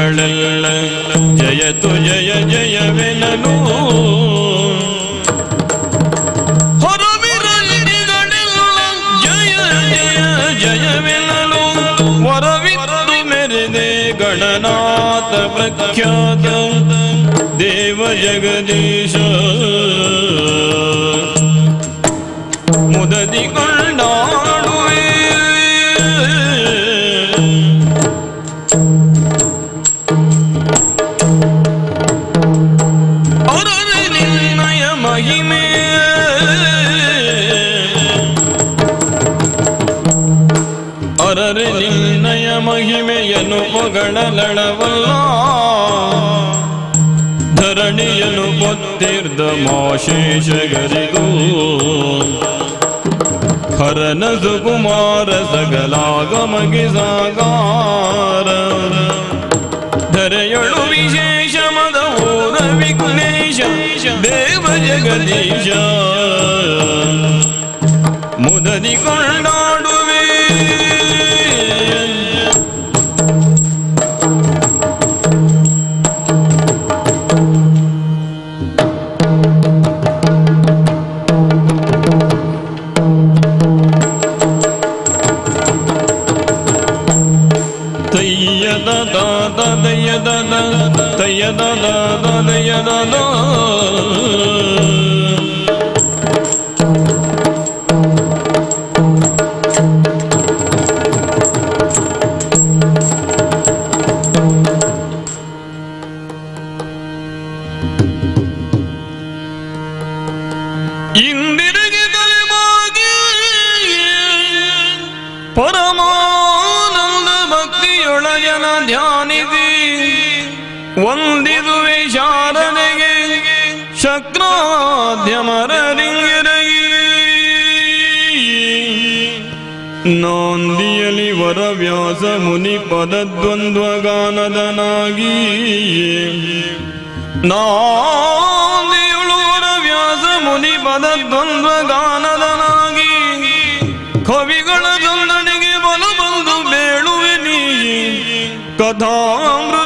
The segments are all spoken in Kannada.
ಋಷಿಗಳೆಲ್ಲ ಜಯತು ಜಯ ಜಯವೆನಲು ಹೊರಬಿರಲಿಗಳೆಲ್ಲ ಜಯ ಜಯ ಜಯವೆನಲು ವರವಿತ್ತು ಮೆರೆದೆ ಗಣನಾಥ ಪ್ರಖ್ಯಾತ ದೇವ ಜಗದೀಶ मोशेष गरिगो हर नज कुमार सगला गमगि सागार। धरयणु विशेष मदहोर विघ्नेश देव जगदीश। ನಾಂದಿಯಲಿ ವರವ್ಯಾಸ ಮುನಿ ಪದದ್ವಂದ್ವಗಾನದನಾಗಿ. ನಾಂದಿಯುಳು ವರವ್ಯಾಸ ಮುನಿ ಪದದ್ವಂದ್ವಗಾನದನಾಗಿ. ಕವಿಗಳ ಜೊಂದಣಿಗೆ ಬಲ ಬಂದು ಬೇಳುವೆ ನೀ. ಕಥಾಮೃತವಾಗ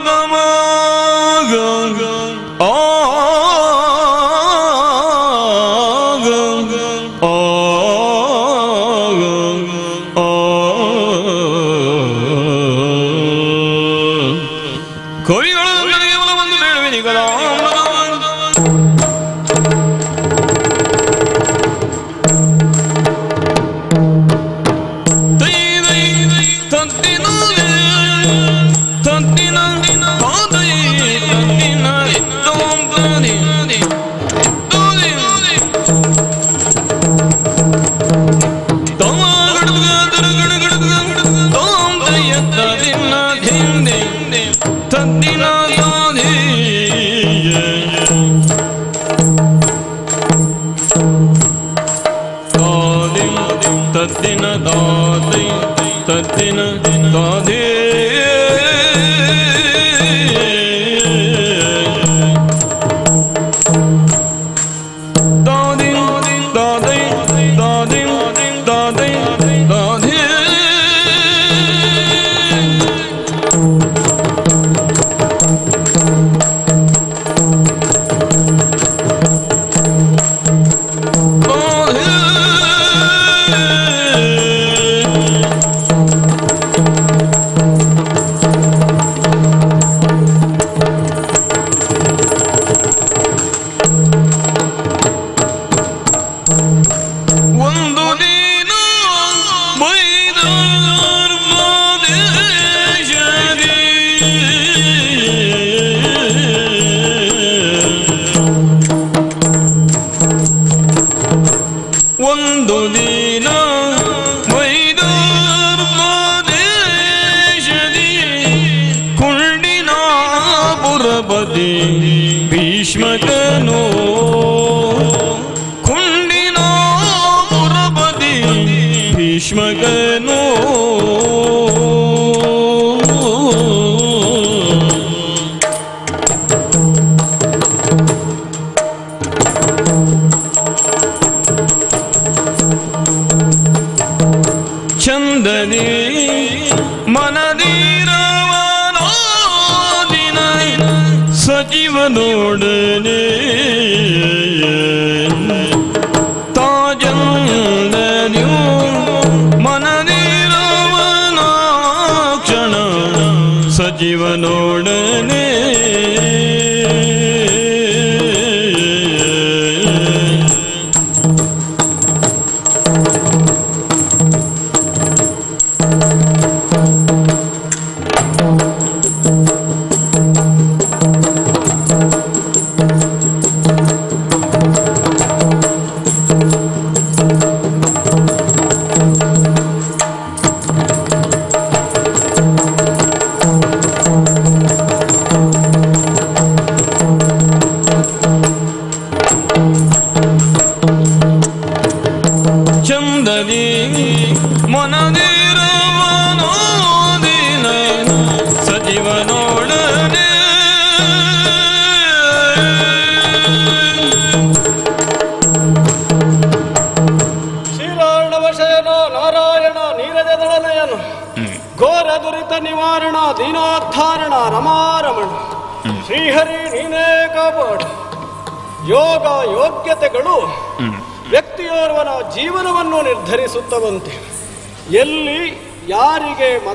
सजीवनोड़ने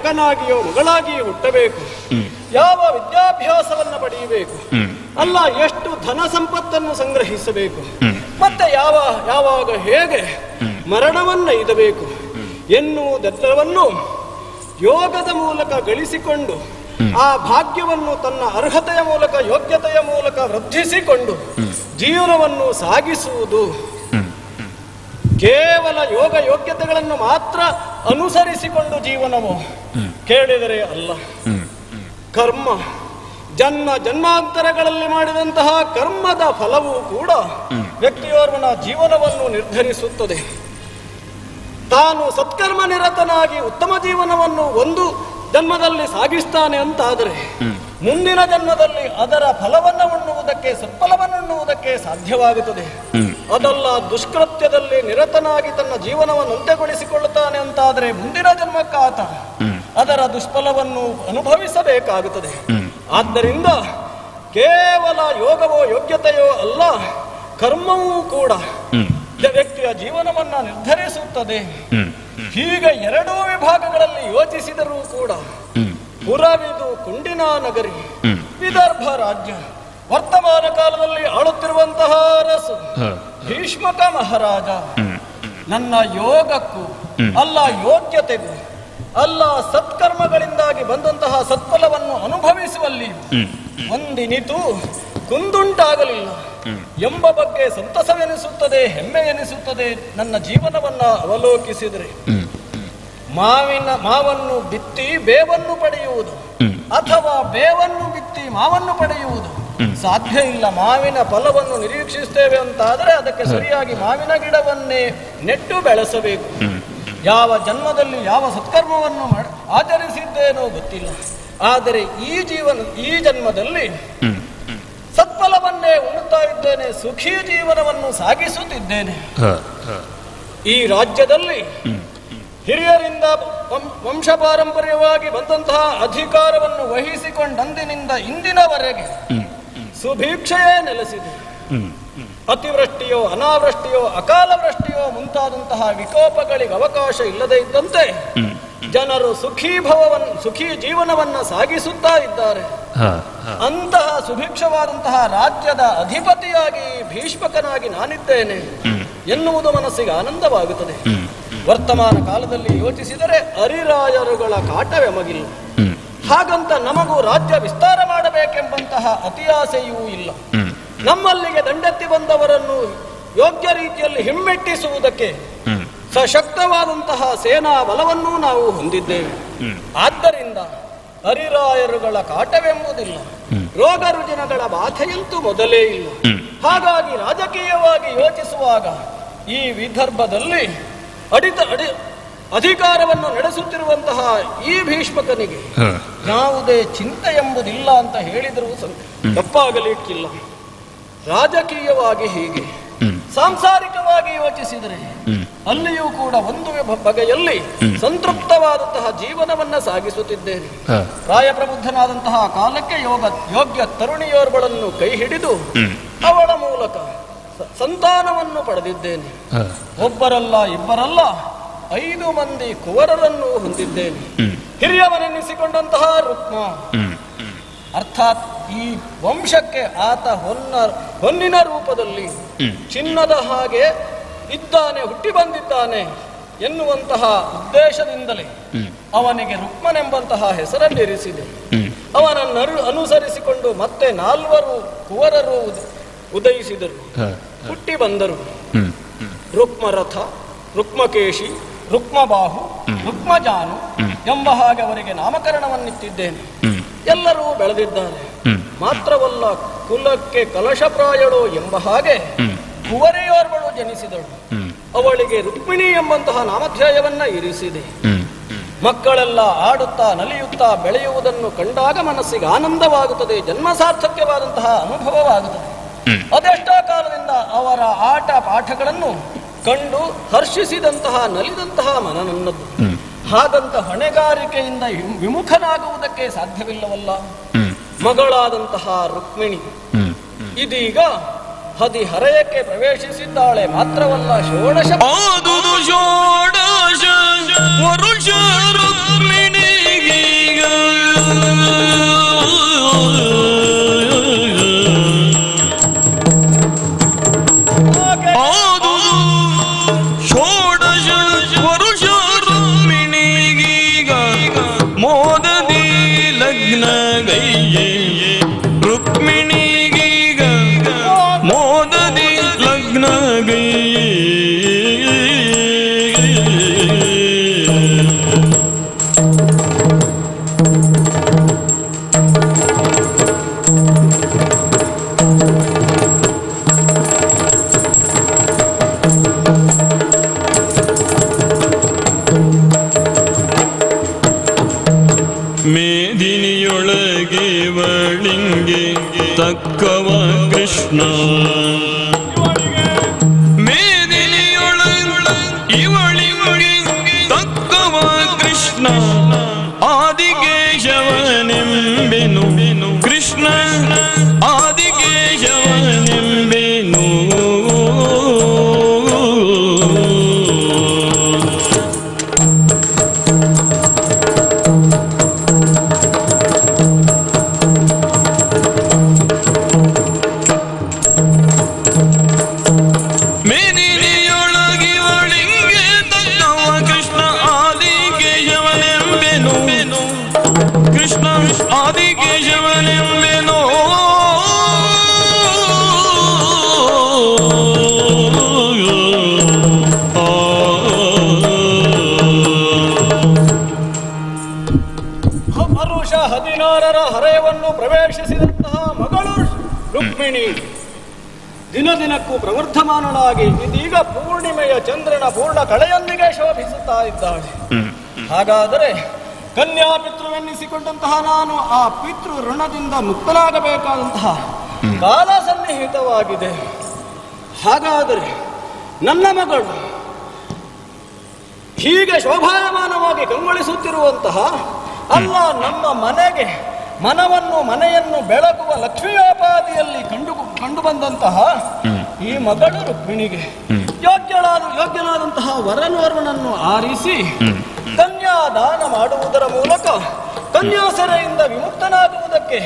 ಮಗನಾಗಿಯೋ ಮಗಳಾಗಿಯೋ ಹುಟ್ಟಬೇಕು. ಯಾವ ವಿದ್ಯಾಭ್ಯಾಸವನ್ನು ಪಡೆಯಬೇಕು. ಅಲ್ಲ ಎಷ್ಟು ಧನ ಸಂಪತ್ತನ್ನು ಸಂಗ್ರಹಿಸಬೇಕು. ಮತ್ತೆ ಯಾವ, ಯಾವಾಗ ಹೇಗೆ ಮರಣವನ್ನ ಇದಬೇಕು ಎನ್ನುವುದೆಲ್ಲವನ್ನು ಯೋಗದ ಮೂಲಕ ಗಳಿಸಿಕೊಂಡು ಆ ಭಾಗ್ಯವನ್ನು ತನ್ನ ಅರ್ಹತೆಯ ಮೂಲಕ, ಯೋಗ್ಯತೆಯ ಮೂಲಕ ವೃದ್ಧಿಸಿಕೊಂಡು ಜೀವನವನ್ನು ಸಾಗಿಸುವುದು ಕೇವಲ ಯೋಗ ಯೋಗ್ಯತೆಗಳನ್ನು ಮಾತ್ರ ಅನುಸರಿಸಿಕೊಂಡು ಜೀವನವು? ಕೇಳಿದರೆ ಅಲ್ಲ. ಕರ್ಮ, ಜನ್ಮ, ಜನ್ಮಾಂತರಗಳಲ್ಲಿ ಮಾಡಿದಂತಹ ಕರ್ಮದ ಫಲವೂ ಕೂಡ ವ್ಯಕ್ತಿಯೋರ್ವನ ಜೀವನವನ್ನು ನಿರ್ಧರಿಸುತ್ತದೆ. ತಾನು ಸತ್ಕರ್ಮ ನಿರತನಾಗಿ ಉತ್ತಮ ಜೀವನವನ್ನು ಒಂದು ಜನ್ಮದಲ್ಲಿ ಸಾಗಿಸ್ತಾನೆ ಅಂತಾದರೆ, ಮುಂದಿನ ಜನ್ಮದಲ್ಲಿ ಅದರ ಫಲವನ್ನು ಉಣ್ಣುವುದಕ್ಕೆ, ಸತ್ಫಲವನ್ನು ಉಣ್ಣುವುದಕ್ಕೆ ಸಾಧ್ಯವಾಗುತ್ತದೆ. ಅದಲ್ಲ ದುಷ್ಕೃತ್ಯದಲ್ಲಿ ನಿರತನಾಗಿ ತನ್ನ ಜೀವನವನ್ನು ಅಂತ್ಯಗೊಳಿಸಿಕೊಳ್ಳುತ್ತಾನೆ ಅಂತಾದರೆ, ಮುಂದಿನ ಜನ್ಮಕ್ಕಾತ ದುಷ್ಫಲವನ್ನು ಅನುಭವಿಸಬೇಕಾಗುತ್ತದೆ. ಆದ್ದರಿಂದ ಕೇವಲ ಯೋಗವೋ ಯೋಗ್ಯತೆಯೋ ಅಲ್ಲ ಕರ್ಮವೂ ಕೂಡ ವ್ಯಕ್ತಿಯ ಜೀವನವನ್ನ ನಿರ್ಧರಿಸುತ್ತದೆ. ಹೀಗೆ ಎರಡೂ ವಿಭಾಗಗಳಲ್ಲಿ ಯೋಚಿಸಿದರೂ ಕೂಡ ಪುರವಿದು ಕುಂಡಿನ ನಗರಿ ವಿದರ್ಭ ರಾಜ್ಯ ವರ್ತಮಾನ ಕಾಲದಲ್ಲಿ ಆಳುತ್ತಿರುವಂತಹ ರಸು ಭೀಷ್ಮಕ ಮಹಾರಾಜ. ನನ್ನ ಯೋಗಕ್ಕೂ ಅಲ್ಲ ಯೋಗ್ಯತೆಗೂ ಅಲ್ಲ ಸತ್ಕರ್ಮಗಳಿಂದಾಗಿ ಬಂದಂತಹ ಸತ್ಫಲವನ್ನು ಅನುಭವಿಸುವಲ್ಲಿ ಒಂದಿನಿತು ಕುಂದುಂಟಾಗಲಿಲ್ಲ. ಎಂಬ ಬಗ್ಗೆ ಸಂತಸವೆನಿಸುತ್ತದೆ ಹೆಮ್ಮೆ ಎನಿಸುತ್ತದೆ ನನ್ನ ಜೀವನವನ್ನ ಅವಲೋಕಿಸಿದರೆ. ಮಾವಿನ ಮಾವನ್ನು ಬಿತ್ತಿ ಬೇವನ್ನು ಪಡೆಯುವುದು. ಅಥವಾ ಬೇವನ್ನು ಬಿತ್ತಿ ಮಾವನ್ನು ಪಡೆಯುವುದು. ಸಾಧ್ಯ ಇಲ್ಲ ಮಾವಿನ ಫಲವನ್ನು ನಿರೀಕ್ಷಿಸ್ತೇವೆ ಅಂತಾದರೆ ಅದಕ್ಕೆ ಸರಿಯಾಗಿ ಮಾವಿನ ಗಿಡವನ್ನೇ ನೆಟ್ಟು ಬೆಳೆಸಬೇಕು. ಯಾವ ಜನ್ಮದಲ್ಲಿ ಯಾವ ಸತ್ಕರ್ಮವನ್ನು ಮಾಡಿ ಆಚರಿಸಿದ್ದೇನೋ ಗೊತ್ತಿಲ್ಲ. ಆದರೆ ಈ ಜೀವನ ಈ ಜನ್ಮದಲ್ಲಿ ಸತ್ಫಲವನ್ನೇ ಉಣ್ತಾ ಇದ್ದೇನೆ ಸುಖಿ ಜೀವನವನ್ನು ಸಾಗಿಸುತ್ತಿದ್ದೇನೆ. ಈ ರಾಜ್ಯದಲ್ಲಿ ಹಿರಿಯರಿಂದ ವಂಶ- ವಂಶ ಪಾರಂಪರ್ಯವಾಗಿ ಬಂದಂತಹ ಅಧಿಕಾರವನ್ನು ವಹಿಸಿಕೊಂಡಂದಿನಿಂದ ಇಂದಿನವರೆಗೆ ಸುಭೀಕ್ಷೆಯೇ ನೆಲೆಸಿದೆ. ಅತಿವೃಷ್ಟಿಯೋ ಅನಾವೃಷ್ಟಿಯೋ ಅಕಾಲವೃಷ್ಟಿಯೋ ಮುಂತಾದಂತಹ ವಿಕೋಪಗಳಿಗೆ ಅವಕಾಶ ಇಲ್ಲದೇ ಇದ್ದಂತೆ ಜನರು ಸುಖೀ ಭವವನ್ನು ಸುಖಿ ಜೀವನವನ್ನು ಸಾಗಿಸುತ್ತಾ ಇದ್ದಾರೆ. ಅಂತಹ ಸುಭಿಕ್ಷವಾದಂತಹ ರಾಜ್ಯದ ಅಧಿಪತಿಯಾಗಿ ಭೀಷ್ಮಕನಾಗಿ ನಾನಿದ್ದೇನೆ ಎನ್ನುವುದು ಮನಸ್ಸಿಗೆ ಆನಂದವಾಗುತ್ತದೆ. ವರ್ತಮಾನ ಕಾಲದಲ್ಲಿ ಯೋಚಿಸಿದರೆ ಅರಿರಾಯರುಗಳ ಕಾಟವೆಮಗಿಲ್ಲ ಹಾಗಂತ ನಮಗೂ ರಾಜ್ಯ ವಿಸ್ತಾರ ಮಾಡಬೇಕೆಂಬಂತಹ ಅತಿಯಾಸೆಯೂ ಇಲ್ಲ. ನಮ್ಮಲ್ಲಿಗೆ ದಂಡೆತ್ತಿ ಬಂದವರನ್ನು ಯೋಗ್ಯ ರೀತಿಯಲ್ಲಿ ಹಿಮ್ಮೆಟ್ಟಿಸುವುದಕ್ಕೆ ಸಶಕ್ತವಾದಂತಹ ಸೇನಾ ಬಲವನ್ನೂ ನಾವು ಹೊಂದಿದ್ದೇವೆ. ಆದ್ದರಿಂದ ಹರಿರಾಯರುಗಳ ಕಾಟವೆಂಬುದಿಲ್ಲ. ರೋಗ ರುಜಿನಗಳ ಬಾಧೆಯಂತೂ ಮೊದಲೇ ಇಲ್ಲ. ಹಾಗಾಗಿ ರಾಜಕೀಯವಾಗಿ ಯೋಚಿಸುವಾಗ ಈ ವಿದರ್ಭದಲ್ಲಿ ಅಡಿತ ಅಡಿ ಅಧಿಕಾರವನ್ನು ನಡೆಸುತ್ತಿರುವಂತಹ ಈ ಭೀಷ್ಮಕನಿಗೆ ಯಾವುದೇ ಚಿಂತೆ ಎಂಬುದಿಲ್ಲ ಅಂತ ಹೇಳಿದರೂ ತಪ್ಪಾಗಲಿಕ್ಕಿಲ್ಲ. ರಾಜಕೀಯವಾಗಿ ಹೀಗೆ ಸಾಂಸಾರಿಕವಾಗಿ ಯೋಚಿಸಿದರೆ ಅಲ್ಲಿಯೂ ಕೂಡ ಒಂದು ಬಗೆಯಲ್ಲಿ ಸಂತೃಪ್ತವಾದಂತಹ ಜೀವನವನ್ನ ಸಾಗಿಸುತ್ತಿದ್ದೇನೆ. ಪ್ರಾಯ ಪ್ರಬುದ್ಧನಾದಂತಹ ಕಾಲಕ್ಕೆ ಯೋಗ ಯೋಗ್ಯ ತರುಣಿಯೋರ್ಗಳನ್ನು ಕೈ ಹಿಡಿದು ಅವಳ ಮೂಲಕ ಸಂತಾನವನ್ನು ಪಡೆದಿದ್ದೇನೆ. ಒಬ್ಬರಲ್ಲ ಇಬ್ಬರಲ್ಲ ಐದು ಮಂದಿ ಕುವರರನ್ನು ಹೊಂದಿದ್ದೇನೆ. ಹಿರಿಯವನೆನ್ನಿಸಿಕೊಂಡಂತಹ ರುಕ್ಮ ಅರ್ಥಾತ್ ಈ ವಂಶಕ್ಕೆ ಆತ ಹೊನ್ನ ಹೊನ್ನಿನ ರೂಪದಲ್ಲಿ ಚಿನ್ನದ ಹಾಗೆ ಇದ್ದಾನೆ ಹುಟ್ಟಿ ಬಂದಿದ್ದಾನೆ ಎನ್ನುವಂತಹ ಉದ್ದೇಶದಿಂದಲೇ ಅವನಿಗೆ ರುಕ್ಮನೆಂಬಂತಹ ಹೆಸರನ್ನಿರಿಸಿದೆ. ಅವನನ್ನು ಅನುಸರಿಸಿಕೊಂಡು ಮತ್ತೆ ನಾಲ್ವರು ಕುವರರು ಉದಯಿಸಿದರು. ಹುಟ್ಟಿ ಬಂದರು. ರುಕ್ಮರಥ ರುಕ್ಮಕೇಶಿ ರುಕ್ಮಬಾಹು ರುಕ್ಮಜಾನು ಎಂಬ ಹಾಗೆ ಅವರಿಗೆ ನಾಮಕರಣವನ್ನಿತ್ತಿದ್ದೇನೆ ಎಲ್ಲರೂ ಬೆಳೆದಿದ್ದಾರೆ. ಮಾತ್ರವಲ್ಲ ಕುಲಕ್ಕೆ ಕಲಶಪ್ರಾಯಳು ಎಂಬ ಹಾಗೆ ಕುವರೆಯೋರ್ವಳು ಜನಿಸಿದಳು. ಅವಳಿಗೆ ರುಕ್ಮಿಣಿ ಎಂಬಂತಹ ನಾಮಧ್ಯಾಯವನ್ನ ಇರಿಸಿದೆ. ಮಕ್ಕಳೆಲ್ಲ ಆಡುತ್ತಾ ನಲಿಯುತ್ತಾ ಬೆಳೆಯುವುದನ್ನು ಕಂಡಾಗ ಮನಸ್ಸಿಗೆ ಆನಂದವಾಗುತ್ತದೆ. ಜನ್ಮ ಸಾರ್ಥಕ್ಯವಾದಂತಹ ಅನುಭವವಾಗುತ್ತದೆ ಅದೆಷ್ಟೋ ಕಾಲದಿಂದ ಅವರ ಆಟ ಪಾಠಗಳನ್ನು ಕಂಡು ಹರ್ಷಿಸಿದಂತಹ ನಲಿದಂತಹ ಮನ ನನ್ನದು ಹಾಗಂತ ಹೊಣೆಗಾರಿಕೆಯಿಂದ ವಿಮು- ವಿಮುಖನಾಗುವುದಕ್ಕೆ ಸಾಧ್ಯವಿಲ್ಲವಲ್ಲ? ಮಗಳಾದಂತಹ ರುಕ್ಮಿಣಿ. ಇದೀಗ ಹದಿಹರೆಯಕ್ಕೆ ಪ್ರವೇಶಿಸಿದ್ದಾಳೆ ಮಾತ್ರವಲ್ಲ ಷೋಡಶ ಷೋಡಶ ವರುಷ ರುಕ್ಮಿಣಿಗೀಗ. ಕೃಷ್ಣ ದಿನಕ್ಕೂ ಪ್ರವೃದ್ಧಮಾನನಾಗಿ ಇದೀಗ ಪೂರ್ಣಿಮೆಯ ಚಂದ್ರನ ಪೂರ್ಣ ಕಳೆಯೊಂದಿಗೆ ಶೋಭಿಸುತ್ತಾ ಇದ್ದಾಳೆ. ಹಾಗಾದರೆ ಕನ್ಯಾ ಪಿತೃವೆನ್ನಿಸಿಕೊಂಡಂತಹ ನಾನು ಆ ಪಿತೃ ಋಣದಿಂದ ಮುಕ್ತನಾಗಬೇಕಾದಂತಹ ಕಾಲ ಸನ್ನಿಹಿತವಾಗಿದೆ. ಹಾಗಾದರೆ ನನ್ನ ಮಗಳು ಹೀಗೆ ಶೋಭಾಯಮಾನವಾಗಿ ಕಂಗೊಳಿಸುತ್ತಿರುವಂತಹ ಅಲ್ಲ ನಮ್ಮ ಮನೆಗೆ ಮನವನ್ನು ಮನೆಯನ್ನು ಬೆಳಗುವ ಲಕ್ಷ್ಮೀಯೋಪಾದಿಯಲ್ಲಿ ಕಂಡು ಕಂಡು ಬಂದಂತಹ ಈ ಮಗಳು ರುಕ್ಮಿಣಿಗೆ ಯೋಗ್ಯಳಾದ ಯೋಗ್ಯನಾದಂತಹ ವರನೋರ್ವನನ್ನು ಆರಿಸಿ ಕನ್ಯಾದಾನ ಮಾಡುವುದರ ಮೂಲಕ ಕನ್ಯಾಸರೆಯಿಂದ ವಿಮುಕ್ತನಾಗುವುದಕ್ಕೆ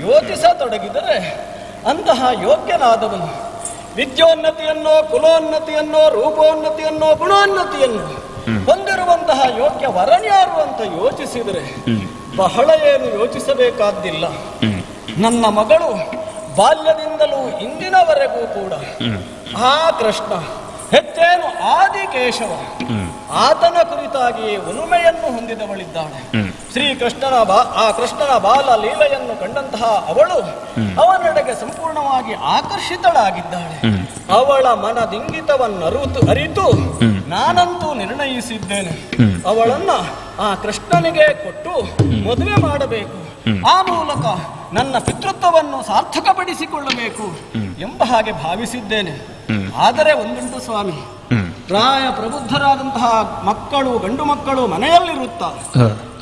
ಯೋಚಿಸತೊಡಗಿದರೆ ಅಂತಹ ಯೋಗ್ಯನಾದವನು ವಿದ್ಯೋನ್ನತಿಯನ್ನೋ ಕುಲೋನ್ನತಿಯನ್ನೋ ರೂಪೋನ್ನತಿಯನ್ನೋ ಗುಣೋನ್ನತಿಯನ್ನು ಹೊಂದಿರುವಂತಹ ಯೋಗ್ಯ ವರನ್ಯಾರು ಅಂತ ಯೋಚಿಸಿದರೆ ಬಹಳ ಏನು ಯೋಚಿಸಬೇಕಾದ್ದಿಲ್ಲ. ನನ್ನ ಮಗಳು ಬಾಲ್ಯದಿಂದಲೂ ಇಂದಿನವರೆಗೂ ಕೂಡ ಆ ಕೃಷ್ಣ ಹೆಚ್ಚೇನು ಆದಿಕೇಶವ ಆತನ ಕುರಿತಾಗಿ ಉನುಮೆಯನ್ನು ಹೊಂದಿದವಳಿದ್ದಾಳೆ. ಶ್ರೀಕೃಷ್ಣನ ಬಾ ಆ ಕೃಷ್ಣನ ಬಾಲ ಲೀಲೆಯನ್ನು ಕಂಡಂತಹ ಅವಳು ಅವನೆಡೆಗೆ ಸಂಪೂರ್ಣವಾಗಿ ಆಕರ್ಷಿತಳಾಗಿದ್ದಾಳೆ. ಅವಳ ಮನದಿಂಗಿತವನ್ನರಿತು ಅರಿತು ನಾನಂತೂ ನಿರ್ಣಯಿಸಿದ್ದೇನೆ. ಅವಳನ್ನ ಆ ಕೃಷ್ಣನಿಗೆ ಕೊಟ್ಟು ಮದುವೆ ಮಾಡಬೇಕು. ಆ ಮೂಲಕ ನನ್ನ ಪಿತೃತ್ವವನ್ನು ಸಾರ್ಥಕಪಡಿಸಿಕೊಳ್ಳಬೇಕು ಎಂಬ ಹಾಗೆ ಭಾವಿಸಿದ್ದೇನೆ. ಆದರೆ ಒಂದುಂಟು ಸ್ವಾಮಿ ಪ್ರಾಯ ಪ್ರಬುದ್ಧರಾದಂತಹ ಮಕ್ಕಳು ಗಂಡು ಮಕ್ಕಳು ಮನೆಯಲ್ಲಿರುತ್ತಾರೆ.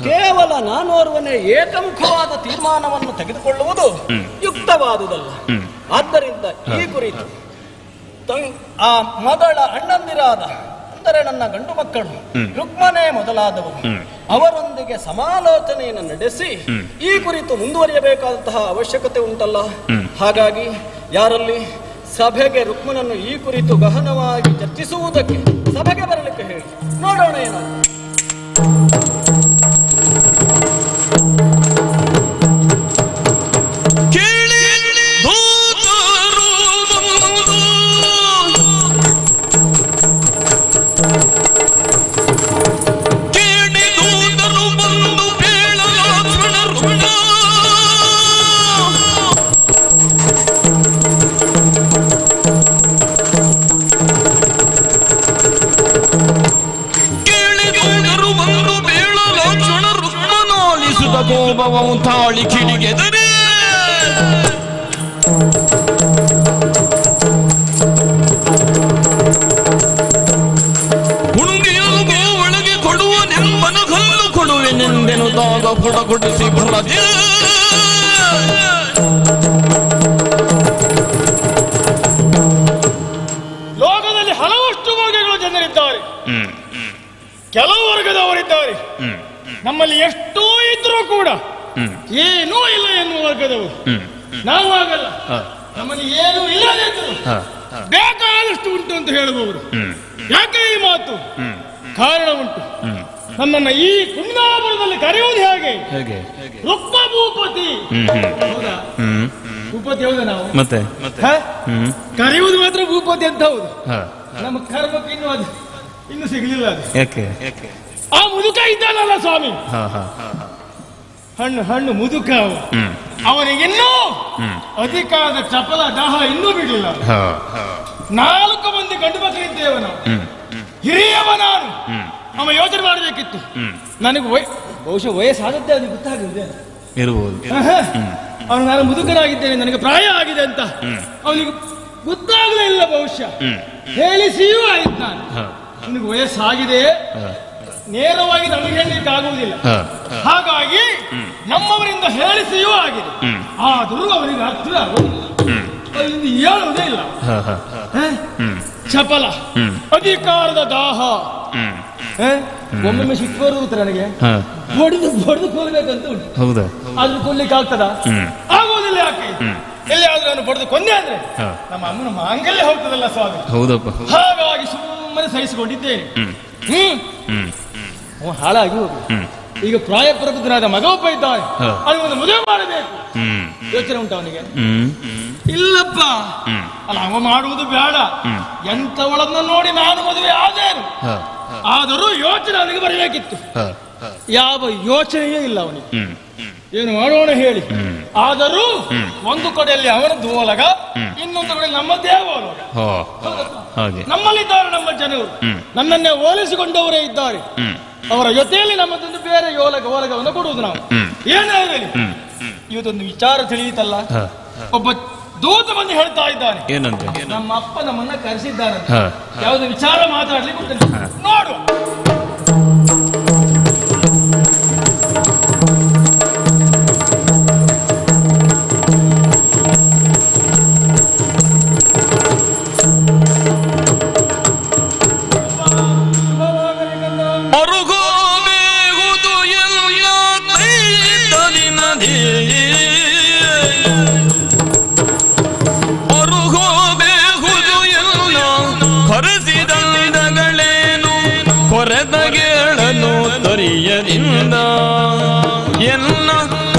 ಕೇವಲ ನಾನೋರ್ವನೇ ಏಕಮುಖವಾದ ತೀರ್ಮಾನವನ್ನು ತೆಗೆದುಕೊಳ್ಳುವುದು ಯುಕ್ತವಾದುದಲ್ಲ. ಆದ್ದರಿಂದ ಈ ಕುರಿತು ಆ ಮಗಳ ಅಣ್ಣಂದಿರಾದ ಅಂದರೆ ನನ್ನ ಗಂಡು ಮಕ್ಕಳು ರುಕ್ಮನೆ ಮೊದಲಾದವರು. ಅವರೊಂದಿಗೆ ಸಮಾಲೋಚನೆಯನ್ನು ನಡೆಸಿ ಈ ಕುರಿತು ಮುಂದುವರಿಯಬೇಕಾದಂತಹ ಅವಶ್ಯಕತೆ ಉಂಟಲ್ಲ? ಹಾಗಾಗಿ ಯಾರಲ್ಲಿ ಸಭೆಗೆ ರುಕ್ಮನನ್ನು ಈ ಕುರಿತು ಗಹನವಾಗಿ ಚರ್ಚಿಸುವುದಕ್ಕೆ ಸಭೆಗೆ ಬರಲಿಕ್ಕೆ ಹೇಳಿ. ನೋಡೋಣ ಏನು ನಮ್ಮನ್ನ ಈ ಕುಂದಾಪುರದಲ್ಲಿ ಕರೆಯುವುದು ಹೇಗೆ? ಹೇಗೆ? ರುಕ್ಮ ಭೂಪತಿ ಹೌದಾ? ಭೂಪತಿ ಹೌದಾ ನಾವು? ಮತ್ತೆ? ಕರೆಯುವುದು ಮಾತ್ರ ಭೂಪತಿ ಅಂತ ಹೌದು. ನಮ್ಮ ಕರ್ಮಕ್ಕೆ ಇನ್ನು ಅದು ಇನ್ನು ಸಿಗಲಿಲ್ಲ ಅದು. ಯಾಕೆ? ಆ ಮುದುಕ ಇದ್ದಾನಲ್ಲ ಸ್ವಾಮಿ. ಹಾ ಹಾ. ಹಣ್ಣು ಹಣ್ಣು ಮುದುಕ ಅವ. ಅವನಿಗಿನ್ನೂ ಅಧಿಕಾರದ ಚಪಲ ದಾಹ ಇನ್ನೂ ಬಿಡಲಿಲ್ಲ. ಹಾ. ನಾಲ್ಕು ಮಂದಿ ಗಂಡು ಮಕ್ಕಳಿದ್ದೇವೆ ನಾವು. ಹಿರಿಯವ ನಾನು ಅವ ಯೋಚನೆ ಮಾಡಬೇಕಿತ್ತು ನನಗೆ ವಯ ಬಹುಶಃ ವಯಸ್ಸಾಗುತ್ತೆ ಅದು ಗೊತ್ತಾಗಿದೆ ಇರಬಹುದು ಅವನು ನಾನು ಮುದುಕರಾಗಿದ್ದೇನೆ ನನಗೆ ಪ್ರಾಯ ಆಗಿದೆ ಅಂತ. ಅವನಿಗೆ ಗೊತ್ತಾಗಲೇ ಇಲ್ಲ ಬಹುಶಃ. ಹೇಳಿಸಿಯೂ ಆಯ್ತು ನಾನು. ನನಗೆ ವಯಸ್ಸಾಗಿದೆ. ನೇರವಾಗಿ ನಮಗೆ ಹೇಳಲಿಕ್ಕೆ ಆಗುವುದಿಲ್ಲ. ಹಾಗಾಗಿ ನಮ್ಮವರಿಂದ ಹೇಳಿಸಿಯೂ ಆಗಿದೆ. ಆದರೂ ಅವನಿಗೆ ಅರ್ಥ ಆಗುವುದಿಲ್ಲ. ಹೇಳುವುದೇ ಇಲ್ಲ? ಚಪಲ. ಅಧಿಕಾರದ ದಾಹ? ಒಮ್ಮೊಮ್ಮೆ ಬರುತ್ತೆ ನನಗೆ. ಹೊಡೆದು ಹೊಡೆದು ಕೊಲ್ಲಬೇಕಂತ ಉಂಟು. ಹೌದಾ? ಆದ್ರೂ ಕೊಲ್ಲಿಕ್ಕೆ ಆಗ್ತದ? ಆಗೋದಿಲ್ಲ ಯಾಕೆ? ಎಲ್ಲಿ ಆದ್ರೂ ನಾನು ಬಡಿದು ಕೊಂದೆ ಆದ್ರೆ ನಮ್ಮ ಅಮ್ಮನ ಮಾಂಗಲ್ಯ ಹೋಗ್ತದಲ್ಲ ಸ್ವಾಮಿ. ಹೌದಪ್ಪ ಹಾಗಾಗಿ ಸುಮ್ಮನೆ ಸಹಿಸಿಕೊಂಡಿದ್ದೇನೆ. ಹ್ಮ್. ಹಾಳಾಗಿ ಹೋಗಿ. ಈಗ ಪ್ರಾಯ ಪ್ರಬುದ್ಧನಾದ ಮಗ ಒಬ್ಬ ಇದ್ದಾನೆ. ಅವನಿಗೊಂದು ಮದುವೆ ಮಾಡಬೇಕು. ಯೋಚನೆ ಉಂಟು ಅವನಿಗೆ. ಇಲ್ಲಪ್ಪ. ಅಲ್ಲ ಅವ ಮಾಡುವುದು ಬೇಡ. ಎಂತವಳನ್ನ ನೋಡಿ ನಾನು ಮದುವೆ ಆದೇನು? ಆದರೂ ಯೋಚನೆ ಅವನಿಗೆ ಬರಬೇಕಿತ್ತು. ಯಾವ ಯೋಚನೆಯೇ ಇಲ್ಲ ಅವನಿಗೆ. ಏನು ಮಾಡೋಣ ಹೇಳಿ. ಆದರೂ ಒಂದು ಕಡೆಯಲ್ಲಿ ಅವನ ದೋಲಗ ಇನ್ನೊಂದು ಕಡೆ ನಮ್ಮ ದೇವ ನಮ್ಮಲ್ಲಿದ್ದಾರೆ ನಮ್ಮ ಜನರು. ನನ್ನನ್ನೇ ಹೋಲಿಸಿಕೊಂಡವರೇ ಇದ್ದಾರೆ. ಅವರ ಜೊತೆಯಲ್ಲಿ ನಮ್ಮದೊಂದು ಬೇರೆ ಯೋಲಗ ಓಲಗವನ್ನು ಕೊಡುವುದು ನಾವು. ಏನೇ ಇವತ್ತೊಂದು ವಿಚಾರ ತಿಳಿಯಿತಲ್ಲ. ಒಬ್ಬ ದೂತ ಬಂದು ಹೇಳ್ತಾ ಇದ್ದಾನೆ. ಏನಂತೆ? ನಮ್ಮ ಅಪ್ಪ ನಮ್ಮನ್ನ ಕರೆಸಿದ್ದಾನೆ ಯಾವುದೇ ವಿಚಾರ ಮಾತಾಡ್ಲಿಕ್ಕೆ ನೋಡು.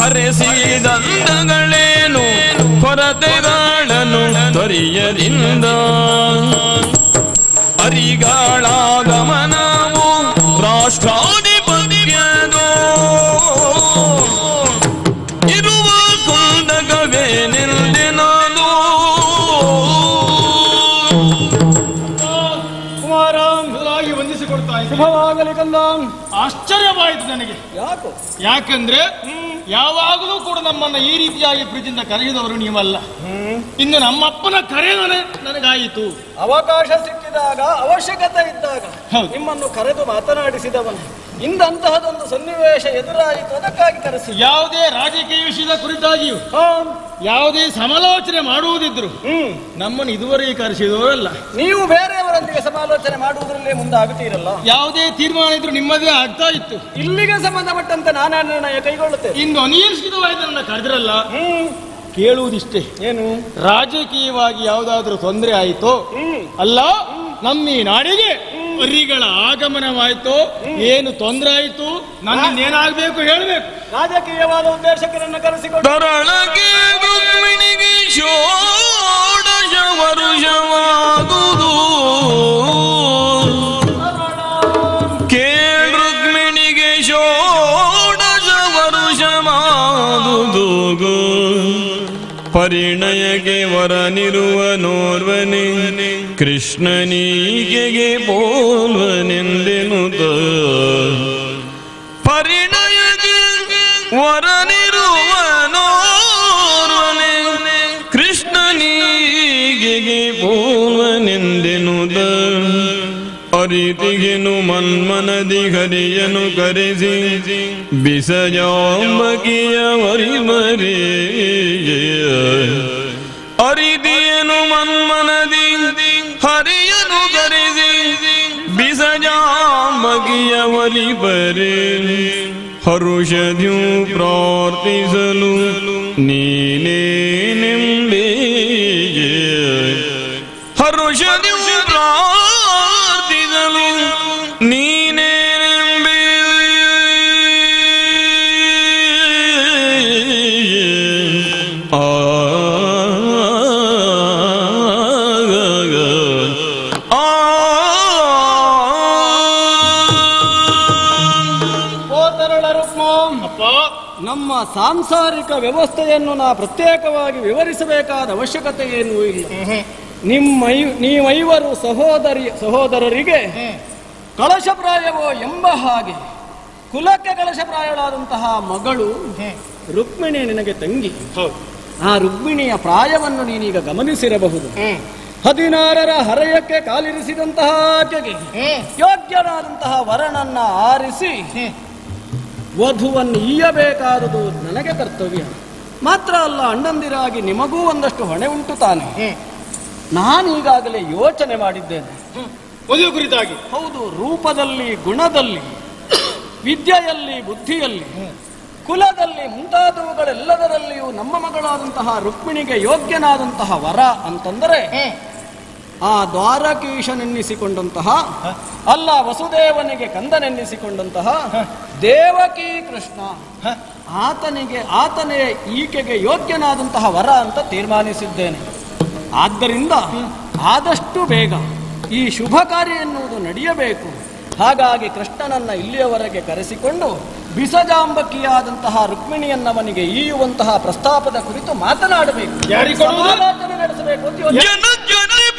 ಕರೆಸಿದಂದಗಳೇನು ಕೊರತೆಗಳನ್ನು ತೊರಿಯರಿಂದ ಅರಿಗಳಾಗಮನವು ರಾಷ್ಟ್ರಾಧಿಪತ್ಯದೋ ಇರುವ ಕುಂದಗವೇ ನಿಲ್ದೆನಾನು ಕುಮಾರ ಮೊದಲಾಗಿ ವಂದಿಸಿಕೊಡ್ತಾ ಇದ್ದೆ ಶುಭವಾಗಲಿ ಕಂದ ಆಶ್ಚರ್ಯವಾಯಿತು ನನಗೆ. ಯಾಕೋ? ಯಾಕಂದ್ರೆ ಯಾವಾಗಲೂ ಕೂಡ ನಮ್ಮನ್ನ ಈ ರೀತಿಯಾಗಿ ಪ್ರೀತಿಯಿಂದ ಕರೆಯುವವರು ನೀವಲ್ಲ. ಇನ್ನು ನಮ್ಮಪ್ಪನ ಕರೆಯೋನೆ ನನಗೆ ನನಗಾಯಿತು. ಅವಕಾಶ ಸಿಕ್ಕಿದಾಗ ಅವಶ್ಯಕತೆ ಇದ್ದಾಗ ನಿಮ್ಮನ್ನು ಕರೆದು ಮಾತನಾಡಿಸಿದವನು. ಇಂದಂತಹದೊಂದು ಸನ್ನಿವೇಶ ಎದುರಾಯಿತು ಅದಕ್ಕಾಗಿ ಕರೆಸಿ ಯಾವುದೇ ರಾಜಕೀಯ ವಿಷಯದ ಕುರಿತಾಗಿಯೂ ಯಾವುದೇ ಸಮಾಲೋಚನೆ ಮಾಡುವುದಿದ್ರು ನಮ್ಮನ್ನು ಇದುವರೆಗೆ ಕರೆಸಿದವರಲ್ಲ ನೀವು ಬೇರೆಯವರೊಂದಿಗೆ ಸಮಾಲೋಚನೆ ಮಾಡುವುದರಲ್ಲೇ ಮುಂದಾಗುತ್ತೀರಲ್ಲ? ಯಾವುದೇ ತೀರ್ಮಾನ ಇದ್ರು ನಿಮ್ಮದೇ ಆಗ್ತಾ ಇತ್ತು. ಇಲ್ಲಿಗೆ ಸಂಬಂಧಪಟ್ಟಂತೆ ನಾನಾ ನಿರ್ಣಯ ಕೈಗೊಳ್ಳುತ್ತೆ ಇನ್ನು ಅನಿರೀಕ್ಷಿತವಾಗಿ ನನ್ನ ಕರೆದಿರಲ್ಲ. ಹ್ಮ್. ಕೇಳುವುದಿಷ್ಟೇ. ಏನು? ರಾಜಕೀಯವಾಗಿ ಯಾವುದಾದ್ರೂ ತೊಂದರೆ ಆಯಿತೋ? ಅಲ್ಲ ನಮ್ಮ ಈ ನಾಡಿಗೆ ವರಿಗಳ ಆಗಮನವಾಯಿತು ಏನು ತೊಂದರೆ ಆಯಿತು ನನ್ನಿಂದ ಏನಾಗಬೇಕು ಹೇಳಬೇಕು. ರಾಜಕೀಯವಾದ ಉದ್ದೇಶಕರನ್ನು ಕರೆಸಿಕೊಂಡು ತರಳಗೆ ರುಕ್ಮಿಣಿಗೆ ಷೋಡಶ ವರುಷವಾದುದು ಪರಿಣಯಗೆ ವರನಿರುವ ನೋರ್ವನೆ ಕೃಷ್ಣನೀಗೆಗೆ ಪೋಲ್ವನೆಂದೆನುತ ಪರಿಣಯಗೆ ವರನಿರುವ ಅರಿತಿಗೆನು ಮನ್ಮನದಿ ಹರಿಯನು ಕರೆಸಿ ಬಿಸಜಾಂಬಕಿಯ ವರಿಮರೇ ಅರಿತಿಯನು ಮನ್ಮನದಿ ಹರಿಯನು ಕರೆಸಿ ಬಿಸಜಾಂಬಕಿಯ ವರಿಬರೆ ಹರುಷದ್ಯು ಪ್ರಾರ್ಥಿಸಲು ನೀನೇನೆಂಬೇ ಸಾಂಸಾರಿಕ ವ್ಯವಸ್ಥೆಯನ್ನು ನಾ ಪ್ರತ್ಯೇಕವಾಗಿ ವಿವರಿಸಬೇಕಾದ ಅವಶ್ಯಕತೆ ಏನೂ ಇಲ್ಲ? ನಿಮ್ಮ ನೀವೈವರು ಸಹೋದರಿ ಸಹೋದರರಿಗೆ ಕಳಶಪ್ರಾಯವೋ ಎಂಬ ಹಾಗೆ ಕುಲಕ್ಕೆ ಕಳಶಪ್ರಾಯಳಾದಂತಹ ಮಗಳು ರುಕ್ಮಿಣಿ ನಿನಗೆ ತಂಗಿ. ಆ ರುಕ್ಮಿಣಿಯ ಪ್ರಾಯವನ್ನು ನೀನೀಗ ಗಮನಿಸಿರಬಹುದು. ಹದಿನಾರರ ಹರೆಯಕ್ಕೆ ಕಾಲಿರಿಸಿದಂತಹ ಆಕೆಗೆ ಯೋಗ್ಯನಾದಂತಹ ವರನನ್ನ ಆರಿಸಿ ವಧುವನ್ನು ಈಯಬೇಕಾದುದು ನನಗೆ ಕರ್ತವ್ಯ. ಮಾತ್ರ ಅಲ್ಲ ಅಣ್ಣಂದಿರಾಗಿ ನಿಮಗೂ ಒಂದಷ್ಟು ಹೊಣೆ ಉಂಟು ತಾನೆ. ನಾನೀಗಾಗಲೇ ಯೋಚನೆ ಮಾಡಿದ್ದೇನೆ. ಮದುವೆ ಕುರಿತಾಗಿ. ಹೌದು ರೂಪದಲ್ಲಿ ಗುಣದಲ್ಲಿ ವಿದ್ಯೆಯಲ್ಲಿ ಬುದ್ಧಿಯಲ್ಲಿ ಕುಲದಲ್ಲಿ ಮುಂತಾದವುಗಳೆಲ್ಲದರಲ್ಲಿಯೂ ನಮ್ಮ ಮಗಳಾದಂತಹ ರುಕ್ಮಿಣಿಗೆ ಯೋಗ್ಯನಾದಂತಹ ವರ ಅಂತಂದರೆ ಆ ದ್ವಾರಕೀಶನೆನ್ನಿಸಿಕೊಂಡಂತಹ ಅಲ್ಲ ವಸುದೇವನಿಗೆ ಕಂದನೆನ್ನಿಸಿಕೊಂಡಂತಹ ದೇವಕಿ ಕೃಷ್ಣ ಆತನಿಗೆ ಆತನೇ ಈಕೆಗೆ ಯೋಗ್ಯನಾದಂತಹ ವರ ಅಂತ ತೀರ್ಮಾನಿಸಿದ್ದೇನೆ. ಆದ್ದರಿಂದ ಆದಷ್ಟು ಬೇಗ ಈ ಶುಭ ಕಾರ್ಯ ಎನ್ನುವುದು ನಡೆಯಬೇಕು. ಹಾಗಾಗಿ ಕೃಷ್ಣನನ್ನ ಇಲ್ಲಿಯವರೆಗೆ ಕರೆಸಿಕೊಂಡು ಬಿಸಜಾಂಬಕಿಯಾದಂತಹ ರುಕ್ಮಿಣಿಯನ್ನವನಿಗೆ ಈಯುವಂತಹ ಪ್ರಸ್ತಾಪದ ಕುರಿತು ಮಾತನಾಡಬೇಕು. ನಡೆಸಬೇಕು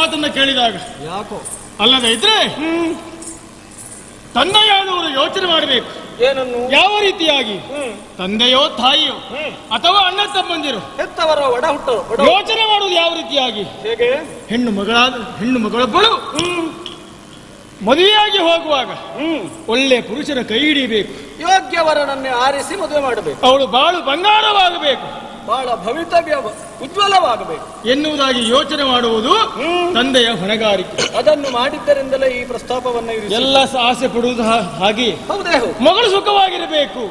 ಮಾತನ್ನ ಕೇಳಿದಾಗ. ಯಾಕೋ? ಅಲ್ಲದೆ ಇದ್ರೆ ತಂದೆಯಾದವರು ಯೋಚನೆ ಮಾಡಬೇಕು. ಏನನ್ನು? ಯಾವ ರೀತಿಯಾಗಿ? ತಂದೆಯೋ ತಾಯಿಯೋ ಅಥವಾ ಅಣ್ಣ ತಮ್ಮಂದಿರು? ಹೆತ್ತವರ ಒಡ ಹುಟ್ಟು ಒಡ ಯೋಚನೆ ಮಾಡುವುದು ಯಾವ ರೀತಿಯಾಗಿ? ಹೇಗೆ? ಹೆಣ್ಣು ಮಗಳಾದ ಹೆಣ್ಣು ಮಗಳೊಬ್ಬಳು ಮದುವೆಯಾಗಿ ಹೋಗುವಾಗ ಒಳ್ಳೆ ಪುರುಷನ ಕೈ ಹಿಡಿಬೇಕು. ಯೋಗ್ಯವರನನ್ನೇ ಆರಿಸಿ ಮದುವೆ ಮಾಡಬೇಕು. ಅವಳು ಬಾಳು ಬಂಗಾರವಾಗಬೇಕು. ಬಹಳ ಭವಿತವ್ಯ ಉಜ್ವಲವಾಗಬೇಕು. ಎನ್ನುವುದಾಗಿ ಯೋಚನೆ ಮಾಡುವುದು ತಂದೆಯ ಹೊಣೆಗಾರಿಕೆ. ಅದನ್ನು ಮಾಡಿದ್ದರಿಂದಲೇ ಈ ಪ್ರಸ್ತಾಪವನ್ನು ಎಲ್ಲ ಆಸೆ ಪಡುವುದು ಹಾಗೆ. ಹೌದೇ ಮಗಳು ಸುಖವಾಗಿರಬೇಕು.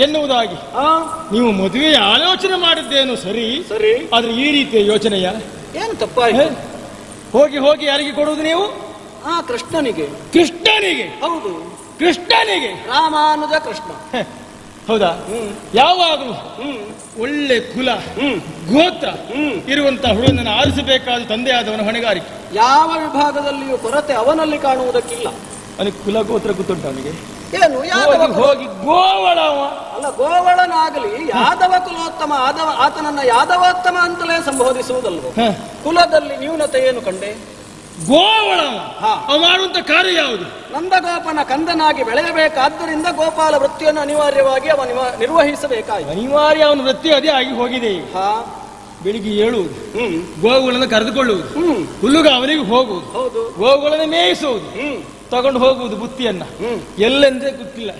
ಎನ್ನುವುದಾಗಿ. ಆ ನೀವು ಮದುವೆ ಆಲೋಚನೆ ಮಾಡಿದ್ದೇನು ಸರಿ? ಸರಿ. ಆದ್ರೆ ಈ ರೀತಿಯ ಯೋಚನೆಯ. ಏನು ತಪ್ಪಾಯ್ತು? ಹೋಗಿ ಹೋಗಿ ಯಾರಿಗೆ ಕೊಡುವುದು ನೀವು? ಆ ಕೃಷ್ಣನಿಗೆ. ಕೃಷ್ಣನಿಗೆ. ಹೌದು. ಕೃಷ್ಣನಿಗೆ. ರಾಮಾನುಜ ಕೃಷ್ಣ. ಹೌದಾ? ಯಾವಾಗಲೂ ಒಳ್ಳೆ ಕುಲ ಗೋತ್ರ ಇರುವಂತಹ ಹುಡುಗನನ್ನು ಆರಿಸಬೇಕಾದ ತಂದೆಯಾದವನ ಹೊಣೆಗಾರಿಕೆ. ಯಾವ ವಿಭಾಗದಲ್ಲಿಯೂ ಕೊರತೆ ಅವನಲ್ಲಿ ಕಾಣುವುದಕ್ಕಿಲ್ಲ. ಅವನಿಗೆ ಕುಲ ಗೋತ್ರ ಗೊತ್ತುಂಟು ಅವನಿಗೆ. ಏನು? ಯಾದವ ಹೋಗಿ ಗೋವಳ ಅವ. ಅಲ್ಲ ಗೋವಳನಾಗಲಿ ಯಾದವ ಕುಲೋತ್ತಮ ಆದವ ಆತನನ್ನ ಯಾದವೋತ್ತಮ ಅಂತಲೇ ಸಂಬೋಧಿಸುವುದಲ್ಲ ಹ, ಕುಲದಲ್ಲಿ ನ್ಯೂನತೆ ಏನು ಕಂಡೆ? ಗೋವಳ. ಅವ. ಮಾಡುವಂತ ಕಾರ್ಯ ಯಾವುದು? ನಂದಗೋಪನ ಕಂದನಾಗಿ ಬೆಳೆಯಬೇಕಾದ್ದರಿಂದ ಗೋಪಾಲ ವೃತ್ತಿಯನ್ನು ಅನಿವಾರ್ಯವಾಗಿ ಅವನು ನಿರ್ವಹಿಸಬೇಕಾಯಿತು. ಅನಿವಾರ್ಯ ಅವನ ವೃತ್ತಿ ಅದೇ ಆಗಿ ಹೋಗಿದೆ. ಈಗ ಬೆಳಿಗ್ಗೆ ಏಳುವುದು. ಗೋವುಗಳನ್ನು ಕರೆದುಕೊಳ್ಳುವುದು. ಹುಲ್ಲುಗ ಅವನಿಗೆ ಹೋಗುವುದು. ಹೌದು. ಗೋವುಗಳನ್ನು ಮೇಯಿಸುವುದು. ತಗೊಂಡು ಹೋಗುವುದು ಬುತ್ತಿಯನ್ನ. ಎಲ್ಲೆಂದ್ರೆ ಗೊತ್ತಿಲ್ಲ.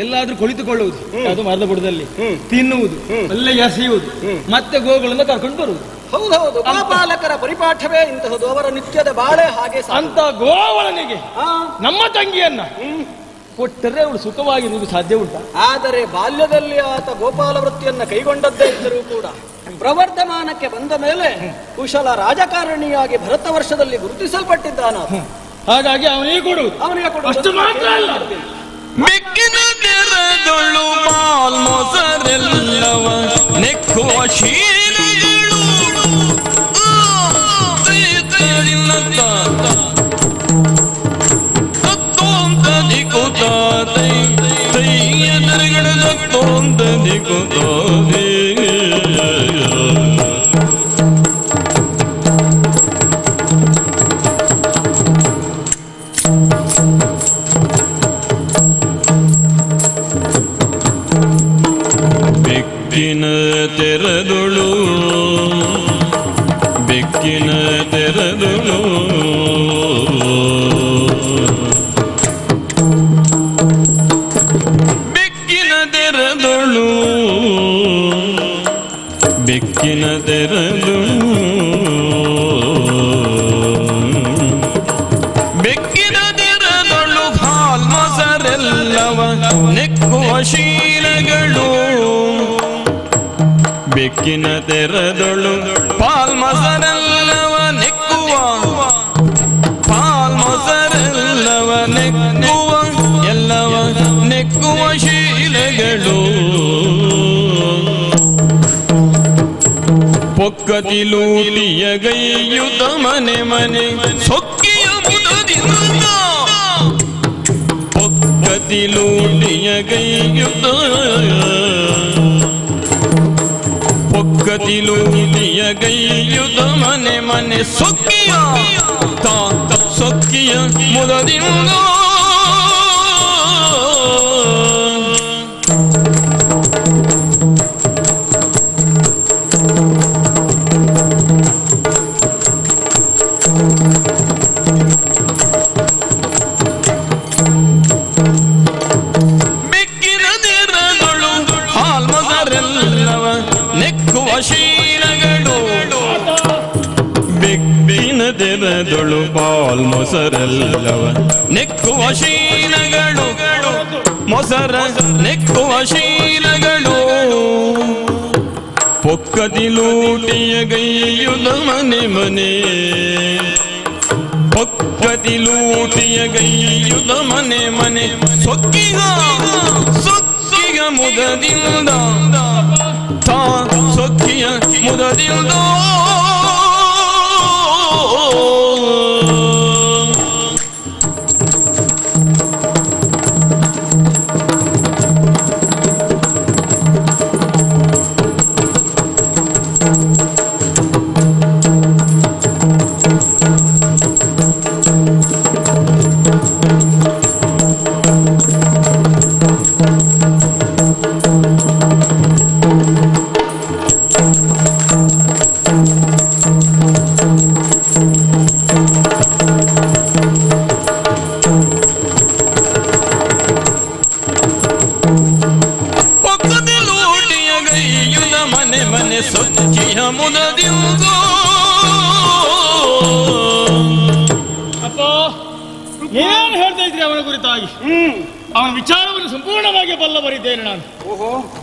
ಎಲ್ಲಾದ್ರೂ ಕುಳಿತುಕೊಳ್ಳುವುದು. ಅದು ಮರದ ಬುಡದಲ್ಲಿ. ತಿನ್ನುವುದು. ಅಲ್ಲೇ ಎಸೆಯುವುದು. ಮತ್ತೆ ಗೋಗಳನ್ನ ಕರ್ಕೊಂಡು ಬರುವುದು. ಹೌದೌದು ಗೋಪಾಲಕರ ಪರಿಪಾಠವೇ ಇಂತಹದು. ಅವರ ನಿತ್ಯದ ಬಾಳೆ ಹಾಗೆ. ಅಂತ ಗೋವಳನಿಗೆ ನಮ್ಮ ತಂಗಿಯನ್ನ ಕೊಟ್ಟರೆ ಅವಳು ಸುಖವಾಗಿರುವುದು ಸಾಧ್ಯ ಉಂಟ? ಆದರೆ ಬಾಲ್ಯದಲ್ಲಿ ಆತ ಗೋಪಾಲ ವೃತ್ತಿಯನ್ನ ಕೈಗೊಂಡದ್ದೇ ಇದ್ದರೂ ಕೂಡ ಪ್ರವರ್ಧಮಾನಕ್ಕೆ ಬಂದ ಮೇಲೆ ಕುಶಲ ರಾಜಕಾರಣಿಯಾಗಿ ಭರತ ವರ್ಷದಲ್ಲಿ ಗುರುತಿಸಲ್ಪಟ್ಟಿದ್ದಾನ. ಹಾಗಾಗಿ ಅವನಿಗೆ ಕೊಡುವುದು ಅವನಿಗೆ ಅಷ್ಟು ಮಾತ್ರ ಅಲ್ಲ. ಮೆಕ್ಕಿನ ತೆರೆದೊಳ್ಳು ಮಾಲ್ ಮೊಸರೆಲ್ಲವ ನೆಕ್ಕುವ ಶೀಲಗಳು. ತೈತರಿಲ್ಲಂತ ತತ್ತೋಂತ ದಿಕ್ಕುತ್ತಾತೆ ತೈಯ ತೆರೆಗಡ ತತ್ತೋಂತ ದಿಕ್ಕುತ್ತಾತೆ ತೆರೆದೊಳು. ಪಾಲ್ ಮೊಸರೆಲ್ಲವ ನೆಕ್ಕುವ. ಪಾಲ್ ಮೊಸರೆಲ್ಲವ ನೆಕ್ಕುವ. ಎಲ್ಲವ ನೆಕ್ಕುವ ಶೀಲಗಳು. ಪೊಕ್ಕತಿಲೂಲಿಯ ಗೈಯುತ ಮನೆ ಮನೆ. ಸೊಕ್ಕಿಯ ಮುದದಿಂದ. ಪೊಕ್ಕತಿಲೂಲಿಯ ಗೈಯುತ ಪೊಕ್ಕತಿಲೂಟಿಯ ಗೈಯುತ ಮನೆ ಮನೆ ಸೊಕ್ಕಿಯ ತಾ ಸೊಕ್ಕಿಯ ಮುದದಿಂದ ಮೊಸರೆಲ್ಲವ. ನೆಕ್ಕುವ ಶೀಲಗಳು ಮೊಸರ ನೆಕ್ಕುವ ಶೀಲಗಳು ಪೊಕ್ಕದಿಲೂಟಿಯ ಗೈಯುದ ಮನೆ. ಮನೆ ಪೊಕ್ಕದಿಲೂಟಿಯ ಗೈಯುದ ಮನೆ ಮನೆ. ಸೊಕ್ಕಿಗ ಸೊಕ್ಕಿಗ ಮುದದಿಂದ ತಾ ಸೊಕ್ಕಿಯ ಮುದದಿಂದ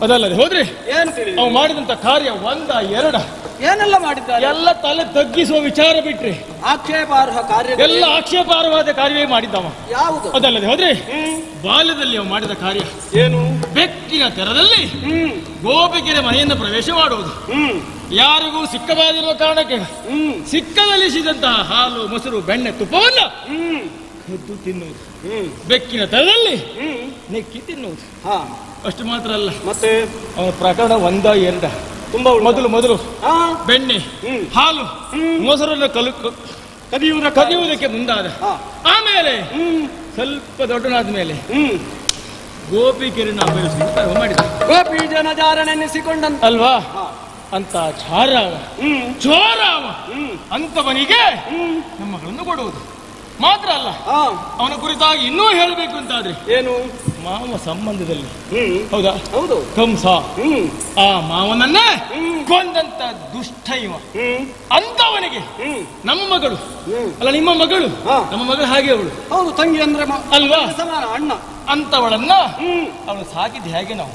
ಅದಲ್ಲದೆ ಹೋದ್ರಿ ಏನ್ ಅವ ಮಾಡಿದಂತ ಕಾರ್ಯ ಒಂದ ಎರಡ. ಏನೆಲ್ಲ ಮಾಡಿದ್ದಾರೆ? ಎಲ್ಲ ತಲೆ ತಗ್ಗಿಸುವ ವಿಚಾರ ಬಿಟ್ರಿ ಆಕ್ಷೇಪಾರ್ಹ ಕಾರ್ಯ ಎಲ್ಲ ಆಕ್ಷೇಪಾರ್ಹವಾದ ಕಾರ್ಯವೇ ಮಾಡಿದ್ದವ. ಯಾವುದು? ಅದಲ್ಲದೆ ಹೋದ್ರಿ ಬಾಲ್ಯದಲ್ಲಿ ಅವ್ ಮಾಡಿದ ಕಾರ್ಯ. ಏನು? ಬೆಕ್ಕಿನ ತೆರದಲ್ಲಿ ಹ್ಮ್. ಗೋಪಿಕೆರೆ ಮನೆಯನ್ನು ಪ್ರವೇಶ ಮಾಡುವುದು. ಹ್ಮ್. ಯಾರಿಗೂ ಸಿಕ್ಕಬಾರದಿರುವ ಕಾರಣಕ್ಕೆ ಹ್ಮ್. ಸಿಕ್ಕದಲ್ಲಿಸಿದಂತಹ ಹಾಲು ಮೊಸರು ಬೆಣ್ಣೆ ತುಪ್ಪವನ್ನ ಹ್ಮ್. ಕದ್ದು ತಿನ್ನುವುದು. ಹ್ಮ್. ಬೆಕ್ಕಿನ ತೆರದಲ್ಲಿ ಹ್ಮ್. ನೆಕ್ಕಿ ತಿನ್ನುವುದು. ಹಾ. ಅಷ್ಟು ಮಾತ್ರ ಅಲ್ಲ. ಮತ್ತೆ? ಅವನ ಪ್ರಕರಣ ಒಂದ ಎರಡ. ತುಂಬಾ ಮೊದಲು ಮೊದಲು. ಬೆಣ್ಣೆ. ಹಾಲು ಮೊಸರನ್ನ ಕಲು ಕದಿಯುವ ಕದಿಯುವುದ ಕದಿಯುವುದಕ್ಕೆ ಮುಂದಾದ. ಆಮೇಲೆ ಸ್ವಲ್ಪ ದೊಡ್ಡನಾದ ಮೇಲೆ ಗೋಪಿ ಕಿರಣ ಮಾಡಿದ ಗೋಪಿ ಜನಜಾರನೆನ್ನಿಸಿಕೊಂಡಂತ ಅಲ್ವಾ? ಹಾ. ಅಂತ ಚಾರ ಅವ ಹ್ಮ್. ಚೋರ ಅವ ಹ್ಮ್. ಅಂತವನಿಗೆ ನಮ್ಮಗಳನ್ನು ನಮ್ಮ ಕೊಡುವುದು. ಮಾತ್ರ ಅಲ್ಲ. ಅವನ ಕುರಿತಾಗಿ ಇನ್ನೂ ಹೇಳಬೇಕು ಅಂತಾದ್ರೆ ಏನು? ಮಾವ ಸಂಬಂಧದಲ್ಲಿ. ಹೌದಾ? ಹೌದು. ಕಂಸ ಆ ಮಾವನನ್ನ. ಕೊಂದಂತ ದುಷ್ಟ ಇವ. ಅಂತವನಿಗೆ ನಮ್ಮ ಮಗಳು. ಅಲ್ಲ ನಿಮ್ಮ ಮಗಳು. ನಮ್ಮ ಮಗಳು ಹಾಗೆ ಅವಳು. ಹೌದು ತಂಗಿ ಅಂದ್ರೆ ಅಲ್ವಾ? ಸಮಾನ ಅಣ್ಣ. ಅಂತವಳನ್ನ ಅವಳು ಸಾಕಿದ ಹೇಗೆ ನಾವು?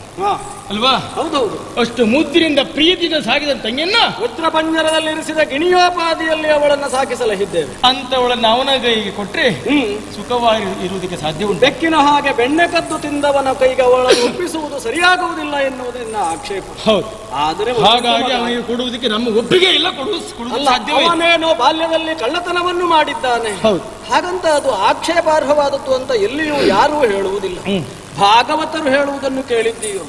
ಅಲ್ವಾ? ಹೌದೌದು ಅಷ್ಟು ಮುದ್ದಿನಿಂದ ಪ್ರೀತಿಯಿಂದ ಸಾಕಿದ ತಂಗಿಯನ್ನ ಉತ್ತರ ಪಂಜರದಲ್ಲಿ ಇರಿಸಿದ ಗಿಣಿಯೋಪಾದಿಯಲ್ಲಿ ಅವಳನ್ನ ಸಾಕಿಸಲಹಿದ್ದೇವೆ ಅಂತವಳನ್ನ ಅವನ ಕೈಗೆ ಕೊಟ್ಟರೆ ಸುಖವಾಗಿ ಇರುವುದಕ್ಕೆ ಸಾಧ್ಯ ಉಂಟು? ಬೆಕ್ಕಿನ ಹಾಗೆ ಬೆಣ್ಣೆ ಕದ್ದು ತಿಂದವನ ಕೈಗೆ ಅವಳನ್ನು ಒಪ್ಪಿಸುವುದು ಸರಿಯಾಗುವುದಿಲ್ಲ ಎನ್ನುವುದನ್ನ ಆಕ್ಷೇಪ. ಹೌದು. ಆದರೆ ಹಾಗಾಗಿ ಅವನಿಗೆ ಕೊಡುವುದಕ್ಕೆ ನಮ್ಮ ಒಪ್ಪಿಗೆ ಇಲ್ಲ ಕೊಡುವ ಕೊಡುವುದು ಸಾಧ್ಯವೇ ಬಾಲ್ಯದಲ್ಲಿ ಕಳ್ಳತನವನ್ನು ಮಾಡಿದ್ದಾನೆ. ಹೌದು. ಹಾಗಂತ ಅದು ಆಕ್ಷೇಪಾರ್ಹವಾದದ್ದು ಅಂತ ಎಲ್ಲಿಯೂ ಯಾರೂ ಹೇಳುವುದಿಲ್ಲ. ಭಾಗವತರು ಹೇಳುವುದನ್ನು ಕೇಳಿದ್ದೀಯೋ?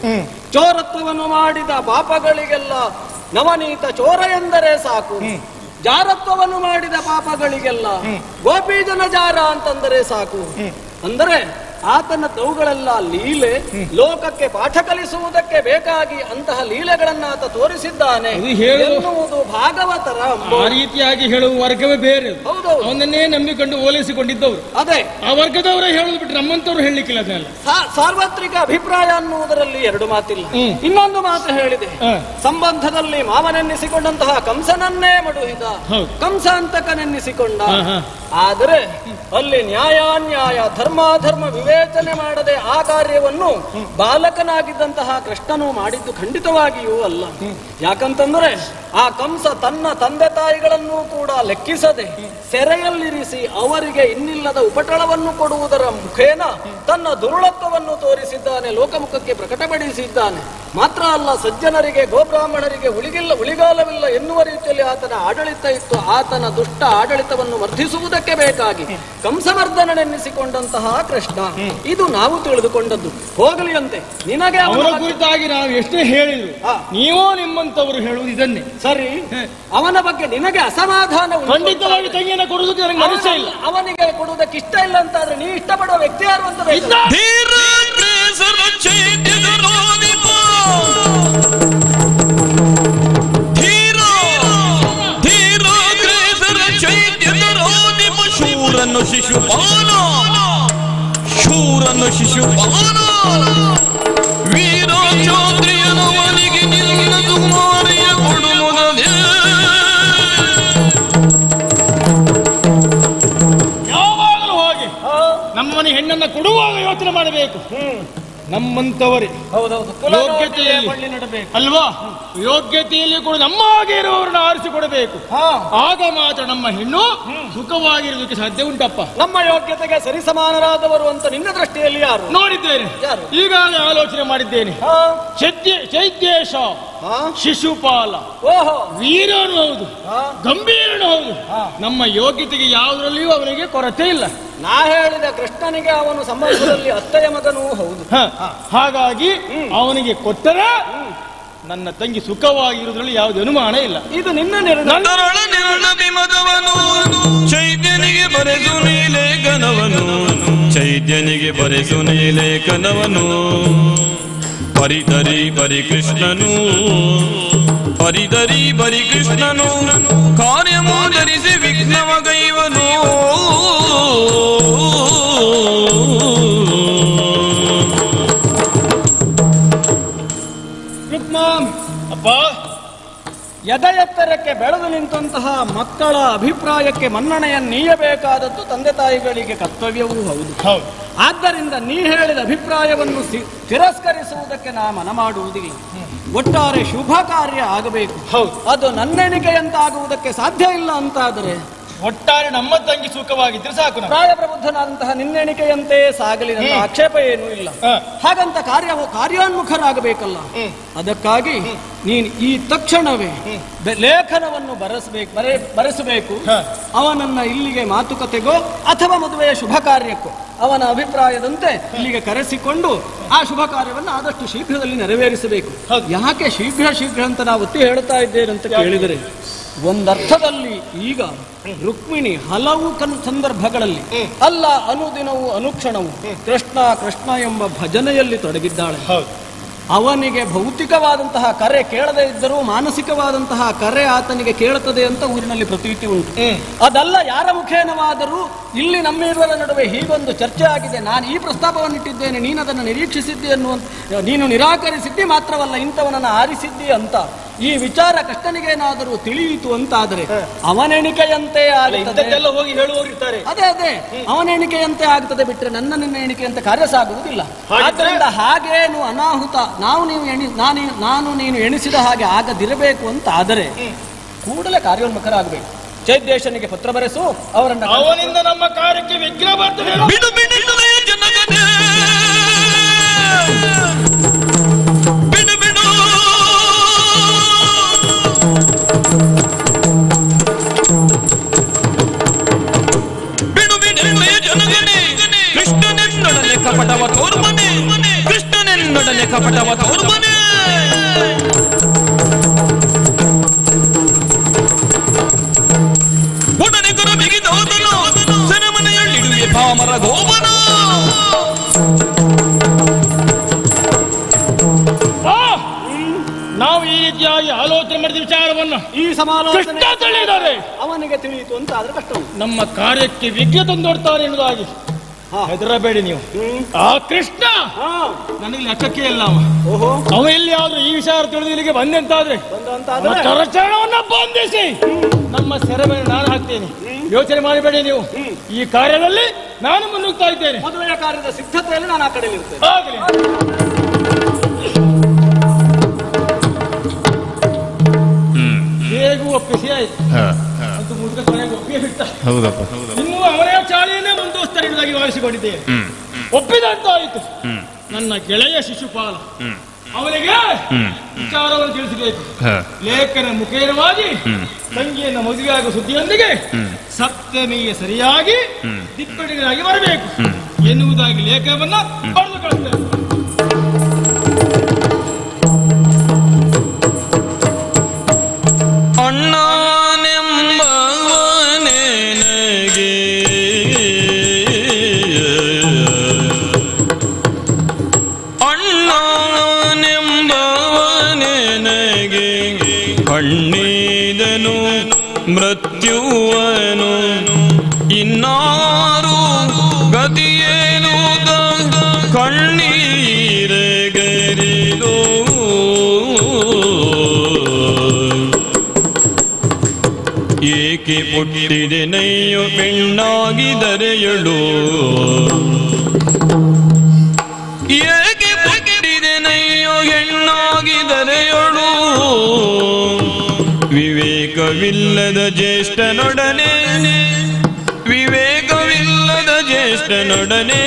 ಚೋರತ್ವವನ್ನು ಮಾಡಿದ ಪಾಪಗಳಿಗೆಲ್ಲ ನವನೀತ ಚೋರ ಎಂದರೆ ಸಾಕು. ಜಾರತ್ವವನ್ನು ಮಾಡಿದ ಪಾಪಗಳಿಗೆಲ್ಲ ಗೋಪೀಜನ ಜಾರ ಅಂತಂದರೆ ಸಾಕು. ಅಂದರೆ ಆತನ ತವುಗಳೆಲ್ಲ ಲೀಲೆ ಲೋಕಕ್ಕೆ ಪಾಠ ಕಲಿಸುವುದಕ್ಕೆ ಬೇಕಾಗಿ ಅಂತಹ ಲೀಲೆಗಳನ್ನ ಆತ ತೋರಿಸಿದ್ದಾನೆ ಎನ್ನುವುದು ಭಾಗವತರ ಆ ರೀತಿಯಾಗಿ ಹೇಳುವ ವರ್ಗವೇ ಬೇರೆ. ಅವನನ್ನೇ ನಂಬಿಕೊಂಡು ಓಲೈಸಿಕೊಂಡಿದ್ದವರು. ಅದೇ. ಆ ವರ್ಗದವರೇ ಹೇಳುದು ಬಿಟ್ಟು ನಮ್ಮಂತವ್ರು ಹೇಳಲಿಕ್ಕಿಲ್ಲ ಅದನ್ನೆಲ್ಲ. ಸಾರ್ವತ್ರಿಕ ಅಭಿಪ್ರಾಯ ಅನ್ನುವುದರಲ್ಲಿ ಎರಡು ಮಾತಿಲ್ಲ. ಇನ್ನೊಂದು ಮಾತು ಹೇಳಿದೆ. ಸಂಬಂಧದಲ್ಲಿ ಮಾವನೆನ್ನಿಸಿಕೊಂಡಂತಹ ಕಂಸನನ್ನೇ ಮಡುಹಿದ. ಕಂಸ ಅಂತಕನೆನ್ನಿಸಿಕೊಂಡ. ಆದರೆ ಅಲ್ಲಿ ನ್ಯಾಯಾನ್ಯಾಯ ಧರ್ಮಾಧರ್ಮ ವಿವೇಚನೆ ಮಾಡದೆ ಆ ಕಾರ್ಯವನ್ನು ಬಾಲಕನಾಗಿದ್ದಂತಹ ಕೃಷ್ಣನು ಮಾಡಿದ್ದು ಖಂಡಿತವಾಗಿಯೂ ಅಲ್ಲ. ಯಾಕಂತಂದ್ರೆ ಆ ಕಂಸ ತನ್ನ ತಂದೆ ತಾಯಿಗಳನ್ನು ಕೂಡ ಲೆಕ್ಕಿಸದೆ ಸೆರೆಯಲ್ಲಿರಿಸಿ ಅವರಿಗೆ ಇನ್ನಿಲ್ಲದ ಉಪಟಳವನ್ನು ಕೊಡುವುದರ ಮುಖೇನ ತನ್ನ ದುರುಳತ್ವವನ್ನು ತೋರಿಸಿದ್ದಾನೆ, ಲೋಕಮುಖಕ್ಕೆ ಪ್ರಕಟಪಡಿಸಿದ್ದಾನೆ. ಮಾತ್ರ ಅಲ್ಲ, ಸಜ್ಜನರಿಗೆ, ಗೋಬ್ರಾಹ್ಮಣರಿಗೆ ಉಳಿಗಿಲ್ಲ ಉಳಿಗಾಲವಿಲ್ಲ ಎನ್ನುವ ರೀತಿಯಲ್ಲಿ ಆತನ ಆಡಳಿತ ಇತ್ತು. ಆತನ ದುಷ್ಟ ಆಡಳಿತವನ್ನು ವರ್ಧಿಸುವುದಕ್ಕೆ ಬೇಕಾಗಿ ಕಂಸವರ್ಧನನೆನ್ನಿಸಿಕೊಂಡಂತಹ ಕೃಷ್ಣ. ಇದು ನಾವು ತಿಳಿದುಕೊಂಡದ್ದು ಹೋಗಲಿ ಅಂತೆ ನಿನಗೆ ಬಗ್ಗೆ- ಕುರಿತಾಗಿ ನಾವು ಎಷ್ಟೇ ಹೇಳಿದ್ರು ನೀವು ನೀವೋ ನಿಮ್ಮಂತವರು ಹೇಳುವುದು ಇದನ್ನೇ ಸರಿ ಅವನ ಬಗ್ಗೆ ನಿನಗೆ ಅಸಮಾಧಾನ ಉಂಟು ಖಂಡಿತವಾಗಿ ತೆಂಗಿನ ಕೊಡುವುದು ಕೊಡುವುದಕ್ಕೆ ನನಗೆ ಮನಸ್ಸೇ ಇಲ್ಲ ಅವನಿಗೆ ಕೊಡುವುದಕ್ಕೆ ಇಷ್ಟ ಇಲ್ಲ ಅಂತಾದ್ರೆ ನೀ ಇಷ್ಟಪಡುವ ವ್ಯಕ್ತಿ ಯಾರು ಅಂತ ಬೇಕು. ಶಿಶುಪಾಲ ಶಿಶು ವೀರ ವೀರಾಚಾದ್ರಿಯನವನಿಗೆ ನಿನ್ನ ಕುಮಾರಿಯ ಕೊಡುವುದೇ ಯಾವಾಗಲೂ ಹೋಗಿ. ನಮ್ಮನೆ ನಮ್ಮ ಮನೆ ಹೆಣ್ಣನ್ನ ಕೊಡುವಾಗ ಯೋಚನೆ ಮಾಡಬೇಕು. ಹ್ಮ್. ನಮ್ಮಂತವರೇ. ಯೋಗ್ಯತೆಯಲ್ಲಿ. ಅಲ್ವಾ? ಯೋಗ್ಯತೆಯಲ್ಲಿ ಕೂಡ ನಮ್ಮ ಹಾಗೆ ಇರುವವರನ್ನ ಆರಿಸಿಕೊಡಬೇಕು. ಹಾ. ಆಗ ಮಾತ್ರ ನಮ್ಮ ಹೆಣ್ಣು ಸುಖವಾಗಿರುವುದಕ್ಕೆ ಸಾಧ್ಯ ಉಂಟಪ್ಪ. ನಮ್ಮ ಯೋಗ್ಯತೆಗೆ ಸರಿಸಮಾನರಾದವರು ಅಂತ ನಿನ್ನ ದೃಷ್ಟಿಯಲ್ಲಿ ಯಾರು? ನೋಡಿದ್ದೇನೆ? ಈಗಾಗಲೇ ಆಲೋಚನೆ ಮಾಡಿದ್ದೇನೆ. ಚೈತ್ಯೇಶ ಶಿಶುಪಾಲ. ಓಹೋ. ವೀರನು ಹೌದು. ಗಂಭೀರನು ಹೌದು. ಹಾ. ನಮ್ಮ ಯೋಗ್ಯತೆಗೆ ಯಾವುದರಲ್ಲಿಯೂ ಅವರಿಗೆ ಕೊರತೆ ಇಲ್ಲ. ನಾ ಹೇಳಿದ ಕೃಷ್ಣನಿಗೆ ಅವನು ಸಂಬಂಧದಲ್ಲಿ ಅತ್ತಯ ಮಗನೂ ಹೌದು. ಹ. ಹಾಗಾಗಿ ಅವನಿಗೆ ಕೊಟ್ಟರೆ ನನ್ನ ತಂಗಿ ಸುಖವಾಗಿರುವುದರಲ್ಲಿ ಯಾವುದೇ ಅನುಮಾನ ಇಲ್ಲ. ಇದು ನಿನ್ನ ನಿರ್ಣಯ. ಚೈತ್ಯನಿಗೆ ಬರೆಸು ನೀಲೇಖನವನು ಚೈತ್ಯನಿಗೆ ಬರೆಸು ನೀಲೇಖನವನು ಪರಿಧರಿ ಬರಿ ಕೃಷ್ಣನು ಪರಿಧರಿ ಬರಿ ಕೃಷ್ಣನು ಕಾರ್ಯಮೋದರಿಸಿ ವಿಘ್ನವಗೈವನು ಎದ ಎತ್ತರಕ್ಕೆ ಬೆಳೆದು ನಿಂತಹ ಮಕ್ಕಳ ಅಭಿಪ್ರಾಯಕ್ಕೆ ಮನ್ನಣೆಯನ್ನು ನೀಯಬೇಕಾದದ್ದು ತಂದೆ ತಾಯಿಗಳಿಗೆ ಕರ್ತವ್ಯವೂ ಹೌದು. ಹೌದು. ಆದ್ದರಿಂದ ನೀ ಹೇಳಿದ ಅಭಿಪ್ರಾಯವನ್ನು ತಿರಸ್ಕರಿಸುವುದಕ್ಕೆ ನಾ ಮನ ಮಾಡುವುದಿಲ್ಲ ಒಟ್ಟಾರೆ ಶುಭ ಕಾರ್ಯ ಆಗಬೇಕು. ಹೌದು. ಅದು ನನ್ನೆಣಿಕೆಯಂತಾಗುವುದಕ್ಕೆ ಸಾಧ್ಯ ಇಲ್ಲ ಅಂತಾದರೆ ಒಟ್ಟಾರೆ ನಮ್ಮ ತಂಗಿ ಸುಖವಾಗಿದ್ರೆ ಸಾಕು ನಾವು ಪ್ರಾಯ ಪ್ರಬುದ್ಧನಾದಂತಹ ನಿನ್ನೆಣಿಕೆಯಂತೆ ಸಾಗಲಿ ನನ್ನ ಆಕ್ಷೇಪ ಏನೂ ಇಲ್ಲ. ಹಾಗಂತ ಕಾರ್ಯ ಕಾರ್ಯೋನ್ಮುಖರಾಗಬೇಕಲ್ಲ. ಅದಕ್ಕಾಗಿ ನೀನು ಈ ತಕ್ಷಣವೇ ಲೇಖನವನ್ನು ಬರೆಸಬೇಕು ಬರೆ ಬರೆಸಬೇಕು. ಅವನನ್ನ ಇಲ್ಲಿಗೆ ಮಾತುಕತೆಗೋ ಅಥವಾ ಮದುವೆಯ ಶುಭ ಕಾರ್ಯಕ್ಕೋ ಅವನ ಅಭಿಪ್ರಾಯದಂತೆ ಇಲ್ಲಿಗೆ ಕರೆಸಿಕೊಂಡು ಆ ಶುಭ ಕಾರ್ಯವನ್ನು ಆದಷ್ಟು ಶೀಘ್ರದಲ್ಲಿ ನೆರವೇರಿಸಬೇಕು. ಯಾಕೆ ಶೀಘ್ರ ಶೀಘ್ರ ಅಂತ ನಾವು ಒತ್ತಿ ಹೇಳ್ತಾ ಇದ್ದೇನೆ ಅಂತ ಕೇಳಿದರೆ ಒಂದರ್ಥದಲ್ಲಿ ಈಗ ರುಕ್ಮಿಣಿ ಹಲವು ಕನ್ ಸಂದರ್ಭಗಳಲ್ಲಿ ಅಲ್ಲ ಅನುದಿನವೂ ಅನುಕ್ಷಣವು ಕೃಷ್ಣ ಕೃಷ್ಣ ಎಂಬ ಭಜನೆಯಲ್ಲಿ ತೊಡಗಿದ್ದಾಳೆ. ಅವನಿಗೆ ಭೌತಿಕವಾದಂತಹ ಕರೆ ಕೇಳದೇ ಇದ್ದರೂ ಮಾನಸಿಕವಾದಂತಹ ಕರೆ ಆತನಿಗೆ ಕೇಳುತ್ತದೆ ಅಂತ ಊರಿನಲ್ಲಿ ಪ್ರತೀತಿ ಉಂಟು. ಅದಲ್ಲ ಯಾರ ಮುಖೇನವಾದರೂ ಇಲ್ಲಿ ನಮ್ಮಿಬ್ಬರ ನಡುವೆ ಹೀಗೊಂದು ಚರ್ಚೆ ಆಗಿದೆ. ನಾನು ಈ ಪ್ರಸ್ತಾಪವನ್ನು ಇಟ್ಟಿದ್ದೇನೆ ನೀನು ಅದನ್ನು ನಿರೀಕ್ಷಿಸಿದ್ದಿ ಅನ್ನುವಂತ ನೀನು ನಿರಾಕರಿಸಿದ್ದಿ ಮಾತ್ರವಲ್ಲ ಇಂಥವನನ್ನು ಆರಿಸಿದ್ದಿ ಅಂತ ಈ ವಿಚಾರ ಕಷ್ಟನಿಗೇನಾದರೂ ತಿಳಿಯಿತು ಅಂತಾದರೆ ಅವನೆಣಿಕೆಯಂತೆ ಇಂಥದ್ದೆಲ್ಲ ಹೋಗಿ ಹೇಳುವವರು ಇರ್ತಾರೆ ಅದೇ ಅದೇ ಅವನೆಣಿಕೆಯಂತೆ ಆಗ್ತದೆ ಬಿಟ್ರೆ ನನ್ನ ನಿನ್ನ ಎಣಿಕೆಯಂತೆ ಕಾರ್ಯ ಸಾಗುವುದಿಲ್ಲ ಆದ್ದರಿಂದ ಹಾಗೇನು ಅನಾಹುತ ನಾವು ನೀವು ಎಣಿ ನಾನು ನಾನು ನೀನು ಎಣಿಸಿದ ಹಾಗೆ ಆಗದಿರಬೇಕು ಅಂತ ಆದರೆ ಕೂಡಲೇ ಕಾರ್ಯೋನ್ಮುಖರಾಗಬೇಕು ಚೈದ್ಯೇಶನಿಗೆ ಪತ್ರ ಬರೆಸು ಅವರನ್ನು ಅವನಿಂದ ನಮ್ಮ ಕಾರ್ಯಕ್ಕೆ ವಿಘ್ನ ಬರ್ತದೆ ಒಡನೆ ಗೋಮನ ನಾವು ಈ ರೀತಿಯಾಗಿ ಆಲೋಚನೆ ಮಾಡಿದ ವಿಚಾರವನ್ನು ಈ ಸಮಾಲೋಚನೆ ಕೃಷ್ಣ ತಿಳಿಯಿದ್ದಾರೆ ಅವನಿಗೆ ತಿಳಿಯಿತು ಅಂತ ಆದ್ರೆ ಕಷ್ಟ ನಮ್ಮ ಕಾರ್ಯಕ್ಕೆ ವಿಘ್ನ ತಂದೊಡ್ತಾರೆ ಎನ್ನುವುದಾಗಿ. ಹೆದರಬೇಡಿ ನೀವು. ಆ ಕೃಷ್ಣ! ಹಾ. ನನಗೆ ಲೆಕ್ಕಕ್ಕೆ ಇಲ್ಲ ಅವ. ಓಹೋ. ಅವ ಎಲ್ಲಿಯಾದ್ರೂ ಈ ವಿಚಾರ ತಿಳಿದು ಇಲ್ಲಿಗೆ ಬಂದಂತಾದ್ರೆ ಬಂದ ಅಂತ ಅವನ ಆದ್ರೆ ಕರಚರಣವನ್ನ ಬಂಧಿಸಿ. ನಮ್ಮ ಸೆರೆಮನೆ ನಾನು ಹಾಕ್ತೇನೆ. ಯೋಚನೆ ಮಾಡಬೇಡಿ ನೀವು. ಈ ಕಾರ್ಯದಲ್ಲಿ ನಾನು ಮುನ್ನುಗ್ತಾ ಇದ್ದೇನೆ. ಮೊದಲನೇ ಕಾರ್ಯದ ಸಿದ್ಧತೆಯಲ್ಲಿ ನಾನು ಆ ಕಡೆಯಲ್ಲಿ ಇರ್ತೇನೆ ಆಗಲಿ. ಹೇಗೂ ಒಪ್ಪಿಸಿ ಆಯ್ತು. ಹೌದಪ್ಪ. ಇನ್ನು ಅವರೇ ಚಾಳಿಯನ್ನೇ ಭಾವಿಸಿಕೊಂಡಿದ್ದೇವೆ ಒಪ್ಪಿದಂತ ಆಯಿತು ನನ್ನ ಗೆಳೆಯ ಶಿಶುಪಾಲ. ಅವನಿಗೆ ವಿಚಾರವನ್ನು ತಿಳಿಸಬೇಕು ಲೇಖನ ಮುಖೇನವಾಗಿ ತಂಗಿಯನ್ನು ಮದುವೆಯಾಗುವ ಸುದ್ದಿಯೊಂದಿಗೆ ಸಪ್ತಮಿಗೆ ಸರಿಯಾಗಿ ದಿಕ್ಕಡಿಗರಾಗಿ ಬರಬೇಕು ಎನ್ನುವುದಾಗಿ ಲೇಖನವನ್ನು ಬರೆದು ಕಳಿಸ್ತೇನೆ ಅಣ್ಣನೆಂಬವನೆನಗೆ ಮೃತ್ಯುವನು ಇನ್ನಾರು ಗತಿಯೇನು ಕಣ್ಣೀರಗರಿದೋ? ಏಕೆ ಪುಟ್ಟಿದೆ ನೈಯು ಬೆಣ್ಣಾಗಿದರೆಯಳು ಏಕೆ ವಿವೇಕವಿಲ್ಲದ ಜ್ಯೇಷ್ಠನೊಡನೆ ವಿವೇಕವಿಲ್ಲದ ಜ್ಯೇಷ್ಠನೊಡನೆ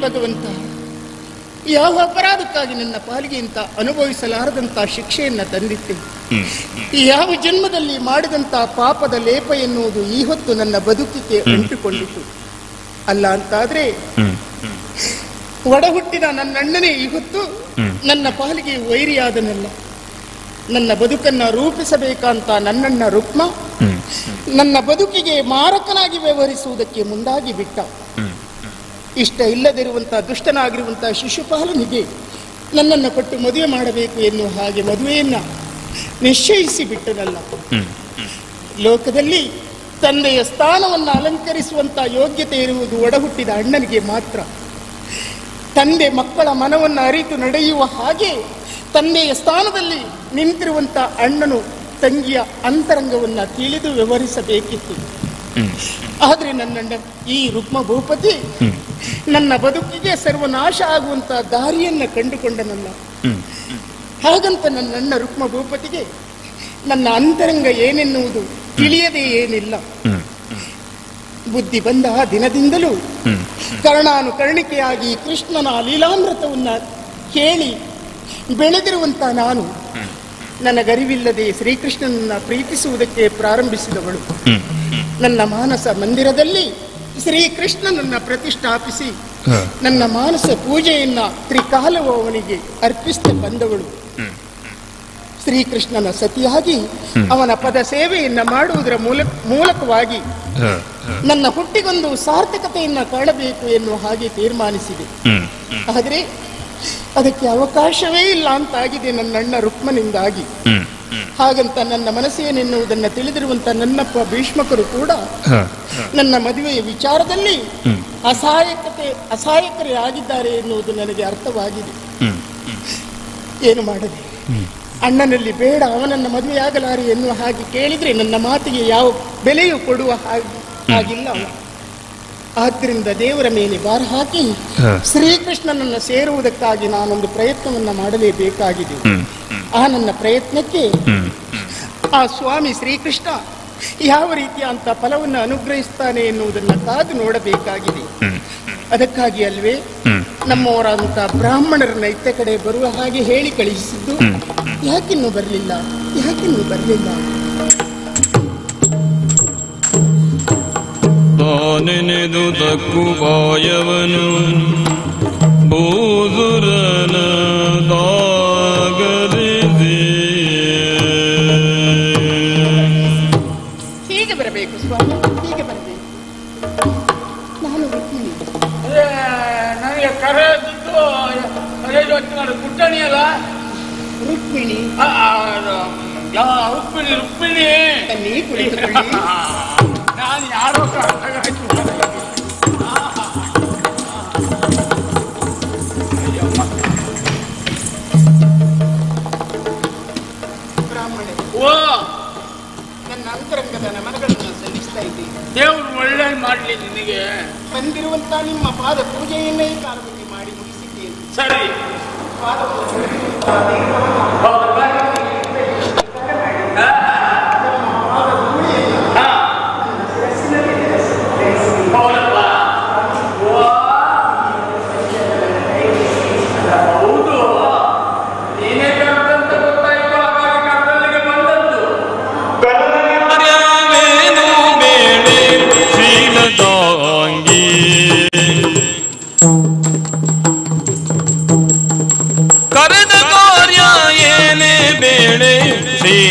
ಭಗವಂತ ಯಾವ ಅಪರಾಧಕ್ಕಾಗಿ ನನ್ನ ಪಾಲಿಗೆ ಇಂಥ ಅನುಭವಿಸಲಾರದಂಥ ಶಿಕ್ಷೆಯನ್ನ ತಂದಿತ್ತೆ ಯಾವ ಜನ್ಮದಲ್ಲಿ ಮಾಡಿದಂತಹ ಪಾಪದ ಲೇಪ ಎನ್ನುವುದು ಈ ಹೊತ್ತು ನನ್ನ ಬದುಕಿಗೆ ಅಂಟುಕೊಂಡಿತು ಅಲ್ಲ ಅಂತಾದ್ರೆ ಒಡ ಹುಟ್ಟಿದ ನನ್ನಣ್ಣನೇ ಇವತ್ತು ನನ್ನ ಪಾಲಿಗೆ ವೈರಿಯಾದನಲ್ಲ. ನನ್ನ ಬದುಕನ್ನ ರೂಪಿಸಬೇಕಂತ ನನ್ನಣ್ಣ ರುಕ್ಮ ನನ್ನ ಬದುಕಿಗೆ ಮಾರಕನಾಗಿ ವ್ಯವಹರಿಸುವುದಕ್ಕೆ ಮುಂದಾಗಿ ಬಿಟ್ಟ. ಇಷ್ಟ ಇಲ್ಲದಿರುವಂತ ದುಷ್ಟನಾಗಿರುವಂತ ಶಿಶುಪಾಲನಿಗೆ ನನ್ನನ್ನು ಕೊಟ್ಟು ಮದುವೆ ಮಾಡಬೇಕು ಎನ್ನುವ ಹಾಗೆ ಮದುವೆಯನ್ನ ನಿಶ್ಚಯಿಸಿ ಬಿಟ್ಟನಲ್ಲ. ಲೋಕದಲ್ಲಿ ತಂದೆಯ ಸ್ಥಾನವನ್ನು ಅಲಂಕರಿಸುವಂಥ ಯೋಗ್ಯತೆ ಇರುವುದು ಒಡಹುಟ್ಟಿದ ಅಣ್ಣನಿಗೆ ಮಾತ್ರ. ತಂದೆ ಮಕ್ಕಳ ಮನವನ್ನು ಅರಿತು ನಡೆಯುವ ಹಾಗೆ ತಂದೆಯ ಸ್ಥಾನದಲ್ಲಿ ನಿಂತಿರುವಂಥ ಅಣ್ಣನು ತಂಗಿಯ ಅಂತರಂಗವನ್ನು ತಿಳಿದು ವ್ಯವಹರಿಸಬೇಕಿತ್ತು. ಆದರೆ ನನ್ನಣ್ಣ ಈ ರುಕ್ಮ ಭೂಪತಿ ನನ್ನ ಬದುಕಿಗೆ ಸರ್ವನಾಶ ಆಗುವಂತ ದಾರಿಯನ್ನ ಕಂಡುಕೊಂಡನಲ್ಲ. ಹಾಗಂತ ನನ್ನಣ್ಣ ರುಕ್ಮ ಭೂಪತಿಗೆ ನನ್ನ ಅಂತರಂಗ ಏನೆನ್ನುವುದು ತಿಳಿಯದೇ ಏನಿಲ್ಲ. ಬುದ್ಧಿ ಬಂದ ದಿನದಿಂದಲೂ ಕರ್ಣಾನುಕರ್ಣಿಕೆಯಾಗಿ ಕೃಷ್ಣನ ಲೀಲಾಮೃತವನ್ನ ಕೇಳಿ ಬೆಳೆದಿರುವಂತ ನಾನು ನನಗರಿವಿಲ್ಲದೆ ಶ್ರೀಕೃಷ್ಣನನ್ನ ಪ್ರೀತಿಸುವುದಕ್ಕೆ ಪ್ರಾರಂಭಿಸಿದವಳು. ನನ್ನ ಮಾನಸ ಮಂದಿರದಲ್ಲಿ ಶ್ರೀಕೃಷ್ಣನನ್ನ ಪ್ರತಿಷ್ಠಾಪಿಸಿ ನನ್ನ ಮಾನಸ ಪೂಜೆಯನ್ನ ತ್ರಿಕಾಲವು ಅವನಿಗೆ ಬಂದವಳು. ಶ್ರೀಕೃಷ್ಣನ ಸತಿಯಾಗಿ ಅವನ ಪದ ಸೇವೆಯನ್ನ ಮಾಡುವುದರ ಮೂಲಕ ಮೂಲಕವಾಗಿ ನನ್ನ ಹುಟ್ಟಿಗೊಂದು ಸಾರ್ಥಕತೆಯನ್ನ ಕಾಣಬೇಕು ಎನ್ನುವ ಹಾಗೆ ತೀರ್ಮಾನಿಸಿದೆ. ಆದರೆ ಅದಕ್ಕೆ ಅವಕಾಶವೇ ಇಲ್ಲ ಅಂತಾಗಿದೆ ನನ್ನಣ್ಣ ರುಕ್ಮನಿಂದಾಗಿ ಹಾಗಂತ ನನ್ನ ಮನಸ್ಸೇನೆನ್ನುವುದನ್ನು ತಿಳಿದಿರುವಂತ ನನ್ನಪ್ಪ ಭೀಷ್ಮಕರು ಕೂಡ ನನ್ನ ಮದುವೆಯ ವಿಚಾರದಲ್ಲಿ ಅಸಹಾಯಕತೆ ಅಸಹಾಯಕರೇ ಆಗಿದ್ದಾರೆ ಎನ್ನುವುದು ನನಗೆ ಅರ್ಥವಾಗಿದೆ. ಏನು ಮಾಡಲಿ? ಅಣ್ಣನಲ್ಲಿ ಬೇಡ ಅವನನ್ನ ಮದುವೆಯಾಗಲಾರಿ ಎನ್ನುವ ಹಾಗೆ ಕೇಳಿದ್ರೆ ನನ್ನ ಮಾತಿಗೆ ಯಾವ ಬೆಲೆಯೂ ಕೊಡುವ ಹಾಗೆ ಹಾಗಿಲ್ಲ. ಆದ್ದರಿಂದ ದೇವರ ಮೇಲೆ ಬಾರ ಹಾಕಿ ಶ್ರೀಕೃಷ್ಣನನ್ನು ಸೇರುವುದಕ್ಕಾಗಿ ನಾನೊಂದು ಪ್ರಯತ್ನವನ್ನು ಮಾಡಲೇಬೇಕಾಗಿದೆ. ಆ ನನ್ನ ಪ್ರಯತ್ನಕ್ಕೆ ಆ ಸ್ವಾಮಿ ಶ್ರೀಕೃಷ್ಣ ಯಾವ ರೀತಿಯ ಅಂತ ಫಲವನ್ನು ಅನುಗ್ರಹಿಸ್ತಾನೆ ಎನ್ನುವುದನ್ನು ಕಾದು ನೋಡಬೇಕಾಗಿದೆ. ಅದಕ್ಕಾಗಿ ಅಲ್ವೇ ನಮ್ಮವರಂತ ಬ್ರಾಹ್ಮಣರನ್ನ ಇತ್ತ ಕಡೆ ಬರುವ ಹಾಗೆ ಹೇಳಿ ಕಳಿಸಿದ್ದು ಯಾಕಿನ್ನು ಬರಲಿಲ್ಲ? ಯಾಕಿನ್ನು ಬರಲಿಲ್ಲ? ತಾನೆನೆದು ತಕ್ಕು ಬಾಯವನು ದಾಗರಿದೆ ಹೀಗೆ ಬರಬೇಕು ಸ್ವಾಮಿ ಹೀಗೆ ಬರಬೇಕು. ನಾನು ರುಕ್ಮಿಣಿ ನನಗೆ ಕರೆದಿದ್ದು ಗುಟ್ಟಣಿ ಅಲ್ಲ? ರುಕ್ಮಿಣಿ. ಆ, ಯಾ, ರುಕ್ಮಿಣಿ ರುಕ್ಮಿಣಿ. ನೀ ಕುಳಿತುಕೊಳ್ಳಿ ನಾನು ಯಾರೋ ಬ್ರಾಹ್ಮಣೆ ಓ ನನ್ನ ಅಂತರಂಗದ ನಮನಗಳನ್ನು ಸಲ್ಲಿಸ್ತಾ ಇದ್ದೀನಿ. ದೇವ್ರು ಒಳ್ಳೇದು ಮಾಡ್ಲಿ ನಿನಗೆ. ಬಂದಿರುವಂತ ನಿಮ್ಮ ಪಾದ ಪೂಜೆಯನ್ನೇ ಈ ಕಾಲದಲ್ಲಿ ಮಾಡಿ ಮುಗಿಸಿದ್ದೇನೆ. ಸರಿ. ಪಾದ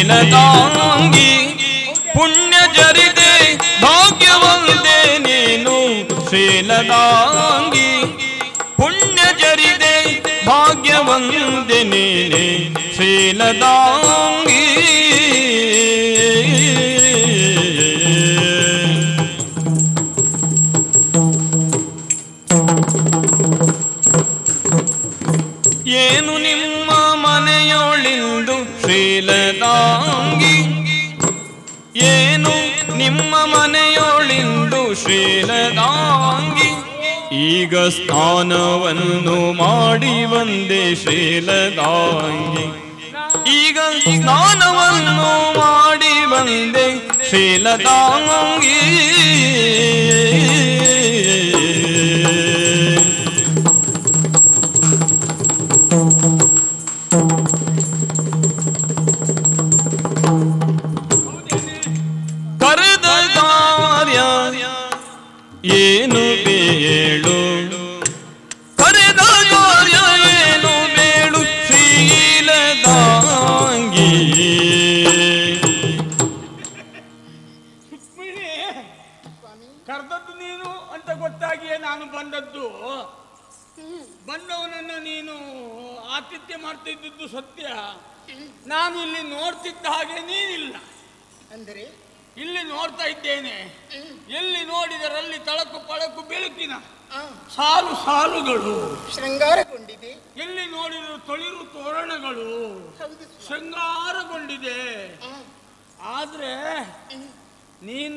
ಶ್ರೀಲತಾಂಗಿ ಪುಣ್ಯ ಜರಿದೆ ಭಾಗ್ಯವಂತೆ ನೀನು ಶ್ರೀಲತಾಂಗಿ ಪುಣ್ಯ ಜರಿದೆ ಭಾಗ್ಯವಂತೆ ನೀನೆ ಶ್ರೀಲತಾಂಗಿ ಈಗ ಸ್ನಾನವನ್ನು ಮಾಡಿ ಬಂದೆ ಶ್ರೀಲತಾಂಗಿ ಈಗ ಸ್ನಾನವನ್ನು ಮಾಡಿ ಬಂದೆ ಶ್ರೀಲತಾಂಗಿ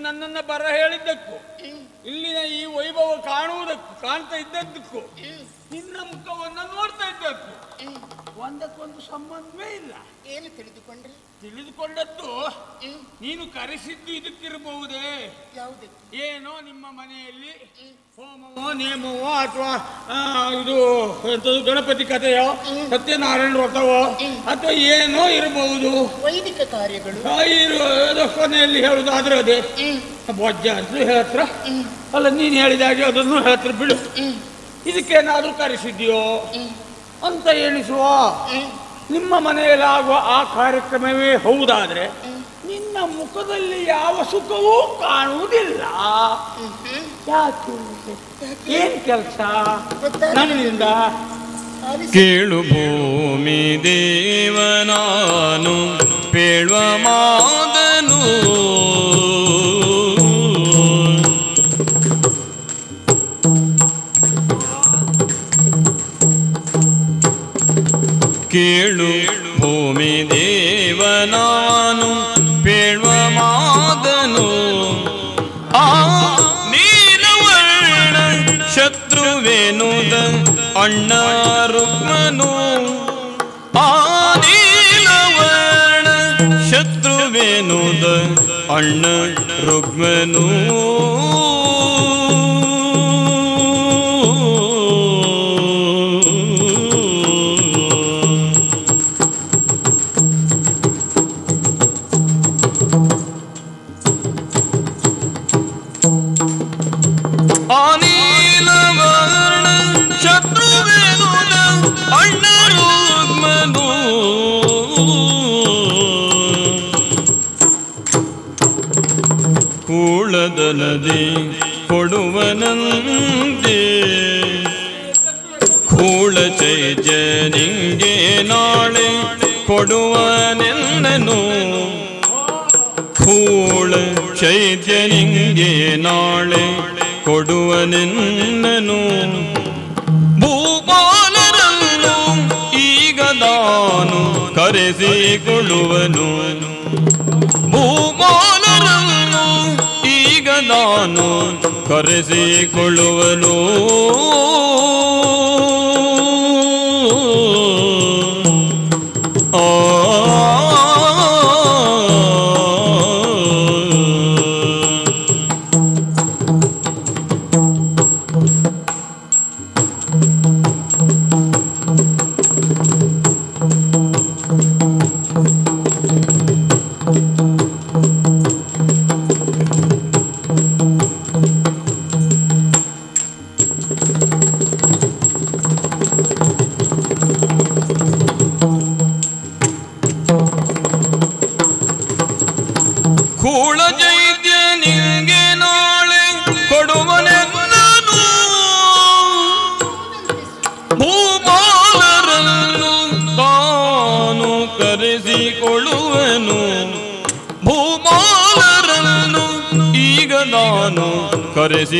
ನನ್ನನ್ನ ಬರ ಹೇಳಿದ್ದಕ್ಕೂ ಇಲ್ಲಿನ ಈ ವೈಭವ ಕಾಣುವುದಕ್ಕೂ ಕಾಣ್ತಾ ಇದ್ದದ್ದಕ್ಕೂ ನಿನ್ನ ಮುಖವನ್ನು ನೋಡ್ತಾ ಇದ್ದಕ್ಕೂ. ಒಂದಕ್ಕೊಂದು ಸಂಬಂಧವೇ ಇಲ್ಲ. ಏನು ತಿಳಿದುಕೊಂಡ್ರೆ? ತಿಳಿದುಕೊಂಡದ್ದು ನೀನು ಕರೆಸಿದ್ದು ಇದಕ್ಕಿರಬಹುದೇ? ಏನೋ ನಿಮ್ಮ ಮನೆಯಲ್ಲಿ ಹೋಮವೋ ನೇಮವೋ ಅಥವಾ ಇದು ಎಂಥದ್ದು ಗಣಪತಿ ಕಥೆಯೋ ಸತ್ಯನಾರಾಯಣ ವ್ರತವೋ ಅಥವಾ ಏನೋ ಇರಬಹುದು? ವೈದಿಕ ಕಾರ್ಯಗಳು. ಇರು- ಕೊನೆಯಲ್ಲಿ ಹೇಳುದಾದ್ರೆ ಅದೇ. ಬೊಜ್ಜ ಅಂತ ಹೇಳತ್ರ. ಅಲ್ಲ ನೀನು ಹೇಳಿದಾಗೆ ಅದನ್ನು ಹೇಳತ್ರ ಬಿಡು. ಇದಕ್ಕೇನಾದ್ರೂ ಕರೆಸಿದ್ಯೋ? ಅಂತ ಎಣಿಸುವ ನಿಮ್ಮ ಮನೆಯಲ್ಲಾಗುವ ಆ ಕಾರ್ಯಕ್ರಮವೇ ಹೌದಾದ್ರೆ ನಿನ್ನ ಮುಖದಲ್ಲಿ ಯಾವ ಸುಖವೂ ಕಾಣುವುದಿಲ್ಲ. ಯಾಕೆ ಏನ್ ಕೆಲಸ ನನ್ನಿಂದ. ಕೇಳು ಭೂಮಿ ದೇವನಾನು ಪೇಳುವ ಮಾದನು ಕೇಳು, ಭೂಮಿ ದೇವನಾನು ಪೇಳುವ ಮಾದನು ಆ ನೀಲವರ್ಣ ಶತ್ರುವೇನುದ ಅಣ್ಣ ರುಕ್ಮನು. ಆ ನೀಲವರ್ಣ ಶತ್ರುವೇನುದ ಅಣ್ಣ ರುಕ್ಮನು. ಕೂಳದ ನದಿ ಕೊಡುವನಂತೆ ಕೂಳ ಚೈಜ ನಿಂಗೆ ನಾಳೆ ಕೊಡುವನೆನ್ನನು ಕೂಳ ಚೈತ್ಯ ನಿಂಗೆ ನಾಳೆ ಕೊಡುವನೆನ್ನನು ಭೂಪಾಲರನ್ನು ಈಗ ದಾನು ಕರೆಸಿಕೊಳ್ಳುವನು ಭೂಪಾಲರನ್ನು ದಾನು ಕರೆಸಿಕೊಳ್ಳುವನು.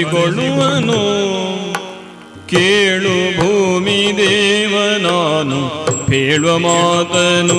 ಕರೆಸಿಕೊಳ್ಳುವನು ಕೇಳು ಭೂಮಿ ದೇವ ನಾನು ಹೇಳುವ ಮಾತನು.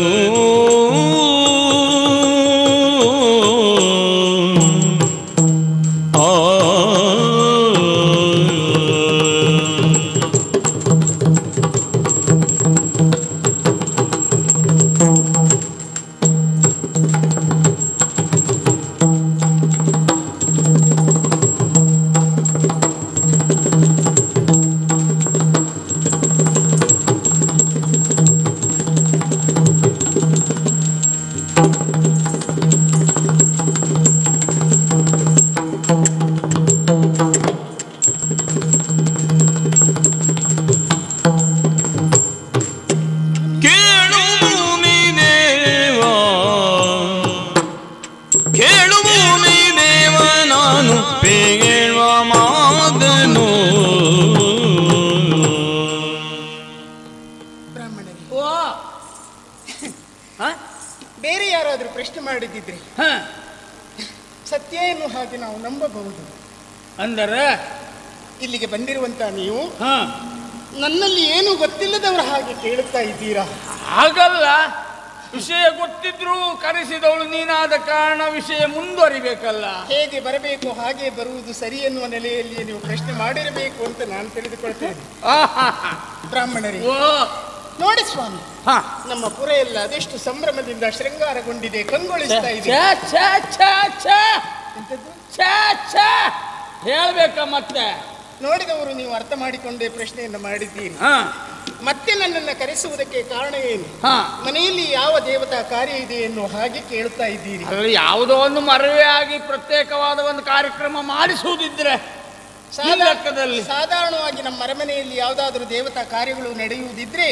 ಇದ್ದೀರಾ ಹಾಗಲ್ಲ. ವಿಷಯ ಗೊತ್ತಿದ್ರು ಕರೆಸಿದವಳು ನೀನಾದ ಕಾರಣ ವಿಷಯ ಮುಂದುವರಿಬೇಕಲ್ಲ. ಹೇಗೆ ಬರಬೇಕು ಹಾಗೆ ಬರುವುದು ಸರಿ ಎನ್ನುವ ನೆಲೆಯಲ್ಲಿ ನೀವು ಪ್ರಶ್ನೆ ಮಾಡಿರಬೇಕು ಅಂತ ನಾನು ತಿಳಿದುಕೊಳ್ತೇನೆ. ಬ್ರಾಹ್ಮಣರಿ ನೋಡಿ ಸ್ವಾಮಿ ಹಾ. ನಮ್ಮ ಪುರ ಎಲ್ಲ ಅದೆಷ್ಟು ಸಂಭ್ರಮದಿಂದ ಶೃಂಗಾರಗೊಂಡಿದೆ ಕಂಗೊಳಿಸ್ತಾ ಇದೆ. ಹೇಳ್ಬೇಕ ಮತ್ತೆ. ನೋಡಿದವರು ನೀವು ಅರ್ಥ ಮಾಡಿಕೊಂಡೇ ಪ್ರಶ್ನೆಯನ್ನು ಮಾಡಿದ್ದೀರಿ. ಹಾ. ಮತ್ತೆ ನನ್ನನ್ನು ಕರೆಸುವುದಕ್ಕೆ ಕಾರಣ ಏನು? ಮನೆಯಲ್ಲಿ ಯಾವ ದೇವತಾ ಕಾರ್ಯ ಇದೆ ಎನ್ನುವ ಹಾಗೆ ಕೇಳ್ತಾ ಇದ್ದೀರಿ. ಅದರಲ್ಲಿ ಯಾವುದೋ ಒಂದು ಮರವೆಯಾಗಿ ಆಗಿ ಪ್ರತ್ಯೇಕವಾದ ಒಂದು ಕಾರ್ಯಕ್ರಮ ಮಾಡಿಸುವುದಿದ್ರೆ ಲೆಕ್ಕದಲ್ಲಿ. ಸಾಧಾರಣವಾಗಿ ನಮ್ಮ ಅರಮನೆಯಲ್ಲಿ ಯಾವುದಾದ್ರೂ ದೇವತಾ ಕಾರ್ಯಗಳು ನಡೆಯುವುದಿದ್ರೆ.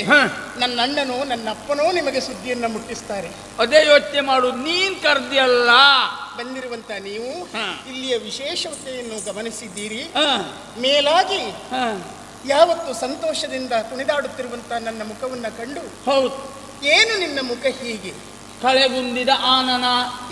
ನನ್ನ ಅಣ್ಣನೋ ನನ್ನ ಅಪ್ಪನೋ ನಿಮಗೆ ಸುದ್ದಿಯನ್ನ ಮುಟ್ಟಿಸ್ತಾರೆ. ಅದೇ ಯೋಚನೆ ಮಾಡು ನೀನ್ ಕರ್ದಿಯಲ್ಲ. ಬಂದಿರುವಂತ ನೀವು ಇಲ್ಲಿಯ ವಿಶೇಷತೆಯನ್ನು ಗಮನಿಸಿದ್ದೀರಿ. ಮೇಲಾಗಿ. ಯಾವತ್ತು ಸಂತೋಷದಿಂದ ಕುಣಿದಾಡುತ್ತಿರುವಂತ ನನ್ನ ಮುಖವನ್ನು ಕಂಡು ಹೌದು. ಏನು ನಿನ್ನ ಮುಖ ಹೀಗೆ? ಕಳೆಗುಂದಿದ ಆನನ.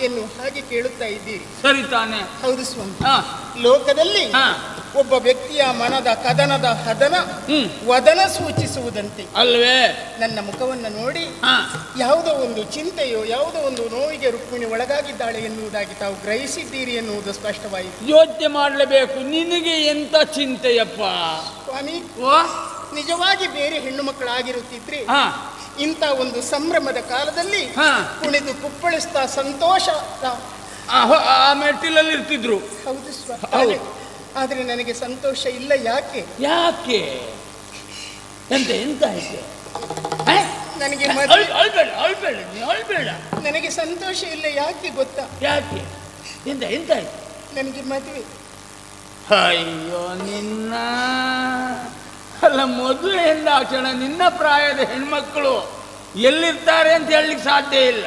ಎನ್ನುವ ಹಾಗೆ ಕೇಳುತ್ತಾ ಇದ್ದೀರಿ. ಸರಿ ತಾನೆ. ಹೌದು ಸ್ವಾಮಿ. ಹಾ. ಲೋಕದಲ್ಲಿ ಹಾ. ಒಬ್ಬ ವ್ಯಕ್ತಿಯ ಮನದ ಕದನದ ಹದನ ಹ್ಮ್. ವದನ ಸೂಚಿಸುವುದಂತೆ. ಅಲ್ವೇ? ನನ್ನ ಮುಖವನ್ನು ನೋಡಿ ಹಾ. ಯಾವುದೋ ಒಂದು ಚಿಂತೆಯೋ ಯಾವುದೋ ಒಂದು ನೋವಿಗೆ ರುಕ್ಮಿಣಿ ಒಳಗಾಗಿದ್ದಾಳೆ ಎನ್ನುವುದಾಗಿ ತಾವು ಗ್ರಹಿಸಿದ್ದೀರಿ ಎನ್ನುವುದು ಸ್ಪಷ್ಟವಾಯಿತು. ಯೋಚನೆ ಮಾಡಲೇಬೇಕು. ನಿನಗೆ ಎಂತ ಚಿಂತೆಯಪ್ಪ? ಸ್ವಾಮಿ ಓ? ನಿಜವಾಗಿ ಬೇರೆ ಹೆಣ್ಣು ಮಕ್ಕಳಾಗಿರುತ್ತಿದ್ರಿ ಹಾ. ಇಂಥ ಒಂದು ಸಂಭ್ರಮದ ಕಾಲದಲ್ಲಿ ಹಾ. ಕುಣಿದು ಕುಪ್ಪಳಿಸ್ತಾ ಸಂತೋಷ. ಆ, ಮೆಟ್ಟಿಲಲ್ಲಿ ಇರ್ತಿದ್ರು. ಹೌದು ಸ್ವಾಮಿ. ಆದರೆ ನನಗೆ ಸಂತೋಷ ಇಲ್ಲ ಯಾಕೆ? ಯಾಕೆ? ಎಂತ ಎಂತ ಆಯ್ತು? ನನಗೆ ಅಳ್ಬೇಡ ಅಳ್ಬೇಡ. ನನಗೆ ಸಂತೋಷ ಇಲ್ಲ ಯಾಕೆ ಗೊತ್ತಾ? ಯಾಕೆ? ಎಂತ ಎಂತ ಆಯ್ತು? ನನಗೆ ಮದುವೆ. ಅಯ್ಯೋ ನಿನ್ನ ಅಲ್ಲ ಮದುವೆ ಕ್ಷಣ ನಿನ್ನ ಪ್ರಾಯದ ಹೆಣ್ಮಕ್ಕಳು ಎಲ್ಲಿರ್ತಾರೆ ಅಂತ ಹೇಳಲಿಕ್ಕೆ ಸಾಧ್ಯ ಇಲ್ಲ.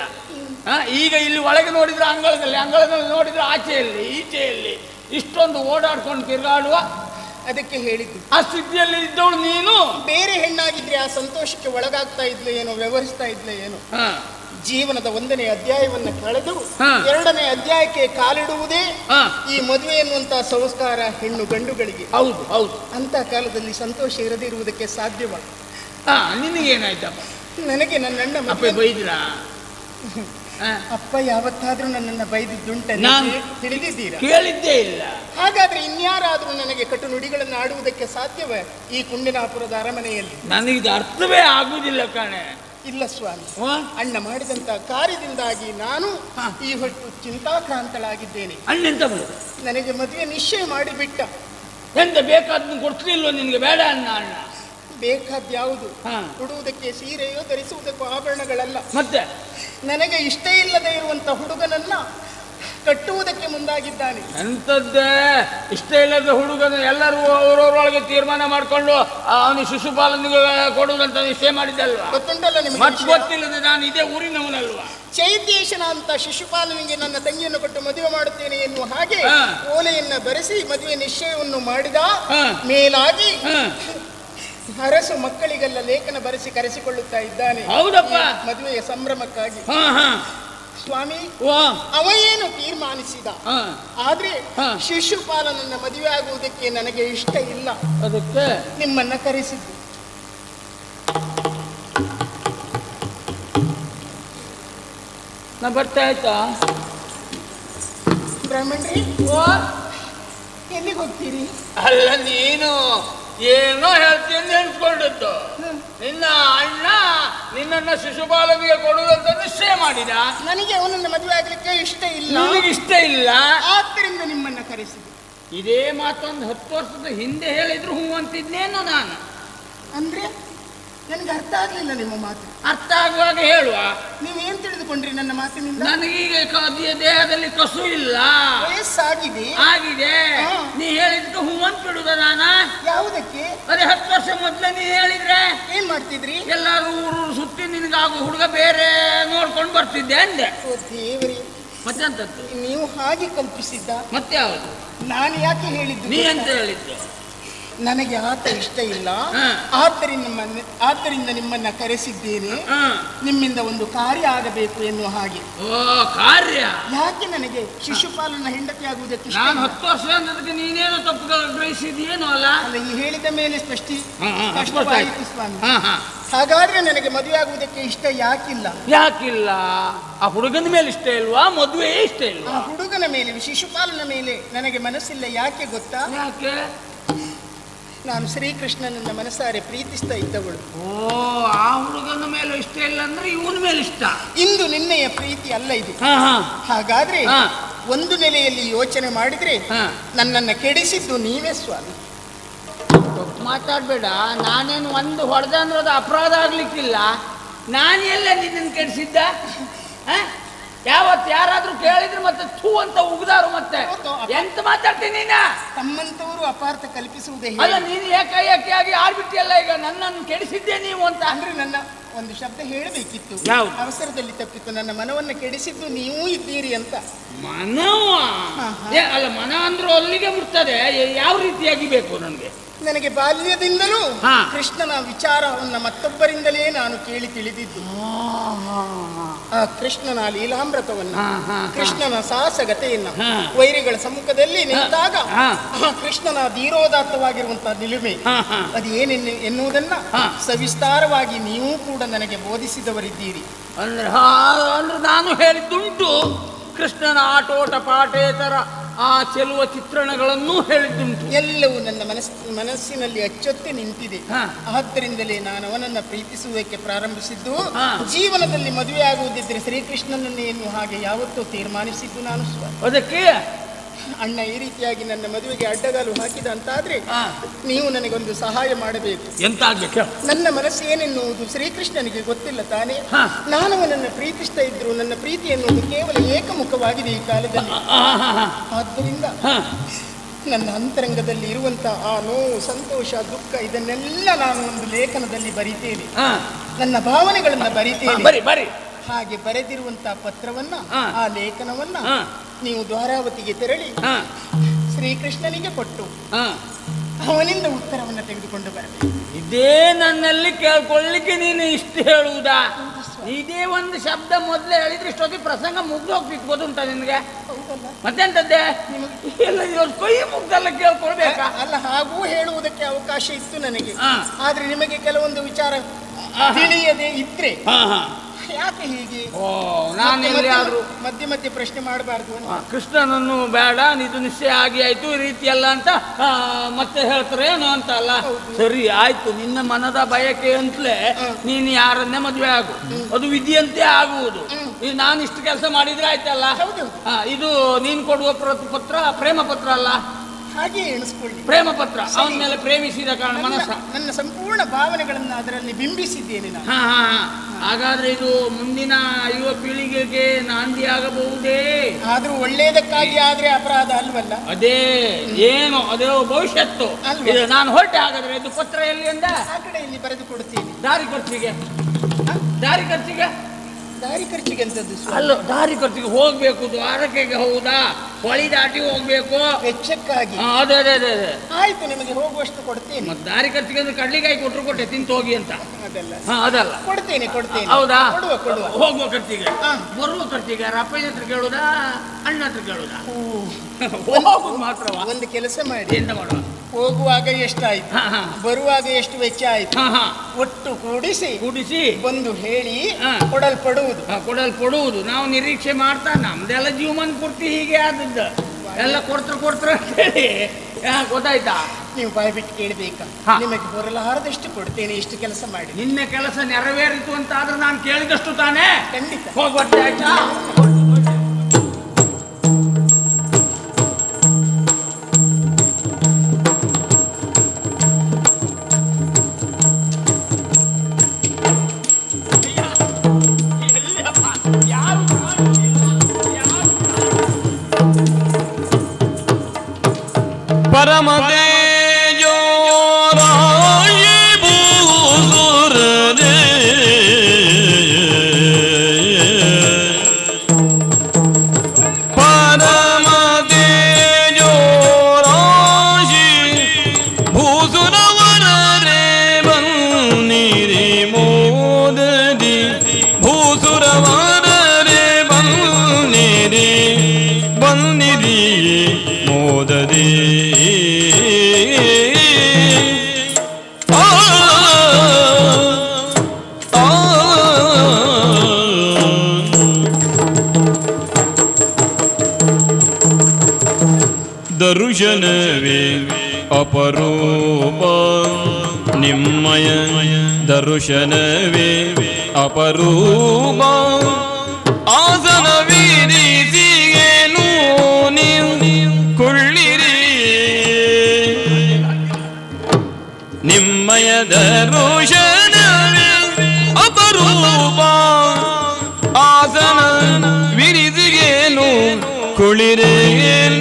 ಆ, ಈಗ ಇಲ್ಲಿ ಒಳಗೆ ನೋಡಿದ್ರೆ ಅಂಗಳದಲ್ಲಿ ಅಂಗಳದಲ್ಲಿ ನೋಡಿದ್ರೆ ಆಚೆಯಲ್ಲಿ ಈಚೆಯಲ್ಲಿ ಇಷ್ಟೊಂದು ಓಡಾಡ್ಕೊಂಡು ತಿರುಗಾಡುವ ಅದಕ್ಕೆ ಹೇಳಿದ್ದು. ಆ ಸ್ಥಿತಿಯಲ್ಲಿ ಇದ್ದವಳು ನೀನು. ಬೇರೆ ಹೆಣ್ಣಾಗಿದ್ರೆ ಆ ಸಂತೋಷಕ್ಕೆ ಒಳಗಾಗ್ತಾ ಇದ್ಲೆ ಏನು ವ್ಯವಹರಿಸ್ತಾ ಇದ್ಲೆ ಏನೋ. ಹಾ, ಜೀವನದ ಒಂದನೇ ಅಧ್ಯಾಯವನ್ನು ಕಳೆದು ಎರಡನೇ ಅಧ್ಯಾಯಕ್ಕೆ ಕಾಲಿಡುವುದೇ ಈ ಮದುವೆ ಎನ್ನುವಂತಹ ಸಂಸ್ಕಾರ ಹೆಣ್ಣು ಗಂಡುಗಳಿಗೆ. ಹೌದು ಹೌದು. ಅಂತ ಕಾಲದಲ್ಲಿ ಸಂತೋಷ ಇರದಿರುವುದಕ್ಕೆ ಸಾಧ್ಯವ? ನಿನಗೇನಾಯ್ತಪ್ಪ? ನನಗೆ ನನ್ನಣ್ಣ ಅಪ್ಪ ಮದುವೆ. ಬೈದ್ರಾ? ಅಪ್ಪ ಯಾವತ್ತಾದ್ರೂ ನನ್ನನ್ನು ಬೈದಿದ್ದುಂಟ ನಾನು- ತಿಳಿದಿದ್ದೀರಾ? ಕೇಳಿದ್ದೇ ಇಲ್ಲ. ಹಾಗಾದ್ರೆ ಇನ್ಯಾರಾದ್ರೂ ನನಗೆ ಕಟು ನುಡಿಗಳನ್ನು ಆಡುವುದಕ್ಕೆ ಸಾಧ್ಯವೇ ಈ ಕುಂಡಿನಾಪುರದ ಅರಮನೆಯಲ್ಲಿ? ನನಗಿದು ಅರ್ಥವೇ ಆಗುವುದಿಲ್ಲ ಕಣೆ. ಇಲ್ಲ ಸ್ವಾಮಿ. ಅಣ್ಣ ಮಾಡಿದಂತ ಕಾರ್ಯದಿಂದಾಗಿ ನಾನು. ಈ ಹೊತ್ತು ಚಿಂತಾಕ್ರಾಂತಳಾಗಿದ್ದೇನೆ. ಅಣ್ಣೆಂತ ನನಗೆ ಮದುವೆ ನಿಶ್ಚಯ ಮಾಡಿಬಿಟ್ಟ. ಎಂತ ಬೇಕಾದ ಕೊಡ್ತಿಲ್ಲೋ ನಿನ್ಗೆ? ಬೇಡ ಅಣ್ಣ ಅಣ್ಣ. ಬೇಕಾದ ಯಾವುದು? ಹಾ. ಉಡುವುದಕ್ಕೆ ಸೀರೆಯೋ ಧರಿಸುವುದಕ್ಕೂ ಆಭರಣಗಳಲ್ಲ. ಮತ್ತೆ? ನನಗೆ ಇಷ್ಟ ಇಲ್ಲದೆ ಇರುವಂತ ಹುಡುಗನನ್ನ ಕಟ್ಟುವುದಕ್ಕೆ ಮುಂದಾಗಿದ್ದಾನೆ. ಎಂತದ್ದೇ ಇಷ್ಟ ಇಲ್ಲದ ಹುಡುಗನ ಎಲ್ಲರೂ ಅವರವರೊಳಗೆ ತೀರ್ಮಾನ ಮಾಡಿಕೊಂಡು ಅವನು ಶಿಶುಪಾಲನಿಗೆ ಕೊಡುವುದಂತ ನಿಶ್ಚಯ ಮಾಡಿದ್ದಲ್ವಾ? ಗೊತ್ತುಂಟಲ್ಲ ನಿಮಗೆ ಮತ್ತೆ ಗೊತ್ತಿಲ್ಲದೆ ನಾನು ಇದೇ ಊರಿನವನಲ್ವಾ ಚೈತ್ಯೇಶನ ಅಂತ ಶಿಶುಪಾಲನಿಗೆ ನನ್ನ ತಂಗಿಯನ್ನು ಕೊಟ್ಟು ಮದುವೆ ಮಾಡುತ್ತೇನೆ ಎನ್ನುವ ಹಾಗೆ. ಓಲೆಯನ್ನ ಬರೆಸಿ ಮದುವೆ ನಿಶ್ಚಯವನ್ನು ಮಾಡಿದ ಮೇಲಾಗಿ. ಅರಸು ಮಕ್ಕಳಿಗೆಲ್ಲ ಲೇಖನ ಬರೆಸಿ ಕರೆಸಿಕೊಳ್ಳುತ್ತಾ ಇದ್ದಾನೆ. ಹೌದಪ್ಪ. ಮದುವೆಯ ಸಂಭ್ರಮಕ್ಕಾಗಿ. ಸ್ವಾಮಿ ವಾ. ಅವ ಏನು ತೀರ್ಮಾನಿಸಿದ? ಹಾ. ಆದ್ರೆ ಹಾ. ಶಿಶುಪಾಲನನ್ನ ಮದುವೆ ಆಗುವುದಕ್ಕೆ ನನಗೆ ಇಷ್ಟ ಇಲ್ಲ. ಅದಕ್ಕೆ? ನಿಮ್ಮನ್ನ ಕರೆಸಿದ್ದು ನಾ ಬರ್ತಾ ಆಯ್ತಾ? ಬ್ರಾಹ್ಮಣ್ರಿ ಎಲ್ಲಿಗೆ ಹೋಗ್ತೀರಿ ಅಲ್ಲ ನೀನು. ಏನೋ ಹೇಳ್ತೀನಿ ನೆನ್ಸ್ಕೊಂಡದ್ದು. ನಿನ್ನ ಅಣ್ಣ ನಿನ್ನನ್ನ ಶಿಶುಪಾಲನಿಗೆ ಕೊಡುವುದಂತ ನಿಶ್ಚಯ ಮಾಡಿದ. ನನಗೆ ಅವನನ್ನ ಮದುವೆ ಆಗ್ಲಿಕ್ಕೆ ಇಷ್ಟ ಇಲ್ಲ. ಇಷ್ಟ ಇಲ್ಲ. ಆದ್ದರಿಂದ ನಿಮ್ಮನ್ನ ಕರೆಸಿದೆ. ಇದೇ ಮಾತೊಂದು ಹತ್ತು ವರ್ಷದ ಹಿಂದೆ ಹೇಳಿದ್ರು ಹ್ಞೂ ಅಂತಿದ್ನೇನೋ ನಾನು. ಅಂದ್ರೆ? ನನಗೆ ಅರ್ಥ ಆಗ್ಲಿಲ್ಲ ನಿಮ್ಮ ಮಾತು. ಅರ್ಥ ಆಗುವಾಗ ಹೇಳುವ. ನೀವು ಏನ್ ತಿಳಿದುಕೊಂಡ್ರಿ ನನ್ನ ಮಾತಿನಿಂದ? ನನಗೀಗ ಕಾದಿಯ ದೇಹದಲ್ಲಿ ಕಸು ಇಲ್ಲ. ವಯಸ್ಸಾಗಿದೆ. ಆಗಿದೆ. ನೀ ಹೇಳಿದ್ದು ಅಂತ ಬಿಡುದ ನಾನ? ಯಾವುದಕ್ಕೆ? ಅದೇ ಹತ್ತು ವರ್ಷ ಮೊದ್ಲೇ ನೀ ಹೇಳಿದ್ರೆ? ಏನ್ ಮಾಡ್ತಿದ್ರಿ? ಎಲ್ಲರೂ ಊರು ಸುತ್ತಿ ನಿನಗಾಗು ಹುಡುಗ ಬೇರೆ ನೋಡ್ಕೊಂಡು ಬರ್ತಿದ್ದೆ ಅಂದೆ. ಓ ಮತ್ತೆ ಮತ್ತೆಂತದ್ದು ನೀವು ಹಾಗೆ ಕಲ್ಪಿಸಿದ್ದ? ಮತ್ತೆ ಯಾವುದು? ನಾನು ಯಾಕೆ ಹೇಳಿದ್ದು ನೀ ಅಂತ ಹೇಳಿದ್ದು? ನನಗೆ ಆತ ಇಷ್ಟ ಇಲ್ಲ. ಆತರಿಂದ ಆದ್ದರಿಂದ ನಿಮ್ಮನ್ನ ಆದ್ದರಿಂದ ನಿಮ್ಮನ್ನ ಕರೆಸಿದ್ದೇನೆ. ನಿಮ್ಮಿಂದ ಒಂದು ಕಾರ್ಯ ಆಗಬೇಕು ಎನ್ನುವ ಹಾಗೆ. ಓ ಕಾರ್ಯ? ಯಾಕೆ ನನಗೆ ಶಿಶುಪಾಲನ ಹೆಂಡತಿ ಆಗುವುದಕ್ಕೆ ಇಷ್ಟ ನಾನು? ಹತ್ತು ವರ್ಷ ನೀನೇನು ತಪ್ಪು ಗ್ರಹಿಸಿದೆಯೇನೋ ಅಲ್ಲ? ಅಲ್ಲ ಈ ಹೇಳಿದ ಮೇಲೆ ಸ್ಪಷ್ಟಿ ಸ್ಪಷ್ಟವಾಯಿತು ಸ್ವಾಮಿ. ಹಾಗಾದ್ರೆ ನನಗೆ ಮದುವೆ ಆಗುವುದಕ್ಕೆ ಇಷ್ಟ ಯಾಕಿಲ್ಲ? ಯಾಕಿಲ್ಲ? ಆ ಹುಡುಗನ ಮೇಲೆ ಇಷ್ಟ ಇಲ್ವಾ? ಮದುವೆ ಇಷ್ಟ ಆ ಇಲ್ವಾ ಹುಡುಗನ ಮೇಲೆ ಶಿಶುಪಾಲನ ಮೇಲೆ ನನಗೆ ಮನಸ್ಸಿಲ್ಲ. ಯಾಕೆ ಗೊತ್ತಾ? ಯಾಕೆ? ನಾನು ಶ್ರೀಕೃಷ್ಣನನ್ನ ಮನಸಾರೆ ಪ್ರೀತಿಸ್ತಾ ಇದ್ದವಳು. ಓ ಆ ಹುಡುಗನ ಮೇಲೆ ಇಷ್ಟ ಇಲ್ಲ ಅಂದ್ರೆ ಇವನ ಮೇಲೆ ಇಷ್ಟ. ಇಂದು ನಿನ್ನೆಯ ಪ್ರೀತಿ ಅಲ್ಲ ಇದು. ಹಾ ಹಾ. ಹಾಗಾದ್ರೆ ಹಾ. ಒಂದು ನೆಲೆಯಲ್ಲಿ ಯೋಚನೆ ಮಾಡಿದ್ರೆ ಹಾ. ನನ್ನನ್ನ ಕೆಡಿಸಿದ್ದು ನೀವೇ ಸ್ವಾಮಿ. ತಪ್ಪು ಮಾತಾಡ್ಬೇಡ. ನಾನೇನು ಒಂದು ಹೊಡೆದ ಅಂದ್ರೆ ಅದು ಅಪರಾಧ ಆಗ್ಲಿಕ್ಕಿಲ್ಲ. ನಾನು ಎಲ್ಲ ನಿನ್ನನ್ನು ಕೆಡಿಸಿದ್ದ? ಯಾವತ್ತು ಯಾರಾದ್ರೂ ಕೇಳಿದ್ರೆ ಮತ್ತೆ ಥೂ ಅಂತ ಉಗ್ದಾರು ಮತ್ತೆ. ಎಂತ ಮಾತಾಡ್ತೀನಿ ನೀನ? ತಮ್ಮಂತವರು ಅಪಾರ್ಥ ಕಲ್ಪಿಸುವುದೇ ಅಲ್ಲ ನೀನು ಏಕಾಏಕಿ ಆಗಿ ಆಡ್ಬಿಟ್ಟಿಯಲ್ಲ ಈಗ ನನ್ನನ್ನು ಕೆಡಿಸಿದ್ದೆ ನೀವು ಅಂತ? ಅಂದ್ರೆ ನನ್ನ ಒಂದು ಶಬ್ದ ಹೇಳಬೇಕಿತ್ತು? ಅವಸರದಲ್ಲಿ ತಪ್ಪಿತ್ತು. ನನ್ನ ಮನವನ್ನ ಕೆಡಿಸಿದ್ದು ನೀವು ಇದ್ದೀರಿ ಅಂತ. ಮನವ ಅಲ್ಲ ಮನ ಅಂದ್ರೂ ಅಲ್ಲಿಗೆ ಮುಟ್ತದೆ. ಯಾವ ರೀತಿಯಾಗಿ ಬೇಕು ನನಗೆ? ನನಗೆ ಬಾಲ್ಯದಿಂದಲೂ. ಕೃಷ್ಣನ ವಿಚಾರವನ್ನ ಮತ್ತೊಬ್ಬರಿಂದಲೇ ನಾನು ಕೇಳಿ ತಿಳಿದಿದ್ದು ಆ ಕೃಷ್ಣನ ಲೀಲಾಮೃತವನ್ನ. ಕೃಷ್ಣನ ಸಾಹಸಗತೆಯನ್ನ. ವೈರಿಗಳ ಸಮ್ಮುಖದಲ್ಲಿ ನಿಂತಾಗ ಕೃಷ್ಣನ ಧೀರೋದಾತ್ತವಾಗಿರುವಂತಹ ನಿಲುಮೆ. ಅದು ಏನೆನ್ನು ಎನ್ನುವುದನ್ನ ಸವಿಸ್ತಾರವಾಗಿ ನೀವು ಕೂಡ ನನಗೆ ಬೋಧಿಸಿದವರಿದ್ದೀರಿ ಅಂದ್ರೆ ಅಂದ್ರೆ ನಾನು ಹೇಳಿದ್ದುಂಟು ಕೃಷ್ಣನ ಆಟೋಟ ಪಾಠೇತರ ಆ ಚೆಲುವ ಚಿತ್ರಣಗಳನ್ನು ಹೇಳಿದ್ದುಂಟು. ಎಲ್ಲವೂ ನನ್ನ ಮನಸ್ ಮನಸ್ಸಿನಲ್ಲಿ ಅಚ್ಚೊತ್ತಿ ನಿಂತಿದೆ. ಆದ್ದರಿಂದಲೇ ನಾನು ಅವನನ್ನ ಪ್ರೀತಿಸುವುದಕ್ಕೆ ಪ್ರಾರಂಭಿಸಿದ್ದು. ಜೀವನದಲ್ಲಿ ಮದುವೆ ಆಗುವುದಿದ್ರೆ ಶ್ರೀಕೃಷ್ಣನನ್ನೇ ಎನ್ನುವ ಹಾಗೆ ಯಾವತ್ತೂ ತೀರ್ಮಾನಿಸಿದ್ದು ನಾನು ಅದಕ್ಕೆ ಅಣ್ಣ ಈ ರೀತಿಯಾಗಿ ನನ್ನ ಮದುವೆಗೆ ಅಡ್ಡಗಾಲು ಹಾಕಿದ ಅಂತಾದ್ರೆ. ನೀವು ನನಗೊಂದು ಸಹಾಯ ಮಾಡಬೇಕು. ಎಂತ ಆಗ್ಬೇಕು ನನ್ನ ಮನಸ್ಸು ಏನೆನ್ನುವುದು ಶ್ರೀಕೃಷ್ಣನಿಗೆ ಗೊತ್ತಿಲ್ಲ ತಾನೇ. ನಾನು ನನ್ನ ಪ್ರೀತಿಸ್ತಾ ಇದ್ರು ನನ್ನ ಪ್ರೀತಿ ಎನ್ನುವುದು ಕೇವಲ ಏಕಮುಖವಾಗಿದೆ ಈ ಕಾಲದಲ್ಲಿ. ಆದ್ದರಿಂದ ನನ್ನ ಅಂತರಂಗದಲ್ಲಿ ಇರುವಂತಹ ಆ ನೋವು ಸಂತೋಷ ದುಃಖ ಇದನ್ನೆಲ್ಲ ನಾನು ಒಂದು ಲೇಖನದಲ್ಲಿ ಬರಿತೇನೆ. ನನ್ನ ಭಾವನೆಗಳನ್ನ ಬರಿತೇನೆ. ಬರಿ ಬರಿ. ಹಾಗೆ ಬರೆದಿರುವಂತಹ ಪತ್ರವನ್ನ. ಆ ಲೇಖನವನ್ನ. ನೀವು ದ್ವಾರಾವತಿಗೆ ತೆರಳಿ ಹಾ, ಶ್ರೀಕೃಷ್ಣನಿಗೆ ಕೊಟ್ಟು ಹಾ. ಅವನಿಂದ ಉತ್ತರವನ್ನ ತೆಗೆದುಕೊಂಡು ಬರಬೇಕು. ಇದೇ ನನ್ನಲ್ಲಿ ಕೇಳ್ಕೊಳ್ಳಿಕ್ಕೆ ನೀನು ಇಷ್ಟು ಹೇಳುವುದಾ? ಇದೇ ಒಂದು ಶಬ್ದ ಮೊದಲೇ ಹೇಳಿದ್ರೆ ಇಷ್ಟೊತ್ತಿಗೆ ಪ್ರಸಂಗ ಮುಗ್ದು ಹೋಗ್ತಿತ್ತು ಗೊತ್ತುಂಟ ನಿನಗೆ? ಮತ್ತೆಂತದ್ದೆ? ಎಲ್ಲ ಇವ್ರ ಕೈ ಮುಗ್ದೆಲ್ಲ ಕೇಳ್ಕೊಳ್ಬೇಕಾ? ಅಲ್ಲ ಹಾಗೂ ಹೇಳುವುದಕ್ಕೆ ಅವಕಾಶ ಇತ್ತು ನನಗೆ. ಆದರೆ ಆದ್ರೆ ನಿಮಗೆ ಕೆಲವೊಂದು ವಿಚಾರ ತಿಳಿಯದೆ ಇದ್ರೆ ಯಾಕೆ ಹೀಗೆ? ಓ ನಾನು ಎಲ್ಲಿಯಾದ್ರೂ ಮಧ್ಯೆ- ಮಧ್ಯೆ ಪ್ರಶ್ನೆ ಮಾಡಬಾರ್ದು ಕೃಷ್ಣನನ್ನು ಬೇಡ ಇದು ನಿಶ್ಚಯ ಆಗಿ ಆಯ್ತು ಈ ರೀತಿ ಅಲ್ಲ ಅಂತ ಮತ್ತೆ ಹೇಳ್ತಾರೆ ಏನೋ ಅಂತ ಅಲ್ಲ. ಸರಿ ಆಯ್ತು ನಿನ್ನ ಮನದ ಬಯಕೆ ಅಂತಲೇ ನೀನು ಯಾರನ್ನೇ ಮದುವೆ ಆಗು. ಅದು ವಿಧಿಯಂತೆ ಆಗುವುದು. ನಾನು ಇಷ್ಟು ಕೆಲಸ ಮಾಡಿದ್ರೆ ಆಯ್ತಲ್ಲ? ಇದು ನೀನು ಕೊಡುವ ಪತ್ರ ಪ್ರೇಮ ಪತ್ರ ಅಲ್ಲ? ಹಾಗೆ ಎಣಿಸ್ಕೊಳ್ಳಿ. ಪ್ರೇಮ ಪತ್ರ ಅವನ ಮೇಲೆ ಪ್ರೇಮಿಸಿದ ಕಾರಣ ಮನಸ್ಸ. ನನ್ನ ಸಂಪೂರ್ಣ ಭಾವನೆಗಳನ್ನು ಅದರಲ್ಲಿ ಬಿಂಬಿಸಿದ್ದೇನೆ ನಾನು. ಹಾ ಹಾ. ಹಾಗಾದ್ರೆ ಇದು ಮುಂದಿನ ಯುವ ಪೀಳಿಗೆಗೆ ನಾಂದಿ ಆಗಬಹುದೇ? ಆದ್ರೂ ಒಳ್ಳೇದಕ್ಕಾಗಿ ಆದ್ರೆ ಅಪರಾಧ ಅಲ್ವಲ್ಲ? ಅದೇ ಏನು ಅದೇ ಭವಿಷ್ಯತ್ತು? ಇದು ನಾನು ಹೊರಟೆ ಹಾಗಾದ್ರೆ ಇದು ಪತ್ರ ಎಲ್ಲಿ ಅಂದ? ಆ ಕಡೆಯಲ್ಲಿ ಬರೆದು ಕೊಡ್ತೀನಿ. ದಾರಿ ಖರ್ಚಿಗೆ. ದಾರಿ ಖರ್ಚಿಗೆ? ದಾರಿ ಖರ್ಚಿಗೆ ಎಂತದ್ದು. ಅಲ್ಲ ದಾರಿ ಖರ್ಚಿಗೆ ಹೋಗ್ಬೇಕು ದ್ವಾರಕೆಗೆ ಹೌದಾ? ಹೊಳಿ ದಾಟಿ ಹೋಗ್ಬೇಕು? ವೆಚ್ಚಕ್ಕಾಗಿ ಆ, ಅದೇ ಅದೇ ಅದೇ ಅದೇ. ಆಯ್ತು ನಿಮಗೆ ಹೋಗುವಷ್ಟು ಕೊಡ್ತೀನಿ. ಮತ್ತೆ ದಾರಿ ಖರ್ಚಿಗೆ ಅಂದ್ರೆ ಕಡ್ಲಿಗಾಯಿ ಕೊಟ್ಟರು ಕೊಟ್ಟೆ ತಿಂತು ಹೋಗಿ ಅಂತ. ಅದಲ್ಲ. ಹಾ ಅದಲ್ಲ. ಕೊಡ್ತೇನೆ ಕೊಡ್ತೇನೆ. ಹೌದಾ? ಕೊಡುವ ಕೊಡುವ. ಹೋಗುವ ಖರ್ಚಿಗೆ. ಹಾ. ಬರುವ ಖರ್ಚಿಗೆ ಅಪ್ಪನ ಹತ್ರ ಕೇಳುದಾ ಅಣ್ಣ ಹತ್ರ ಕೇಳುದಾ? ಹೂ. ಮಾತ್ರವಾ ಒಂದು ಕೆಲಸ ಮಾಡಿ. ಹೋಗುವಾಗ ಎಷ್ಟಾಯ್ತು? ಬರುವಾಗ ಎಷ್ಟು ವೆಚ್ಚ ಆಯ್ತು? ಒಟ್ಟು ಕೂಡಿಸಿ. ಕೂಡಿಸಿ. ಬಂದು ಹೇಳಿ. ಕೊಡಲ್ಪಡುವುದು. ಕೊಡಲ್ಪಡುವುದು. ನಾವು ನಿರೀಕ್ಷೆ ಮಾಡ್ತಾ ನಮ್ದೆಲ್ಲ ಜೀವಮಾನ ಪೂರ್ತಿ ಹೀಗೆ ಆದದ್ದು. ಎಲ್ಲ ಕೊಡ್ತ್ರ ಕೊಡ್ತ್ರ ಅಂತ ಹೇಳಿ. ಗೊತ್ತಾಯ್ತಾ? ನೀವು ಬಾಯಿ ಬಿಟ್ಟು ಕೇಳಬೇಕಾ. ನಿಮಗೆ ಹೊರಲಾರದಷ್ಟು ಕೊಡ್ತೇನೆ ಇಷ್ಟು ಕೆಲಸ ಮಾಡಿ. ನಿನ್ನ ಕೆಲಸ ನೆರವೇರಿತು ಅಂತ ಆದ್ರೆ ನಾನು ಕೇಳಿದಷ್ಟು ತಾನೇ? ಖಂಡಿತ. ಹೋಗ್ಬಟ್ಟೆ ಆಯ್ತಾ? ದರುಶನವೇ ಅಪರೂಪ ನಿಮ್ಮಯ ದರುಶನವೇ ಅಪರೂಪ ಆಸನವೀರಿಸಿಗೇನು ನೀವು ಕೊಳ್ಳಿರಿ ನಿಮ್ಮಯ ದರುಶನವೇ ಅಪರೂಪ ಆಸನ ವಿರಿಸಿಗೇನು ಕುಳಿರೇನು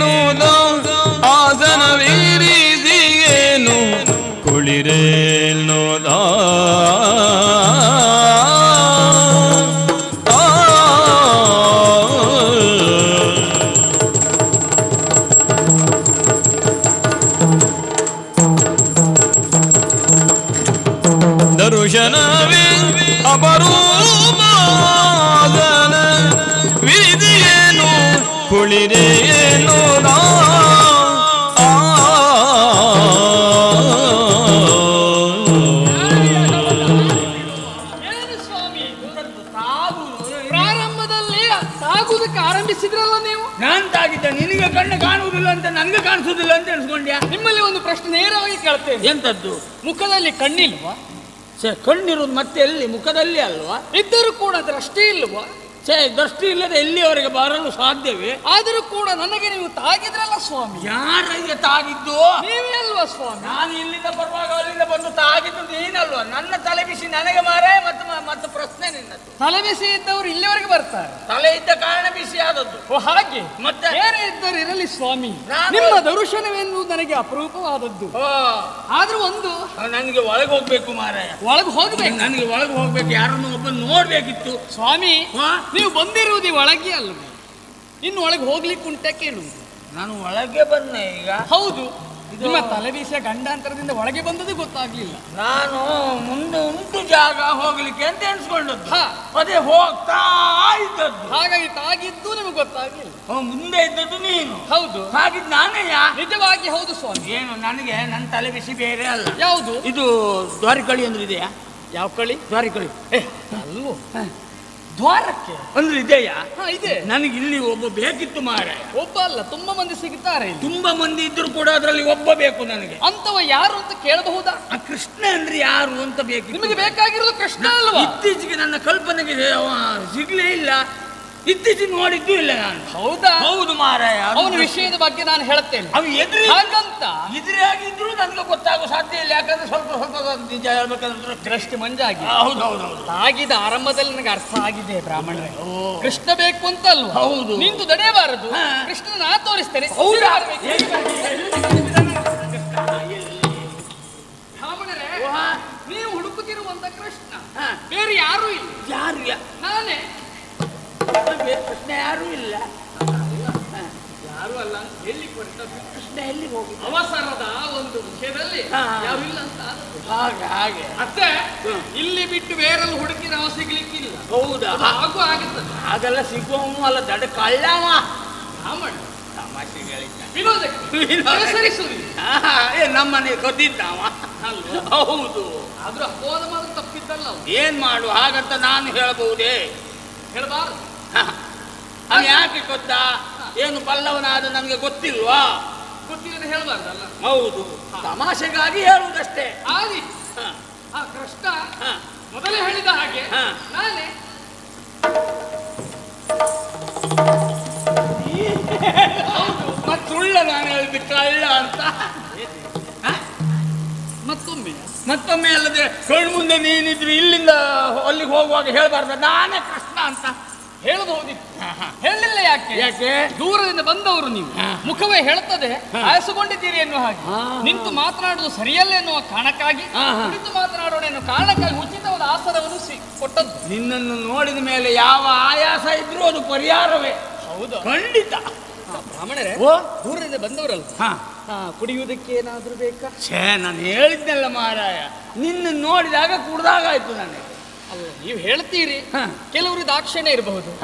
ಪ್ರಶ್ನೆ ನೇರವಾಗಿ ಕೇಳ್ತೇನೆ. ಎಂತದ್ದು? ಮುಖದಲ್ಲಿ ಕಣ್ಣಿಲ್ವಾ? ಸೇ ಕಣ್ಣಿರುವುದು ಮತ್ತೆ ಎಲ್ಲಿ? ಮುಖದಲ್ಲಿ ಅಲ್ವಾ? ಇದ್ದರೂ ಕೂಡ ದೃಷ್ಟಿ ಇಲ್ವಾ? ಛೇ ದೃಷ್ಟಿ ಇಲ್ಲದೆ ಎಲ್ಲಿಯವರೆಗೆ ಬರಲು ಸಾಧ್ಯವೇ? ಆದರೂ ಕೂಡ ನನಗೆ ನೀವು ತಾಗಿದ್ರಲ್ಲ ಸ್ವಾಮಿ. ಯಾರಿಗೆ ತಾಗಿದ್ದು? ನೀವೇ ಅಲ್ವಾ ಸ್ವಾಮಿ? ನಾನು ಇಲ್ಲಿಂದ ಬರುವಾಗ ಅಲ್ಲಿಂದ ಬಂದು ತಾಗಿದ್ದು ನೀನಲ್ವಾ? ನನ್ನ ತಲೆ ಬಿಸಿ ನನಗೆ ಮಾರೇ ಮತ್ತು ಮತ್ತು ಪ್ರಶ್ನೆ ನಿನ್ನದು ತಲೆ ಬಿಸಿ ಇದ್ದವರು ಇಲ್ಲಿವರೆಗೆ ಬರ್ತಾರೆ. ತಲೆ ಇದ್ದ ಕಾರಣ ಬಿಸಿ ಆದದ್ದು. ಓ ಹಾಗೆ? ಮತ್ತೆ? ಬೇರೆ ಇದ್ದರು ಇರಲಿ ಸ್ವಾಮಿ. ನಿಮ್ಮ ದರ್ಶನವೆಂದು ನನಗೆ ಅಪರೂಪವಾದದ್ದು. ಆದ್ರೂ ಒಂದು ನನಗೆ ಒಳಗೆ ಹೋಗ್ಬೇಕು ಮಾರಾಯ. ಒಳಗೆ ಹೋಗ್ಬೇಕು. ನನಗೆ ಒಳಗೆ ಹೋಗ್ಬೇಕು ಯಾರನ್ನು ಒಬ್ಬ ನೋಡ್ಬೇಕಿತ್ತು. ಸ್ವಾಮಿ? ನೀವು ಬಂದಿರುವುದು ಒಳಗೆ ಅಲ್ವೇ? ಇನ್ನು ಒಳಗೆ ಹೋಗ್ಲಿಕ್ಕೆ ಉಂಟ ಕೇಳುವುದು. ನಾನು ಒಳಗೆ ಬಂದೆ ಈಗ. ಹೌದು. ನಿಮ್ಮ ತಲೆಬೀಸಿಯ ಗಂಡಾಂತರದಿಂದ ಒಳಗೆ ಬಂದದ್ದು ಗೊತ್ತಾಗ್ಲಿಲ್ಲ. ನಾನು ಮುಂದೆ ಉಂಟು ಜಾಗ ಹೋಗ್ಲಿಕ್ಕೆ ಅಂತ ಎಣಿಸ್ಕೊಂಡದ್ದು. ಅದೇ ಹೋಗ್ತಾ ಇದ್ದದ್ದು. ಹಾಗಾಗಿ ತಾಗಿದ್ದು ನಿಮಗೆ ಗೊತ್ತಾಗ್ಲಿಲ್ಲ. ಮುಂದೆ ಇದ್ದದ್ದು ನೀನು. ಹೌದು. ಹಾಗಿದ್ ನಾನೇ ಯಾ? ನಿಜವಾಗಿ ಹೌದು ಸ್ವಾಮಿ. ಏನು ನನಗೆ ನನ್ನ ತಲೆ ಬಿಸಿ ಬೇರೆ ಅಲ್ಲ. ಯಾವುದು? ಇದು ದ್ವಾರಿಕಳಿ ಅಂದ್ರೆ ಇದೆಯಾ? ಯಾವ ಕಳಿ? ದ್ವಾರಿಕಳಿ. ಏ ಅಲ್ವೋ. ದ್ವಾರಕ್ಕೆ? ಅಂದ್ರೆ ಇದೆಯಾ? ಹಾ ಇದೆ. ನನಗೆ ಇಲ್ಲಿ ಒಬ್ಬ ಬೇಕಿತ್ತು ಮಾರ. ಒಬ್ಬ ಅಲ್ಲ ತುಂಬಾ ಮಂದಿ ಸಿಗುತ್ತಾರೆ ತುಂಬಾ ಮಂದಿ ಇದ್ರು ಕೂಡ ಅದರಲ್ಲಿ ಒಬ್ಬ ಬೇಕು ನನಗೆ. ಅಂತವ ಯಾರು ಅಂತ ಕೇಳಬಹುದಾ? ಆ ಕೃಷ್ಣ ಅಂದ್ರೆ ಯಾರು ಅಂತ ಬೇಕು ನಿಮಗೆ ಬೇಕಾಗಿರೋದು ಕೃಷ್ಣ ಅಲ್ವಾ? ಇತ್ತೀಚೆಗೆ ನನ್ನ ಕಲ್ಪನೆಗೆ ಅವ ಸಿಗ್ಲೇ ಇಲ್ಲ. ಇತ್ತೀಚೆಗೆ ನೋಡಿದ್ದು ಇಲ್ಲ ನಾನು ಹೌದಾ ಹೌದು ಮಾರಾಯ ಅವನ ವಿಷಯದ ಬಗ್ಗೆ ನಾನು ಹೇಳ್ತೇನೆ ಅವು ಎದುರು ಹಾಗಂತ ಇದ್ರಾಗಿದ್ರು ನನಗೆ ಗೊತ್ತಾಗೋ ಸಾಧ್ಯ ಇಲ್ಲ ಯಾಕಂದ್ರೆ ಸ್ವಲ್ಪ ಸ್ವಲ್ಪ ನಿಜ ಹೇಳ್ಬೇಕಂದ್ರೆ ಕೃಷ್ಣ ಮಂಜಾಗಿ ಹೌದು ಹೌದು ಹೌದು ಆಗಿದ ಆರಂಭದಲ್ಲಿ ನನಗೆ ಅರ್ಥ ಆಗಿದೆ ಬ್ರಾಹ್ಮಣರೇ ಕೃಷ್ಣ ಬೇಕು ಅಂತ ಅಲ್ವಾ ಹೌದು. ನಿಂತು ದಡೆಯಬಾರದು ಕೃಷ್ಣ ಕೃಷ್ಣನ ನಾ ತೋರಿಸ್ತೇನೆ? ಬ್ರಾಹ್ಮಣರೇ ನೀವು ಹುಡುಕುತ್ತಿರುವಂತ ಕೃಷ್ಣ. ಬೇರೆ ಯಾರು ಇಲ್ಲ ಯಾರು ನಾನೇ ಬೇರೆ ಕೃಷ್ಣ ಯಾರು ಇಲ್ಲ. ಯಾರು ಅಲ್ಲ ಅಂತ ಹೇಳಿ ಕೃಷ್ಣ ಎಲ್ಲಿ ಹೋಗಿ ಅವಸರದ ಒಂದು ವಿಷಯದಲ್ಲಿ ಇಲ್ಲ ಅಂತ. ಹಾಗೆ ಹಾಗೆ. ಮತ್ತೆ ಇಲ್ಲಿ ಬಿಟ್ಟು ಬೇರೆಲ್ಲ ಹುಡುಕಿ ನಾವು ಸಿಗ್ಲಿಕ್ಕಿಲ್ಲ. ಹೌದಾ? ಹಾಗೂ ಆಗುತ್ತದೆ ಹಾಗೆಲ್ಲ ಸಿಗುವವನು ಅಲ್ಲ ದಡ ಕಳ್ಳವ. ರಾಮಣ್ಣ. ತಮಾಷೆ ಏ ನಮ್ಮನೆ ಕದ್ದಿದ್ದಾವ? ಹೌದು. ಆದ್ರೂ ಹೋದ ಮಾತ್ರ ತಪ್ಪಿದ್ದಲ್ಲ. ಏನ್ ಮಾಡು ಹಾಗಂತ ನಾನು ಹೇಳಬಹುದೇ? ಹೇಳಬಾರದು. ಅವ ಯಾಕೆ ಗೊತ್ತಾ? ಏನು ಬಲ್ಲವನಾದ ನಮಗೆ ಗೊತ್ತಿಲ್ವಾ? ಗೊತ್ತಿಲ್ಲ ಹೇಳಬಾರ್ದಲ್ಲ? ಹೌದು ತಮಾಷೆಗಾಗಿ ಹೇಳುವುದಷ್ಟೇ. ಆದಿ ಹ, ಆ ಕೃಷ್ಣ ಮೊದಲೇ ಹೇಳಿದ ಹಾಗೆ. ನಾನೇ ಮತ್ತ್ ಸುಳ್ಳ ನಾನು ಹೇಳಿದ್ದು ಕಳ್ಳ ಅಂತ? ಮತ್ತೊಮ್ಮೆ. ಮತ್ತೊಮ್ಮೆ ಅಲ್ಲದೆ ಕಣ್ಣು ಮುಂದೆ ನೀನಿದ್ರು ಇಲ್ಲಿಂದ ಅಲ್ಲಿಗೆ ಹೋಗುವಾಗ ಹೇಳಬಾರ್ದ? ನಾನೇ ಕೃಷ್ಣ ಅಂತ. ಹೇಳಬಹುದಿತ್ತು ಹೇಳಲಿಲ್ಲ ಯಾಕೆ? ಯಾಕೆ? ದೂರದಿಂದ ಬಂದವರು ನೀವು. ಮುಖವೇ ಹೇಳ್ತದೆ ಆಯಸಗೊಂಡಿದ್ದೀರಿ ಎನ್ನುವ ಹಾಗೆ. ನಿಂತು ಮಾತನಾಡುವುದು ಸರಿಯಲ್ಲ ಎನ್ನುವ ಕಾರಣಕ್ಕಾಗಿ ಹಾ. ಮಾತನಾಡೋಣ ಎನ್ನುವ ಕಾರಣಕ್ಕಾಗಿ ಉಚಿತವಾದ ಆಸರವನ್ನು ಸಿ- ಕೊಟ್ಟದ್ದು. ನಿನ್ನನ್ನು ನೋಡಿದ ಮೇಲೆ ಯಾವ ಆಯಾಸ ಇದ್ರೂ ಅದು ಪರಿಹಾರವೇ. ಹೌದು. ಖಂಡಿತ. ಬ್ರಾಹ್ಮಣರೇ ದೂರದಿಂದ ಬಂದವರಲ್ಲ ಕುಡಿಯುವುದಕ್ಕೆ ಏನಾದರೂ ಬೇಕಾ? ಛೇ ನಾನು ಹೇಳಿದ್ನಲ್ಲ ಮಹಾರಾಯ. ನಿನ್ನ ನೋಡಿದಾಗ ಕುಡ್ದಾಗಾಯ್ತು ನನಗೆ. ನೀವು ಹೇಳ್ತೀರಿ. ಕೆಲವರು ದಾಕ್ಷಿಣ್ಯ ಇರಬಹುದು.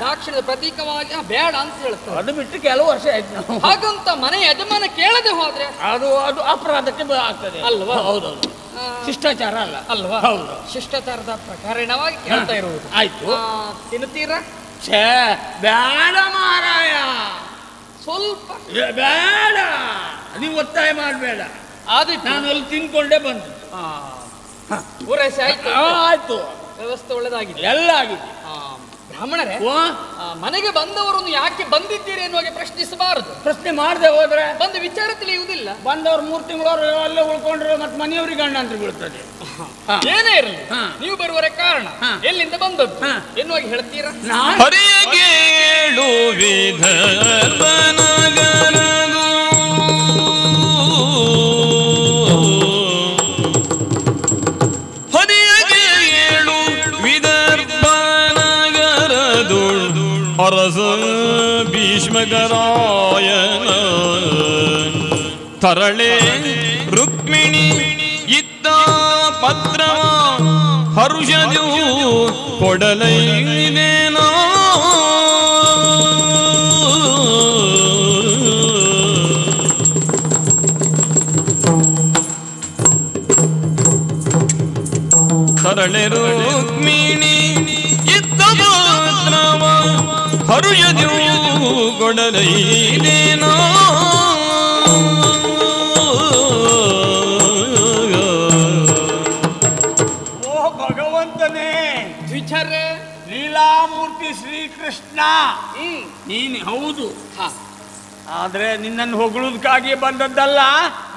ದಾಕ್ಷಿಣ್ಯದ ಪ್ರತೀಕವಾಗಿ ಬೇಡ ಅಂತ ಹೇಳ್ತಾರೆ. ಅದು ಬಿಟ್ಟು ಕೆಲವು ವರ್ಷ ಆಯ್ತು ನಾವು ಹಾಗಂತ ಮನೆ ಯಜಮಾನ ಕೇಳದೆ ಹೋದ್ರೆ? ಅದು ಅದು ಅಪರಾಧಕ್ಕೆ ಆಗ್ತದೆ. ಅಲ್ವಾ? ಹೌದೌದು. ಶಿಷ್ಟಾಚಾರ ಅಲ್ಲ. ಅಲ್ವಾ? ಹೌದು. ಶಿಷ್ಟಾಚಾರದ ಪ್ರಕಾರಣವಾಗಿ ಕೇಳ್ತಾ ಇರುವುದು. ಆಯ್ತು. ತಿನ್ನುತ್ತೀರಾ? ಛೇ ಬೇಡ ಮಾರಾಯ. ಸ್ವಲ್ಪ. ಬೇಡ. ನೀವು ಒತ್ತಾಯ ಮಾಡಬೇಡ. ಅದಕ್ಕೆ ನಾನು ಅಲ್ಲಿ ತಿನ್ಕೊಂಡೇ ಬಂದು ಪೂರೈಸಿ ಆಯ್ತು. ಆಯ್ತು. ವ್ಯವಸ್ಥೆ ಒಳ್ಳೆದಾಗಿದೆ. ಎಲ್ಲ ಆಗಿದೆ. ಆ, ಬ್ರಾಹ್ಮಣರೇ ಮನೆಗೆ ಬಂದವರನ್ನು ಯಾಕೆ ಬಂದಿದ್ದೀರಿ ಎನ್ನುವಾಗೆ ಪ್ರಶ್ನಿಸಬಾರದು. ಪ್ರಶ್ನೆ ಮಾಡದೆ ಹೋದ್ರೆ ಬಂದು ವಿಚಾರ ತಿಳಿಯುವುದಿಲ್ಲ. ಬಂದವ್ರು ಮೂರು ತಿಂಗಳವರು ಅಲ್ಲೇ ಉಳ್ಕೊಂಡ್ರೆ ಮತ್ತೆ ಮನೆಯವ್ರಿಗೆ ಗಂಡ ಅಂತ ಬೀಳ್ತದೆ. ಏನೇ ಇರಲಿ ಹಾ. ನೀವು ಬರುವರೆ ಕಾರಣ. ಹಾ. ಎಲ್ಲಿಂದ ಬಂದದ್ದು? ಹಾ. ಎನ್ನುವಾಗಿ ಹೇಳ್ತೀರಾ? ನಾನು ಹರಿಯ ಕೇಳು ಅರಸ ಭೀಷ್ಮಕರಾಯನ ತರಳೆ ರುಕ್ಮಿಣಿ ಇದ್ದ ಪತ್ರವ ಹರುಷದು ಕೊಡಲೈನೇನ ತರಳೆ ರುಕ್ಮಿಣಿ ಹರುಷದು ಕೊಡಲೈನೇನೋ ಓ ಭಗವಂತನೇ ವಿಚಾರ ಲೀಲಾಮೂರ್ತಿ ಶ್ರೀಕೃಷ್ಣ. ನೀನು ಹೌದು. ಹಾ. ಆದ್ರೆ ನಿನ್ನನ್ನು ಹೊಗಳುದಕ್ಕಾಗಿ ಬಂದದ್ದಲ್ಲ.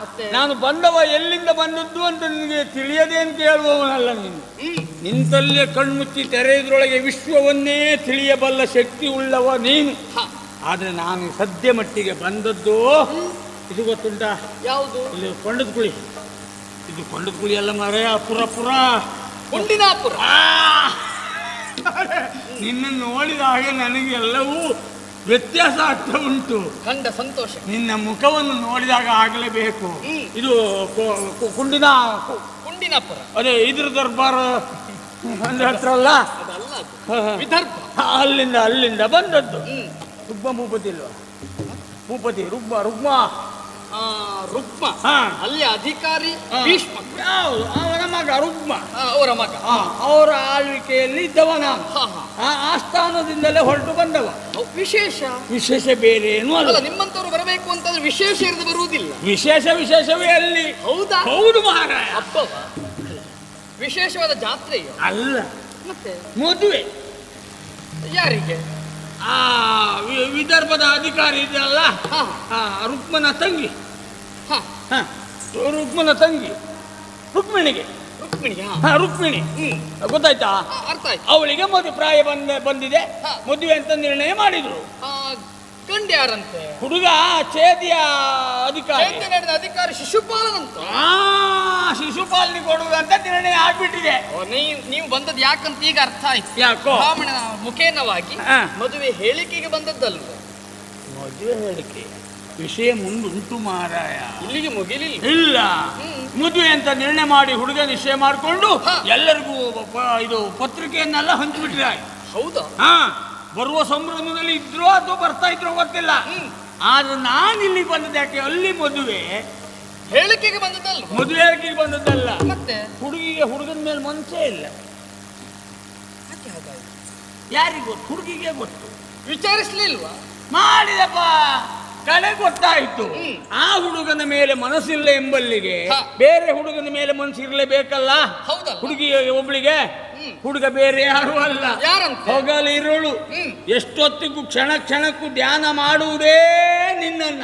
ಮತ್ತೆ? ನಾನು ಬಂದವ ಎಲ್ಲಿಂದ ಬಂದದ್ದು ಅಂತ ನಿನಗೆ ತಿಳಿಯದೇನು ಕೇಳುವವನಲ್ಲ ನೀನು. ನಿಂತಲ್ಲೇ ಕಣ್ಮುಚ್ಚಿ ತೆರೆಯದ್ರೊಳಗೆ ವಿಶ್ವವನ್ನೇ ತಿಳಿಯಬಲ್ಲ ಶಕ್ತಿ ಉಳ್ಳವ ನೀನು. ಆದರೆ ನಾನು ಸದ್ಯ ಮಟ್ಟಿಗೆ ಬಂದದ್ದು ಇದು ಗೊತ್ತುಂಟಾ? ಯಾವುದು? ಇಲ್ಲಿ ಕೊಂಡದ ಕುಳಿ. ಇದು ಕೊಂಡದ ಕುಳಿ ಅಲ್ಲ ಮಾರೇ ಪುರ ಪುರ. ಕೊಂಡಿನಾಪುರ. ನಿನ್ನ ನಿನ್ನನ್ನು ನೋಡಿದ ಹಾಗೆ ನನಗೆ ಎಲ್ಲವೂ ವ್ಯತ್ಯಾಸ ಆಗ್ತಾ ಉಂಟು. ಕಂಡ ಸಂತೋಷ. ನಿನ್ನ ಮುಖವನ್ನು ನೋಡಿದಾಗ ಆಗಲೇಬೇಕು. ಇದು ಕುಂಡಿನ ಕುಂಡಿನಪುರ. ಅದೇ ಇದ್ರ ದರ್ಬಾರ್ ಅಂದ್ರೆ ಹತ್ರ ಅಲ್ಲ. ವಿದರ್ಭ. ಅಲ್ಲಿಂದ ಅಲ್ಲಿಂದ ಬಂದದ್ದು. ರುಗ್ಮ ಭೂಪತಿ ಇಲ್ವಾ ಭೂಪತಿ ರುಗ್ಮ ರುಗ್ಮ. ಹಾ. ಅಲ್ಲಿ ಅಧಿಕಾರಿ. ಭೀಷ್ಮ. ಯಾವುದು ಅವನ ಮಗ ರುಗ್ಮ. ಅವರ ಮಗ. ಅವರ ಆಳ್ವಿಕೆಯಲ್ಲಿ ಇದ್ದವನ ನಾನು ಹಾ ಆ ಆಸ್ಥಾನದಿಂದಲೇ ಹೊರಟು ಬಂದವ. ವಿಶೇಷ. ವಿಶೇಷ ಬೇರೆ ಏನು ಅಲ್ಲ. ನಿಮ್ಮಂತವರು ಬರಬೇಕು ಅಂತಂದ್ರೆ ವಿಶೇಷ ಇರದು ಬರುವುದಿಲ್ಲ. ವಿಶೇಷ ವಿಶೇಷವೇ ಅಲ್ಲಿ. ಹೌದಾ? ಹೌದು ಮಹಾರಾಯ ಹಬ್ಬವ ವಿಶೇಷವಾದ ಜಾತ್ರೆ ಅಲ್ಲ. ಮತ್ತೆ? ಮದುವೆ. ಯಾರಿಗೆ? ಆ ವಿದರ್ಭದ ಅಧಿಕಾರಿ ಇದೆಯಲ್ಲ ರುಕ್ಮನ ತಂಗಿ. ಹಾ. ಹ, ರುಕ್ಮನ ತಂಗಿ. ರುಕ್ಮಿಣಿಗೆ. ರುಕ್ಮಿಣಿ. ಗೊತ್ತಾಯ್ತಾ? ಅವಳಿಗೆ ಮದುವೆ ಪ್ರಾಯ ಬಂದ ಬಂದಿದೆ. ಮದುವೆ ಅಂತ ನಿರ್ಣಯ ಮಾಡಿದ್ರು. ಗಂಡ ಯಾರಂತೆ? ಹುಡುಗ ಚೇದಿಯ ಅಧಿಕಾರಿ. ಚೈತ್ಯ ನಡೆದ ಅಧಿಕಾರಿ ಶಿಶುಪಾಲನಂತ ಆ ಕೊಡುವುದು ಅಂತ ನಿರ್ಣಯ ಆಗ್ಬಿಟ್ಟಿದೆ. ಓ, ನೀವು ನೀವು ಬಂದದ್ದು ಯಾಕಂತ ಈಗ ಅರ್ಥ ಆಯ್ತು. ಯಾಕೋ? ಬ್ರಾಹ್ಮಣನ ಮುಖೇನವಾಗಿ ಹಾ. ಮದುವೆ ಹೇಳಿಕೆಗೆ ಬಂದದ್ದಲ್ವ? ಮದುವೆ ಹೇಳಿಕೆ. ವಿಷಯ ಮುಂದುಂಟು ಮಾರಾಯ. ಇಲ್ಲಿಗೆ ಮುಗಿಲಿಲ್ಲ. ಇಲ್ಲ. ಹ್ಮ್. ಮದುವೆ ಅಂತ ನಿರ್ಣಯ ಮಾಡಿ ಹುಡುಗ ನಿಶ್ಚಯ ಮಾಡಿಕೊಂಡು ಹಾ. ಎಲ್ಲರಿಗೂ ಪ- ಇದು ಪತ್ರಿಕೆಯನ್ನೆಲ್ಲ ಹಂಚಿಬಿಟ್ರೆ ಹೌದಾ? ಹಾ. ಬರುವ ಸಂಭ್ರಮದಲ್ಲಿ ಇದ್ರೋ ಅಥವಾ ಬರ್ತಾ ಇದ್ರೋ ಗೊತ್ತಿಲ್ಲ. ಆದ್ರೆ ನಾನು ಇಲ್ಲಿ ಬಂದದ್ದು ಯಾಕೆ? ಅಲ್ಲಿ ಮದುವೆ. ಹೇಳಿಕೆಗೆ ಬಂದದ್ದಲ್ಲ. ಮದುವೆ ಹೇಳಿಕೆಗೆ ಬಂದದ್ದಲ್ಲ. ಮತ್ತೆ? ಹುಡುಗಿಗೆ ಹುಡುಗನ ಮೇಲೆ ಮನಸ್ಸೇ ಇಲ್ಲ. ಯಾರಿಗೆ ಗೊತ್ತು? ಹುಡುಗಿಗೆ ಗೊತ್ತು. ವಿಚಾರಿಸ್ಲಿಲ್ವ? ಮಾಡಿದಪ್ಪ. ಕಡೆ ಗೊತ್ತಾಯ್ತು. ಆ ಹುಡುಗನ ಮೇಲೆ ಮನಸ್ಸಿಲ್ಲ ಎಂಬಲ್ಲಿಗೆ ಬೇರೆ ಹುಡುಗನ ಮೇಲೆ ಮನಸ್ಸಿರ್ಲೇಬೇಕಲ್ಲ? ಹುಡುಗಿ ಒಬ್ಳಿಗೆ. ಹುಡುಗ ಬೇರೆ ಯಾರು ಅಲ್ಲ. ಹೊಗಲಿರುಳು. ಎಷ್ಟೊತ್ತಿಗೂ ಕ್ಷಣ ಕ್ಷಣಕ್ಕೂ ಧ್ಯಾನ ಮಾಡುವುದೇ ನಿನ್ನನ್ನ.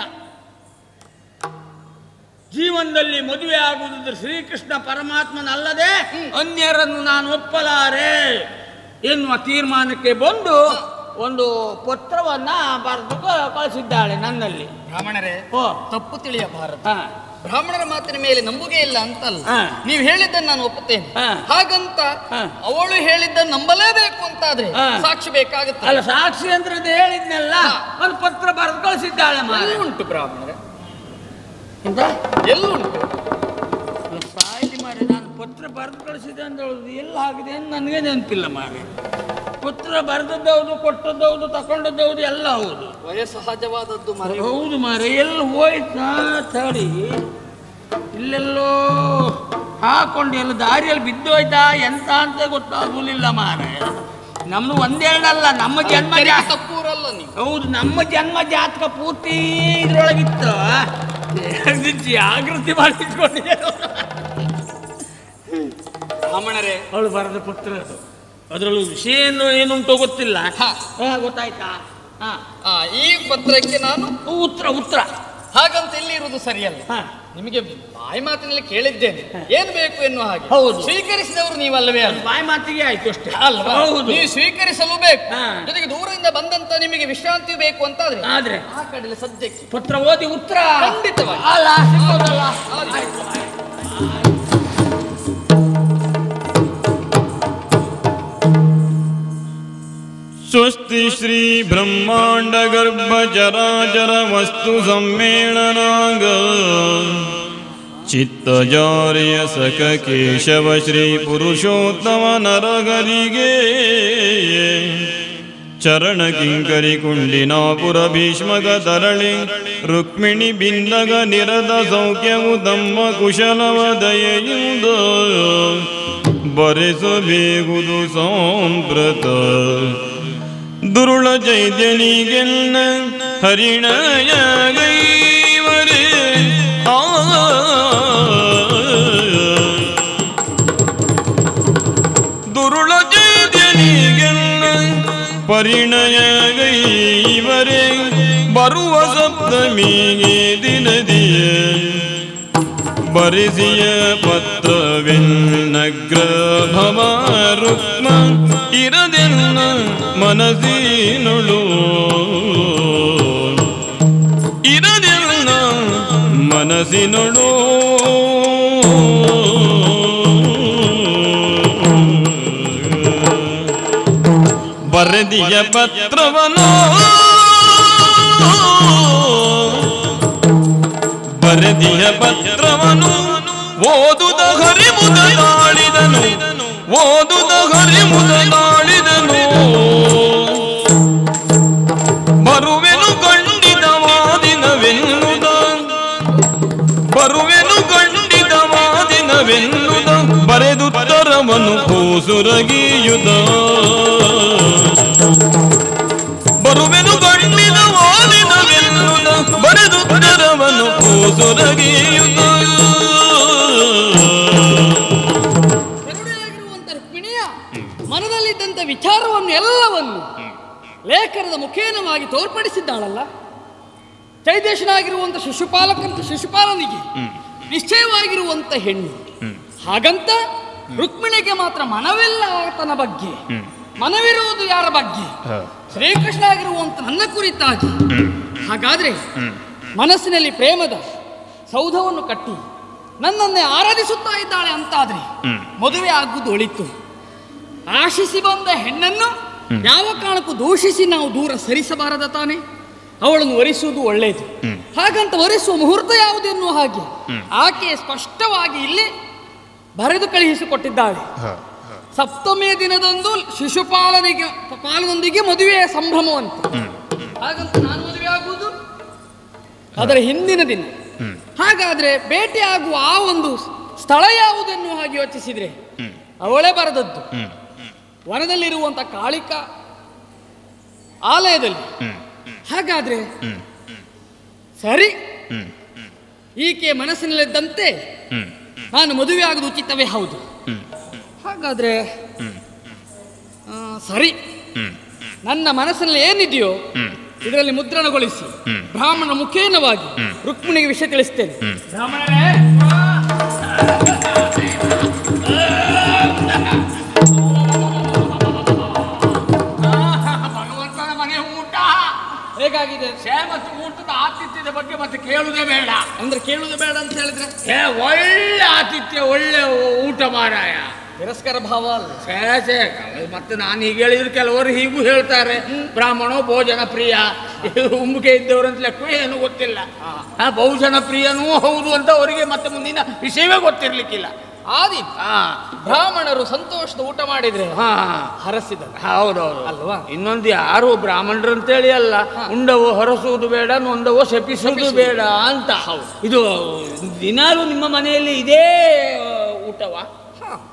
ಜೀವನದಲ್ಲಿ ಮದುವೆ ಆಗುವುದಿದ್ರೆ ಶ್ರೀಕೃಷ್ಣ ಪರಮಾತ್ಮನಲ್ಲದೆ ಅನ್ಯರನ್ನು ನಾನು ಒಪ್ಪಲಾರೆ ಎನ್ನುವ ತೀರ್ಮಾನಕ್ಕೆ ಬಂದು ಒಂದು ಪತ್ರವನ್ನ ಬರೆದು ಕಳಿಸಿದ್ದಾಳೆ ನನ್ನಲ್ಲಿ. ಬ್ರಾಹ್ಮಣರೇ ಓ. ತಪ್ಪು ತಿಳಿಯಬಾರದು. ಬ್ರಾಹ್ಮಣರ ಮಾತಿನ ಮೇಲೆ ನಂಬುಗೆ ಇಲ್ಲ ಅಂತಲ್ಲ. ಅಲ್ಲ ನೀವು ಹೇಳಿದ್ದನ್ನು ನಾನು ಒಪ್ಪುತ್ತೇನೆ. ಹಾಗಂತ ಅವಳು ಹೇಳಿದ್ದನ್ನು ನಂಬಲೇಬೇಕು ಅಂತಾದ್ರೆ. ಸಾಕ್ಷಿ ಬೇಕಾಗುತ್ತೆ. ಅಲ್ಲ ಸಾಕ್ಷಿ ಅಂದ್ರೆ ಅದು ಹೇಳಿದ್ನಲ್ಲ ಒಂದು ಪತ್ರ ಬರೆದು ಕಳಿಸಿದ್ದಾಳೆ ಉಂಟು ಬ್ರಾಹ್ಮಣರ? ಎಲ್ಲೂ ಎಲ್ಲುಂಟು ಅಲ್ಲ, ಸಾಯ್ಲಿ ಮಾರೆ ನಾನು ಪತ್ರ ಬರೆದು ಕಳಿಸಿದೆ ಅಂತ ಹೇಳೋದು ಎಲ್ಲ ಆಗಿದೆ ಅಂತ ನನಗೆ ನೆನಪಿಲ್ಲ ಮಾರೆ ಪುತ್ರ ಬರೆದದ್ದು ಹೌದು ಕೊಟ್ಟದ್ದು ಹೌದು ತಗೊಂಡದ್ದು ಹೌದು ಎಲ್ಲ ಹೌದು. ವಯಸ್ಸಹಜವಾದದ್ದು ಮಾರೆ ಹೌದು ಮಾರೆ ಎಲ್ಲ ಹೋಯ್ತಾ ತಡಿ ಇಲ್ಲೆಲ್ಲೋ ಹಾಕೊಂಡು ಎಲ್ಲ ದಾರಿಯಲ್ಲಿ ಬಿದ್ದೋಯ್ತಾ ಎಂತ ಅಂತ ಗೊತ್ತಾಗುಲಿಲ್ಲ ಮಾರೆ ನಮ್ದು ಒಂದೆರಡಲ್ಲ ನಮ್ಮ ಜನ್ಮ ಜಾತಕೂರಲ್ಲ ನೀವು. ಹೌದು ನಮ್ಮ ಜನ್ಮ ಜಾತಕ ಪೂರ್ತಿ ಇದ್ರೊಳಗಿತ್ತು. ಜಾಗೃತಿ ಮಾಡಿಟ್ಕೊಂಡಿದ್ದೆ ಬ್ರಾಹ್ಮಣರೇ. ಅವಳು ಬರೆದ ಪುತ್ರ ವಿಷಯ ಏನು ಏನುಂಟು ಗೊತ್ತಿಲ್ಲ. ಹಾ. ಹಾ, ಗೊತ್ತಾಯ್ತಾ? ಹಾ. ಆ, ಈ ಪತ್ರಕ್ಕೆ ನಾನು ಉತ್ತರ ಉತ್ತರ ಹಾಗಂತ ಇಲ್ಲಿ ಇರುವುದು ಸರಿಯಲ್ಲ ನಿಮಗೆ ಬಾಯಿ ಮಾತಿನಲ್ಲಿ ಕೇಳಿದ್ದೇನೆ. ಏನ್ ಬೇಕು ಎನ್ನುವ ಹಾಗೆ? ಹೌದು. ಸ್ವೀಕರಿಸಿದವರು ನೀವಲ್ಲವೇ ಅಲ್ಲ? ಬಾಯಿ ಮಾತಿಗೆ ಆಯ್ತು ಅಷ್ಟೇ. ಅಲ್ಲ ಹೌದು. ನೀವು ಸ್ವೀಕರಿಸಲು ಬೇಕು. ಜೊತೆಗೆ ದೂರದಿಂದ ಬಂದಂತ ನಿಮಗೆ ವಿಶ್ರಾಂತಿ ಬೇಕು ಅಂತ ಆದ್ರೆ? ಆದ್ರೆ ಆ ಕಡೆ ಸದ್ಯಕ್ಕೆ. ಪುತ್ರ ಓದಿ ಉತ್ತರ ಖಂಡಿತವಾಗಿ. स्वस्ति श्रीब्रह्माण्ड गर्भचराचर वस्तु सम्मेण राग चित्तजार्यसकेशव श्रीपुरुषोत्तम नर गिगे चरण किङ्करि कुण्डिनापुर भीष्मग धरणि रुक्मिणी बिन्दग निरद संख्यमुदम्भ कुशलव दयु वरे सुबे गुदु सोम्ब्रत ದುರುಳ ಚೈತ್ಯನಿಗೆಲ್ಲ ಹರಿಣಯ ಗೈವರೇ ಆ ದುರುಳ ಚೈತ್ಯನಿಗೆಲ್ಲ ಪರಿಣಯ ಗೈವರೇ ಬರುವ ಸಪ್ತಮಿಗೆ ದಿನದಿಯ ಬರೆಸಿಯ ಭವ ರುಕ್ಮ ಇರದೆನ್ನ ಮನಸ್ಸಿನುಳು ಇರದೆನ್ನ ಮನಸ್ಸಿನುಳು ಬರೆದಿಯ ಪತ್ರವನು. ಬರೆದಿಯ ಪತ್ರವನು ಓದುದ ಹರಿ ಮುದಾಳಿದನು ಓದುದ ಹರಿ ಮುದಾಳಿದನು ಬರುವೆನು ಖಂಡಿತವಾದಿನವೆನ್ನುದ ಬರುವೆನು ಖಂಡಿತವಾದಿನವೆನ್ನುದ ಬರೆದುತ್ತರವನು ಕೂಸುರಗಿಯುದ. ಬರುವೆನು ಖಂಡಿತವಾದಿನವೆನ್ನುದ ಬರೆದುತ್ತರವನು ಕೂಸುರಗಿಯುದ. ವಿಚಾರವನ್ನು ಎಲ್ಲವನ್ನು ಲೇಖನದ ಮುಖೇನವಾಗಿ ತೋರ್ಪಡಿಸಿದ್ದಾಳಲ್ಲ? ಚೈದೇಶನಾಗಿರುವಂತ ಶಿಶುಪಾಲಕಂತ ಶಿಶುಪಾಲನಿಗೆ ನಿಶ್ಚಯವಾಗಿರುವಂತ ಹೆಣ್ಣು. ಹಾಗಂತ ರುಕ್ಮಿಣಿಗೆ ಮಾತ್ರ ಮನವಿಲ್ಲ ಆತನ ಬಗ್ಗೆ. ಮನವಿರುವುದು ಯಾರ ಬಗ್ಗೆ? ಶ್ರೀಕೃಷ್ಣ ಆಗಿರುವಂತ ನನ್ನ ಕುರಿತಾಗಿ. ಹಾಗಾದ್ರೆ ಮನಸ್ಸಿನಲ್ಲಿ ಪ್ರೇಮದ ಸೌಧವನ್ನು ಕಟ್ಟಿ ನನ್ನನ್ನೇ ಆರಾಧಿಸುತ್ತಾ ಇದ್ದಾಳೆ ಅಂತಾದ್ರೆ ಮದುವೆ ಆಗುವುದು ಒಳಿತು. ಆಶಿಸಿ ಬಂದ ಹೆಣ್ಣನ್ನು ಯಾವ ಕಾರಣಕ್ಕೂ ದೂಷಿಸಿ ನಾವು ದೂರ ಸರಿಸಬಾರದ ತಾನೆ? ಅವಳನ್ನು ವರಿಸುವುದು ಒಳ್ಳೆಯದು. ಹಾಗಂತ ವರಿಸುವ ಮುಹೂರ್ತ ಯಾವುದು ಎನ್ನುವ ಹಾಗೆ? ಆಕೆ ಸ್ಪಷ್ಟವಾಗಿ ಇಲ್ಲಿ ಬರೆದು ಕಳುಹಿಸಿಕೊಟ್ಟಿದ್ದಾಳೆ. ಸಪ್ತಮಿಯ ದಿನದಂದು ಶಿಶುಪಾಲನಿಗೆ ಪಾಲನೊಂದಿಗೆ ಮದುವೆಯ ಸಂಭ್ರಮವಂತ. ಹಾಗಂತ ನಾನು ಮದುವೆ ಆಗುವುದು? ಅದರ ಹಿಂದಿನ ದಿನ. ಹಾಗಾದ್ರೆ ಭೇಟಿಯಾಗುವ ಆ ಒಂದು ಸ್ಥಳ ಯಾವುದೆನ್ನುವ ಹಾಗೆ ಯೋಚಿಸಿದ್ರೆ? ಅವಳೇ ಬರೆದದ್ದು. ವನದಲ್ಲಿರುವಂತ ಕಾಳಿಕ ಆಲಯದಲ್ಲಿ ಹಾಗಾದ್ರೆ ಸರಿ ಈಕೆ ಮನಸ್ಸಿನಲ್ಲಿದ್ದಂತೆ ನಾನು ಮದುವೆ ಆಗುದು ಉಚಿತವೇ ಹೌದು ಹಾಗಾದ್ರೆ ಆ, ಸರಿ ನನ್ನ ಮನಸ್ಸಿನಲ್ಲಿ ಏನಿದೆಯೋ ಇದರಲ್ಲಿ ಮುದ್ರಣಗೊಳಿಸಿ ಬ್ರಾಹ್ಮಣ ಮುಖೇನವಾಗಿ ರುಕ್ಮಿಣಿಗೆ ವಿಷಯ ತಿಳಿಸ್ತೇನೆ ಬ್ರಾಹ್ಮಣರೇ ಹೇಗಾಗಿದೆ? ಮತ್ತು ಊಟದ ಆತಿಥ್ಯದ ಬಗ್ಗೆ ಮತ್ತೆ ಕೇಳುವುದೇ ಬೇಡ. ಅಂದ್ರೆ ಕೇಳುವುದು ಬೇಡ ಅಂತ ಹೇಳಿದ್ರೆ? ಏ ಒಳ್ಳೆ ಆತಿಥ್ಯ ಒಳ್ಳೆ ಊಟ ಮಾರಾಯ. ತಿರಸ್ಕಾರ ಭಾವ ಅಲ್ಲ. ಸೇ ಮತ್ತೆ ನಾನು ಹೀಗೆ ಹೇಳಿದ್ರೆ ಕೆಲವರು ಹೀಗೂ ಹೇಳ್ತಾರೆ. ಬ್ರಾಹ್ಮಣ ಭೋಜನ ಪ್ರಿಯ. ಉಂಬಿಕೆ ಇದ್ದವರು ಅಂತ ಲೆಕ್ಕ ಏನು ಗೊತ್ತಿಲ್ಲ. ಆ ಬಹುಜನ ಪ್ರಿಯನೂ ಹೌದು ಅಂತ ಅವರಿಗೆ ಮತ್ತೆ ಮುಂದಿನ ವಿಷಯವೇ ಗೊತ್ತಿರ್ಲಿಕ್ಕಿಲ್ಲ. ಆದಿ ಹಾ ಬ್ರಾಹ್ಮಣರು ಸಂತೋಷದ ಊಟ ಮಾಡಿದ್ರೆ ಹರಸಿದ್ದಾರೆ ಹರಸಿದ ಹೌದೌದು. ಅಲ್ವಾ? ಇನ್ನೊಂದು ಯಾರು ಬ್ರಾಹ್ಮಣರು ಅಂತೇಳಿ ಅಲ್ಲ ಉಂಡವೋ ಹೊರಸುವುದು ಬೇಡ ನೊಂದವು ಶಪಿಸುವುದು ಬೇಡ ಅಂತ. ಇದು ದಿನಾಲು ನಿಮ್ಮ ಮನೆಯಲ್ಲಿ ಇದೇ ಊಟವಾ?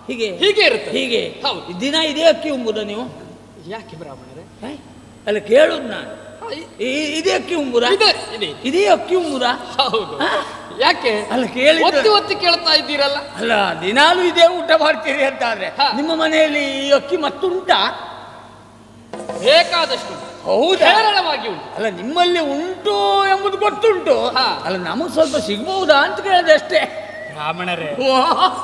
ಹೀಗೆ? ಹೀಗೆ ಇರುತ್ತೆ. ಹೀಗೆ? ಹೌದು. ದಿನ ಇದೇ ಅಕ್ಕಿ ಉಂಬುದ ನೀವು? ಯಾಕೆ ಬ್ರಾಹ್ಮಣರೇ? ಅಲ್ಲ ಕೇಳುದು ನಾನು. ಇದೇ ಅಕ್ಕಿ ಉಂಬುದ. ಇದೇ ಅಕ್ಕಿ ಉಂಬುದ? ಹೌದು. ಯಾಕೆ? ಅಲ್ಲ ಕೇಳಿ ಒತ್ತಿ ಒತ್ತಿ ಕೇಳ್ತಾ ಇದ್ದೀರಲ್ಲ? ಅಲ್ಲ ದಿನಾಲು ಇದೇ ಊಟ ಮಾಡ್ತೀರಿ ಅಂತ ಆದ್ರೆ ನಿಮ್ಮ ಮನೆಯಲ್ಲಿ ಈ ಅಕ್ಕಿ ಮತ್ತುಂಟಾ? ಬೇಕಾದಷ್ಟು. ಹೌದು? ಹೇರಳವಾಗಿ ಉಂಟು. ಅಲ್ಲ ನಿಮ್ಮಲ್ಲಿ ಉಂಟು ಎಂಬುದು ಗೊತ್ತುಂಟು. ಅಲ್ಲ ನಮಗೆ ಸ್ವಲ್ಪ ಸಿಗ್ಬಹುದಾ ಅಂತ ಕೇಳಿದೆ ಅಷ್ಟೇ. ಬ್ರಾಹ್ಮಣರೇ.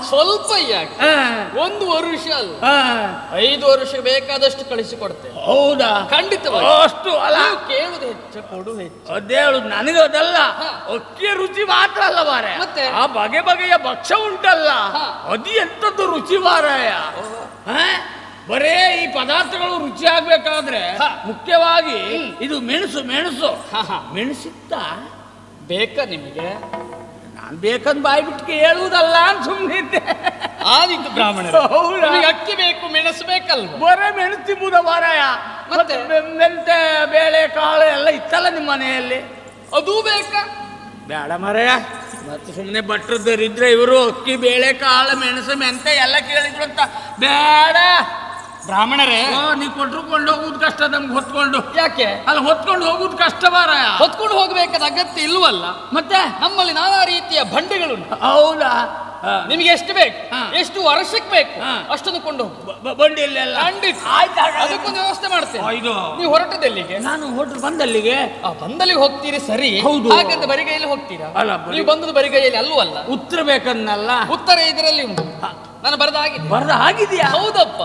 ಸ್ವಲ್ಪ ಯಾಕೆ? ಒಂದು ವರ್ಷ ಅಲ್ಲ. ಐದು ವರ್ಷ ಬೇಕಾದಷ್ಟು ಕಳಿಸಿಕೊಡ್ತೇನೆ. ಹೌದಾ? ಖಂಡಿತ ಅಷ್ಟು ಅಲ್ಲ. ಕೇಳುದು ಹೆಚ್ಚು ಕೊಡು ಹೆಚ್ಚು. ಅದೇ ಹೇಳುದು ನನಗೆ ಅದಲ್ಲ. ಅಕ್ಕಿಯ ರುಚಿ ಮಾತ್ರ ಅಲ್ಲ ಮಾರೆ ಮತ್ತೆ? ಆ ಬಗೆ ಬಗೆಯ ಭಕ್ಷ್ಯ ಉಂಟಲ್ಲ. ಅದು ಎಂತದ್ದು ರುಚಿ ಮಾರಾಯ ಬರೇ ಈ ಪದಾರ್ಥಗಳು ರುಚಿ ಆಗ್ಬೇಕಾದ್ರೆ ಮುಖ್ಯವಾಗಿ ಇದು ಮೆಣಸು ಮೆಣಸು. ಮೆಣಸಿತ್ತ? ಬೇಕಾ ನಿಮಗೆ? ನಾನ್ ಬೇಕಂದ್ ಬಾಯಿ ಬಿಟ್ಟಿಗೆ ಹೇಳುವುದಲ್ಲ ಅಂತ ಸುಮ್ಮನಿದ್ದೆ ಆದಿತ್ತು ಬ್ರಾಹ್ಮಣರು. ಹೌದಾ? ನಿಮಗೆ ಅಕ್ಕಿ ಬೇಕು ಮೆಣಸು ಬೇಕಲ್ವ? ಬರೇ ಮೆಣಸು ತಿಂಬುದ ಮಾರಾಯ ಮತ್ತೆ? ಮತ್ತೆ ಮೆಂತೆ ಬೇಳೆ ಕಾಳು ಎಲ್ಲ ಇತ್ತಲ್ಲ ನಿಮ್ಮ ಮನೆಯಲ್ಲಿ? ಅದೂ ಬೇಕಾ? ಬೇಡ ಮರೆಯ. ಮತ್ತೆ ಸುಮ್ಮನೆ ಭಟ್ರದ್ದರಿದ್ರೆ ಇವರು ಅಕ್ಕಿ ಬೇಳೆ ಕಾಳು ಮೆಣಸು ಮೆಂತೆ ಎಲ್ಲ ಕೇಳಿದ್ರು ಅಂತ. ಬೇಡ. ಬ್ರಾಹ್ಮಣರೇ. ನೀವು ಕೊಟ್ರು ಕೊಂಡು ಹೋಗುದು ಕಷ್ಟ ನಮ್ಗೆ ಹೊತ್ಕೊಂಡು. ಯಾಕೆ? ಅಲ್ಲ ಹೊತ್ಕೊಂಡು ಹೋಗುದು ಕಷ್ಟ ಬಾರ. ಹೊತ್ಕೊಂಡು ಹೋಗ್ಬೇಕಾದ ಅಗತ್ಯ ಇಲ್ವಲ್ಲ? ಮತ್ತೆ? ನಮ್ಮಲ್ಲಿ ನಾನಾ ರೀತಿಯ ಬಂಡೆಗಳು ಹೌದಾ? ನಿಮ್ಗೆ ಎಷ್ಟು ಬೇಕು. ಎಷ್ಟು ವರ್ಷಕ್ಕೆ ಬೇಕು? ಅಷ್ಟೊಂದು ಅಷ್ಟನ್ನು ಕೊಂಡು ಬಂಡಿಯಲ್ಲೆಲ್ಲ. ಅದಕ್ಕೊಂದು ವ್ಯವಸ್ಥೆ ಮಾಡ್ತೇನೆ. ನೀವು ಹೊರಟದಲ್ಲಿಗೆ ನಾನು ಹೊರಟು ಬಂದಲ್ಲಿಗೆ. ಬಂದಲ್ಲಿಗೆ ಹೋಗ್ತೀರಿ ಸರಿ. ಹೌದು. ಹಾಗಂತ ಬರಿಗೈಯಲ್ಲಿ ಹೋಗ್ತೀರಾ? ನೀವು ಬಂದದ್ದು ಬರಿಗೈಯಲ್ಲಿ ಅಲ್ಲೂ ಅಲ್ಲ. ಉತ್ತರ ಬೇಕನ್ನಲ್ಲ. ಉತ್ತರ ಇದರಲ್ಲಿ ಉಂಟು. ನಾನು ಬರದ ಹಾಗೆ ಬರದ ಆಗಿದೆಯಾ ಹೌದಪ್ಪ.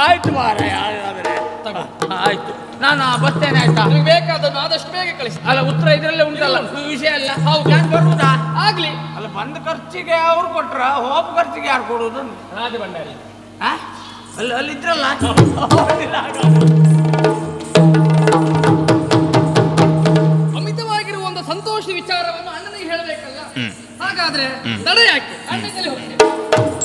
ಆಯ್ತು ಮಾರಾಯ ಹಾಗಾದ್ರೆ. ತಗೋ. ಆಯ್ತು. ನಾನು ಬರ್ತೇನೆ ಆಯ್ತಾ? ನಿಮ್ಗೆ ಬೇಕಾದನ್ನು ಆದಷ್ಟು ಬೇಗ ಕಳಿಸಿ. ಅಲ್ಲ ಉತ್ತರ ಇದ್ರಲ್ಲೇ ಉಂಟಲ್ಲ. ವಿಷಯ ಅಲ್ಲ. ಹೌದು. ನಾನು ಬರುವುದಾ ಆಗ್ಲಿ. ಅಲ್ಲ ಬಂದ ಖರ್ಚಿಗೆ ಅವ್ರು ಕೊಟ್ರ ಹೋಪ್ ಖರ್ಚಿಗೆ ಯಾರು ಕೊಡುವುದು? ರಾಜ ಭಂಡಾರಿ. ಆ? ಅಲ್ಲಿ ಅಲ್ಲಿದ್ರಲ್ಲ ಅಮಿತವಾಗಿರುವ ಒಂದು ಸಂತೋಷ ವಿಚಾರವನ್ನು ಅಣ್ಣನಿಗೆ ಹೇಳಬೇಕಲ್ಲ? ಹಾಗಾದ್ರೆ ತಡೆ ಯಾಕೆ? ಹೋಗ್ತೇನೆ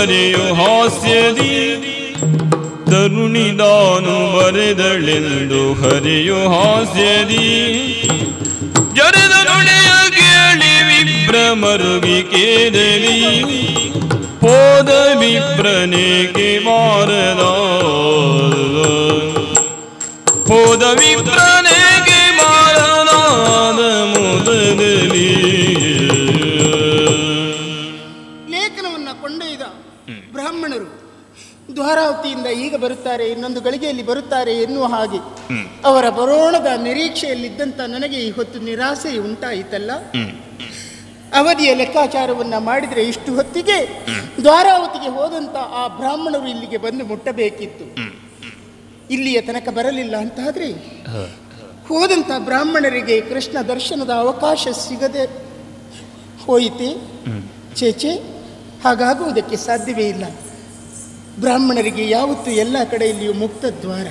ಗರಿಯು ಹಾಸ್ಯದಿ. ತರುಣಿದಾನು ಬರೆದಳೆಂದು ಹರಿಯು ಹಾಸ್ಯದಿ. ಜರದ ನುಡಿಯ ಕೇಳಿ ವಿಪ್ರ ಮರುಗಿ ಕೇದಲಿ. ಹೋದ ವಿಪ್ರನೇಗೆ ಮಾರದ. ಹೋದ ವಿಪ್ರನೇಗೆ ಮಾರದಾದ ಮೊದಲಲಿ ಬ್ರಾಹ್ಮಣರು ದ್ವಾರಾವತಿಯಿಂದ ಈಗ ಬರುತ್ತಾರೆ ಇನ್ನೊಂದು ಗಳಿಗೆಯಲ್ಲಿ ಬರುತ್ತಾರೆ ಎನ್ನುವ ಹಾಗೆ ಅವರ ಬರೋಣದ ನಿರೀಕ್ಷೆಯಲ್ಲಿದ್ದಂಥ ನನಗೆ ಈ ಹೊತ್ತು ನಿರಾಸೆ ಉಂಟಾಯಿತಲ್ಲ. ಅವಧಿಯ ಲೆಕ್ಕಾಚಾರವನ್ನ ಮಾಡಿದರೆ ಇಷ್ಟು ಹೊತ್ತಿಗೆ ದ್ವಾರಾವತಿಗೆ ಹೋದಂತ ಆ ಬ್ರಾಹ್ಮಣರು ಇಲ್ಲಿಗೆ ಬಂದು ಮುಟ್ಟಬೇಕಿತ್ತು. ಇಲ್ಲಿಯ ತನಕ ಬರಲಿಲ್ಲ ಅಂತಾದ್ರೆ ಹೋದಂತ ಬ್ರಾಹ್ಮಣರಿಗೆ ಕೃಷ್ಣ ದರ್ಶನದ ಅವಕಾಶ ಸಿಗದೆ ಹೋಯಿತೆ? ಚೇಚೆ ಹಾಗಾಗುವುದಕ್ಕೆ ಸಾಧ್ಯವೇ ಇಲ್ಲ. ಬ್ರಾಹ್ಮಣರಿಗೆ ಯಾವತ್ತೂ ಎಲ್ಲ ಕಡೆಯಲ್ಲಿಯೂ ಮುಕ್ತ ದ್ವಾರ.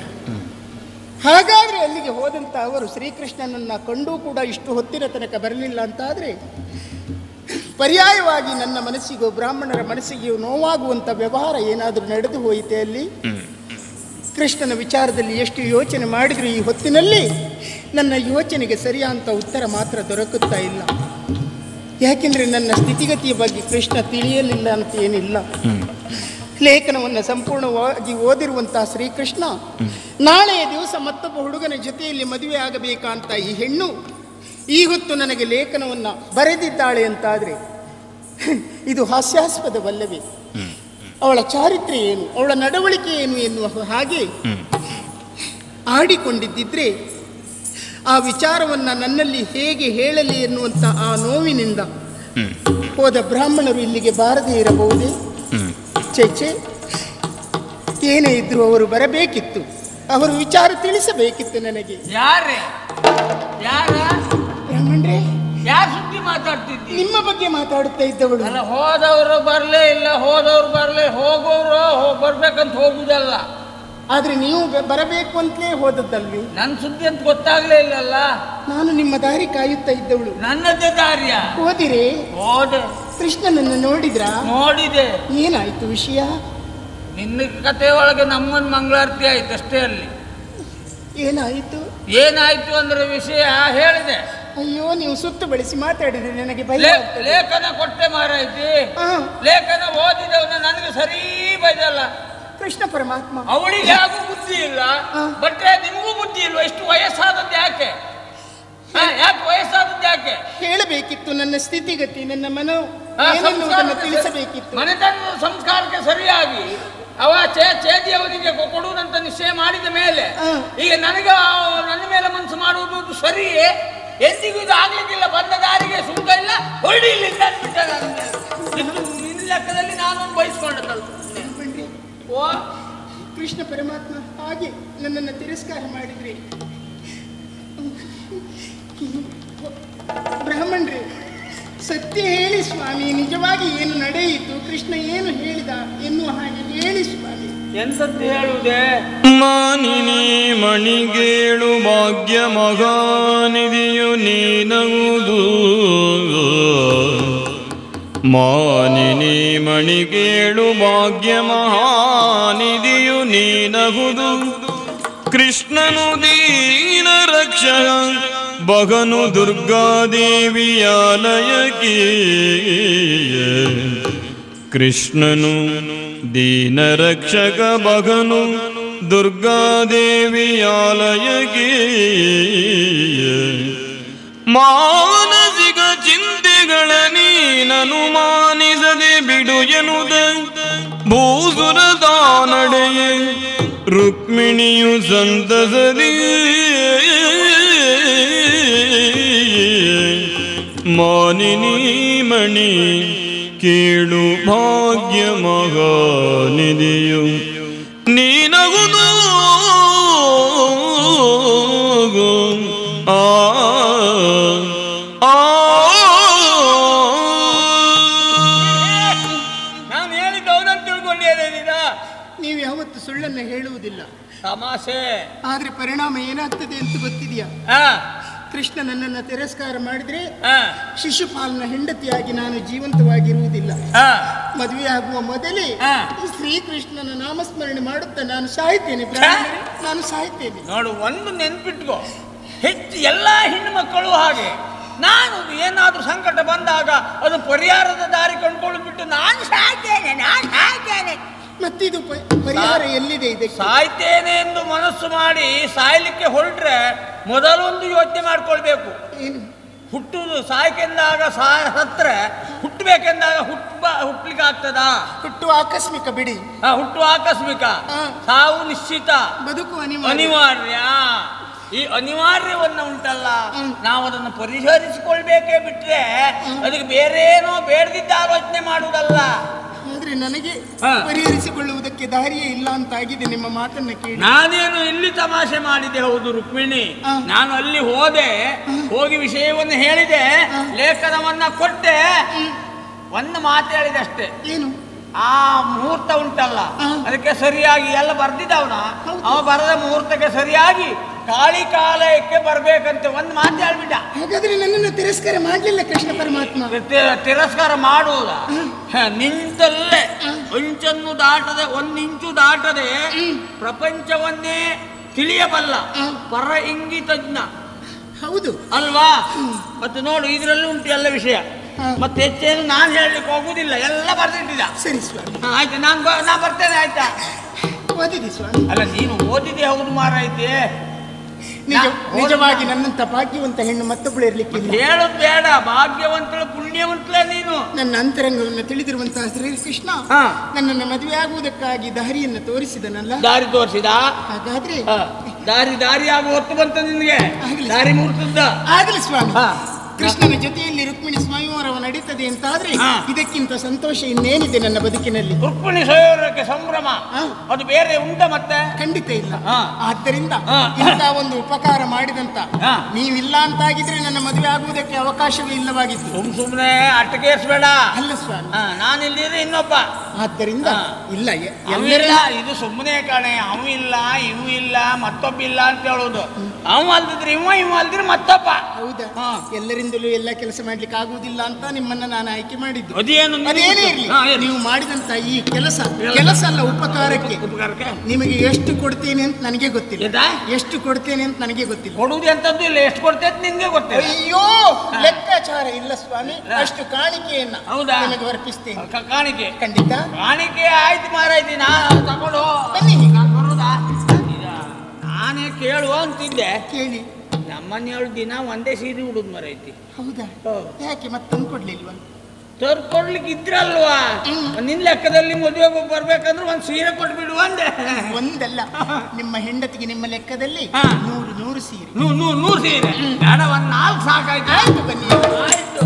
ಹಾಗಾದರೆ ಅಲ್ಲಿಗೆ ಹೋದಂಥ ಅವರು ಶ್ರೀಕೃಷ್ಣನನ್ನು ಕಂಡೂ ಕೂಡ ಇಷ್ಟು ಹೊತ್ತಿನ ತನಕ ಬರಲಿಲ್ಲ ಅಂತಾದರೆ, ಪರ್ಯಾಯವಾಗಿ ನನ್ನ ಮನಸ್ಸಿಗೂ ಬ್ರಾಹ್ಮಣರ ಮನಸ್ಸಿಗೆ ನೋವಾಗುವಂಥ ವ್ಯವಹಾರ ಏನಾದರೂ ನಡೆದು ಹೋಯಿತೆ ಅಲ್ಲಿ? ಕೃಷ್ಣನ ವಿಚಾರದಲ್ಲಿ ಎಷ್ಟು ಯೋಚನೆ ಮಾಡಿದರೂ ಈ ಹೊತ್ತಿನಲ್ಲಿ ನನ್ನ ಯೋಚನೆಗೆ ಸರಿಯಾದ ಉತ್ತರ ಮಾತ್ರ ದೊರಕುತ್ತಾ ಇಲ್ಲ. ಯಾಕೆಂದರೆ ನನ್ನ ಸ್ಥಿತಿಗತಿಯ ಬಗ್ಗೆ ಕೃಷ್ಣ ತಿಳಿಯಲಿಲ್ಲ ಅಂತ ಏನಿಲ್ಲ. ಲೇಖನವನ್ನು ಸಂಪೂರ್ಣವಾಗಿ ಓದಿರುವಂತಹ ಶ್ರೀಕೃಷ್ಣ. ನಾಳೆಯ ದಿವಸ ಮತ್ತೊಬ್ಬ ಹುಡುಗನ ಜೊತೆಯಲ್ಲಿ ಮದುವೆ ಆಗಬೇಕಂತ ಈ ಹೆಣ್ಣು ಈ ಹೊತ್ತು ನನಗೆ ಲೇಖನವನ್ನು ಬರೆದಿದ್ದಾಳೆ ಅಂತಾದರೆ ಇದು ಹಾಸ್ಯಾಸ್ಪದವಲ್ಲವೇ? ಅವಳ ಚಾರಿತ್ರೆ ಏನು? ಅವಳ ನಡವಳಿಕೆ ಏನು ಎನ್ನುವ ಹಾಗೆ ಆಡಿಕೊಂಡಿದ್ದಿದ್ರೆ ಆ ವಿಚಾರವನ್ನು ನನ್ನಲ್ಲಿ ಹೇಗೆ ಹೇಳಲಿ ಎನ್ನುವಂಥ ಆ ನೋವಿನಿಂದ ಹೋದ ಬ್ರಾಹ್ಮಣರು ಇಲ್ಲಿಗೆ ಬಾರದೇ ಇರಬಹುದೇ? ಚೇಚೆ. ಏನೇ ಇದ್ರು ಅವರು ಬರಬೇಕಿತ್ತು. ಅವರು ವಿಚಾರ ತಿಳಿಸಬೇಕಿತ್ತು ನನಗೆ. ಯಾರೇ? ಯಾರ? ಬ್ರಾಹ್ಮಣರೇ. ಯಾರು ಸುದ್ದಿ ಮಾತಾಡ್ತಿದ್ದಿ? ನಿಮ್ಮ ಬಗ್ಗೆ ಮಾತಾಡುತ್ತಾ ಇದ್ದವಳು. ಅಲ್ಲ ಹೋದವರು ಬರಲೇ ಇಲ್ಲ ಹೋದವರು ಬರಲೇ ಹೋಗೋರು ಬರ್ಬೇಕಂತ ಹೋಗುದಲ್ಲ. ಆದ್ರೆ ನೀವು ಬರಬೇಕು ಅಂತಲೇ ಹೋದದ್ದಲ್ವಿ? ನನ್ನ ಸುದ್ದಿ ಅಂತ ಗೊತ್ತಾಗ್ಲೇ ಇಲ್ಲಲ್ಲ. ನಾನು ನಿಮ್ಮ ದಾರಿ ಕಾಯುತ್ತಾ ಇದ್ದವಳು. ನನ್ನದೇ ದಾರಿಯ? ಹೋದಿರಿ? ಹೋದೆ. ಕೃಷ್ಣನನ್ನು ನೋಡಿದ್ರಾ? ನೋಡಿದೆ. ಏನಾಯ್ತು ವಿಷಯ? ನಿನ್ನ ಕಥೆಯೊಳಗೆ ಒಳಗೆ ನಮ್ಮನ್ ಮಂಗಳಾರತಿ ಆಯ್ತು ಅಷ್ಟೇ ಅಲ್ಲಿ. ಏನಾಯಿತು? ಏನಾಯ್ತು ಅಂದ್ರೆ ವಿಷಯ ಹೇಳಿದೆ. ಅಯ್ಯೋ ನೀವು ಸುತ್ತು ಬಳಸಿ ಮಾತಾಡಿದ್ರೆ ನನಗೆ ಭಯ. ಲೇಖನ ಕೊಟ್ಟೆ ಮಾರಾಯ್ತಿ. ಲೇಖನ ಓದಿದವನ ನನಗೆ ಸರಿ ಬೈದಲ್ಲ ಕೃಷ್ಣ ಪರಮಾತ್ಮ ಅವಳಿಗೆ ಯಾಕೂ ಬುದ್ಧಿ ಇಲ್ಲ ಹಾ. ಬಟ್ರೆ ನಿಮಗೂ ಬುದ್ಧಿ ಇಲ್ವಾ ಎಷ್ಟು ವಯಸ್ಸಾದದ್ದು ಯಾಕೆ ಹಾ, ಯಾಕೆ ವಯಸ್ಸಾದದ್ದು ಯಾಕೆ ಹೇಳಬೇಕಿತ್ತು ನನ್ನ ಸ್ಥಿತಿಗತಿ ನನ್ನ ಮನೋ ಹಾ, ಏನೆನ್ನುವುದನ್ನು ಸಂಸ್ಕಾರಕ್ಕೆ ತಿಳಿಸಬೇಕಿತ್ತು ಮನೆತನದ ಸಂಸ್ಕಾರಕ್ಕೆ ಸರಿಯಾಗಿ ಅವ ಚೇ ಚೇದಿಯವನಿಗೆ ಕೊ- ಕೊಡುವುದಂತ ನಿಶ್ಚಯ ಮಾಡಿದ ಮೇಲೆ ಹಾ. ಈಗ ನನಗೆ ಆ- ನನ್ನ ಮೇಲೆ ಮನಸ್ಸು ಮಾಡುವುದು ಸರಿಯೇ ಎಂದಿಗೂ ಇದು ಆಗ್ಲಿಕ್ಕಿಲ್ಲ ಬಂದ ದಾರಿಗೆ ಸುಂಕ ಇಲ್ಲ ಹೊರಡಿ ಇಲ್ಲಿಂದ ಅಂದ್ಬಿಟ್ಟೆ ನಾನು. ಇದು ನಿನ್ನ ಲೆಕ್ಕದಲ್ಲಿ ನಾನೊಂದು ಬಯಸ್ಕೊಂಡದ್ದಲ್ಲ ಬನ್ರಿ. ಓ ಕೃಷ್ಣ ಪರಮಾತ್ಮ ಹಾಗೆ ನನ್ನನ್ನು ತಿರಸ್ಕಾರ ಮಾಡಿದ್ರಿ. ಬ್ರಾಹ್ಮಣ್ರಿ ಸತ್ಯ ಹೇಳಿ ಸ್ವಾಮಿ ನಿಜವಾಗಿ ಏನು ನಡೆಯಿತು? ಕೃಷ್ಣ ಏನು ಹೇಳಿದ ಎನ್ನುವ ಹಾಗೆ ಹೇಳಿ ಸ್ವಾಮಿ. ಎಂತದ್ದು ಹೇಳುವುದೇ? ಮಾನಿನಿ ಮಣಿಗೇಳು ಭಾಗ್ಯ ಮಗಾನಿದಿಯು ನೀನವುದು ಮಾನಿನಿ ಮಣಿಗೇಳು ಭಾಗ್ಯ ಮಹಾನಿಧಿಯು ನೀನಗುದು ಕೃಷ್ಣನು ದೀನ ರಕ್ಷಕ ಬಗನು ದುರ್ಗಾದೇವಿಯಾಲಯಕ್ಕೆ ಕೃಷ್ಣನು ದೀನ ರಕ್ಷಕ ಬಗನು ದುರ್ಗಾದೇವಿಯಾಲಯಗೆ ಮಾನಸಿಕ ಚಿಂತೆಗಳ ನೀನನು ಮಾನಿಸದೆ ಬಿಡು ಎನ್ನುವುದ. ಭೂಸುರದ ನಡೆಯೇ ರುಕ್ಮಿಣಿಯು ಸಂತಸದಿ. ಮಾನಿನಿ ಮಣಿ ಕೇಳು ಭಾಗ್ಯ ಮಹಾನಿಧಿಯು. ತಮಾಷೆ. ಆದ್ರೆ ಪರಿಣಾಮ ಏನಾಗ್ತದೆ ಅಂತ ಗೊತ್ತಿದೆಯಾ? ಆ, ಕೃಷ್ಣ ನನ್ನನ್ನು ತಿರಸ್ಕಾರ ಮಾಡಿದ್ರೆ ಆ, ಶಿಶುಪಾಲನ ಹೆಂಡತಿಯಾಗಿ ನಾನು ಜೀವಂತವಾಗಿರುವುದಿಲ್ಲ. ಮದುವೆ ಆಗುವ ಮೊದಲೇ ಶ್ರೀಕೃಷ್ಣನ ನಾಮಸ್ಮರಣೆ ಮಾಡುತ್ತಾ ನಾನು ಸಾಯ್ತೇನೆ ನಾನು ಸಾಯ್ತೇನೆ ನೋಡು ಒಂದು ನೆನ್ಪಿಟ್ಕೋ. ಹೆಚ್ಚು ಎಲ್ಲ ಹೆಣ್ಣು ಮಕ್ಕಳು ಹಾಗೆ. ನಾನು ಏನಾದರೂ ಸಂಕಟ ಬಂದಾಗ ಅದು ಪರಿಹಾರದ ದಾರಿ ಕಂಡುಕೊಂಡು ಬಿಟ್ಟು ನಾನು ಸಾಯ್ತೇನೆ ನಾನು ಸಾಯ್ತೇನೆ ಮತ್ತಿದು ಪರಿಹಾರ ಎಲ್ಲಿದೆ ಇದೆ ಸಾಯ್ತೇನೆ ಎಂದು ಮನಸ್ಸು ಮಾಡಿ ಸಾಯ್ಲಿಕ್ಕೆ ಹೊರಟ್ರೆ ಮೊದಲೊಂದು ಯೋಚನೆ ಮಾಡ್ಕೊಳ್ಬೇಕು. ಏನು? ಹುಟ್ಟುದು ಸಾಯ್ಕೆಂದಾಗ ಸಾಯ ಹತ್ರ ಹುಟ್ಟಬೇಕೆಂದಾಗ ಹುಟ್ಟ ಹುಟ್ಲಿಕ್ಕೆ ಆಗ್ತದಾ? ಹುಟ್ಟು ಆಕಸ್ಮಿಕ ಬಿಡಿ. ಆ, ಹುಟ್ಟು ಆಕಸ್ಮಿಕ. ಸಾವು ನಿಶ್ಚಿತ. ಬದುಕು ಅನಿವಾರ್ಯ. ಈ ಅನಿವಾರ್ಯವನ್ನ ಉಂಟಲ್ಲ. ನಾವು ಅದನ್ನು ಪರಿಹರಿಸಿಕೊಳ್ಬೇಕೇ ಬಿಟ್ರೆ ಅದಕ್ಕೆ ಬೇರೇನೋ ಬೇಡದಿದ್ದ ಆಲೋಚನೆ ಮಾಡುವುದಲ್ಲ. ಆದ್ರೆ ನನಗೆ ಹಾ. ಪರಿಹರಿಸಿಕೊಳ್ಳುವುದಕ್ಕೆ ದಾರಿಯೇ ಇಲ್ಲ ಅಂತಾಗಿದೆ. ನಿಮ್ಮ ಮಾತನ್ನ ಕೇಳಿ. ನಾನೇನು ಇಲ್ಲಿ ತಮಾಷೆ ಮಾಡಿದೆ ಹೌದು ರುಕ್ಮಿಣಿ. ಹಾ. ನಾನು ಅಲ್ಲಿ ಹೋದೆ ಹೋಗಿ ವಿಷಯವನ್ನು ಹೇಳಿದೆ ಲೇಖನವನ್ನ ಕೊಟ್ಟೆ. ಒಂದು ಮಾತು ಹೇಳಿದೆ ಅಷ್ಟೇ ಏನು? ಆ ಮುಹೂರ್ತ ಉಂಟಲ್ಲ. ಅದಕ್ಕೆ ಸರಿಯಾಗಿ ಎಲ್ಲ ಬರ್ದಿದ್ದವನ. ಅವ ಬರದ ಮುಹೂರ್ತಕ್ಕೆ ಸರಿಯಾಗಿ ಕಾಳಿ ಕಾಲಯಕ್ಕೆ ಬರ್ಬೇಕಂತ ಒಂದು ಮಾತು ಹೇಳ್ಬಿಟ್ಟ. ಹಾಗಾದ್ರೆ ನನ್ನನ್ನು ತಿರಸ್ಕಾರ ಮಾಡಲಿಲ್ಲ ಕೃಷ್ಣ ಪರಮಾತ್ಮ. ತಿರಸ್ಕಾರ ಮಾಡುವುದ? ನಿಂತಲ್ಲೇ ಅಂಚನ್ನು ದಾಟದೆ ಒಂದಿಂಚು ದಾಟದೆ ಪ್ರಪಂಚವನ್ನೇ ತಿಳಿಯಬಲ್ಲ. ಪರ ಇಂಗಿತಜ್ಞ ಹೌದು. ಅಲ್ವಾ? ಮತ್ತೆ ನೋಡು ಇದರಲ್ಲಿ ಉಂಟು ಎಲ್ಲ ವಿಷಯ. ಮತ್ತೆ ಹೆಚ್ಚೇನು ನಾನು ಹೇಳಲಿಕ್ಕೆ ಹೋಗುದಿಲ್ಲ ಎಲ್ಲ ಬರ್ದಿಟ್ಟಿದ್ದ. ಸರಿ ಸ್ವಾಮಿ. ಆಯ್ತು ನಾನು ನಾ ಬರ್ತೇನೆ ಆಯ್ತಾ? ಓದಿದೆ ಸ್ವಾಮಿ. ಅಲ್ಲ ನೀನು ಓದಿದೆ ಹೌದು ಮಾರೈತಿ ನಿಜ ನಿಜವಾಗಿ ನನ್ನಂತ ಭಾಗ್ಯವಂತ ಹೆಣ್ಣು ಮತ್ತೊಬ್ಬಳು ಇರ್ಲಿಕ್ಕಿಲ್ಲ ಹೇಳು ಬೇಡ ಭಾಗ್ಯವಂತಳು ಪುಣ್ಯವಂತಳ ನೀನು. ನನ್ನ ಅಂತರಂಗವನ್ನು ತಿಳಿದಿರುವಂತಹ ಶ್ರೀ ಕೃಷ್ಣ ನನ್ನನ್ನು ಮದುವೆ ಆಗುವುದಕ್ಕಾಗಿ ದಾರಿಯನ್ನು ತೋರಿಸಿದನಲ್ಲ? ದಾರಿ ತೋರಿಸಿದ? ಹಾಗಾದ್ರೆ ದಾರಿ ದಾರಿ ಆಗುವ ಹೊತ್ತು ಬಂತ ನಿನಗೆ. ದಾರಿ ಮುಗಿಸಿದ್ದ ಆಗಲಿ ಸ್ವಾಮಿ. ಕೃಷ್ಣನ ಜೊತೆಯಲ್ಲಿ ರುಕ್ಮಿಣಿ ಸ್ವಯಂವರವ ನಡೀತದೆ ಅಂತ ಆದ್ರೆ ಹಾ. ಇದಕ್ಕಿಂತ ಸಂತೋಷ ಇನ್ನೇನಿದೆ ನನ್ನ ಬದುಕಿನಲ್ಲಿ ರುಕ್ಮಿಣಿ ಸ್ವಯಂವರಕ್ಕೆ ಸಂಭ್ರಮ ಹಾ. ಅದು ಬೇರೆ ಉಂಟ ಮತ್ತೆ ಖಂಡಿತ ಇಲ್ಲ ಹಾ. ಆದ್ದರಿಂದ ಹಾ. ಇಂಥ ಒಂದು ಉಪಕಾರ ಮಾಡಿದಂತ ಹಾ. ನೀವಿಲ್ಲ ಅಂತಾಗಿದ್ರೆ ನನ್ನ ಮದುವೆ ಆಗುವುದಕ್ಕೆ ಅವಕಾಶವೇ ಇಲ್ಲವಾಗಿತ್ತು ಸುಮ್ ಸುಮ್ನೆ ಅಟ್ಟಕೇರಿಸ್ಬೇಡ ಅಲ್ಲ ಸ್ವಾಮಿ ನಾನು ನಾನಿಲ್ದಿದ್ರೆ ಇನ್ನೊಬ್ಬ ಆದ್ದರಿಂದ ಹಾ. ಇಲ್ಲ ಎ- ಅವಿಲ್ಲ ಎಲ್ಲರ ಇದು ಸುಮ್ಮನೆ ಕಾಣೆ ಅವ ಇಲ್ಲ ಇವು ಇಲ್ಲ ಮತ್ತೊಬ್ಬ ಇಲ್ಲ ಅಂತ ಹೇಳೋದು ಅವ ಅಲ್ದಿದ್ರೆ ಇವ ಇವ ಅಲ್ದಿದ್ರೆ ಮತ್ತೊಬ್ಬ ಹೌದಾ ಹಾ. ಎಲ್ಲರಿಂದಲೂ ಎಲ್ಲ ಕೆಲಸ ಮಾಡ್ಲಿಕ್ಕೆ ಆಗುವುದಿಲ್ಲ ಅಂತ ನಿಮ್ಮನ್ನ ನಾನು ಆಯ್ಕೆ ಮಾಡಿದ್ದು. ಅದೇನು ಅದೇನೇ ಇರಲಿ. ಹಾ? ನೀವು ಮಾಡಿದಂತ ಈ ಕೆಲಸ ಕೆಲಸ ಅಲ್ಲ ಉಪಕಾರಕ್ಕೆ. ಉಪಕಾರಕ್ಕೆ? ನಿಮಗೆ ಎಷ್ಟು ಕೊಡ್ತೀನಿ ಅಂತ ನನಗೆ ಗೊತ್ತಿಲ್ಲ. ಎದಾ? ಎಷ್ಟು ಕೊಡ್ತೇನೆ ಅಂತ ನನಗೆ ಗೊತ್ತಿಲ್ಲ. ಕೊಡುವುದು ಎಂತದ್ದು ಇಲ್ಲ. ಎಷ್ಟು ಕೊಡ್ತೈತೆ ನಿಮಗೆ ಗೊತ್ತಿಲ್ಲ. ಅಯ್ಯೋ ಲೆಕ್ಕಾಚಾರ ಇಲ್ಲ ಸ್ವಾಮಿ. ಅಷ್ಟು ಕಾಣಿಕೆಯನ್ನ ಹೌದಾ? ನಿಮಗೆ ಅರ್ಪಿಸ್ತೇನೆ. ಕ- ಕಾಣಿಕೆ. ಖಂಡಿತ. ಕಾಣಿಕೆ ಆಯ್ತು ಮಾರಾಯ್ತಿ ನಾ ತಗೊಂಡು ಬನ್ನಿ. ನಾನ್ ಬರೋದಾ? ಈಗ ನಾನೇ ಕೇಳುವ ಅಂತಿದ್ದೆ. ಕೇಳಿ. ನಮ್ಮನೆಯವ್ರ ದಿನ ಒಂದೇ ಸೀರೆ ಉಡುದು ಮರೈತಿ ಹೌದಾ? ಯಾಕೆ ಮತ್ತೆ ತರ್ಕೊಡ್ಲಿಕ್ಕೆ ಇದ್ರಲ್ವಾ ನಿನ್ ಲೆಕ್ಕದಲ್ಲಿ ಮದುವೆಗೆ ಬರ್ಬೇಕಂದ್ರೆ ಒಂದ್ ಸೀರೆ ಕೊಟ್ಬಿಡು ಅಂದೆ. ಒಂದಲ್ಲ ನಿಮ್ಮ ಹೆಂಡತಿಗೆ ನಿಮ್ಮ ಲೆಕ್ಕದಲ್ಲಿ. ನೂರು ನೂರು ಸೀರೆ. ನೂರು ನೂರು ಸೀರೆ. ಬೇಡ ಒಂದ್ ನಾಲ್ಕು ಸಾಕಾಯ್ತು. ಆಯ್ತು ಬನ್ನಿ. ಆಯ್ತು.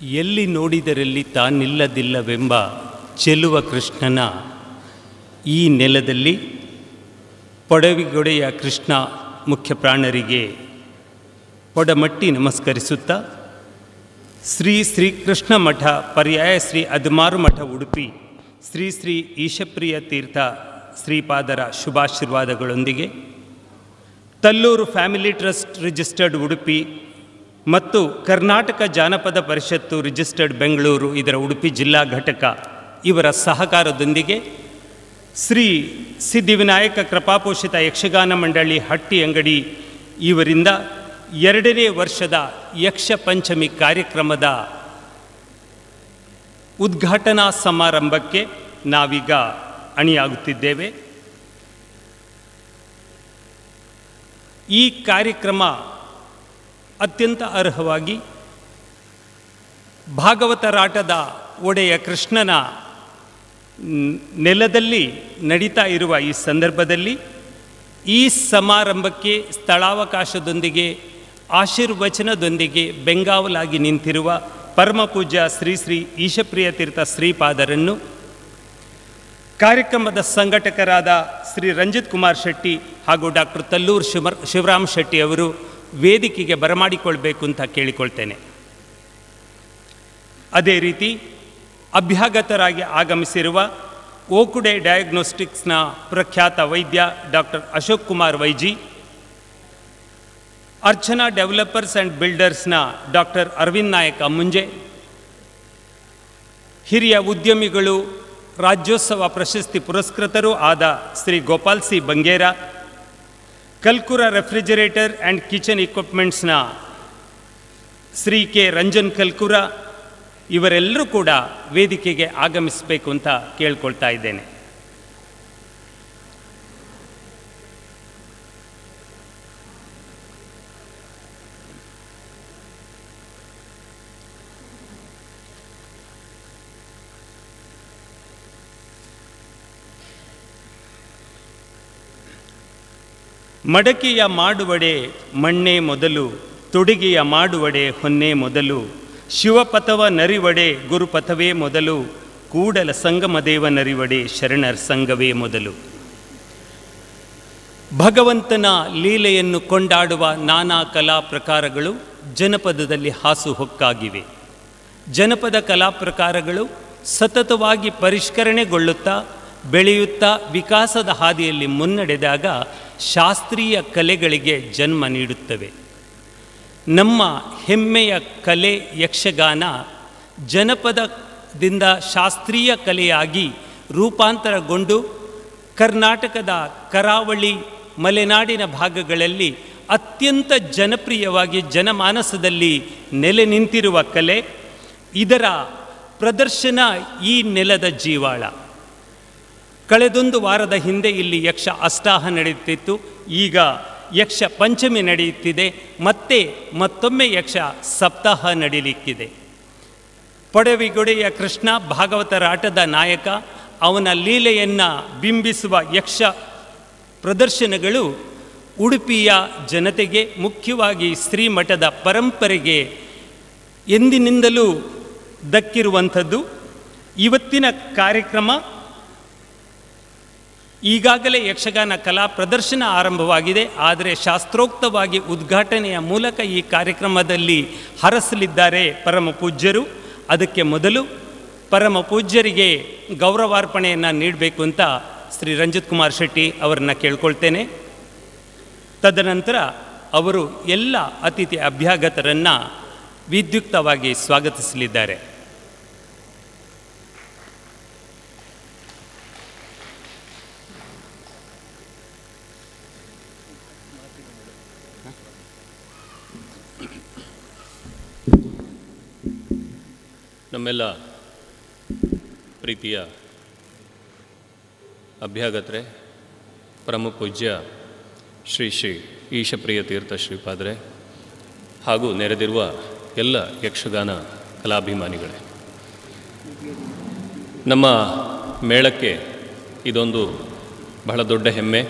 ಎಲ್ಲಿ ನೋಡಿದರಲ್ಲಿ ತಾನಿಲ್ಲದಿಲ್ಲವೆಂಬ ಚೆಲುವ ಕೃಷ್ಣನ ಈ ನೆಲದಲ್ಲಿ ಪೊಡವಿಗೊಡೆಯ ಕೃಷ್ಣ ಮುಖ್ಯ ಪ್ರಾಣರಿಗೆ ಪೊಡಮಟ್ಟಿ ನಮಸ್ಕರಿಸುತ್ತಾ ಶ್ರೀ ಶ್ರೀ ಕೃಷ್ಣ ಮಠ ಪರ್ಯಾಯ ಶ್ರೀ ಅದ್ಮಾರು ಮಠ ಉಡುಪಿ ಶ್ರೀ ಶ್ರೀ ಈಶಪ್ರಿಯ ತೀರ್ಥ ಶ್ರೀಪಾದರ ಶುಭಾಶೀರ್ವಾದಗಳೊಂದಿಗೆ Tallur family trust registered Udupi ಮತ್ತು ಕರ್ನಾಟಕ ಜಾನಪದ ಪರಿಷತ್ತು ರಿಜಿಸ್ಟರ್ಡ್ ಬೆಂಗಳೂರು, ಇದರ ಉಡುಪಿ ಜಿಲ್ಲಾ ಘಟಕ. ಇವರ ಸಹಕಾರದೊಂದಿಗೆ ಶ್ರೀ ಸಿದ್ಧಿವಿನಾಯಕ ಕೃಪಾಪೋಷಿತ ಯಕ್ಷಗಾನ ಮಂಡಳಿ ಹಟ್ಟಿ ಅಂಗಡಿ ಇವರಿಂದ ಎರಡನೇ ವರ್ಷದ ಯಕ್ಷ ಪಂಚಮಿ ಕಾರ್ಯಕ್ರಮದ ಉದ್ಘಾಟನಾ ಸಮಾರಂಭಕ್ಕೆ ನಾವೀಗ ಅಣಿಯಾಗುತ್ತಿದ್ದೇವೆ. ಈ ಕಾರ್ಯಕ್ರಮ ಅತ್ಯಂತ ಅರ್ಹವಾಗಿ ಭಾಗವತರಾಟದ ಒಡೆಯ ಕೃಷ್ಣನ ನೆಲದಲ್ಲಿ ನಡೀತಾ ಇರುವ ಈ ಸಂದರ್ಭದಲ್ಲಿ ಈ ಸಮಾರಂಭಕ್ಕೆ ಸ್ಥಳಾವಕಾಶದೊಂದಿಗೆ, ಆಶೀರ್ವಚನದೊಂದಿಗೆ ಬೆಂಗಾವಲಾಗಿ ನಿಂತಿರುವ ಪರಮಪೂಜ್ಯ ಶ್ರೀ ಶ್ರೀ ಈಶಪ್ರಿಯ ತೀರ್ಥ ಶ್ರೀಪಾದರನ್ನು ಕಾರ್ಯಕ್ರಮದ ಸಂಘಟಕರಾದ ಶ್ರೀ ರಂಜಿತ್ ಕುಮಾರ್ ಶೆಟ್ಟಿ ಹಾಗೂ ಡಾಕ್ಟರ್ ತಲ್ಲೂರ್ ಶಿವರ್, ಶಿವರಾಮ್ ಶೆಟ್ಟಿ ಅವರು ವೇದಿಕೆಗೆ ಬರಮಾಡಿಕೊಳ್ಬೇಕು ಅಂತ ಕೇಳಿಕೊಳ್ತೇನೆ. ಅದೇ ರೀತಿ ಅಭ್ಯಾಗತರಾಗಿ ಆಗಮಿಸಿರುವ ಓಕುಡೆ ಡಯಾಗ್ನೋಸ್ಟಿಕ್ಸ್ನ ಪ್ರಖ್ಯಾತ ವೈದ್ಯ doctor Ashok Kumar Y G, Archana developers and ಬಿಲ್ಡರ್ಸ್ನ doctor Aravind Nayak ಮುಂಜೆ ಹಿರಿಯ ಉದ್ಯಮಿಗಳು ರಾಜ್ಯೋತ್ಸವ ಪ್ರಶಸ್ತಿ ಪುರಸ್ಕೃತರೂ ಆದ Shri Gopal C Bangera Kalkura refrigerator and kitchen ಇಕ್ವಿಪ್ಮೆಂಟ್ಸ್ನ Shri K. Ranjan Kalkura ಇವರೆಲ್ಲರೂ ಕೂಡ ವೇದಿಕೆಗೆ ಆಗಮಿಸಬೇಕು ಅಂತ ಕೇಳ್ಕೊಳ್ತಾ ಇದ್ದೇನೆ. ಮಡಕೆಯ ಮಾಡುವಡೆ ಮಣ್ಣೆ ಮೊದಲು, ತೊಡಿಗೆಯ ಮಾಡುವಡೆ ಹೊನ್ನೆ ಮೊದಲು, ಶಿವಪಥವ ನರಿವಡೆ ಗುರುಪಥವೇ ಮೊದಲು, ಕೂಡಲ ಸಂಗಮದೇವ ನರಿವಡೆ ಶರಣರ್ ಸಂಗವೇ ಮೊದಲು. ಭಗವಂತನ ಲೀಲೆಯನ್ನು ಕೊಂಡಾಡುವ ನಾನಾ ಕಲಾ ಪ್ರಕಾರಗಳು ಜನಪದದಲ್ಲಿ ಹಾಸುಹೊಕ್ಕಾಗಿವೆ ಜನಪದ ಕಲಾ ಪ್ರಕಾರಗಳು ಸತತವಾಗಿ ಪರಿಷ್ಕರಣೆಗೊಳ್ಳುತ್ತಾ, ಬೆಳೆಯುತ್ತಾ, ವಿಕಾಸದ ಹಾದಿಯಲ್ಲಿ ಮುನ್ನಡೆದಾಗ ಶಾಸ್ತ್ರೀಯ ಕಲೆಗಳಿಗೆ ಜನ್ಮ ನೀಡುತ್ತವೆ. ನಮ್ಮ ಹೆಮ್ಮೆಯ ಕಲೆ ಯಕ್ಷಗಾನ ಜನಪದದಿಂದ ಶಾಸ್ತ್ರೀಯ ಕಲೆಯಾಗಿ ರೂಪಾಂತರಗೊಂಡು ಕರ್ನಾಟಕದ ಕರಾವಳಿ, ಮಲೆನಾಡಿನ ಭಾಗಗಳಲ್ಲಿ ಅತ್ಯಂತ ಜನಪ್ರಿಯವಾಗಿ ಜನಮಾನಸದಲ್ಲಿ ನೆಲೆ ನಿಂತಿರುವ ಕಲೆ ಇದರ ಪ್ರದರ್ಶನ ಈ ನೆಲದ ಜೀವಾಳ. ಕಳೆದೊಂದು ವಾರದ ಹಿಂದೆ ಇಲ್ಲಿ ಯಕ್ಷ ಅಷ್ಟಾಹ ನಡೆಯುತ್ತಿತ್ತು. ಈಗ ಯಕ್ಷ ಪಂಚಮಿ ನಡೆಯುತ್ತಿದೆ. ಮತ್ತೆ ಮತ್ತೊಮ್ಮೆ ಯಕ್ಷ ಸಪ್ತಾಹ ನಡೀಲಿಕ್ಕಿದೆ. ಪೊಡವಿಗೊಡೆಯ ಕೃಷ್ಣ ಭಾಗವತರಾಟದ ನಾಯಕ, ಅವನ ಲೀಲೆಯನ್ನು ಬಿಂಬಿಸುವ ಯಕ್ಷ ಪ್ರದರ್ಶನಗಳು ಉಡುಪಿಯ ಜನತೆಗೆ ಮುಖ್ಯವಾಗಿ ಶ್ರೀಮಠದ ಪರಂಪರೆಗೆ ಎಂದಿನಿಂದಲೂ ದಕ್ಕಿರುವಂಥದ್ದು. ಇವತ್ತಿನ ಕಾರ್ಯಕ್ರಮ ಈಗಾಗಲೇ ಯಕ್ಷಗಾನ ಕಲಾ ಪ್ರದರ್ಶನ ಆರಂಭವಾಗಿದೆ, ಆದರೆ ಶಾಸ್ತ್ರೋಕ್ತವಾಗಿ ಉದ್ಘಾಟನೆಯ ಮೂಲಕ ಈ ಕಾರ್ಯಕ್ರಮದಲ್ಲಿ ಹರಸಲಿದ್ದಾರೆ ಪರಮ ಪೂಜ್ಯರು. ಅದಕ್ಕೆ ಮೊದಲು ಪರಮ ಪೂಜ್ಯರಿಗೆ ಗೌರವಾರ್ಪಣೆಯನ್ನು ನೀಡಬೇಕು ಅಂತ ಶ್ರೀ ರಂಜಿತ್ ಕುಮಾರ್ ಶೆಟ್ಟಿ ಅವರನ್ನು ಕೇಳ್ಕೊಳ್ತೇನೆ. ತದನಂತರ ಅವರು ಎಲ್ಲ ಅತಿಥಿ ಅಭ್ಯಾಗತರನ್ನು ವಿದ್ಯುಕ್ತವಾಗಿ ಸ್ವಾಗತಿಸಲಿದ್ದಾರೆ. ನಮ್ಮೆಲ್ಲ ಪ್ರೀತಿಯ ಅಭ್ಯಾಗತ್ರೆ, ಪರಮ ಪೂಜ್ಯ ಶ್ರೀ ಶ್ರೀ ಈಶಪ್ರಿಯ ತೀರ್ಥ ಶ್ರೀಪಾದ್ರೆ ಹಾಗೂ ನೆರೆದಿರುವ ಎಲ್ಲ ಯಕ್ಷಗಾನ ಕಲಾಭಿಮಾನಿಗಳೇ. ನಮ್ಮ ಮೇಳಕ್ಕೆ ಇದೊಂದು ಬಹಳ ದೊಡ್ಡ ಹೆಮ್ಮೆ.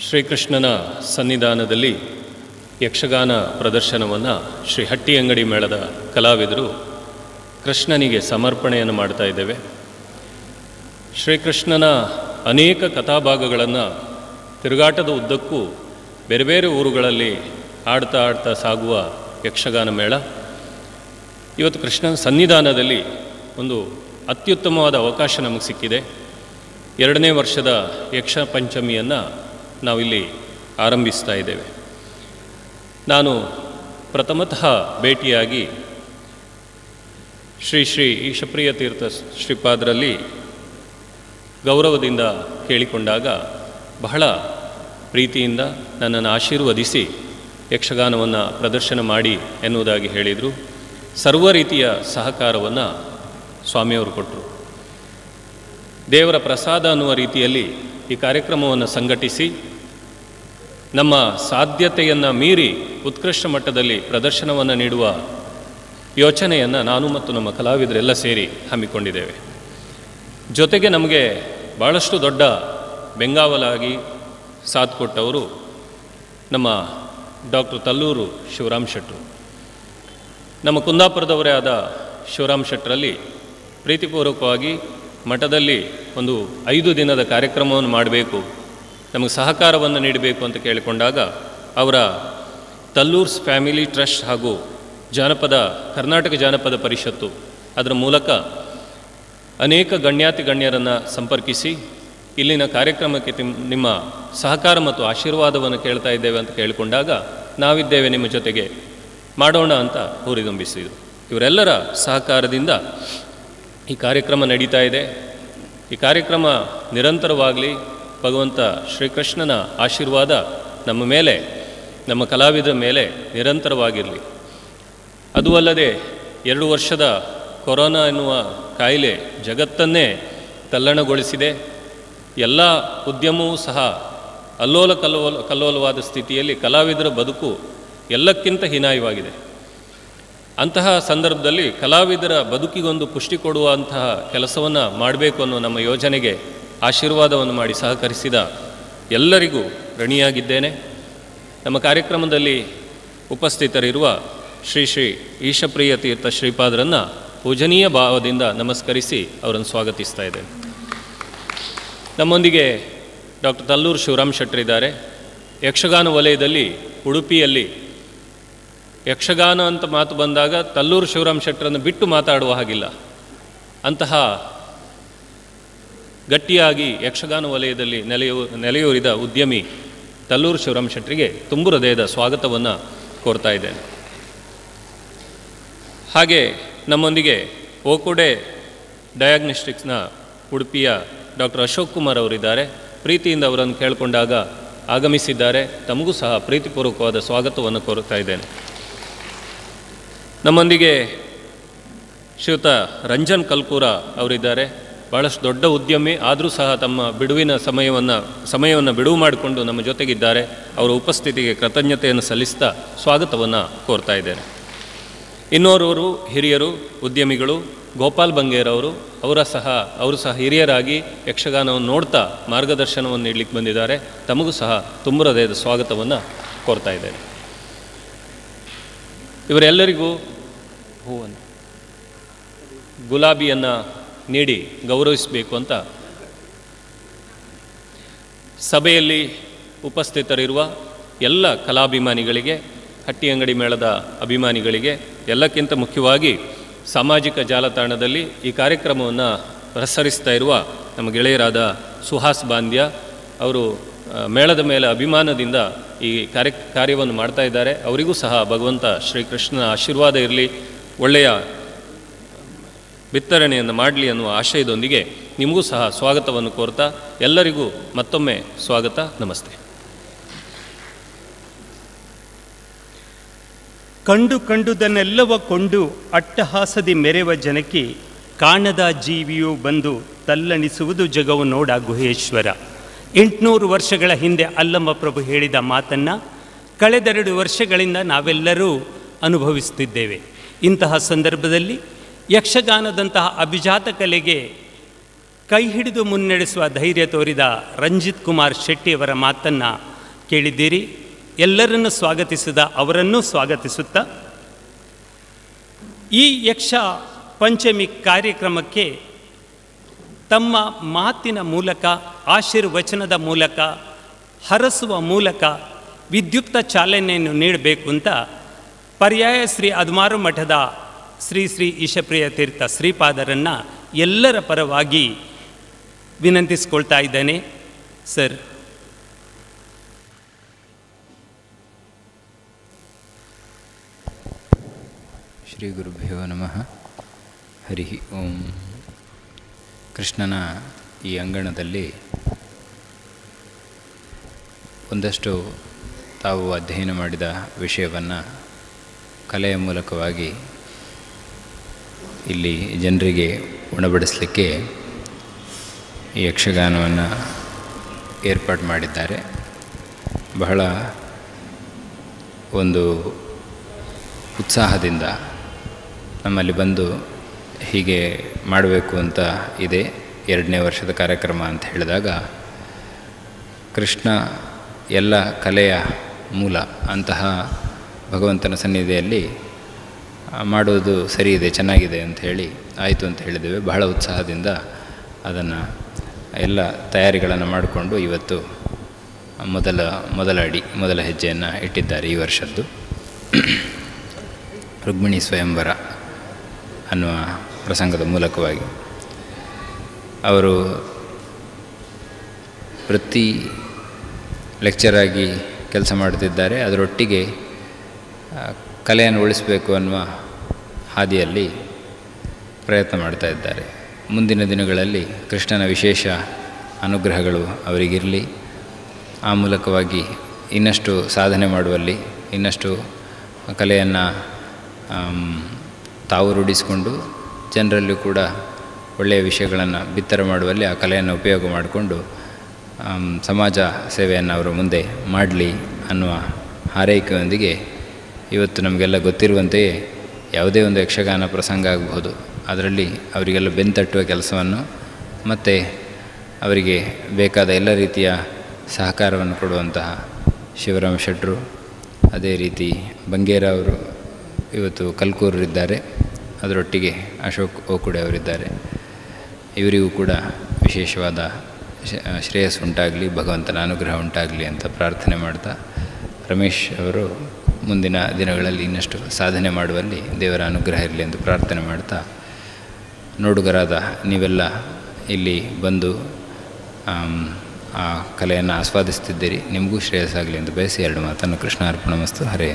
ಶ್ರೀಕೃಷ್ಣನ ಸನ್ನಿಧಾನದಲ್ಲಿ ಯಕ್ಷಗಾನ ಪ್ರದರ್ಶನವನ್ನು ಶ್ರೀ ಹಟ್ಟಿ ಅಂಗಡಿ ಮೇಳದ ಕಲಾವಿದರು ಕೃಷ್ಣನಿಗೆ ಸಮರ್ಪಣೆಯನ್ನು ಮಾಡ್ತಾ ಇದ್ದೇವೆ. ಶ್ರೀಕೃಷ್ಣನ ಅನೇಕ ಕಥಾಭಾಗಗಳನ್ನು ತಿರುಗಾಟದ ಉದ್ದಕ್ಕೂ ಬೇರೆ ಬೇರೆ ಊರುಗಳಲ್ಲಿ ಆಡ್ತಾ ಆಡ್ತಾ ಸಾಗುವ ಯಕ್ಷಗಾನ ಮೇಳ. ಇವತ್ತು ಕೃಷ್ಣನ ಸನ್ನಿಧಾನದಲ್ಲಿ ಒಂದು ಅತ್ಯುತ್ತಮವಾದ ಅವಕಾಶ ನಮಗೆ ಸಿಕ್ಕಿದೆ. ಎರಡನೇ ವರ್ಷದ ಯಕ್ಷ ಪಂಚಮಿಯನ್ನು ನಾವಿಲ್ಲಿ ಆರಂಭಿಸ್ತಾ ಇದ್ದೇವೆ. ನಾನು ಪ್ರಥಮತಃ ಭೇಟಿಯಾಗಿ ಶ್ರೀ ಶ್ರೀ ಈಶಪ್ರಿಯ ತೀರ್ಥ ಶ್ರೀಪಾದರಲ್ಲಿ ಗೌರವದಿಂದ ಕೇಳಿಕೊಂಡಾಗ ಬಹಳ ಪ್ರೀತಿಯಿಂದ ನನ್ನನ್ನು ಆಶೀರ್ವದಿಸಿ ಯಕ್ಷಗಾನವನ್ನು ಪ್ರದರ್ಶನ ಮಾಡಿ ಎನ್ನುವುದಾಗಿ ಹೇಳಿದರು. ಸರ್ವ ರೀತಿಯ ಸಹಕಾರವನ್ನು ಸ್ವಾಮಿಯವರು ಕೊಟ್ಟರು ದೇವರ ಪ್ರಸಾದ ಅನ್ನುವ ರೀತಿಯಲ್ಲಿ ಈ ಕಾರ್ಯಕ್ರಮವನ್ನು ಸಂಘಟಿಸಿ ನಮ್ಮ ಸಾಧ್ಯತೆಯನ್ನು ಮೀರಿ ಉತ್ಕೃಷ್ಟ ಮಟ್ಟದಲ್ಲಿ ಪ್ರದರ್ಶನವನ್ನು ನೀಡುವ ಯೋಚನೆಯನ್ನು ನಾನು ಮತ್ತು ನಮ್ಮ ಕಲಾವಿದರೆಲ್ಲ ಸೇರಿ ಹಮ್ಮಿಕೊಂಡಿದ್ದೇವೆ. ಜೊತೆಗೆ ನಮಗೆ ಭಾಳಷ್ಟು ದೊಡ್ಡ ಬೆಂಗಾವಲಾಗಿ ಸಾಥ್ ಕೊಟ್ಟವರು ನಮ್ಮ ಡಾಕ್ಟರ್ ತಲ್ಲೂರು ಶಿವರಾಮ್ ಶೆಟ್ಟರು ನಮ್ಮ ಕುಂದಾಪುರದವರೇ ಆದ ಶಿವರಾಮ್ ಶೆಟ್ಟರಲ್ಲಿ ಪ್ರೀತಿಪೂರ್ವಕವಾಗಿ ಮಠದಲ್ಲಿ ಒಂದು ಐದು ದಿನದ ಕಾರ್ಯಕ್ರಮವನ್ನು ಮಾಡಬೇಕು, ನಮಗೆ ಸಹಕಾರವನ್ನು ನೀಡಬೇಕು ಅಂತ ಕೇಳಿಕೊಂಡಾಗ ಅವರ ತಲ್ಲೂರ್ಸ್ ಫ್ಯಾಮಿಲಿ ಟ್ರಸ್ಟ್ ಹಾಗೂ ಜಾನಪದ, ಕರ್ನಾಟಕ ಜಾನಪದ ಪರಿಷತ್ತು ಅದರ ಮೂಲಕ ಅನೇಕ ಗಣ್ಯಾತಿ ಗಣ್ಯರನ್ನು ಸಂಪರ್ಕಿಸಿ ಇಲ್ಲಿನ ಕಾರ್ಯಕ್ರಮಕ್ಕೆ ನಿಮ್ಮ ಸಹಕಾರ ಮತ್ತು ಆಶೀರ್ವಾದವನ್ನು ಕೇಳ್ತಾ ಇದ್ದೇವೆ ಅಂತ ಕೇಳಿಕೊಂಡಾಗ ನಾವಿದ್ದೇವೆ ನಿಮ್ಮ ಜೊತೆಗೆ ಮಾಡೋಣ ಅಂತ ಹುರಿದುಂಬಿಸಿದರು ಇವರೆಲ್ಲರ ಸಹಕಾರದಿಂದ ಈ ಕಾರ್ಯಕ್ರಮ ನಡೀತಾ ಇದೆ. ಈ ಕಾರ್ಯಕ್ರಮ ನಿರಂತರವಾಗಲಿ ಭಗವಂತ ಶ್ರೀಕೃಷ್ಣನ ಆಶೀರ್ವಾದ ನಮ್ಮ ಮೇಲೆ, ನಮ್ಮ ಕಲಾವಿದರ ಮೇಲೆ ನಿರಂತರವಾಗಿರಲಿ. ಅದು ಅಲ್ಲದೆ ಎರಡು ವರ್ಷದ ಕೊರೋನಾ ಎನ್ನುವ ಕಾಯಿಲೆ ಜಗತ್ತನ್ನೇ ತಲ್ಲಣಗೊಳಿಸಿದೆ. ಎಲ್ಲ ಉದ್ಯಮವೂ ಸಹ ಅಲ್ಲೋಲ ಕಲ್ಲೋಲ, ಕಲ್ಲೋಲವಾದ ಸ್ಥಿತಿಯಲ್ಲಿ ಕಲಾವಿದರ ಬದುಕು ಎಲ್ಲಕ್ಕಿಂತ ಹೀನಾಯವಾಗಿದೆ. ಅಂತಹ ಸಂದರ್ಭದಲ್ಲಿ ಕಲಾವಿದರ ಬದುಕಿಗೊಂದು ಪುಷ್ಟಿ ಕೊಡುವಂತಹ ಕೆಲಸವನ್ನು ಮಾಡಬೇಕು ಅನ್ನೋ ನಮ್ಮ ಯೋಜನೆಗೆ ಆಶೀರ್ವಾದವನ್ನು ಮಾಡಿ ಸಹಕರಿಸಿದ ಎಲ್ಲರಿಗೂ ಋಣಿಯಾಗಿದ್ದೇನೆ. ನಮ್ಮ ಕಾರ್ಯಕ್ರಮದಲ್ಲಿ ಉಪಸ್ಥಿತರಿರುವ ಶ್ರೀ ಶ್ರೀ ಈಶಪ್ರಿಯ ತೀರ್ಥ ಶ್ರೀಪಾದರನ್ನು ಪೂಜನೀಯ ಭಾವದಿಂದ ನಮಸ್ಕರಿಸಿ ಅವರನ್ನು ಸ್ವಾಗತಿಸ್ತಾ ಇದ್ದೇನೆ. ನಮ್ಮೊಂದಿಗೆ ಡಾಕ್ಟರ್ ತಲ್ಲೂರು ಶಿವರಾಮ್ ಶೆಟ್ಟರಿದ್ದಾರೆ ಯಕ್ಷಗಾನ ವಲಯದಲ್ಲಿ ಉಡುಪಿಯಲ್ಲಿ ಯಕ್ಷಗಾನ ಅಂತ ಮಾತು ಬಂದಾಗ ತಲ್ಲೂರು ಶಿವರಾಮ್ ಶೆಟ್ಟರನ್ನು ಬಿಟ್ಟು ಮಾತಾಡುವ ಹಾಗಿಲ್ಲ. ಅಂತಹ ಗಟ್ಟಿಯಾಗಿ ಯಕ್ಷಗಾನ ವಲಯದಲ್ಲಿ ನೆಲೆಯು ನೆಲೆಯೂರಿದ ಉದ್ಯಮಿ ತಲ್ಲೂರು ಶಿವರಾಮ್ ಶೆಟ್ಟರಿಗೆ ತುಂಬು ಹೃದಯದ ಸ್ವಾಗತವನ್ನು ಕೋರ್ತಾ ಇದ್ದೇನೆ. ಹಾಗೆ ನಮ್ಮೊಂದಿಗೆ ಓಕುಡೆ ಡಯಾಗ್ನೋಸ್ಟಿಕ್ಸ್ನ ಉಡುಪಿಯ ಡಾಕ್ಟರ್ ಅಶೋಕ್ ಕುಮಾರ್ ಅವರಿದ್ದಾರೆ. ಪ್ರೀತಿಯಿಂದ ಅವರನ್ನು ಕೇಳಿಕೊಂಡಾಗ ಆಗಮಿಸಿದ್ದಾರೆ. ತಮಗೂ ಸಹ ಪ್ರೀತಿಪೂರ್ವಕವಾದ ಸ್ವಾಗತವನ್ನು ಕೋರುತ್ತಾ ಇದ್ದೇನೆ. ನಮ್ಮೊಂದಿಗೆ ಶ್ರೀಯುತ ರಂಜನ್ ಕಲ್ಕೂರ ಅವರಿದ್ದಾರೆ. ಭಾಳಷ್ಟು ದೊಡ್ಡ ಉದ್ಯಮಿ, ಆದರೂ ಸಹ ತಮ್ಮ ಬಿಡುವಿನ ಸಮಯವನ್ನು ಸಮಯವನ್ನು ಬಿಡುವು ಮಾಡಿಕೊಂಡು ನಮ್ಮ ಜೊತೆಗಿದ್ದಾರೆ. ಅವರ ಉಪಸ್ಥಿತಿಗೆ ಕೃತಜ್ಞತೆಯನ್ನು ಸಲ್ಲಿಸ್ತಾ ಸ್ವಾಗತವನ್ನು ಕೋರ್ತಾ ಇದ್ದೇನೆ. ಇನ್ನೋರ್ವರು ಹಿರಿಯರು, ಉದ್ಯಮಿಗಳು, ಗೋಪಾಲ್ ಬಂಗೇರವರು, ಅವರ ಸಹ, ಅವರು ಸಹ ಹಿರಿಯರಾಗಿ ಯಕ್ಷಗಾನವನ್ನು ನೋಡ್ತಾ ಮಾರ್ಗದರ್ಶನವನ್ನು ನೀಡಲಿಕ್ಕೆ ಬಂದಿದ್ದಾರೆ. ತಮಗೂ ಸಹ ತುಂಬ ಹೃದಯದ ಸ್ವಾಗತವನ್ನು ಕೋರ್ತಾ ಇದ್ದೇನೆ. ಇವರೆಲ್ಲರಿಗೂ ಹೂವನ್ನು, ಗುಲಾಬಿಯನ್ನು ನೀಡಿ ಗೌರವಿಸಬೇಕು ಅಂತ ಸಭೆಯಲ್ಲಿ ಉಪಸ್ಥಿತರಿರುವ ಎಲ್ಲ ಕಲಾಭಿಮಾನಿಗಳಿಗೆ ಹಟ್ಟಿ ಅಂಗಡಿ ಮೇಳದ ಅಭಿಮಾನಿಗಳಿಗೆ ಎಲ್ಲಕ್ಕಿಂತ ಮುಖ್ಯವಾಗಿ ಸಾಮಾಜಿಕ ಜಾಲತಾಣದಲ್ಲಿ ಈ ಕಾರ್ಯಕ್ರಮವನ್ನು ಪ್ರಸರಿಸ್ತಾ ಇರುವ ನಮ್ಮ ಗೆಳೆಯರಾದ ಸುಹಾಸ್ ಬಾಂದ್ಯ ಅವರು ಮೇಳದ ಮೇಲೆ ಅಭಿಮಾನದಿಂದ ಈ ಕಾರ್ಯ, ಕಾರ್ಯವನ್ನು ಮಾಡ್ತಾ ಇದ್ದಾರೆ. ಅವರಿಗೂ ಸಹ ಭಗವಂತ ಶ್ರೀಕೃಷ್ಣನ ಆಶೀರ್ವಾದ ಇರಲಿ. ಒಳ್ಳೆಯ ವಿತರಣೆಯನ್ನು ಮಾಡಲಿ ಅನ್ನುವ ಆಶಯದೊಂದಿಗೆ ನಿಮಗೂ ಸಹ ಸ್ವಾಗತವನ್ನು ಕೋರ್ತಾ ಎಲ್ಲರಿಗೂ ಮತ್ತೊಮ್ಮೆ ಸ್ವಾಗತ. ನಮಸ್ತೆ. ಕಂಡು ಕಂಡುದನ್ನೆಲ್ಲವ ಕೊಂಡು ಅಟ್ಟಹಾಸದಿ ಮೆರೆವ ಜನಕ್ಕೆ ಕಾಣದ ಜೀವಿಯು ಬಂದು ತಲ್ಲಣಿಸುವುದು ಜಗವು ನೋಡ ಗುಹೇಶ್ವರ. ಎಂಟುನೂರು ವರ್ಷಗಳ ಹಿಂದೆ ಅಲ್ಲಮ್ಮ ಪ್ರಭು ಹೇಳಿದ ಮಾತನ್ನು ಕಳೆದೆರಡು ವರ್ಷಗಳಿಂದ ನಾವೆಲ್ಲರೂ ಅನುಭವಿಸುತ್ತಿದ್ದೇವೆ. ಇಂತಹ ಸಂದರ್ಭದಲ್ಲಿ ಯಕ್ಷಗಾನದಂತಹ ಅಭಿಜಾತ ಕಲೆಗೆ ಕೈ ಹಿಡಿದು ಮುನ್ನಡೆಸುವ ಧೈರ್ಯ ತೋರಿದ ರಂಜಿತ್ ಕುಮಾರ್ ಶೆಟ್ಟಿಯವರ ಮಾತನ್ನು ಕೇಳಿದ್ದೀರಿ. ಎಲ್ಲರನ್ನು ಸ್ವಾಗತಿಸಿದ, ಅವರನ್ನೂ ಸ್ವಾಗತಿಸುತ್ತಾ ಈ ಯಕ್ಷ ಪಂಚಮಿ ಕಾರ್ಯಕ್ರಮಕ್ಕೆ ತಮ್ಮ ಮಾತಿನ ಮೂಲಕ, ಆಶೀರ್ವಚನದ ಮೂಲಕ, ಹರಸುವ ಮೂಲಕ ವಿದ್ಯುಕ್ತ ಚಾಲನೆಯನ್ನು ನೀಡಬೇಕು ಅಂತ ಪರ್ಯಾಯ ಶ್ರೀ ಅದ್ಮಾರು ಮಠದ ಶ್ರೀ ಶ್ರೀ ಈಶಪ್ರಿಯ ತೀರ್ಥ ಶ್ರೀಪಾದರನ್ನು ಎಲ್ಲರ ಪರವಾಗಿ ವಿನಂತಿಸಿಕೊಳ್ತಾ ಇದ್ದೇನೆ. ಸರ್ ಶ್ರೀ ಗುರುಭ್ಯೋ ನಮಃ. ಹರಿ ಓಂ. ಕೃಷ್ಣನ ಈ ಅಂಗಣದಲ್ಲಿ ಒಂದಷ್ಟು ತಾವು ಅಧ್ಯಯನ ಮಾಡಿದ ವಿಷಯವನ್ನು ಕಲೆಯ ಮೂಲಕವಾಗಿ ಇಲ್ಲಿ ಜನರಿಗೆ ಉಣಬಡಿಸಲಿಕ್ಕೆ ಈ ಯಕ್ಷಗಾನವನ್ನು ಏರ್ಪಾಡು ಮಾಡಿದ್ದಾರೆ. ಬಹಳ ಒಂದು ಉತ್ಸಾಹದಿಂದ ನಮ್ಮಲ್ಲಿ ಬಂದು ಹೀಗೆ ಮಾಡಬೇಕು ಅಂತ ಇದೆ. ಎರಡನೇ ವರ್ಷದ ಕಾರ್ಯಕ್ರಮ ಅಂತ ಹೇಳಿದಾಗ ಕೃಷ್ಣ ಎಲ್ಲ ಕಲೆಯ ಮೂಲ ಅಂತಹ ಭಗವಂತನ ಸನ್ನಿಧಿಯಲ್ಲಿ ಆ, ಮಾಡುವುದು ಸರಿ ಇದೆ ಚೆನ್ನಾಗಿದೆ ಅಂತ ಹೇಳಿ ಆಯಿತು ಅಂತ ಹೇಳಿದ್ದೇವೆ. ಬಹಳ ಉತ್ಸಾಹದಿಂದ ಅದನ್ನು ಎಲ್ಲ ತಯಾರಿಗಳನ್ನು ಮಾಡಿಕೊಂಡು ಇವತ್ತು ಮೊದಲ ಮೊದಲ ಅಡಿ ಮೊದಲ ಹೆಜ್ಜೆಯನ್ನು ಇಟ್ಟಿದ್ದಾರೆ ಈ ವರ್ಷದ್ದು. ರುಕ್ಮಿಣಿ ಸ್ವಯಂವರ. ಅನ್ನುವ ಪ್ರಸಂಗದ ಮೂಲಕವಾಗಿ. ಅವರು ವೃತ್ತಿ ಲೆಕ್ಚರಾಗಿ ಕೆಲಸ ಮಾಡುತ್ತಿದ್ದಾರೆ ಅದರೊಟ್ಟಿಗೆ ಕಲೆಯನ್ನು ಉಳಿಸಬೇಕು ಅನ್ನುವ ಹಾದಿಯಲ್ಲಿ ಪ್ರಯತ್ನ ಮಾಡ್ತಾ ಇದ್ದಾರೆ. ಮುಂದಿನ ದಿನಗಳಲ್ಲಿ ಕೃಷ್ಣನ ವಿಶೇಷ ಅನುಗ್ರಹಗಳು ಅವರಿಗಿರಲಿ. ಆ ಮೂಲಕವಾಗಿ ಇನ್ನಷ್ಟು ಸಾಧನೆ ಮಾಡುವಲ್ಲಿ, ಇನ್ನಷ್ಟು ಕಲೆಯನ್ನು ತಾವು ರೂಢಿಸಿಕೊಂಡು ಜನರಲ್ಲೂ ಕೂಡ ಒಳ್ಳೆಯ ವಿಷಯಗಳನ್ನು ಬಿತ್ತರ ಮಾಡುವಲ್ಲಿ ಆ ಕಲೆಯನ್ನು ಉಪಯೋಗ ಮಾಡಿಕೊಂಡು ಸಮಾಜ ಸೇವೆಯನ್ನು ಅವರು ಮುಂದೆ ಮಾಡಲಿ ಅನ್ನುವ ಹಾರೈಕೆಯೊಂದಿಗೆ ಇವತ್ತು ನಮಗೆಲ್ಲ ಗೊತ್ತಿರುವಂತೆಯೇ ಯಾವುದೇ ಒಂದು ಯಕ್ಷಗಾನ ಪ್ರಸಂಗ ಆಗಬಹುದು. ಅದರಲ್ಲಿ ಅವರಿಗೆಲ್ಲ ಬೆಂತಟ್ಟುವ ಕೆಲಸವನ್ನು ಮತ್ತು ಅವರಿಗೆ ಬೇಕಾದ ಎಲ್ಲ ರೀತಿಯ ಸಹಕಾರವನ್ನು ಕೊಡುವಂತಹ ಶಿವರಾಮ ಶೆಟ್ಟರು ಅದೇ ರೀತಿ ಬಂಗೇರ ಅವರು ಇವತ್ತು ಕಲ್ಕೂರರಿದ್ದಾರೆ. ಅದರೊಟ್ಟಿಗೆ ಅಶೋಕ್ ಓಕುಡೆ ಅವರಿದ್ದಾರೆ. ಇವರಿಗೂ ಕೂಡ ವಿಶೇಷವಾದ ಶ್ರೇಯಸ್ ಉಂಟಾಗಲಿ, ಭಗವಂತನ ಅನುಗ್ರಹ ಉಂಟಾಗಲಿ ಅಂತ ಪ್ರಾರ್ಥನೆ ಮಾಡ್ತಾ ರಮೇಶ್ ಅವರು ಮುಂದಿನ ದಿನಗಳಲ್ಲಿ ಇನ್ನಷ್ಟು ಸಾಧನೆ ಮಾಡುವಲ್ಲಿ ದೇವರ ಅನುಗ್ರಹ ಇರಲಿ ಎಂದು ಪ್ರಾರ್ಥನೆ ಮಾಡ್ತಾ ನೋಡುಗರಾದ ನೀವೆಲ್ಲ ಇಲ್ಲಿ ಬಂದು ಆ ಕಲೆಯನ್ನು ಆಸ್ವಾದಿಸ್ತಿದ್ದೀರಿ. ನಿಮಗೂ ಶ್ರೇಯಸ್ಸಾಗಲಿ ಎಂದು ಬಯಸಿ ಎರಡು ಮಾತನ್ನು ಕೃಷ್ಣ ಅರ್ಪಣ ಮಸ್ತು. ಹರೇ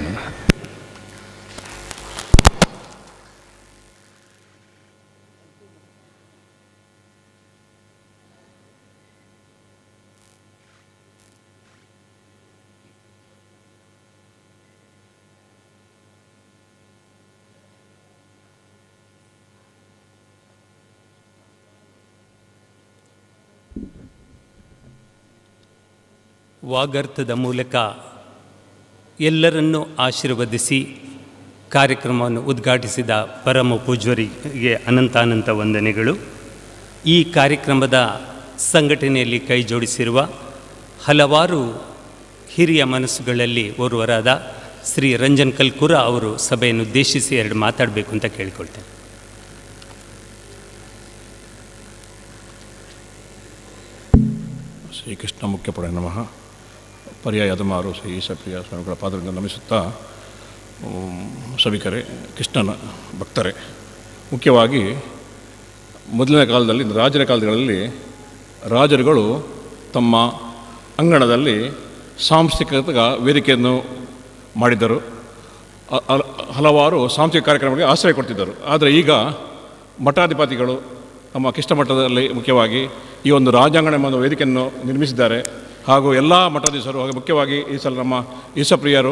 ವಾಗರ್ಥದ ಮೂಲಕ ಎಲ್ಲರನ್ನೂ ಆಶೀರ್ವದಿಸಿ ಕಾರ್ಯಕ್ರಮವನ್ನು ಉದ್ಘಾಟಿಸಿದ ಪರಮ ಪೂಜ್ವರಿಗೆ ಅನಂತಾನಂತ ವಂದನೆಗಳು. ಈ ಕಾರ್ಯಕ್ರಮದ ಸಂಘಟನೆಯಲ್ಲಿ ಕೈ ಜೋಡಿಸಿರುವ ಹಲವಾರು ಹಿರಿಯ ಮನಸ್ಸುಗಳಲ್ಲಿ ಓರ್ವರಾದ ಶ್ರೀ ರಂಜನ್ ಕಲ್ಕುರ ಅವರು ಸಭೆಯನ್ನು ಉದ್ದೇಶಿಸಿ ಎರಡು ಮಾತಾಡಬೇಕು ಅಂತ ಕೇಳಿಕೊಳ್ತೇನೆ. ಶ್ರೀಕೃಷ್ಣ ಮುಖ್ಯಪಡೆ ನಮಃ. ಪರ್ಯಾಯ ಅದಮಾರು ಶ್ರೀ ಈಶಪ್ರಿಯ ಸ್ವಾಮಿಗಳ ಪಾದರಿಂದ ನಮಿಸುತ್ತಾ ಸಭಿಕರೇ, ಕೃಷ್ಣನ ಭಕ್ತರೇ, ಮುಖ್ಯವಾಗಿ ಮೊದಲನೇ ಕಾಲದಲ್ಲಿ ರಾಜರ ಕಾಲಗಳಲ್ಲಿ ರಾಜರುಗಳು ತಮ್ಮ ಅಂಗಣದಲ್ಲಿ ಸಾಂಸ್ಥಿಕ ವೇದಿಕೆಯನ್ನು ಮಾಡಿದ್ದರು. ಹಲವಾರು ಸಾಂಸ್ಥಿಕ ಕಾರ್ಯಕ್ರಮಗಳಿಗೆ ಆಶ್ರಯ ಕೊಡ್ತಿದ್ದರು. ಆದರೆ ಈಗ ಮಠಾಧಿಪತಿಗಳು ನಮ್ಮ ಕಿಷ್ಟ ಮಠದಲ್ಲಿ ಮುಖ್ಯವಾಗಿ ಈ ಒಂದು ರಾಜಾಂಗಣ ಎಂಬ ವೇದಿಕೆಯನ್ನು ನಿರ್ಮಿಸಿದ್ದಾರೆ. ಹಾಗೂ ಎಲ್ಲ ಮಠಾಧೀಶರು ಹಾಗೂ ಮುಖ್ಯವಾಗಿ ಈ ಸಲ ನಮ್ಮ ಈಸಪ್ರಿಯರು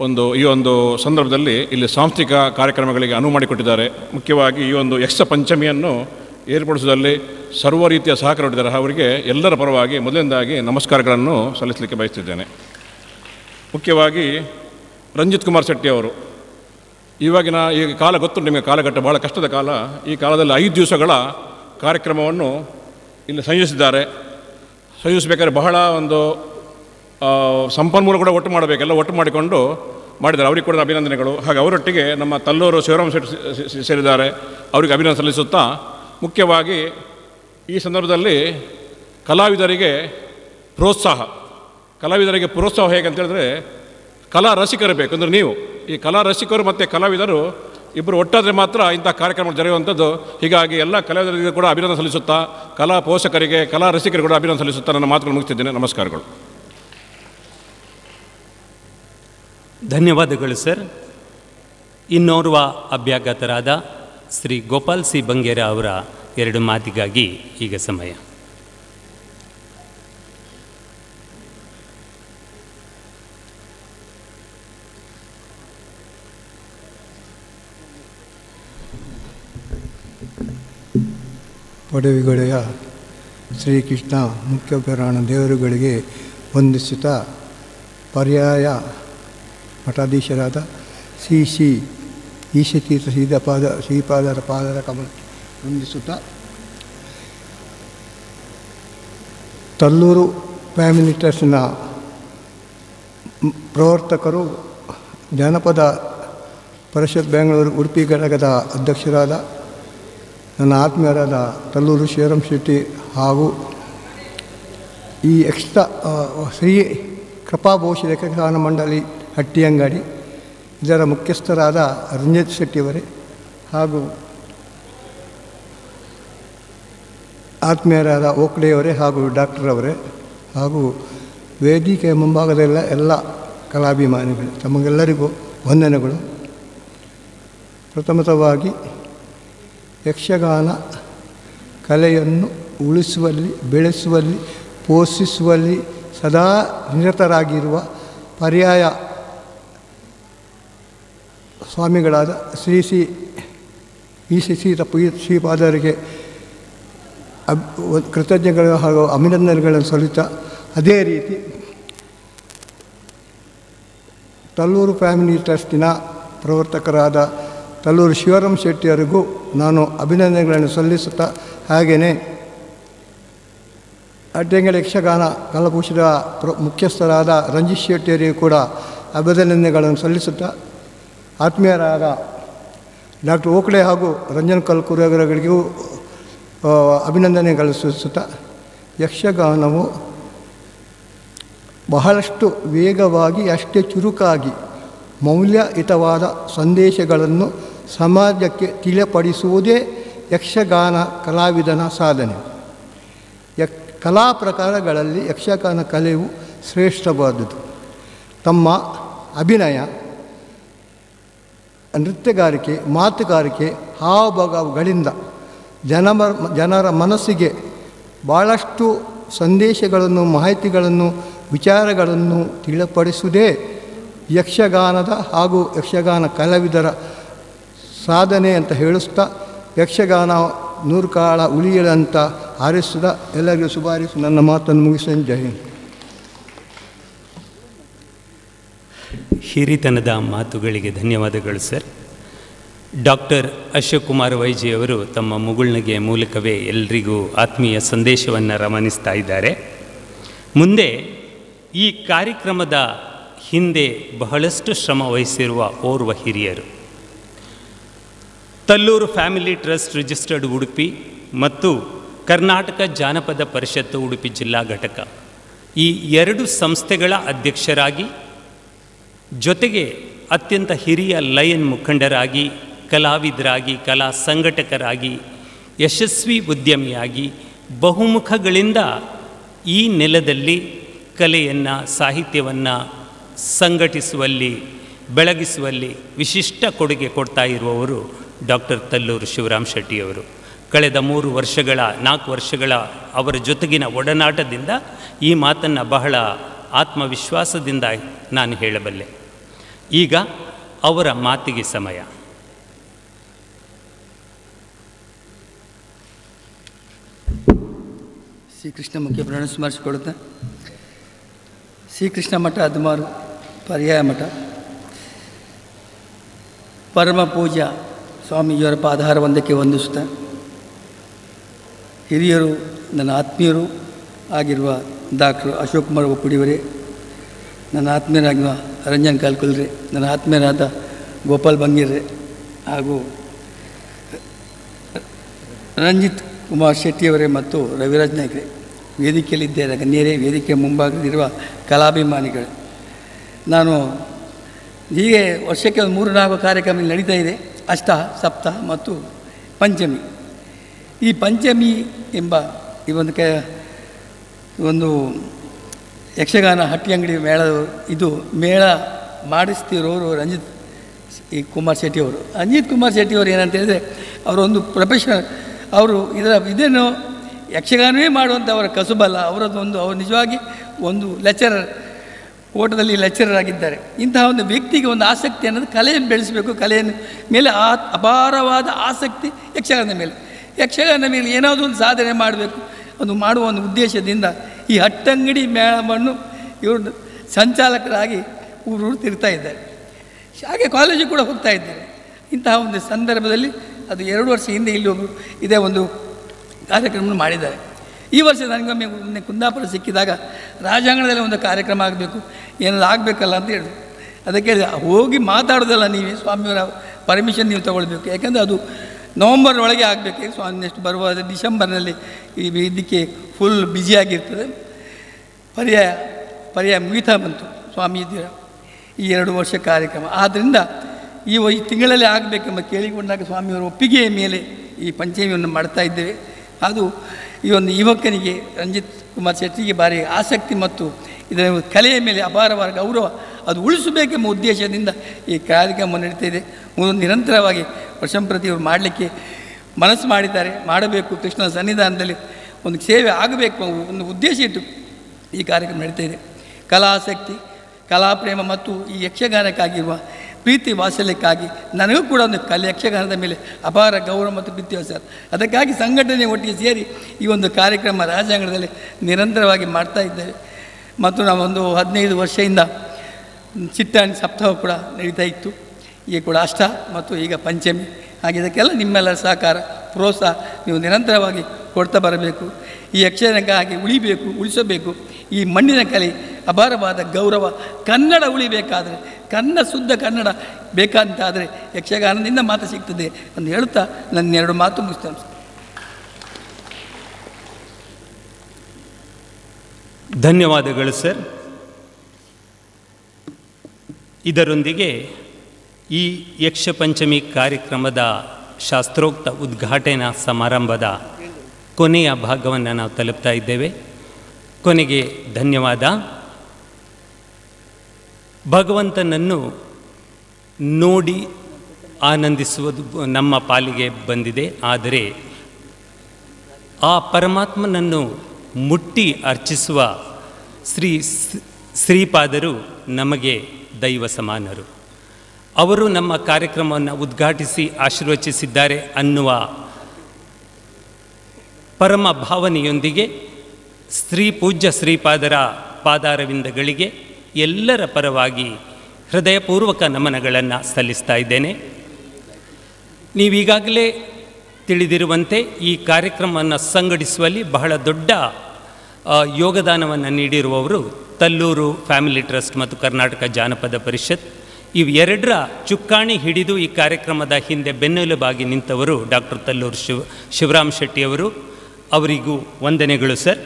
ಒಂದು ಈ ಒಂದು ಸಂದರ್ಭದಲ್ಲಿ ಇಲ್ಲಿ ಸಾಂಸ್ಥಿಕ ಕಾರ್ಯಕ್ರಮಗಳಿಗೆ ಅನುವು ಮಾಡಿಕೊಟ್ಟಿದ್ದಾರೆ. ಮುಖ್ಯವಾಗಿ ಈ ಒಂದು ಯಕ್ಷ ಪಂಚಮಿಯನ್ನು ಏರ್ಪಡಿಸುವುದರಲ್ಲಿ ಸರ್ವ ರೀತಿಯ ಸಹಕಾರ ನೀಡಿದ್ದಾರೆ. ಅವರಿಗೆ ಎಲ್ಲರ ಪರವಾಗಿ ಮೊದಲನೇದಾಗಿ ನಮಸ್ಕಾರಗಳನ್ನು ಸಲ್ಲಿಸಲಿಕ್ಕೆ ಬಯಸ್ತಿದ್ದೇನೆ. ಮುಖ್ಯವಾಗಿ ರಂಜಿತ್ ಕುಮಾರ್ ಶೆಟ್ಟಿ ಅವರು ಇವಾಗಿನ ಈ ಕಾಲ ಗೊತ್ತು ನಿಮಗೆ, ಕಾಲಘಟ್ಟ ಬಹಳ ಕಷ್ಟದ ಕಾಲ. ಈ ಕಾಲದಲ್ಲಿ ಐದು ದಿವಸಗಳ ಕಾರ್ಯಕ್ರಮವನ್ನು ಇಲ್ಲಿ ಸಂಯೋಜಿಸಿದ್ದಾರೆ. ಸಂಯೋಜಿಸಬೇಕಾದ್ರೆ ಬಹಳ ಒಂದು ಸಂಪನ್ಮೂಲ ಕೂಡ ಒಟ್ಟು ಮಾಡಬೇಕೆಲ್ಲ ಒಟ್ಟು ಮಾಡಿಕೊಂಡು ಮಾಡಿದ್ದಾರೆ. ಅವರಿಗೆ ಕೂಡ ಅಭಿನಂದನೆಗಳು. ಹಾಗೆ ಅವರೊಟ್ಟಿಗೆ ನಮ್ಮ ತಲ್ಲೂರು ಶಿವರಾಮ್ ಶೆಟ್ಟಿ ಸೇರಿದ್ದಾರೆ. ಅವರಿಗೆ ಅಭಿನಂದನೆ ಸಲ್ಲಿಸುತ್ತಾ ಮುಖ್ಯವಾಗಿ ಈ ಸಂದರ್ಭದಲ್ಲಿ ಕಲಾವಿದರಿಗೆ ಪ್ರೋತ್ಸಾಹ. ಕಲಾವಿದರಿಗೆ ಪ್ರೋತ್ಸಾಹ ಹೇಗೆ ಅಂತೇಳಿದ್ರೆ ಕಲಾ ರಸಿಕರಬೇಕು ಅಂದರೆ ನೀವು. ಈ ಕಲಾ ರಸಿಕರು ಮತ್ತು ಕಲಾವಿದರು ಇಬ್ಬರು ಒಟ್ಟಾದರೆ ಮಾತ್ರ ಇಂಥ ಕಾರ್ಯಕ್ರಮ ಜರುಗುವಂಥದ್ದು. ಹೀಗಾಗಿ ಎಲ್ಲ ಕಲಾವಿದರಿಗೆ ಕೂಡ ಅಭಿನಂದನೆ ಸಲ್ಲಿಸುತ್ತಾ, ಕಲಾ ಪೋಷಕರಿಗೆ, ಕಲಾ ರಸಿಕರಿಗೆ ಕೂಡ ಅಭಿನಂದನೆ ಸಲ್ಲಿಸುತ್ತಾ ನನ್ನ ಮಾತುಗಳು ಮುಗಿಸ್ತಿದ್ದೇನೆ. ನಮಸ್ಕಾರಗಳು. ಧನ್ಯವಾದಗಳು ಸರ್. ಇನ್ನೋರ್ವ ಅಭ್ಯಾಗತರಾದ ಶ್ರೀ ಗೋಪಾಲ್ ಸಿ ಬಂಗೇರ ಅವರ ಎರಡು ಮಾತಿಗಾಗಿ ಈಗ ಸಮಯ. ಪಡವಿಗಳೆಯ ಶ್ರೀಕೃಷ್ಣ ಮುಖ್ಯ ಪುರಾಣ ದೇವರುಗಳಿಗೆ ವಂದಿಸುತ್ತಾ ಪರ್ಯಾಯ ಮಠಾಧೀಶರಾದ ಶ್ರೀ ಶ್ರೀ ಈಶತೀರ್ಥ ಶ್ರೀಪಾದ ಶ್ರೀಪಾದರ ಪಾದರ ಕಮಲ ವಂದಿಸುತ್ತಾ ತಲ್ಲೂರು ಫ್ಯಾಮಿಲಿ ಟ್ರಸ್ಟ್ನ ಪ್ರವರ್ತಕರು ಜಾನಪದ ಪರಿಷತ್ ಬೆಂಗಳೂರು ಉಡುಪಿ ಘಟಕದ ಅಧ್ಯಕ್ಷರಾದ ನನ್ನ ಆತ್ಮೀಯರಾದ ತಲ್ಲೂರು ಶಿವರಾಮ್ ಶೆಟ್ಟಿ ಹಾಗೂ ಈ ಎಕ್ಸ್ಟ್ರಾ ಶ್ರೀ ಕೃಪಾಭೂಷಿ ಲೇಖಕಾನ ಮಂಡಳಿ ಹಟ್ಟಿಯಂಗಡಿ, ಇದರ ಮುಖ್ಯಸ್ಥರಾದ ರಂಜಿತ್ ಶೆಟ್ಟಿಯವರೇ ಹಾಗೂ ಆತ್ಮೀಯರಾದ ಓಕ್ಡೆಯವರೇ ಹಾಗೂ ಡಾಕ್ಟರ್ ಅವರೇ ಹಾಗೂ ವೇದಿಕೆಯ ಮುಂಭಾಗದಲ್ಲ ಎಲ್ಲ ಕಲಾಭಿಮಾನಿಗಳು, ತಮಗೆಲ್ಲರಿಗೂ ವಂದನೆಗಳು. ಪ್ರಥಮತವಾಗಿ ಯಕ್ಷಗಾನ ಕಲೆಯನ್ನು ಉಳಿಸುವಲ್ಲಿ, ಬೆಳೆಸುವಲ್ಲಿ, ಪೋಷಿಸುವಲ್ಲಿ ಸದಾ ನಿರತರಾಗಿರುವ ಪರ್ಯಾಯ ಸ್ವಾಮಿಗಳಾದ ಶ್ರೀ ಶ್ರೀ ಈ ಶ್ರೀ ಶ್ರೀ ಶ್ರೀಪಾದರಿಗೆ ಅಬ್ ಕೃತಜ್ಞಗಳು ಹಾಗೂ ಅಭಿನಂದನೆಗಳನ್ನು ಸಲ್ಲುತ್ತಾ ಅದೇ ರೀತಿ ತಲ್ಲೂರು ಫ್ಯಾಮಿಲಿ ಟ್ರಸ್ಟಿನ ಪ್ರವರ್ತಕರಾದ ತಲ್ಲೂರು ಶಿವರಾಮ್ ಶೆಟ್ಟಿಯವರಿಗೂ ನಾನು ಅಭಿನಂದನೆಗಳನ್ನು ಸಲ್ಲಿಸುತ್ತಾ ಹಾಗೆಯೇ ಅಡ್ಡೆಂಗಡ ಯಕ್ಷಗಾನ ಕಲಾಭೂಷದ ಪ್ರ, ಮುಖ್ಯಸ್ಥರಾದ ರಂಜಿತ್ ಶೆಟ್ಟಿಯವರಿಗೂ ಕೂಡ ಅಭಿನಂದನೆಗಳನ್ನು ಸಲ್ಲಿಸುತ್ತಾ ಆತ್ಮೀಯರಾದ ಡಾಕ್ಟರ್ ಓಕಳೆ ಹಾಗೂ ರಂಜನ್ ಕಲ್ಕುರಗಳಿಗೂ ಅಭಿನಂದನೆಗಳನ್ನು ಅಭಿನಂದನೆಗಳು ಸಲ್ಲಿಸುತ್ತಾ ಯಕ್ಷಗಾನವು ಬಹಳಷ್ಟು ವೇಗವಾಗಿ ಅಷ್ಟೇ ಚುರುಕಾಗಿ ಮೌಲ್ಯಯುತವಾದ ಸಂದೇಶಗಳನ್ನು ಸಮಾಜಕ್ಕೆ ತಿಳಿಯಪಡಿಸುವುದೇ ಯಕ್ಷಗಾನ ಕಲಾವಿದನ ಸಾಧನೆ. ಯಕ್, ಕಲಾ ಪ್ರಕಾರಗಳಲ್ಲಿ ಯಕ್ಷಗಾನ ಕಲೆಯು ಶ್ರೇಷ್ಠವಾದುದು. ತಮ್ಮ ಅಭಿನಯ, ನೃತ್ಯಗಾರಿಕೆ, ಮಾತುಗಾರಿಕೆ ಹಾವಭಾವಗಳಿಂದ ಜನಮ ಜನರ ಮನಸ್ಸಿಗೆ ಭಾಳಷ್ಟು ಸಂದೇಶಗಳನ್ನು, ಮಾಹಿತಿಗಳನ್ನು, ವಿಚಾರಗಳನ್ನು ತಿಳಿಪಡಿಸುವುದೇ ಯಕ್ಷಗಾನದ ಹಾಗೂ ಯಕ್ಷಗಾನ ಕಲಾವಿದರ ಸಾಧನೆ ಅಂತ ಹೇಳಿಸ್ತಾ ಯಕ್ಷಗಾನ ನೂರು ಕಾಲ ಉಳಿಯಲಂತ ಹಾರಿಸಿದ ಎಲ್ಲರಿಗೂ ಶುಭಾರಿಸಿ. ನನ್ನ ಮಾತನ್ನು ಮುಗಿಸ ಜೈ ಹಿರಿತನದ ಮಾತುಗಳಿಗೆ ಧನ್ಯವಾದಗಳು, sir. Doctor Ashok Kumar Y G ಅವರು ತಮ್ಮ ಮುಗುಳ್ನಗೆ ಮೂಲಕವೇ ಎಲ್ರಿಗೂ ಆತ್ಮೀಯ ಸಂದೇಶವನ್ನು ರವಾನಿಸ್ತಾ ಇದ್ದಾರೆ. ಮುಂದೆ ಈ ಕಾರ್ಯಕ್ರಮದ ಹಿಂದೆ ಬಹಳಷ್ಟು ಶ್ರಮ ವಹಿಸಿರುವ ಓರ್ವ ಹಿರಿಯರು. Tallur family trust registered Udupi ಮತ್ತು ಕರ್ನಾಟಕ ಜಾನಪದ ಪರಿಷತ್ತು ಉಡುಪಿ ಜಿಲ್ಲಾ ಘಟಕ. ಈ ಎರಡು ಸಂಸ್ಥೆಗಳ ಅಧ್ಯಕ್ಷರಾಗಿ ಜೊತೆಗೆ ಅತ್ಯಂತ ಹಿರಿಯ ಲಯನ್ ಮುಖಂಡರಾಗಿ, ಕಲಾವಿದರಾಗಿ, ಕಲಾ ಸಂಘಟಕರಾಗಿ, ಯಶಸ್ವಿ ಉದ್ಯಮಿಯಾಗಿ ಬಹುಮುಖಗಳಿಂದ ಈ ನೆಲದಲ್ಲಿ ಕಲೆಯನ್ನು, ಸಾಹಿತ್ಯವನ್ನು ಸಂಘಟಿಸುವಲ್ಲಿ, ಬೆಳಗಿಸುವಲ್ಲಿ ವಿಶಿಷ್ಟ ಕೊಡುಗೆ ಕೊಡ್ತಾ ಇರುವವರು ಡಾಕ್ಟರ್ ತಲ್ಲೂರು ಶಿವರಾಮ್ ಶೆಟ್ಟಿಯವರು ಕಳೆದ ಮೂರು ವರ್ಷಗಳ, ನಾಲ್ಕು ವರ್ಷಗಳ ಅವರ ಜೊತೆಗಿನ ಒಡನಾಟದಿಂದ ಈ ಮಾತನ್ನು ಬಹಳ ಆತ್ಮವಿಶ್ವಾಸದಿಂದ ನಾನು ಹೇಳಬಲ್ಲೆ. ಈಗ ಅವರ ಮಾತಿಗೆ ಸಮಯ. ಶ್ರೀಕೃಷ್ಣ ಮುಖ್ಯ ಪ್ರಾಣ ಸ್ಮರಿಸಿಕೊಳ್ಳುತ್ತಾ. ಶ್ರೀಕೃಷ್ಣ ಮಠ ಹದಿಮಾರು ಪರ್ಯಾಯ ಮಠ. ಪರಮ ಪೂಜ್ಯ ಸ್ವಾಮೀಜಿಯವರ ಪಾದಹಾರ ಒಂದಕ್ಕೆ ವಂದಿಸುತ್ತಾ ಹಿರಿಯರು, ನನ್ನ ಆತ್ಮೀಯರು ಆಗಿರುವ ಡಾಕ್ಟರ್ ಅಶೋಕ್ ಕುಮಾರ್ ಒಕ್ಕುಡಿಯವರೇ, ನನ್ನ ಆತ್ಮೀಯರಾಗಿರುವ ರಂಜನ್ ಕಾಲ್ಕುಲ್ರೆ, ನನ್ನ ಆತ್ಮೀಯರಾದ ಗೋಪಾಲ್ ಬಂಗೀರ್ರೆ ಹಾಗೂ ರಂಜಿತ್ ಕುಮಾರ್ ಶೆಟ್ಟಿಯವರೇ ಮತ್ತು ರವಿರಾಜ್ ನಾಯ್ಕರೆ. ವೇದಿಕೆಯಲ್ಲಿದ್ದೇನೆ ಗಣ್ಯರೇ, ವೇದಿಕೆ ಮುಂಭಾಗದಲ್ಲಿರುವ ಕಲಾಭಿಮಾನಿಗಳು. ನಾನು ಹೀಗೆ ವರ್ಷಕ್ಕೆ ಒಂದು ಮೂರು ನಾಲ್ಕು ಕಾರ್ಯಕ್ರಮ ನಡೀತಾ ಇದೆ. ಅಷ್ಟ, ಸಪ್ತ ಮತ್ತು ಪಂಚಮಿ. ಈ ಪಂಚಮಿ ಎಂಬ ಈ ಒಂದು ಒಂದು ಯಕ್ಷಗಾನ ಹಟ್ಟಿ ಅಂಗಡಿ ಮೇಳ ಇದು ಮೇಳ ಮಾಡಿಸ್ತಿರೋರು ರಂಜಿತ್, ಈ ಕುಮಾರ್ ಶೆಟ್ಟಿಯವರು ರಂಜಿತ್ ಕುಮಾರ್ ಶೆಟ್ಟಿಯವರು ಏನಂತ ಹೇಳಿದರೆ, ಅವರೊಂದು ಪ್ರೊಫೆಷನಲ್ ಅವರು ಇದರ ಇದೇನು ಯಕ್ಷಗಾನವೇ ಮಾಡುವಂಥ ಅವರ ಕಸುಬಲ್ಲ ಅವರದ್ದೊಂದು ಅವರು ನಿಜವಾಗಿ ಒಂದು ಲೆಕ್ಚರರ್ ಓಟದಲ್ಲಿ ಲೆಕ್ಚರರ್ ಆಗಿದ್ದಾರೆ. ಇಂತಹ ಒಂದು ವ್ಯಕ್ತಿಗೆ ಒಂದು ಆಸಕ್ತಿ ಅನ್ನೋದು ಕಲೆಯನ್ನು ಬೆಳೆಸಬೇಕು. ಕಲೆಯನ್ನು ಮೇಲೆ ಆ ಅಪಾರವಾದ ಆಸಕ್ತಿ ಯಕ್ಷಗಾನದ ಮೇಲೆ. ಯಕ್ಷಗಾನದ ಮೇಲೆ ಏನಾದರೂ ಒಂದು ಸಾಧನೆ ಮಾಡಬೇಕು. ಅದು ಮಾಡುವ ಒಂದು ಉದ್ದೇಶದಿಂದ ಈ ಹಟ್ಟಂಗಡಿ ಮೇಳವನ್ನು ಇವರು ಸಂಚಾಲಕರಾಗಿ ಊರೂರು ತಿರ್ತಾ ಇದ್ದಾರೆ. ಹಾಗೆ ಕಾಲೇಜಿಗೆ ಕೂಡ ಹೋಗ್ತಾ ಇದ್ದಾರೆ. ಇಂತಹ ಒಂದು ಸಂದರ್ಭದಲ್ಲಿ ಅದು ಎರಡು ವರ್ಷ ಹಿಂದೆ ಇಲ್ಲಿ ಒಬ್ಬರು ಇದೇ ಒಂದು ಕಾರ್ಯಕ್ರಮ ಮಾಡಿದ್ದಾರೆ. ಈ ವರ್ಷ ನನಗೊಮ್ಮೆ ಮೊನ್ನೆ ಕುಂದಾಪುರ ಸಿಕ್ಕಿದಾಗ ರಾಜಾಂಗಣದಲ್ಲಿ ಒಂದು ಕಾರ್ಯಕ್ರಮ ಆಗಬೇಕು. ಏನಾದ್ರು ಆಗಬೇಕಲ್ಲ ಅಂತ ಹೇಳಿದ್ರು. ಅದಕ್ಕೆ ಹೋಗಿ ಮಾತಾಡೋದಲ್ಲ ನೀವೇ, ಸ್ವಾಮಿಯವರ ಪರ್ಮಿಷನ್ ನೀವು ತೊಗೊಳ್ಬೇಕು. ಯಾಕೆಂದರೆ ಅದು ನವಂಬರ್ ಒಳಗೆ ಆಗಬೇಕು. ಸ್ವಾಮಿ, ನೆಕ್ಸ್ಟ್ ಬರುವ ಡಿಸೆಂಬರ್ನಲ್ಲಿ ಈ ಇದಕ್ಕೆ ಫುಲ್ ಬ್ಯುಸಿಯಾಗಿರ್ತದೆ ಪರ್ಯಾಯ ಪರ್ಯಾಯ ಮುಗಿತಾ ಬಂತು ಸ್ವಾಮೀಜಿಯ ಈ ಎರಡು ವರ್ಷ ಕಾರ್ಯಕ್ರಮ. ಆದ್ದರಿಂದ ಈ ಈ ತಿಂಗಳಲ್ಲಿ ಆಗಬೇಕೆಂಬ ಕೇಳಿಕೊಂಡಾಗ ಸ್ವಾಮಿಯವರ ಒಪ್ಪಿಗೆಯ ಮೇಲೆ ಈ ಪಂಚಮಿಯನ್ನು ಮಾಡ್ತಾ ಇದ್ದೇವೆ. ಅದು ಈ ಒಂದು ಯುವಕನಿಗೆ ರಂಜಿತ್ ಕುಮಾರ್ ಶೆಟ್ಟಿಗೆ ಭಾರಿ ಆಸಕ್ತಿ ಮತ್ತು ಇದರ ಕಲೆಯ ಮೇಲೆ ಅಪಾರವಾದ ಗೌರವ ಅದು ಉಳಿಸಬೇಕೆಂಬ ಉದ್ದೇಶದಿಂದ ಈ ಕಾರ್ಯಕ್ರಮ ನಡೀತಾ ಇದೆ. ಮುಂದೆ ನಿರಂತರವಾಗಿ ವರ್ಷಂಪ್ರತಿ ಅವರು ಮಾಡಲಿಕ್ಕೆ ಮನಸ್ಸು ಮಾಡಿದ್ದಾರೆ. ಮಾಡಬೇಕು. ಕೃಷ್ಣ ಸನ್ನಿಧಾನದಲ್ಲಿ ಒಂದು ಸೇವೆ ಆಗಬೇಕು ಒಂದು ಉದ್ದೇಶ ಇಟ್ಟು ಈ ಕಾರ್ಯಕ್ರಮ ನಡೀತಾ ಇದೆ. ಕಲಾಸಕ್ತಿ, ಕಲಾಪ್ರೇಮ ಮತ್ತು ಈ ಯಕ್ಷಗಾನಕ್ಕಾಗಿರುವ ಪ್ರೀತಿ ವಾತ್ಸಲ್ಯಕ್ಕಾಗಿ ನನಗೂ ಕೂಡ ಒಂದು ಕಲೆ, ಯಕ್ಷಗಾನದ ಮೇಲೆ ಅಪಾರ ಗೌರವ ಮತ್ತು ಪ್ರೀತಿ ಸರ್ ಅದಕ್ಕಾಗಿ ಸಂಘಟನೆ ಒಟ್ಟಿಗೆ ಸೇರಿ ಈ ಒಂದು ಕಾರ್ಯಕ್ರಮ ರಾಜಾಂಗಣದಲ್ಲಿ ನಿರಂತರವಾಗಿ ಮಾಡ್ತಾ ಇದ್ದೇವೆ. ಮತ್ತು ನಾವೊಂದು ಹದಿನೈದು ವರ್ಷದಿಂದ ಚಿಟ್ಟಾಣಿ ಸಪ್ತಾಹ ಕೂಡ ನಡೀತಾ ಇತ್ತು. ಈಗ ಕೂಡ ಅಷ್ಟ ಮತ್ತು ಈಗ ಪಂಚಮಿ. ಹಾಗೆ ಇದಕ್ಕೆಲ್ಲ ನಿಮ್ಮೆಲ್ಲರ ಸಹಕಾರ, ಪ್ರೋತ್ಸಾಹ ನೀವು ನಿರಂತರವಾಗಿ ಕೊಡ್ತಾ ಬರಬೇಕು. ಈ ಯಕ್ಷಗಾನಕ್ಕಾಗಿ ಉಳಿಬೇಕು, ಉಳಿಸಬೇಕು. ಈ ಮಣ್ಣಿನ ಕಲೆ, ಅಪಾರವಾದ ಗೌರವ, ಕನ್ನಡ ಉಳಿಬೇಕಾದರೆ ಕನ್ನಡ ಶುದ್ಧ ಕನ್ನಡ ಬೇಕಂತಾದರೆ ಯಕ್ಷಗಾನದಿಂದ ಮಾತು ಸಿಗ್ತದೆ ಅಂತ ಹೇಳುತ್ತಾ ನನ್ನ ಎರಡು ಮಾತು ಮುಗಿಸ್ತೇನೆ. ಧನ್ಯವಾದಗಳು ಸರ್. ಇದರೊಂದಿಗೆ ಈ ಯಕ್ಷಪಂಚಮಿ ಕಾರ್ಯಕ್ರಮದ ಶಾಸ್ತ್ರೋಕ್ತ ಉದ್ಘಾಟನಾ ಸಮಾರಂಭದ ಕೊನೆಯ ಭಾಗವನ್ನು ನಾವು ತಲುಪ್ತಾ ಇದ್ದೇವೆ. ಕೊನೆಗೆ ಧನ್ಯವಾದ. ಭಗವಂತನನ್ನು ನೋಡಿ ಆನಂದಿಸುವುದು ನಮ್ಮ ಪಾಲಿಗೆ ಬಂದಿದೆ. ಆದರೆ ಆ ಪರಮಾತ್ಮನನ್ನು ಮುಟ್ಟಿ ಅರ್ಚಿಸುವ ಶ್ರೀ ಶ್ರೀಪಾದರು ನಮಗೆ ದೈವ ಸಮಾನರು. ಅವರು ನಮ್ಮ ಕಾರ್ಯಕ್ರಮವನ್ನು ಉದ್ಘಾಟಿಸಿ ಆಶೀರ್ವಚಿಸಿದ್ದಾರೆ ಅನ್ನುವ ಪರಮ ಭಾವನೆಯೊಂದಿಗೆ ಶ್ರೀ ಪೂಜ್ಯ ಶ್ರೀಪಾದರ ಪಾದಾರವಿಂದಗಳಿಗೆ ಎಲ್ಲರ ಪರವಾಗಿ ಹೃದಯಪೂರ್ವಕ ನಮನಗಳನ್ನು ಸಲ್ಲಿಸ್ತಾ ಇದ್ದೇನೆ. ನೀವೀಗಾಗಲೇ ತಿಳಿದಿರುವಂತೆ ಈ ಕಾರ್ಯಕ್ರಮವನ್ನು ಸಂಘಟಿಸುವಲ್ಲಿ ಬಹಳ ದೊಡ್ಡ ಯೋಗದಾನವನ್ನು ನೀಡಿರುವವರು ತಲ್ಲೂರು ಫ್ಯಾಮಿಲಿ ಟ್ರಸ್ಟ್ ಮತ್ತು ಕರ್ನಾಟಕ ಜಾನಪದ ಪರಿಷತ್. ಇವೆರಡರ ಚುಕ್ಕಾಣಿ ಹಿಡಿದು ಈ ಕಾರ್ಯಕ್ರಮದ ಹಿಂದೆ ಬೆನ್ನೆಲುಬಾಗಿ ನಿಂತವರು ಡಾಕ್ಟರ್ ತಲ್ಲೂರು ಶಿವ, ಶಿವರಾಮ್ ಶೆಟ್ಟಿಯವರು. ಅವರಿಗೂ ವಂದನೆಗಳು ಸರ್.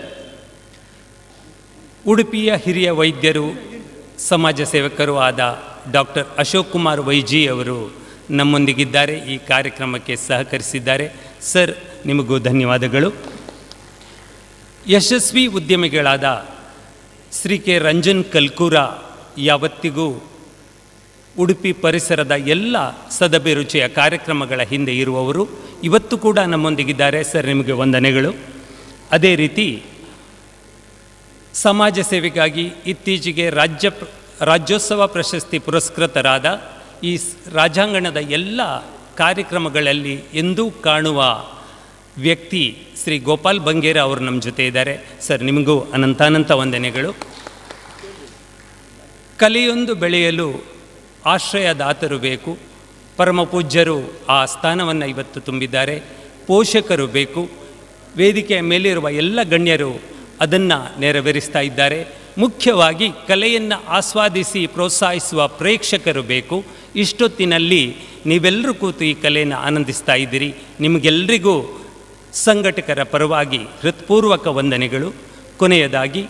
ಉಡುಪಿಯ ಹಿರಿಯ ವೈದ್ಯರು ಸಮಾಜ ಸೇವಕರು ಆದ ಡಾಕ್ಟರ್ ಅಶೋಕ್ ಕುಮಾರ್ ವೈಜಿ ಅವರು ನಮ್ಮೊಂದಿಗಿದ್ದಾರೆ. ಈ ಕಾರ್ಯಕ್ರಮಕ್ಕೆ ಸಹಕರಿಸಿದ್ದಾರೆ. ಸರ್, ನಿಮಗೂ ಧನ್ಯವಾದಗಳು. ಯಶಸ್ವಿ ಉದ್ಯಮಿಗಳಾದ ಶ್ರೀ ಕೆ ರಂಜನ್ ಕಲ್ಕೂರ ಯಾವತ್ತಿಗೂ ಉಡುಪಿ ಪರಿಸರದ ಎಲ್ಲ ಸದಭಿರುಚಿಯ ಕಾರ್ಯಕ್ರಮಗಳ ಹಿಂದೆ ಇರುವವರು. ಇವತ್ತು ಕೂಡ ನಮ್ಮೊಂದಿಗಿದ್ದಾರೆ. ಸರ್, ನಿಮಗೆ ವಂದನೆಗಳು. ಅದೇ ರೀತಿ ಸಮಾಜ ಸೇವೆಗಾಗಿ ಇತ್ತೀಚೆಗೆ ರಾಜ್ಯ ರಾಜ್ಯೋತ್ಸವ ಪ್ರಶಸ್ತಿ ಪುರಸ್ಕೃತರಾದ ಈ ರಾಜಾಂಗಣದ ಎಲ್ಲ ಕಾರ್ಯಕ್ರಮಗಳಲ್ಲಿ ಎಂದೂ ಕಾಣುವ ವ್ಯಕ್ತಿ ಶ್ರೀ ಗೋಪಾಲ್ ಬಂಗೇರ ಅವರು ನಮ್ಮ ಜೊತೆ ಇದ್ದಾರೆ. ಸರ್, ನಿಮಗೂ ಅನಂತಾನಂತ ವಂದನೆಗಳು. ಕಲೆಯೊಂದು ಬೆಳೆಯಲು ಆಶ್ರಯದಾತರು ಬೇಕು. ಪರಮ ಪೂಜ್ಯರು ಆ ಸ್ಥಾನವನ್ನು ಇವತ್ತು ತುಂಬಿದ್ದಾರೆ. ಪೋಷಕರು ಬೇಕು. ವೇದಿಕೆಯ ಮೇಲಿರುವ ಎಲ್ಲ ಗಣ್ಯರು ಅದನ್ನು ನೆರವೇರಿಸ್ತಾ ಇದ್ದಾರೆ. ಮುಖ್ಯವಾಗಿ ಕಲೆಯನ್ನು ಆಸ್ವಾದಿಸಿ ಪ್ರೋತ್ಸಾಹಿಸುವ ಪ್ರೇಕ್ಷಕರು ಬೇಕು. ಇಷ್ಟೊತ್ತಿನಲ್ಲಿ ನೀವೆಲ್ಲರೂ ಕೂತು ಈ ಕಲೆಯನ್ನು ಆನಂದಿಸ್ತಾ ಇದ್ದೀರಿ. ನಿಮಗೆಲ್ಲರಿಗೂ ಸಂಘಟಕರ ಪರವಾಗಿ ಹೃತ್ಪೂರ್ವಕ ವಂದನೆಗಳು. ಕೊನೆಯದಾಗಿ,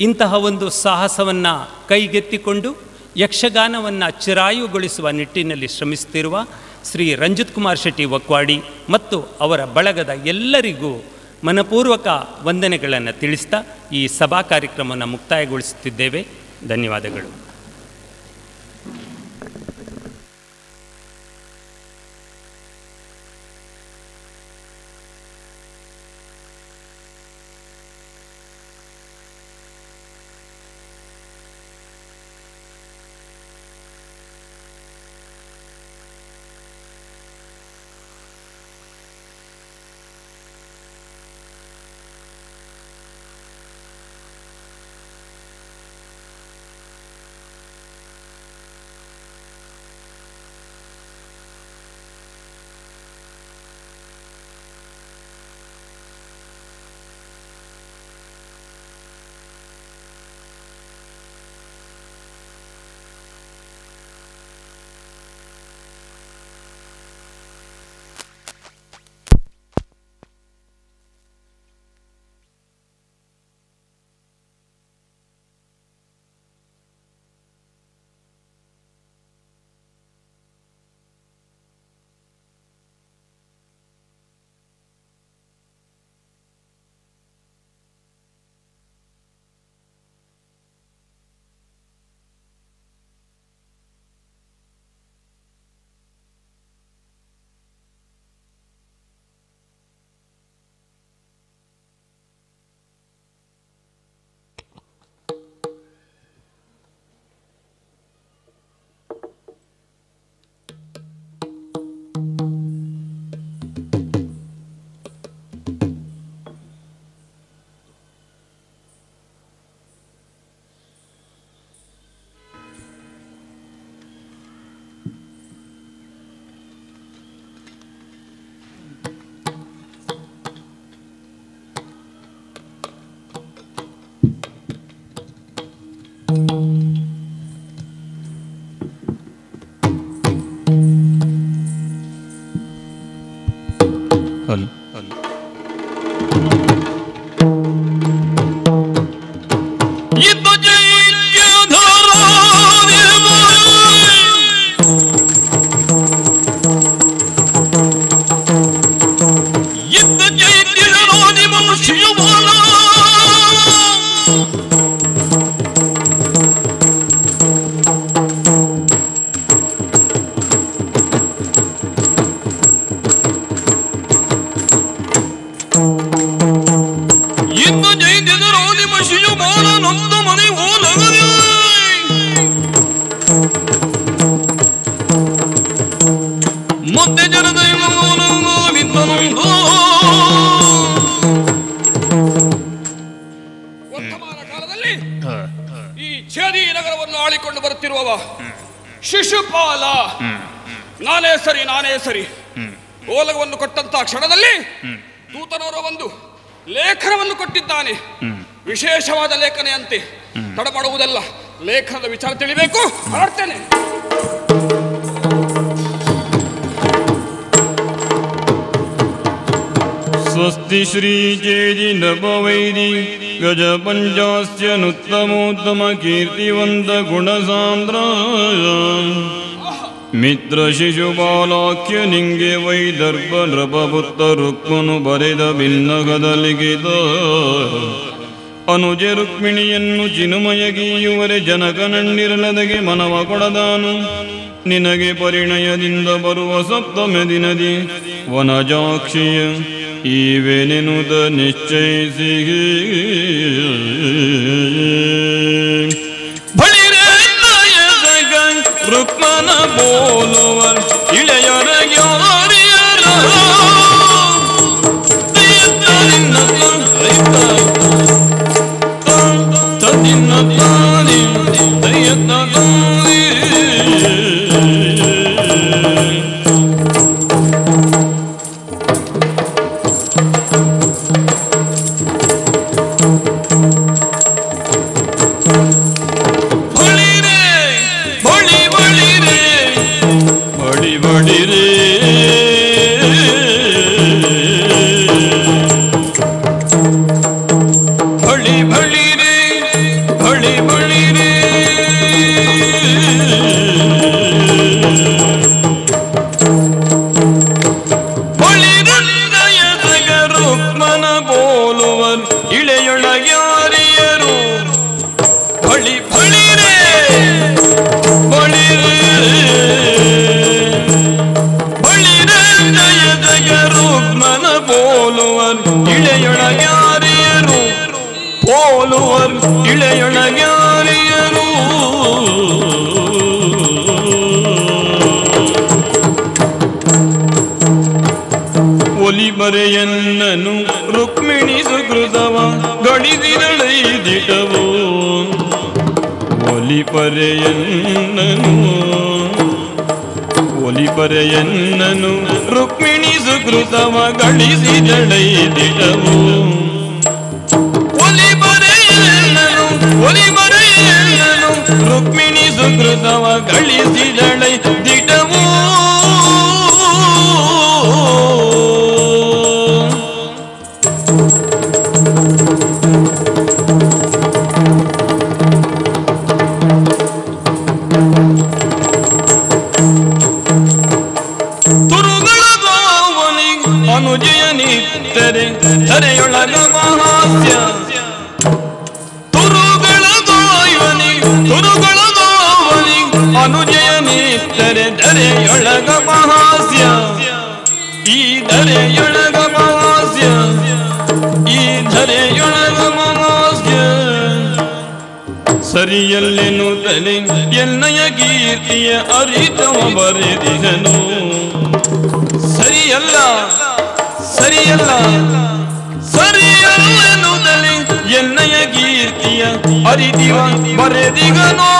ಇಂತಹ ಒಂದು ಸಾಹಸವನ್ನು ಕೈಗೆತ್ತಿಕೊಂಡು ಯಕ್ಷಗಾನವನ್ನು ಚಿರಾಯುಗೊಳಿಸುವ ನಿಟ್ಟಿನಲ್ಲಿ ಶ್ರಮಿಸುತ್ತಿರುವ ಶ್ರೀ ರಂಜಿತ್ ಕುಮಾರ್ ಶೆಟ್ಟಿ ವಕ್ವಾಡಿ ಮತ್ತು ಅವರ ಬಳಗದ ಎಲ್ಲರಿಗೂ ಮನಪೂರ್ವಕ ವಂದನೆಗಳನ್ನು ತಿಳಿಸ್ತಾ ಈ ಸಭಾ ಕಾರ್ಯಕ್ರಮವನ್ನು ಮುಕ್ತಾಯಗೊಳಿಸುತ್ತಿದ್ದೇವೆ. ಧನ್ಯವಾದಗಳು. ವಿಶೇಷವಾದ ಲೇಖನ ಅಂತೆ. ಪಡಪಡುವುದಲ್ಲ ಲೇಖನದ ವಿಚಾರ ತಿಳಿದು ಸ್ವಸ್ತಿ ಶ್ರೀ ಜೇಜಿ ನರ್ಪ ವೈದ್ಯರಿ ಗಜ ಪಂಜಾಸ್ಯ ನುತ್ನಮೋತಮ ಕೀರ್ತಿವಂತ ಗುಣ ಸಾಂಧ್ರ ಮಿತ್ರ ಶಿಶುಪಾಲಾಖ್ಯ ನಿಂಗೆ ವೈ ದರ್ಪ ನೃಪಪುತ್ರ ರುಕ್ಮನು ಬರೆದ ಭಿನ್ನಗದ ಲಿಖಿತ. ಅನುಜೆ ರುಕ್ಮಿಣಿಯನ್ನು ಚಿನುಮಯಗಿಯುವರೆ ಜನಕನಣ್ಣಿರಲದಗೆ ಮನವ ಕೊಡದಾನು. ನಿನಗೆ ಪರಿಣಯದಿಂದ ಬರುವ ಸಪ್ತಮೆ ದಿನದಿ ವನಜಾಕ್ಷಿಯ ಈವೆನೆನುದ ನಿಶ್ಚಯಿಸಿ. ರುಕ್ಮನ ಬೋಲುವ ನಿನ್ನ தயத்தனாலே தயத்தனாலே ಎಲ್ಲೆನ್ನುತ್ತಲೇ ಎನ್ನಯ ಕೀರ್ತಿಯ ಅರಿತವ ಬರೆದಿದನು ಸರಿಯಲ್ಲ ಸರಿಯಲ್ಲ ಸರಿಯಲ್ಲೆನ್ನುತ್ತಲೇ ಎನ್ನಯ ಕೀರ್ತಿಯ ಅರಿತಿವ ಬರೆದಿಗನೋ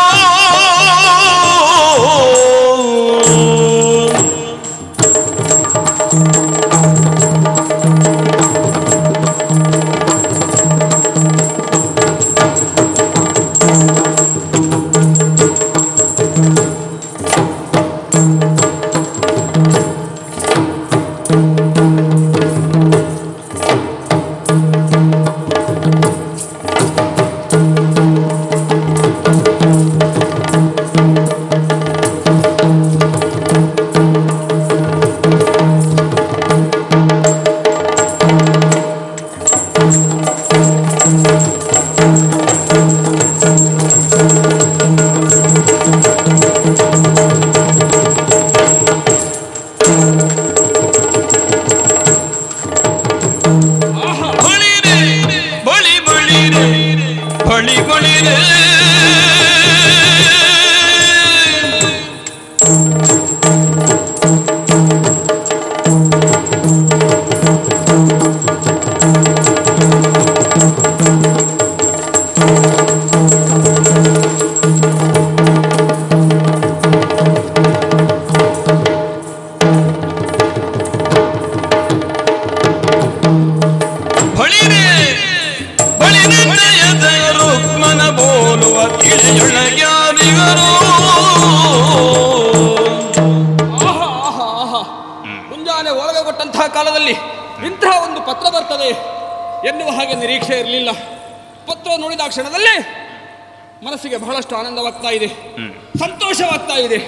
ಆನಂದವಾಗ್ತಾ ಇದೆ. ಸಂತೋಷವಾಗ್ತಾ ಇದೆ.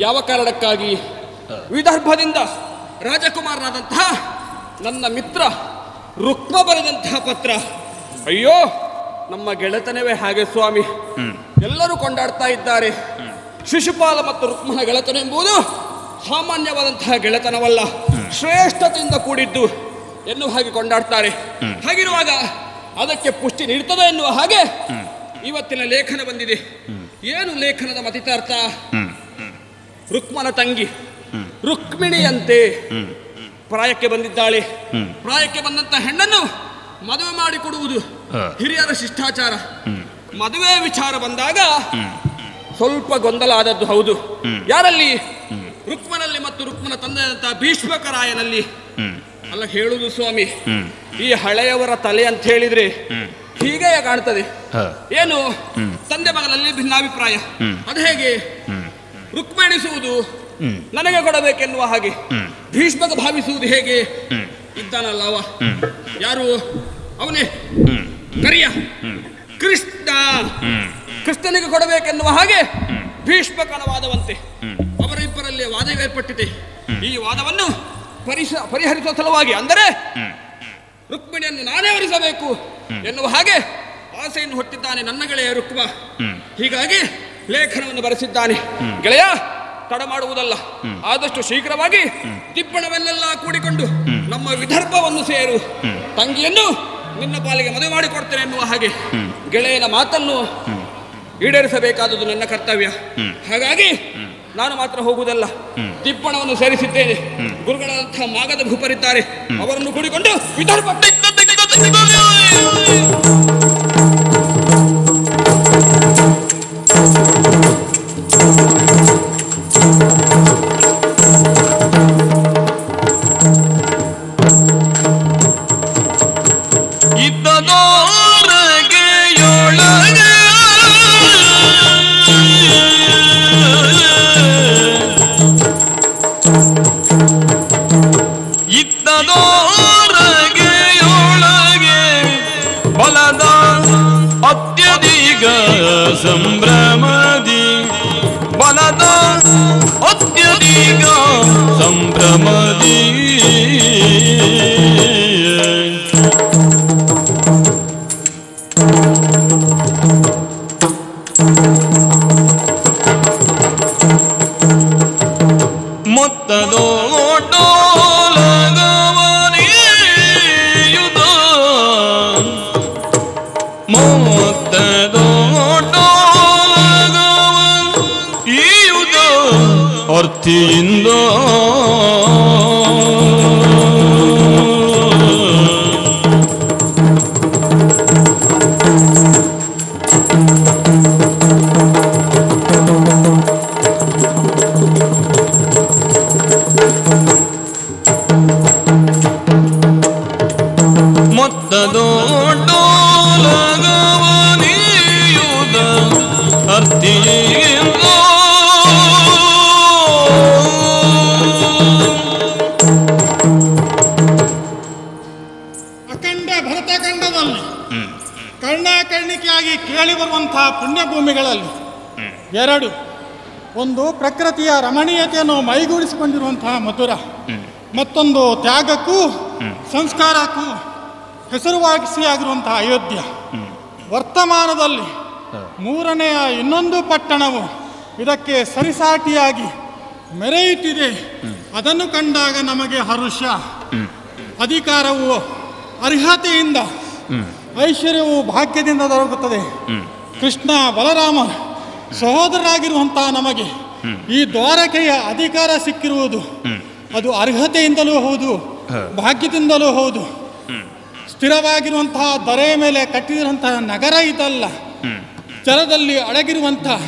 ಯಾವ ಕಾರಣಕ್ಕಾಗಿ? ವಿದರ್ಭದಿಂದ ರಾಜಕುಮಾರನಾದಂತಹ ನನ್ನ ಮಿತ್ರ ರುಕ್ಮ ಬರೆದಂತಹ ಪತ್ರ. ಅಯ್ಯೋ ನಮ್ಮ ಗೆಳೆತನವೇ ಹಾಗೆ ಸ್ವಾಮಿ. ಎಲ್ಲರೂ ಕೊಂಡಾಡ್ತಾ ಇದ್ದಾರೆ. ಶಿಶುಪಾಲ ಮತ್ತು ರುಕ್ಮನ ಗೆಳೆತನ ಎಂಬುದು ಸಾಮಾನ್ಯವಾದಂತಹ ಗೆಳೆತನವಲ್ಲ. ಶ್ರೇಷ್ಠತೆಯಿಂದ ಕೂಡಿದ್ದು ಎನ್ನುವ ಹಾಗೆ ಕೊಂಡಾಡ್ತಾರೆ. ಹಾಗಿರುವಾಗ ಅದಕ್ಕೆ ಪುಷ್ಟಿ ನೀಡ್ತದೆ ಎನ್ನುವ ಹಾಗೆ ಇವತ್ತಿನ ಲೇಖನ ಬಂದಿದೆ. ಲೇಖನದ ಮತಿತಾರ್ಥ ರುಕ್ಮನ ತಂಗಿ ರುಕ್ಮಿಣಿಯಂತೆ ಪ್ರಾಯಕ್ಕೆ ಬಂದಿದ್ದಾಳೆ. ಪ್ರಾಯಕ್ಕೆ ಬಂದಂತ ಹೆಣ್ಣನ್ನು ಮದುವೆ ಮಾಡಿಕೊಡುವುದು ಹಿರಿಯರ ಶಿಷ್ಟಾಚಾರ. ಮದುವೆ ವಿಚಾರ ಬಂದಾಗ ಸ್ವಲ್ಪ ಗೊಂದಲ ಆದದ್ದು ಹೌದು ಯಾರಲ್ಲಿ? ರುಕ್ಮನಲ್ಲಿ ಮತ್ತು ರುಕ್ಮನ ತಂದೆಯಾದಂತಹ ಭೀಷ್ಮಕರಾಯನಲ್ಲಿ. ಅಲ್ಲ ಹೇಳುದು ಸ್ವಾಮಿ ಈ ಹಳೆಯವರ ತಲೆ ಅಂತ ಹೇಳಿದ್ರೆ ಹೀಗೆ ಕಾಣ್ತದೆ. ಏನು? ಭಿನ್ನಾಭಿಪ್ರಾಯ. ಅದು ಹೇಗೆ? ರುಕ್ಮಿಣಿಸುವುದು ನನಗೆ ಕೊಡಬೇಕೆನ್ನುವ ಹಾಗೆ. ಭೀಷ್ಮಕ ಭಾವಿಸುವುದು ಹೇಗೆ? ಇದ್ದಾನಲ್ಲ ಅವ. ಯಾರು? ಅವನೇ? ಕರಿಯ? ಕೃಷ್ಣ. ಕೃಷ್ಣನಿಗೆ ಕೊಡಬೇಕೆನ್ನುವ ಹಾಗೆ ಭೀಷ್ಮಕನ ವಾದವಂತೆ ಅವರಿಬ್ಬರಲ್ಲಿ ವಾದ ಏರ್ಪಟ್ಟಿದೆ. ಈ ವಾದವನ್ನು ಪರಿಸ ಪರಿಹರಿಸುವ ಸಲುವಾಗಿ ಅಂದರೆ ರುಕ್ಮಿಣಿಯನ್ನು ನಾನೇ ವರಿಸಬೇಕು ಎನ್ನುವ ಹಾಗೆ ಆಸೆಯನ್ನು ಹೊತ್ತಿದ್ದಾನೆ ನನ್ನ ಗೆಳೆಯ ರುಕ್ಮ. ಹೀಗಾಗಿ ಲೇಖನವನ್ನು ಬರೆಸಿದ್ದಾನೆ. ಗೆಳೆಯ ತಡ ಮಾಡುವುದಲ್ಲ. ಆದಷ್ಟು ಶೀಘ್ರವಾಗಿ ತಿಪ್ಪಣವನ್ನೆಲ್ಲ ಕೂಡಿಕೊಂಡು ನಮ್ಮ ವಿದರ್ಭವನ್ನು ಸೇರು. ತಂಗಿಯನ್ನು ನಿನ್ನ ಪಾಲಿಗೆ ಮದುವೆ ಮಾಡಿಕೊಡ್ತೇನೆ ಎನ್ನುವ ಹಾಗೆ ಗೆಳೆಯನ ಮಾತನ್ನು ಈಡೇರಿಸಬೇಕಾದದ್ದು ನನ್ನ ಕರ್ತವ್ಯ. ಹಾಗಾಗಿ ನಾನು ಮಾತ್ರ ಹೋಗುವುದಲ್ಲ. ತಿಪ್ಪಣವನ್ನು ಸೇರಿಸಿದ್ದೇನೆ. ಗುರುಗಳಾದಂತಹ ಮಾಗದ ಭೂಪರಿದ್ದಾರೆ. ಅವರನ್ನು ಕೂಡಿಕೊಂಡು ವಿದರ್ಭ ಪ್ರಕೃತಿಯ ರಮಣೀಯತೆಯನ್ನು ಮೈಗೂಡಿಸಿಕೊಂಡಿರುವಂತಹ ಮಧುರ ಮತ್ತೊಂದು ತ್ಯಾಗಕ್ಕೂ ಸಂಸ್ಕಾರಕ್ಕೂ ಹೆಸರುವಾಸಿಯಾಗಿರುವಂತಹ ಅಯೋಧ್ಯ. ವರ್ತಮಾನದಲ್ಲಿ ಮೂರನೆಯ ಇನ್ನೊಂದು ಪಟ್ಟಣವು ಇದಕ್ಕೆ ಸರಿಸಾಟಿಯಾಗಿ ಮೆರೆಯುತ್ತಿದೆ. ಅದನ್ನು ಕಂಡಾಗ ನಮಗೆ ಹರುಷ. ಅಧಿಕಾರವು ಅರ್ಹತೆಯಿಂದ ಐಶ್ವರ್ಯವು ಭಾಗ್ಯದಿಂದ ದೊರಕುತ್ತದೆ. ಕೃಷ್ಣ ಬಲರಾಮ ಸಹೋದರರಾಗಿರುವಂತಹ ನಮಗೆ ಈ ದ್ವಾರಕೆಯ ಅಧಿಕಾರ ಸಿಕ್ಕಿರುವುದು ಅದು ಅರ್ಹತೆಯಿಂದಲೂ ಹೌದು ಭಾಗ್ಯದಿಂದಲೂ ಹೌದು. ಸ್ಥಿರವಾಗಿರುವಂತಹ ದೊರೆಯ ಮೇಲೆ ಕಟ್ಟಿರುವಂತಹ ನಗರ ಇದಲ್ಲ. ಜಲದಲ್ಲಿ ಅಡಗಿರುವಂತಹ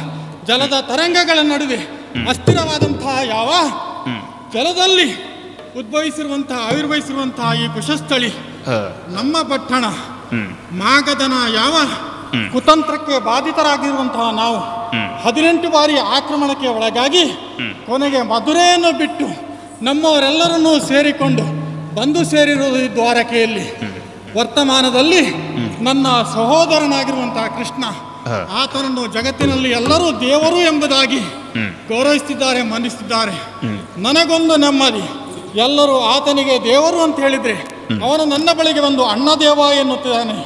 ಜಲದ ತರಂಗಗಳ ನಡುವೆ ಅಸ್ಥಿರವಾದಂತಹ ಯಾವ? ಜಲದಲ್ಲಿ ಉದ್ಭವಿಸಿರುವಂತಹ ಆವಿರ್ಭವಿಸಿರುವಂತಹ ಈ ಕುಶಸ್ಥಳಿ. ನಮ್ಮ ಪಟ್ಟಣ ಮಾಗದನ ಯಾವ? ಕುತಂತ್ರಕ್ಕೆ ಬಾಧಿತರಾಗಿರುವಂತಹ ನಾವು. ಹದಿನೆಂಟು ಬಾರಿ ಆಕ್ರಮಣಕ್ಕೆ ಒಳಗಾಗಿ ಕೊನೆಗೆ ಮಧುರೆಯನ್ನು ಬಿಟ್ಟು ನಮ್ಮವರೆಲ್ಲರನ್ನೂ ಸೇರಿಕೊಂಡು ಬಂದು ಸೇರಿರುವುದು ಈ ದ್ವಾರಕೆಯಲ್ಲಿ. ವರ್ತಮಾನದಲ್ಲಿ ನನ್ನ ಸಹೋದರನಾಗಿರುವಂತಹ ಕೃಷ್ಣ ಆತನನ್ನು ಜಗತ್ತಿನಲ್ಲಿ ಎಲ್ಲರೂ ದೇವರು ಎಂಬುದಾಗಿ ಗೌರವಿಸುತ್ತಿದ್ದಾರೆ ಮನ್ನಿಸುತ್ತಿದ್ದಾರೆ. ನನಗೊಂದು ನೆಮ್ಮದಿ ಎಲ್ಲರೂ ಆತನಿಗೆ ದೇವರು ಅಂತ ಹೇಳಿದ್ರೆ ಅವನು ನನ್ನ ಬಳಿಗೆ ಒಂದು ಅಣ್ಣ ದೇವ ಎನ್ನುತ್ತಿದ್ದಾನೆ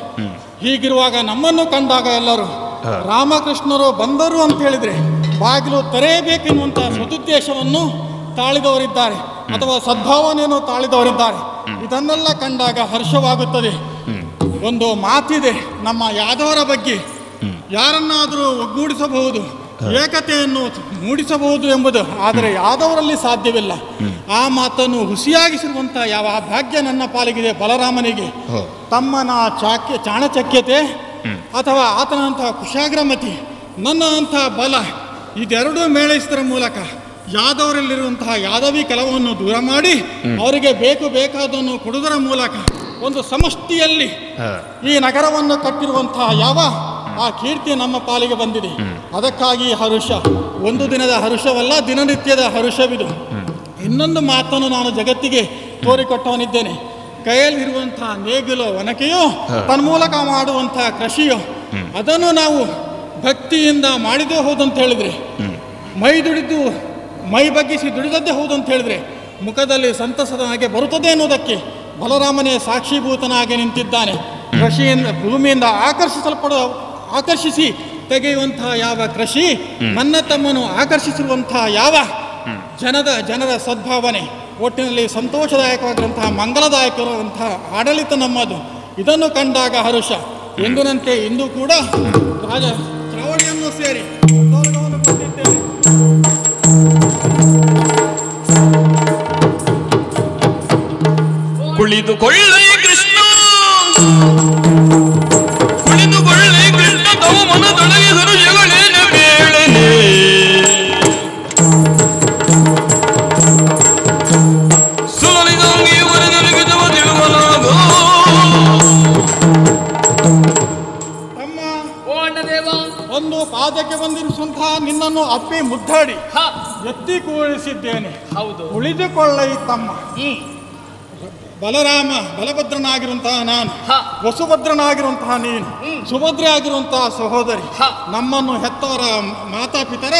ಹೀಗಿರುವಾಗ ನಮ್ಮನ್ನು ಕಂಡಾಗ ಎಲ್ಲರೂ. ರಾಮಕೃಷ್ಣರು ಬಂದರು ಅಂತ ಹೇಳಿದ್ರೆ ಬಾಗಿಲು ತೆರೆಯಬೇಕೆನ್ನುವಂಥ ಸದುದ್ದೇಶವನ್ನು ತಾಳಿದವರಿದ್ದಾರೆ ಅಥವಾ ಸದ್ಭಾವನೆಯನ್ನು ತಾಳಿದವರಿದ್ದಾರೆ. ಇದನ್ನೆಲ್ಲ ಕಂಡಾಗ ಹರ್ಷವಾಗುತ್ತದೆ. ಒಂದು ಮಾತಿದೆ ನಮ್ಮ ಯಾದವರ ಬಗ್ಗೆ. ಯಾರನ್ನಾದರೂ ಒಗ್ಗೂಡಿಸಬಹುದು ಏಕತೆಯನ್ನು ಮೂಡಿಸಬಹುದು ಎಂಬುದು ಆದರೆ ಯಾದವರಲ್ಲಿ ಸಾಧ್ಯವಿಲ್ಲ. ಆ ಮಾತನ್ನು ಹುಸಿಯಾಗಿಸಿರುವಂಥ ಯಾವ ಭಾಗ್ಯ ನನ್ನ ಪಾಲಿಗಿದೆ ಬಲರಾಮನಿಗೆ. ತಮ್ಮನ ಚಾಕ್ಯ ಚಾಣಚಕ್ಯತೆ ಅಥವಾ ಆತನಂತಹ ಕುಶಾಗ್ರಮತಿ ನನ್ನ ಅಂತಹ ಬಲ ಇದೆರಡೂ ಮೇಳೈಸಿದ್ರ ಮೂಲಕ ಯಾದವರಲ್ಲಿರುವಂತಹ ಯಾದವಿ ಕೆಲವನ್ನು ದೂರ ಮಾಡಿ ಅವರಿಗೆ ಬೇಕು ಬೇಕಾದನ್ನು ಕೊಡುವುದರ ಮೂಲಕ ಒಂದು ಸಮಷ್ಟಿಯಲ್ಲಿ ಈ ನಗರವನ್ನು ಕಟ್ಟಿರುವಂತಹ ಯಾವ ಆ ಕೀರ್ತಿ ನಮ್ಮ ಪಾಲಿಗೆ ಬಂದಿದೆ. ಅದಕ್ಕಾಗಿ ಹರುಷ ಒಂದು ದಿನದ ಹರುಷವಲ್ಲ ದಿನನಿತ್ಯದ ಹರುಷವಿದು. ಇನ್ನೊಂದು ಮಾತನ್ನು ನಾನು ಜಗತ್ತಿಗೆ ತೋರಿಕೊಟ್ಟವನಿದ್ದೇನೆ. ಕೈಯಲ್ಲಿರುವಂತಹ ನೇಗಿಲು ಒನಕೆಯೋ ತನ್ಮೂಲಕ ಮಾಡುವಂತಹ ಕೃಷಿಯೋ ಅದನ್ನು ನಾವು ಭಕ್ತಿಯಿಂದ ಮಾಡಿದೇ ಹೋದಂತ ಹೇಳಿದ್ರೆ ಮೈ ದುಡಿದು ಮೈ ಬಗ್ಗಿಸಿ ದುಡಿದದ್ದೇ ಹೌದು ಅಂತ ಹೇಳಿದ್ರೆ ಮುಖದಲ್ಲಿ ಸಂತಸದ ಹಾಗೆ ಬರುತ್ತದೆ ಅನ್ನೋದಕ್ಕೆ ಬಲರಾಮನೇ ಸಾಕ್ಷೀಭೂತನಾಗಿ ನಿಂತಿದ್ದಾನೆ. ಕೃಷಿಯಿಂದ ಭೂಮಿಯಿಂದ ಆಕರ್ಷಿಸಲ್ಪಡ ಆಕರ್ಷಿಸಿ ತೆಗೆಯುವಂತಹ ಯಾವ ಕೃಷಿ ನನ್ನ ತಮ್ಮನು ಆಕರ್ಷಿಸಿರುವಂತಹ ಯಾವ ಜನದ ಜನರ ಸದ್ಭಾವನೆ. ಒಟ್ಟಿನಲ್ಲಿ ಸಂತೋಷದಾಯಕವಾಗಿರುವಂತಹ ಮಂಗಲದಾಯಕವಾದಂತಹ ಆಡಳಿತ ನಮ್ಮದು. ಇದನ್ನು ಕಂಡಾಗ ಹರುಷ, ಎಂದಿನಂತೆ ಇಂದು ಕೂಡ ರಾಜ ಶ್ರಾವಣಿಯನ್ನು ಸೇರಿ ಗೌರವವನ್ನು ಕೊಟ್ಟಿದ್ದೇನೆ. ಕುಳಿತುಕೊಳ್ಳೆ ಕೃಷ್ಣ! ಪಾದಕ್ಕೆ ಬಂದಿರಿಸುವಂತಹ ನಿನ್ನನ್ನು ಅಪ್ಪಿ ಮುದ್ದಾಡಿ ಎತ್ತಿ ಕೂರಿಸಿದ್ದೇನೆ. ಹೌದು. ಉಳಿದುಕೊಳ್ಳ ತಮ್ಮ. ತಮ್ಮ ಬಲರಾಮ ಬಲಭದ್ರನಾಗಿರುವಂತಹ ನಾನು ವಸುಭದ್ರನಾಗಿರುವಂತಹ ನೀನು ಸುಭದ್ರ ಆಗಿರುವಂತಹ ಸಹೋದರಿ ನಮ್ಮನ್ನು ಹೆತ್ತವರ ಮಾತಾಪಿತರ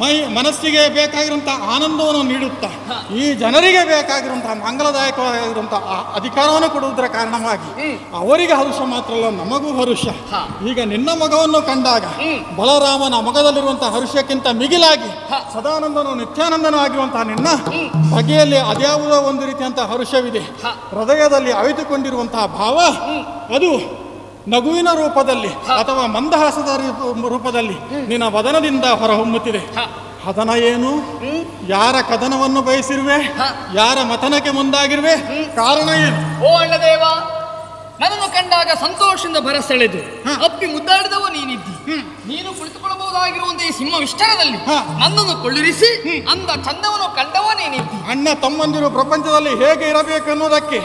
ಮೈ ಮನಸ್ಸಿಗೆ ಬೇಕಾಗಿರುವಂತಹ ಆನಂದವನ್ನು ನೀಡುತ್ತಾ ಈ ಜನರಿಗೆ ಬೇಕಾಗಿರುವಂತಹ ಮಂಗಲದಾಯಕವಾಗಿರುವಂತಹ ಅಧಿಕಾರವನ್ನು ಕೊಡುವುದರ ಕಾರಣವಾಗಿ ಅವರಿಗೆ ಹರುಷ ಮಾತ್ರ ಅಲ್ಲ ನಮಗೂ ಹರುಷ. ಈಗ ನಿನ್ನ ಮಗವನ್ನು ಕಂಡಾಗ ಬಲರಾಮನ ಮಗದಲ್ಲಿರುವಂತಹ ಹರುಷಕ್ಕಿಂತ ಮಿಗಿಲಾಗಿ ಸದಾನಂದನು ನಿತ್ಯಾನಂದನೂ ಆಗಿರುವಂತಹ ನಿನ್ನ ಬಗೆಯಲ್ಲಿ ಅದ್ಯಾವುದೋ ಒಂದು ರೀತಿಯಂತಹ ಹರುಷವಿದೆ. ಹೃದಯದಲ್ಲಿ ಅವಿತುಕೊಂಡಿರುವಂತಹ ಭಾವ ಅದು ನಗುವಿನ ರೂಪದಲ್ಲಿ ಅಥವಾ ಮಂದಹಾಸದ ರೂಪದಲ್ಲಿ ನಿನ್ನ ವದನದಿಂದ ಹೊರಹೊಮ್ಮುತ್ತಿದೆ. ಹದನ ಏನು? ಯಾರ ಕದನವನ್ನು ಬಯಸಿರುವೆ? ಯಾರ ಮತನಕ್ಕೆ ಮುಂದಾಗಿರುವೆ? ಕಾರಣ ಏನು? ಓ ಅಣ್ಣದೇವ ನನ್ನನ್ನು ಕಂಡಾಗ ಸಂತೋಷದಿಂದ ಭರಸೆಳೆದು ಅಪ್ಪಿ ಮುದ್ದಾಡಿದವ ನೀನಿದ್ದಿ. ನೀನು ಕುಳಿತುಕೊಳ್ಳಬಹುದಾಗಿರುವಂತಹ ಈ ಸಿಂಹ ವಿಸ್ತಾರದಲ್ಲಿ ನನ್ನನ್ನು ಕೊಳ್ಳಿರಿಸಿ ಅಂದ ಚಂದವನ್ನು ಕಂಡವ ನೀನಿದ್ದಿ. ಅಣ್ಣ ತಮ್ಮಂದಿರು ಪ್ರಪಂಚದಲ್ಲಿ ಹೇಗೆ ಇರಬೇಕು ಅನ್ನೋದಕ್ಕೆ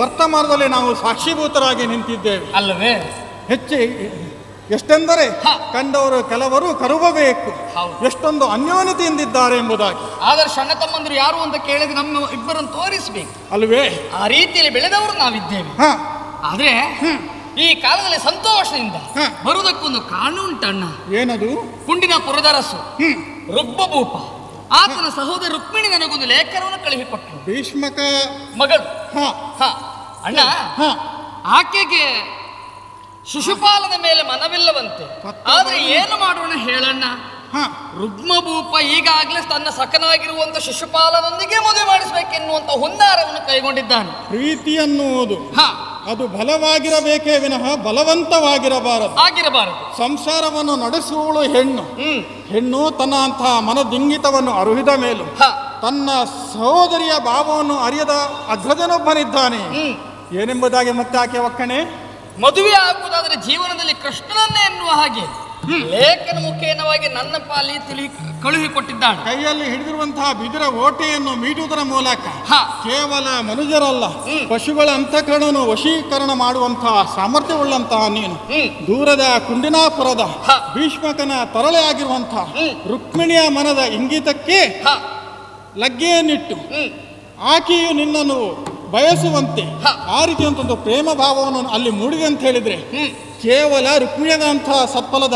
ವರ್ತಮಾನದಲ್ಲಿ ನಾವು ಸಾಕ್ಷೀಭೂತರಾಗಿ ನಿಂತಿದ್ದೇವೆ. ಅಲ್ಲವೇ? ಹೆಚ್ಚು ಎಷ್ಟೆಂದರೆ ಕಂಡವರು ಕೆಲವರು ಕರುಬಬೇಕು. ಎಷ್ಟೊಂದು ಅನ್ಯೋನ್ಯತೆಯಿಂದಿದ್ದಾರೆ ಎಂಬುದಾಗಿ. ಆದರೆ ಸಣ್ಣ ತಮ್ಮಂದಿರು ಯಾರು ಅಂತ ಕೇಳಿದ್ರೆ ನಮ್ಮ ಇಬ್ಬರನ್ನು ತೋರಿಸಬೇಕು. ಅಲ್ವೇ ಆ ರೀತಿಯಲ್ಲಿ ಬೆಳೆದವರು ನಾವಿದ್ದೇವೆ. ಆದ್ರೆ ಈ ಕಾಲದಲ್ಲಿ ಸಂತೋಷದಿಂದ ಬರುವುದಕ್ಕೊಂದು ಕಾರಣ ಉಂಟಣ್ಣ ಏನದು? ಕುಂಡಿನ ಪುರದರಸು ರುಬ್ಬಭೂಪ ಆತನ ಸಹೋದರ ರುಕ್ಮಿಣಿ ನನಗೊಂದು ಲೇಖನವನ್ನು ಕಳುಹಿಕೊಟ್ಟರು ಭೀಷ್ಮಕ ಮಗಳು. ಹ. ಅಣ್ಣ ಆಕೆಗೆ ಶಿಶುಪಾಲನ ಮೇಲೆ ಮನವಿಲ್ಲವಂತೆ. ಆದ್ರೆ ಏನು ಮಾಡೋಣ ಹೇಳಣ್ಣ? ರುಗ್ಮಭೂಪ ಈಗಾಗಲೇ ತನ್ನ ಸಕನಾಗಿರುವಂತ ಶಿಶುಪಾಲನೊಂದಿಗೆ ಮದುವೆ ಮಾಡಿಸಬೇಕೆನ್ನುವಂತ ಹುನ್ನಾರವನ್ನು ಕೈಗೊಂಡಿದ್ದಾನೆ. ಪ್ರೀತಿ ಅನ್ನುವುದು ಅದು ಬಲವಾಗಿರಬೇಕೇ ವಿನಃ ಬಲವಂತವಾಗಿರಬಾರದು. ಆಗಿರಬಾರದು. ಸಂಸಾರವನ್ನು ನಡೆಸುವಳು ಹೆಣ್ಣು. ಹೆಣ್ಣು ತನ್ನ ಅಂತಹ ಮನದಿಂಗಿತವನ್ನು ಅರುಹಿದ ಮೇಲೂ. ತನ್ನ ಸಹೋದರಿಯ ಭಾವವನ್ನು ಅರಿಯದ ಅಗ್ರಜನೊಬ್ಬನಿದ್ದಾನೆ. ಏನೆಂಬುದಾಗಿ ಮತ್ತೆ ಆಕೆ ಒಕ್ಕಣೆ ಮದುವೆ ಆಗುವುದಾದರೆ ಜೀವನದಲ್ಲಿ ಕೃಷ್ಣನನ್ನೇ ಎನ್ನುವ ಹಾಗೆ. ಲೇಖನ ಮುಖೇನವಾಗಿ ನನ್ನ ಪಾಲಿ ತಿಳಿ ಕಳುಹಿಕೊಟ್ಟಿದ್ದಾನೆ ಕೈಯಲ್ಲಿ ಹಿಡಿದಿರುವಂತಹ ಬಿದಿರ ಓಟೆಯನ್ನು ಮೀಟುವುದರ ಮೂಲಕ ಕೇವಲ ಮನುಜರಲ್ಲ ಪಶುಗಳ ಅಂತಃಕರಣವನ್ನು ವಶೀಕರಣ ಮಾಡುವಂತಹ ಸಾಮರ್ಥ್ಯವುಳ್ಳಂತಹ ನೀನು. ದೂರದ ಕುಂಡಿನಾಪುರದ ಭೀಷ್ಮಕನ ತರಳೆ ಆಗಿರುವಂತಹ ರುಕ್ಮಿಣಿಯ ಮನದ ಇಂಗಿತಕ್ಕೆ ಲಗ್ಗೆಯನ್ನಿಟ್ಟು ಆಕೆಯು ನಿನ್ನನ್ನು ಬಯಸುವಂತೆ ಆ ಒಂದು ಪ್ರೇಮ ಭಾವವನ್ನು ಅಲ್ಲಿ ಮೂಡಿದೆ ಅಂತ ಹೇಳಿದ್ರೆ ಕೇವಲ ರುಕ್ಮಿಣದಂತಹ ಸತ್ಫಲದ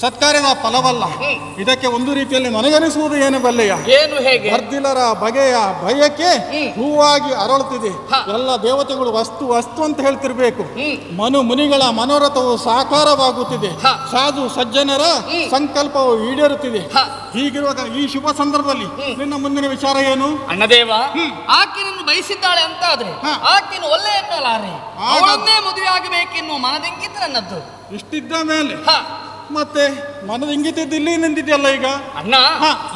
ಸತ್ಕಾರ್ಯದ ಫಲವಲ್ಲ. ಇದಕ್ಕೆ ಒಂದು ರೀತಿಯಲ್ಲಿ ನನಗನಿಸುವುದು ಏನು ಬಲ್ಲೆಯ? ಏನು ಹೇಗೆ? ಬರ್ದಿಲರ ಬಗೆಯ ಭಯಕ್ಕೆ ಹೂವಾಗಿ ಅರಳುತ್ತಿದೆ. ಎಲ್ಲ ದೇವತೆಗಳು ವಸ್ತು ವಸ್ತು ಅಂತ ಹೇಳ್ತಿರ್ಬೇಕು. ಮನು ಮುನಿಗಳ ಮನೋರಥವು ಸಾಕಾರವಾಗುತ್ತಿದೆ. ಸಾಧು ಸಜ್ಜನರ ಸಂಕಲ್ಪವು ಈಡೇರುತ್ತಿದೆ. ಹೀಗಿರುವಾಗ ಈ ಶುಭ ಸಂದರ್ಭದಲ್ಲಿ ನಿನ್ನ ಮುಂದಿನ ವಿಚಾರ ಏನು? ಅಣ್ಣದೇವ ಆಕೆಯನ್ನು ಬಯಸಿದ್ದಾಳೆ ಅಂತ ಆದ್ರೆ ಆಕೆಯನ್ನು ಒಳ್ಳೆ ಎನ್ನಲಾರೆ ಅವಳನ್ನೇ ಮದುವೆ ಆಗಬೇಕೆನ್ನುವ ಮನದಿಂಗಿತ ನನ್ನದ್ದು ಇಷ್ಟಿದ್ದ ಮೇಲೆ ಮತ್ತೆ ಮನದ ಇಂಗಿತ ಇಲ್ಲಿ ನಿಂತಿದೆಯಲ್ಲ ಈಗ? ಅಣ್ಣ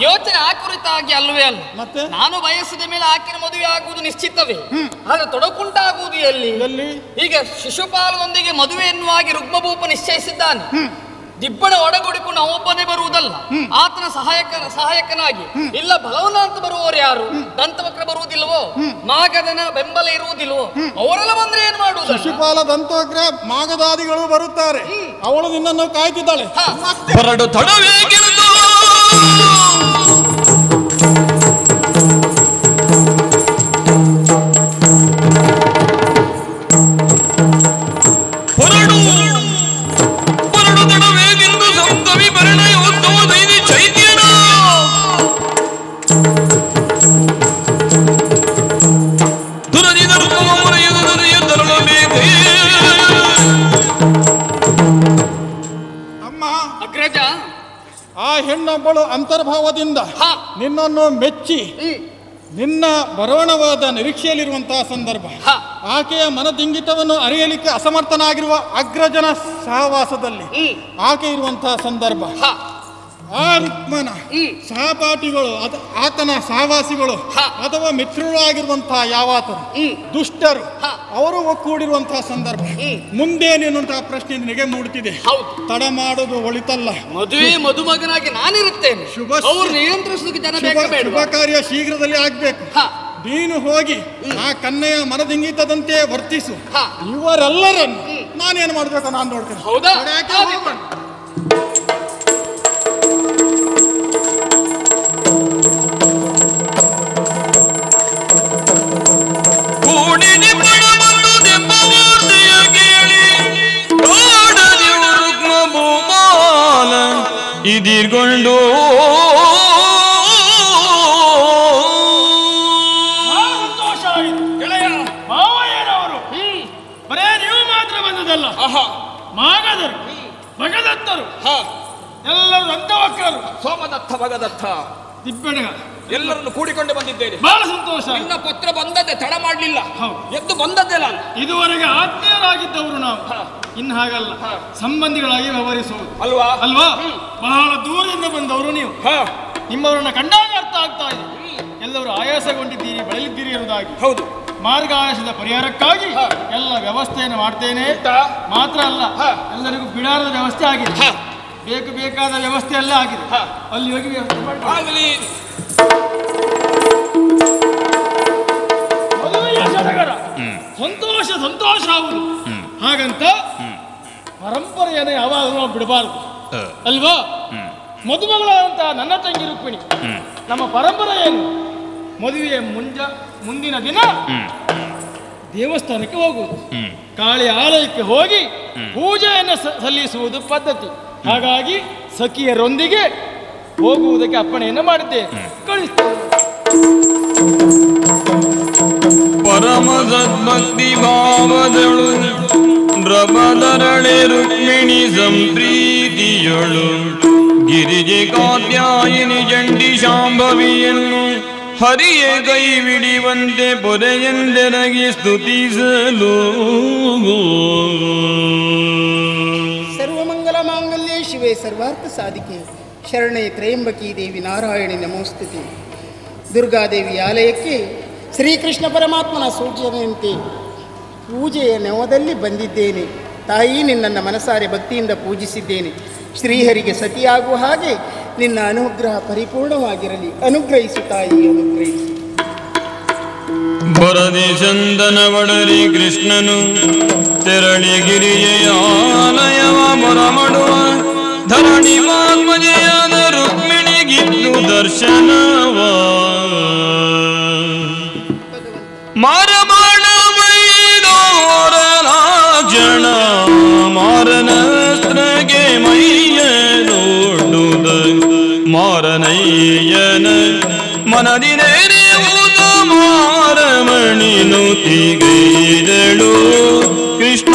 ಯೋಚನೆ ಆ ಕುರಿತಾಗಿ ಅಲ್ವೇ ಅಲ್ಲ. ಮತ್ತೆ? ನಾನು ಬಯಸಿದ ಮೇಲೆ ಆಕಿನ ಮದುವೆ ಆಗುವುದು ನಿಶ್ಚಿತವೇ ಆದ್ರೆ ತೊಡಕುಂಟಾಗುವುದು ಎಲ್ಲಿ? ಈಗ ಶಿಶುಪಾಲನೊಂದಿಗೆ ಮದುವೆ ಎನ್ನುವಾಗಿ ರುಗ್ಮಭೂಪ ನಿಶ್ಚಯಿಸಿದ್ದಾನೆ. ದಿಬ್ಬಣ ಒಡಗೂಡಿಕೊಂಡು ಅವೊಬ್ಬನೇ ಬರುವುದಲ್ಲ. ಆತನ ಸಹಾಯಕ ಸಹಾಯಕನಾಗಿ. ಇಲ್ಲ ಬಲವನ ಅಂತ ಬರುವವರು ಯಾರು? ದಂತವಕ್ರ ಬರುವುದಿಲ್ವೋ ಮಾಗದನ ಬೆಂಬಲ ಇರುವುದಿಲ್ವೋ ಅವರೆಲ್ಲ ಬಂದ್ರೆ ಏನ್ ಮಾಡುವುದು ಶಿಶುಪಾಲ ದಂತವಕ್ರ ಮಾಗದಾದಿಗಳು ಬರುತ್ತಾರೆ. ಅವಳು ನಿನ್ನನ್ನು ಕಾಯ್ತಿದ್ದಾಳೆ. ಹೊರಡು ತಡವೇಗೆಂದು ಹೆಣ್ಣೊಬ್ಬಳು ಅಂತರ್ಭಾವದಿಂದ ನಿನ್ನನ್ನು ಮೆಚ್ಚಿ ನಿನ್ನ ಬರೋಣವಾದ ನಿರೀಕ್ಷೆಯಲ್ಲಿರುವಂತಹ ಸಂದರ್ಭ. ಆಕೆಯ ಮನದಿಂಗಿತವನ್ನು ಅರಿಯಲಿಕ್ಕೆ ಅಸಮರ್ಥನಾಗಿರುವ ಅಗ್ರಜನ ಸಹವಾಸದಲ್ಲಿ ಆಕೆ ಇರುವಂತಹ ಸಂದರ್ಭ. ಆ ರುಕ್ಮನ ಸಹಪಾಠಿಗಳು ಆತನ ಸಹವಾಸಿಗಳು ಅಥವಾ ಮಿತ್ರರು ಆಗಿರುವಂತಹ ಯಾವಾತರು ದುಷ್ಟರು ಅವರು ಒಕ್ಕೂಡಿರುವಂತಹ ಸಂದರ್ಭ. ಮುಂದೇನೇನುಂತಹ ಪ್ರಶ್ನೆ ನಿನಗೆ ಮೂಡುತ್ತಿದೆ? ತಡ ಮಾಡೋದು ಒಳಿತಲ್ಲ. ಮದುವೆ ಮದುಮಗನಾಗಿ ನಾನಿರುತ್ತೇನೆ. ಶುಭ ಶುಭ ಕಾರ್ಯ ಶೀಘ್ರದಲ್ಲಿ ಆಗ್ಬೇಕು. ನೀನು ಹೋಗಿ ಆ ಕನ್ನೆಯ ಮನದಿಂಗಿತದಂತೆ ವರ್ತಿಸು. ಇವರೆಲ್ಲರನ್ನು ನಾನೇನು ಮಾಡಬೇಕು? ನಾನು ನೋಡ್ತೇನೆ. ಹೌದಾ? ಇದಿರ್ಗೊಂಡು. ಸಂತೋಷ ಆಯಿತು ಗೆಳೆಯ ಮಾವಯ್ಯನವರು. ಬರೇ ನೀವು ಮಾತ್ರ ಬಂದದಲ್ಲ ಮಾಗದರು ಭಗದತ್ತರು ಎಲ್ಲರೂ ದಂತವಕ್ರರು ಸೋಮದತ್ತ ಭಗದತ್ತ. ದಿಬ್ಬೆಣಗ. ಎಲ್ಲರನ್ನು ಕೂಡಿಕೊಂಡು ಬಂದಿದ್ದೇನೆ. ಬಹಳ ಸಂತೋಷ. ನಿನ್ನ ಪತ್ರ ಬಂದದ್ದೇ ತಡ ಮಾಡಲಿಲ್ಲ. ಎದ್ದು ಬಂದದ್ದೇ ನಾನು. ಇದುವರೆಗೆ ಆತ್ಮೀಯರಾಗಿದ್ದವರು ನಾವು. ಇನ್ನು ಹಾಗಲ್ಲ. ಸಂಬಂಧಿಗಳಾಗಿ ವ್ಯವಹರಿಸುವುದು. ಅಲ್ವಾ? ಅಲ್ವಾ? ಬಹಳ ದೂರದಿಂದ ಬಂದವರು ನೀವು. ನಿಮ್ಮವರನ್ನ ಕಂಡಾಗ ಅರ್ಥ ಆಗ್ತಾ ಇದೆ. ಎಲ್ಲರೂ ಆಯಾಸಗೊಂಡಿದ್ದೀರಿ ಬಳಲಿದ್ದೀರಿ ಎಂಬುದಾಗಿ. ಹೌದು. ಮಾರ್ಗ ಆಯಾಸದ ಪರಿಹಾರಕ್ಕಾಗಿ ಎಲ್ಲ ವ್ಯವಸ್ಥೆಯನ್ನು ಮಾಡ್ತೇನೆ. ಮಾತ್ರ ಅಲ್ಲ ಎಲ್ಲರಿಗೂ ಬಿಡಾರದ ವ್ಯವಸ್ಥೆ ಆಗಿದೆ. ಬೇಕು ಬೇಕಾದ ವ್ಯವಸ್ಥೆ ಎಲ್ಲ ಆಗಿದೆ. ಅಲ್ಲಿ ಹೋಗಿ ವ್ಯವಸ್ಥೆ ಆಗಲಿ. ಸಂತೋಷ ಸಂತೋಷ ಆಗುದು ಹಾಗಂತ ಪರಂಪರೆಯನ್ನು ಯಾವಾಗಲೂ ನಾವು ಬಿಡಬಾರದು. ಅಲ್ವಾ? ಮದುಮಗಳಂತ ನನ್ನ ತಂಗಿ ರುಕ್ಮಿಣಿ ನಮ್ಮ ಪರಂಪರೆ ಏನು? ಮದುವೆಯ ಮುಂಜ ಮುಂದಿನ ದಿನ ದೇವಸ್ಥಾನಕ್ಕೆ ಹೋಗುವುದು. ಕಾಳಿ ಆಲಯಕ್ಕೆ ಹೋಗಿ ಪೂಜೆಯನ್ನು ಸಲ್ಲಿಸುವುದು ಪದ್ಧತಿ. ಹಾಗಾಗಿ ಸಖಿಯರೊಂದಿಗೆ ಹೋಗುವುದಕ್ಕೆ ಅಪ್ಪಣೆಯನ್ನು ಮಾಡಿದ್ದೆ ಕಳಿಸ್ತೇನೆ. ಪರಮ ಸದ್ಭಕ್ತಿ ಭಾವದಳು ದ್ರವದರಳೆ ರುಕ್ಮಿಣಿ ಸಂಪ್ರೀತಿಯಳು. ಗಿರಿಜೆ ಕಾತ್ಯಾಯಿನಿ ಜಂಡಿ ಶಾಂಭವಿಯನ್ನು ಹರಿಯ ಕೈ ಬಿಡಿವಂತೆ ಪೊರೆಯೆಂದೆರಗಿ ಸ್ತುತಿಸಲು. ಶಿವೆ ಸರ್ವಾರ್ಥ ಸಾಧಿಕೆ. ಶರಣೆ ತ್ರಯಂಬಕಿ ದೇವಿ ನಾರಾಯಣಿ ನಮೋಸ್ತುತಿ. ದುರ್ಗಾದೇವಿ ಆಲಯಕ್ಕೆ ಶ್ರೀಕೃಷ್ಣ ಪರಮಾತ್ಮನ ಸೂಚನೆಯಂತೆ ಪೂಜೆಯ ನೆವದಲ್ಲಿ ಬಂದಿದ್ದೇನೆ. ತಾಯಿ ನಿನ್ನನ್ನು ಮನಸಾರೆ ಭಕ್ತಿಯಿಂದ ಪೂಜಿಸಿದ್ದೇನೆ. ಶ್ರೀಹರಿಗೆ ಸತಿಯಾಗುವ ಹಾಗೆ ನಿನ್ನ ಅನುಗ್ರಹ ಪರಿಪೂರ್ಣವಾಗಿರಲಿ. ಅನುಗ್ರಹಿಸು ತಾಯಿ, ಅನುಗ್ರಹಿಸು. ಬರದಿ ಚಂದನ ಒಡರಿ ಕೃಷ್ಣನು, ತೆರಳಿ ಗಿರಿಯ ಆಲಯವ ಮೊರಮಡುವ ಧರಣಿ ಮಾತ್ಮಜೆಯಾದ ರುಕ್ಮಿಣಿಗಿನ್ನು ದರ್ಶನವ. ಮಾರಮಾಣ ಮಾರನ ಮಾರನಸ್ತ್ರಗೆ ಮೈಯ ನೋಡುದ ಮಾರನಯ್ಯನ ಮನದಿ ನೆರೆಯುವುದು ಮಾರಮಣಿ ನುತಿಗೈದಳು ಕೃಷ್ಣ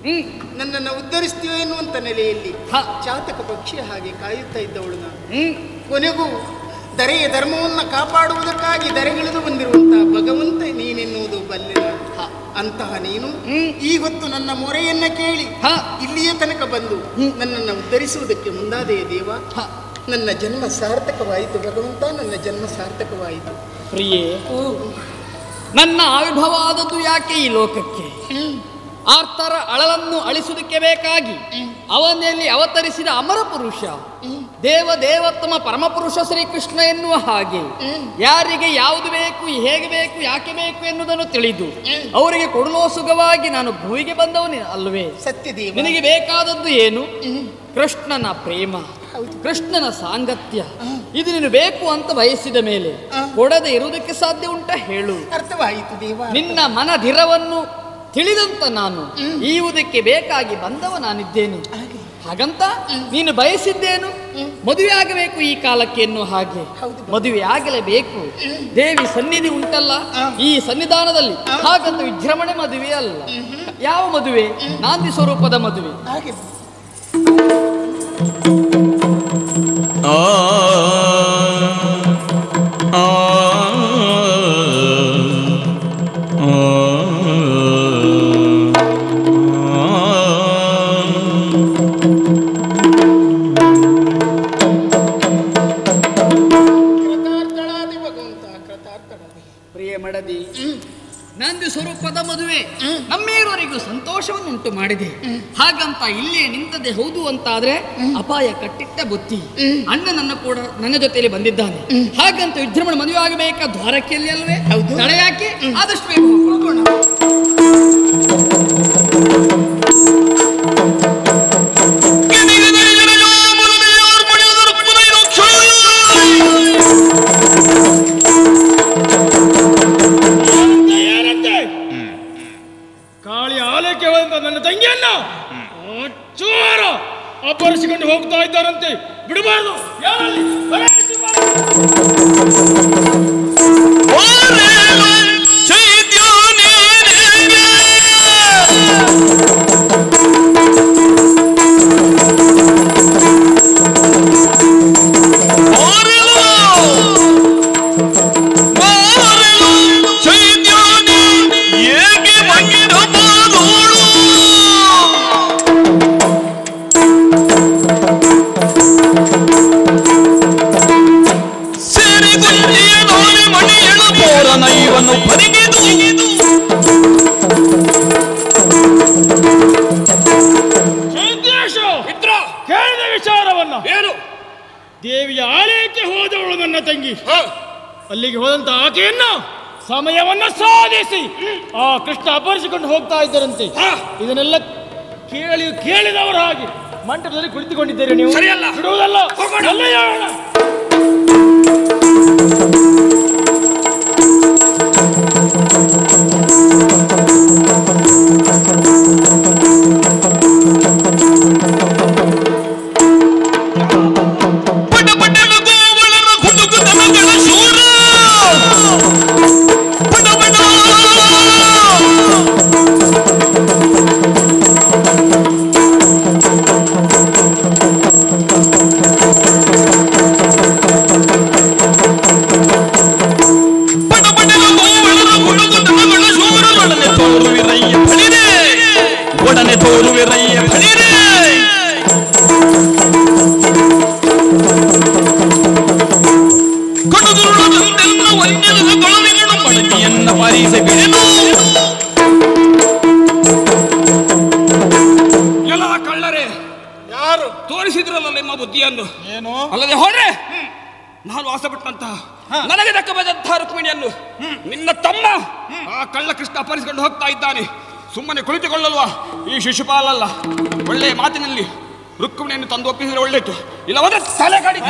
ಬಂದಿ ನನ್ನನ್ನು ಉದ್ಧರಿಸ್ತೀಯೋ ಎನ್ನುವಂತ ನೆಲೆಯಲ್ಲಿ? ಚಾತಕ ಪಕ್ಷಿ ಹಾಗೆ ಕಾಯುತ್ತಾ ಇದ್ದವಳು ನಾನು. ಕೊನೆಗೂ ದರೆಯ ಧರ್ಮವನ್ನು ಕಾಪಾಡುವುದಕ್ಕಾಗಿ ದರೆಗಿಳಿದು ಬಂದಿರುವಂತ ಭಗವಂತ ನೀನೆನ್ನುವುದು ಬಲ್ಲೆ. ಅಂತಹ ನೀನು ಈ ಹೊತ್ತು ನನ್ನ ಮೊರೆಯನ್ನ ಕೇಳಿ ಇಲ್ಲಿಯೇ ತನಕ ಬಂದು ನನ್ನನ್ನು ಉದ್ಧರಿಸುವುದಕ್ಕೆ ಮುಂದಾದೆಯೇ ದೇವ? ನನ್ನ ಜನ್ಮ ಸಾರ್ಥಕವಾಯಿತು ಭಗವಂತ ನನ್ನ ಜನ್ಮ ಸಾರ್ಥಕವಾಯಿತು. ಪ್ರಿಯೇ ನನ್ನ ಆವಿರ್ಭವ ಆದದ್ದು ಯಾಕೆ ಈ ಲೋಕಕ್ಕೆ? ಆರ್ತರ ಅಳಲನ್ನು ಅಳಿಸುವುದಕ್ಕೆ ಬೇಕಾಗಿ ಅವನಲ್ಲಿ ಅವತರಿಸಿದ ಅಮರ ಪುರುಷ ದೇವ ದೇವೋತ್ತಮ ಪರಮಪುರುಷ ಶ್ರೀಕೃಷ್ಣ ಎನ್ನುವ ಹಾಗೆ ಯಾರಿಗೆ ಯಾವುದು ಬೇಕು ಹೇಗೆ ಬೇಕು ಯಾಕೆ ಬೇಕು ಎನ್ನುವುದನ್ನು ತಿಳಿದು ಅವರಿಗೆ ಕೊಡಲೋ ಸುಖವಾಗಿ ನಾನು ಭೂಮಿಗೆ ಬಂದವನೇ ಅಲ್ವೇ? ಸತ್ಯದೇವ. ನಿನಗೆ ಬೇಕಾದದ್ದು ಏನು? ಕೃಷ್ಣನ ಪ್ರೇಮ ಕೃಷ್ಣನ ಸಾಂಗತ್ಯ. ಇದು ನೀನು ಬೇಕು ಅಂತ ಬಯಸಿದ ಮೇಲೆ ಕೊಡದೆ ಇರುವುದಕ್ಕೆ ಸಾಧ್ಯ ಉಂಟ ಹೇಳು. ಅರ್ಥವಾಯಿತು ದೇವ. ನಿನ್ನ ಮನಧಿರವನ್ನು ತಿಳಿದಂತ ನಾನು ಈವುದಕ್ಕೆ ಬೇಕಾಗಿ ಬಂದವ ನಾನಿದ್ದೇನೆ. ಹಾಗಂತ ನೀನು ಬಯಸಿದ್ದೇನು? ಮದುವೆ ಆಗಬೇಕು ಈ ಕಾಲಕ್ಕೆ ಎನ್ನುವ ಹಾಗೆ. ಮದುವೆ ಆಗಲೇಬೇಕು. ದೇವಿ ಸನ್ನಿಧಿ ಉಂಟಲ್ಲ? ಈ ಸನ್ನಿಧಾನದಲ್ಲಿ ಹಾಗಂತ ವಿಜೃಂಭಣೆ ಮದುವೆ ಅಲ್ಲ. ಯಾವ ಮದುವೆ? ನಾಂದಿ ಸ್ವರೂಪದ ಮದುವೆ. ಹಾಗೆ ಮದುವೆ. ನಮ್ಮೇರೋರಿಗೂ ಸಂತೋಷವನ್ನುಂಟು ಮಾಡಿದೆ. ಹಾಗಂತ ಇಲ್ಲೇ ನಿಂತದೆ ಹೌದು ಅಂತಾದ್ರೆ ಅಪಾಯ ಕಟ್ಟಿಟ್ಟ ಬುತ್ತಿ. ಅಣ್ಣನನ್ನು ಕೂಡ ನನ್ನ ಜೊತೆಯಲ್ಲಿ ಬಂದಿದ್ದಾನೆ. ಹಾಗಂತ ವಿಜೃಂಭಣೆ ಮದುವೆ ಆಗಬೇಕಾ? ದ್ವಾರಕೆಯಲ್ಲಿ ಅಲ್ವೇ? ತಡೆ ಯಾಕೆ ಆದಷ್ಟು ಬೇಗ ಅಪಹರಿಸಿಕೊಂಡು ಹೋಗ್ತಾ ಇದ್ದಾರಂತೆ. ಬಿಡಬಾರ್ದು. ಸಮಯವನ್ನ ಸಾಧಿಸಿ. ಆ ಕೃಷ್ಣ ಅಪರಿಸಿಕೊಂಡು ಹೋಗ್ತಾ ಇದ್ದರಂತೆ. ಇದನ್ನೆಲ್ಲ ಕೇಳಿ ಕೇಳಿದವರು ಹಾಗೆ ಮಂಟಪದಲ್ಲಿ ಕುಳಿತುಕೊಂಡಿದ್ದೀರಿ ನೀವು? ಸರಿಯಲ್ಲ. ಬಿಡುವುದಲ್ಲ. ಶಿಶುಪಾಲಲ್ಲ. ಒಳ್ಳೆಯ ಮಾತಿನಲ್ಲಿ ರುಕ್ಮಿಣಿಯನ್ನು ತಂದು ಒಪ್ಪಿಸಿದ್ರೆ ಒಳ್ಳೆಯಿತು ಇಲ್ಲವಾದ್ರೆ ತಲೆ ಕಡಿ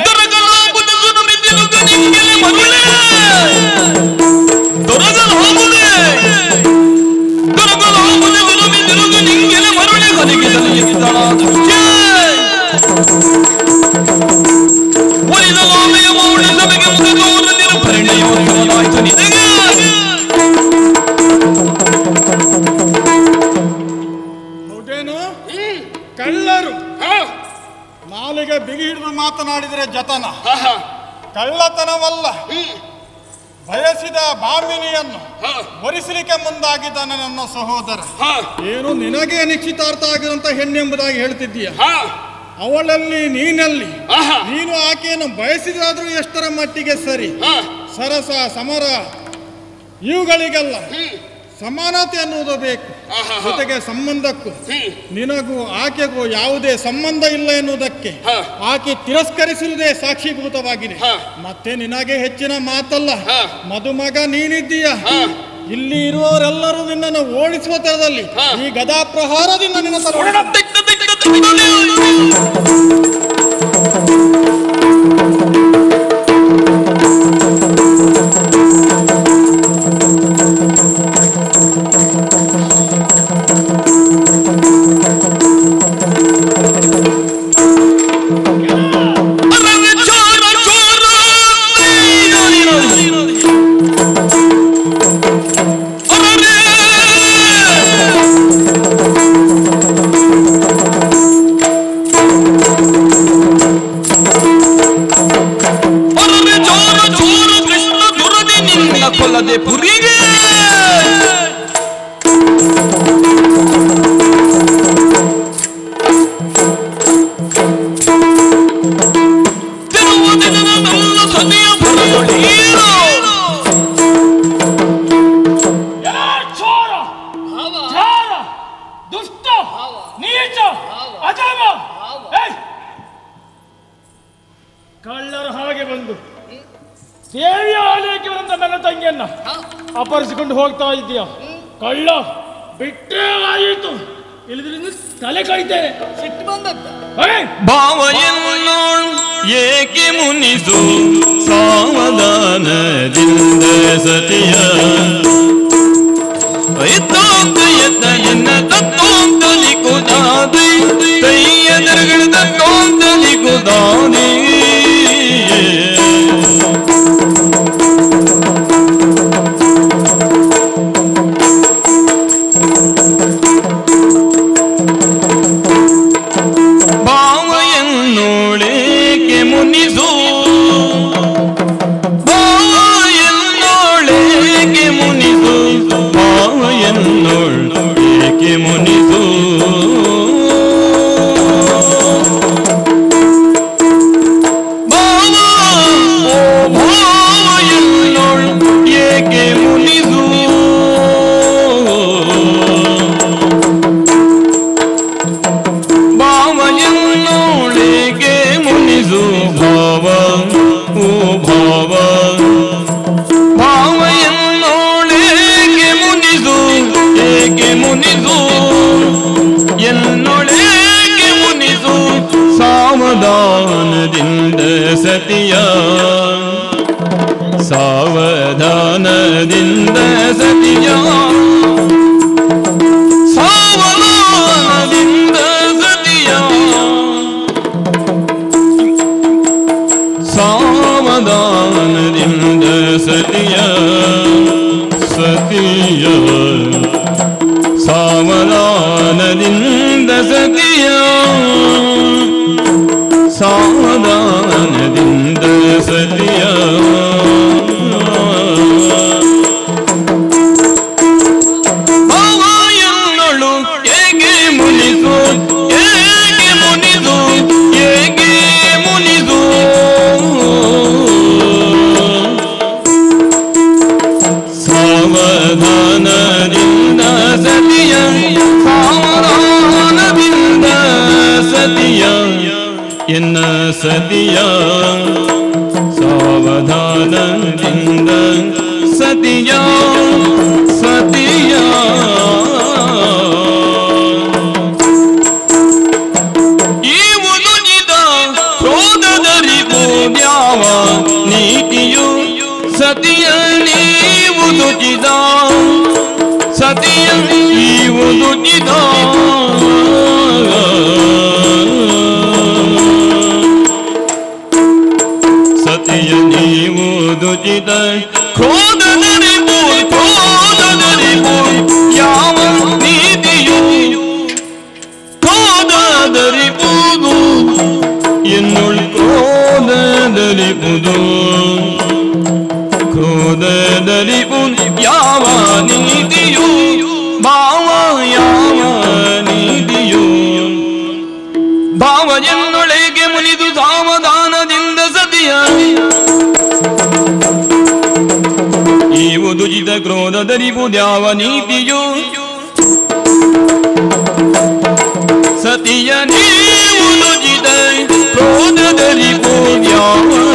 ಕಳ್ಳತನವಲ್ಲ. ಬಯಸಿದ ಬಾಮಿನಿಯನ್ನು ಒರಿಸಲಿಕ್ಕೆ ಮುಂದಾಗಿದ್ದಾನೆ ನನ್ನ ಸಹೋದರ ಏನು ನಿನಗೆ ನಿಶ್ಚಿತಾರ್ಥ ಆಗಿರುವಂತ ಹೆಣ್ಣೆಂಬುದಾಗಿ ಹೇಳ್ತಿದ್ದೀಯ? ಅವಳಲ್ಲಿ ನೀನಲ್ಲಿ ನೀನು ಆಕೆಯನ್ನು ಬಯಸಿದಾದ್ರೂ ಎಷ್ಟರ ಮಟ್ಟಿಗೆ ಸರಿ? ಸರಸ ಸಮರ ಇವುಗಳಿಗೆಲ್ಲ ಸಮಾನತೆ ಅನ್ನುವುದು ಬೇಕು. ಜೊತೆಗೆ ಸಂಬಂಧಕ್ಕೂ ನಿನಗೂ ಆಕೆಗೂ ಯಾವುದೇ ಸಂಬಂಧ ಇಲ್ಲ ಎನ್ನುವುದಕ್ಕೆ ಆಕೆ ತಿರಸ್ಕರಿಸುವುದೇ ಸಾಕ್ಷೀಭೂತವಾಗಿದೆ. ಮತ್ತೆ ನಿನಗೆ ಹೆಚ್ಚಿನ ಮಾತಲ್ಲ. ಮದುಮಗ ನೀನಿದ್ದೀಯ? ಇಲ್ಲಿ ಇರುವವರೆಲ್ಲರೂ ನಿನ್ನನ್ನು ಓಡಿಸುವ ತರದಲ್ಲಿ ಈ ಗದಾ ಪ್ರಹಾರದಿಂದ ನಿನ್ನ जिया सदय ಕ್ರೋಧದರಿಬುದ್ಯಾವ ನೀತಿಯು ಸತಿಯ ನೀವು ಜಿದ ಕ್ರೋಧದರಿಬುದ್ಯಾವ ನೀತಿಯು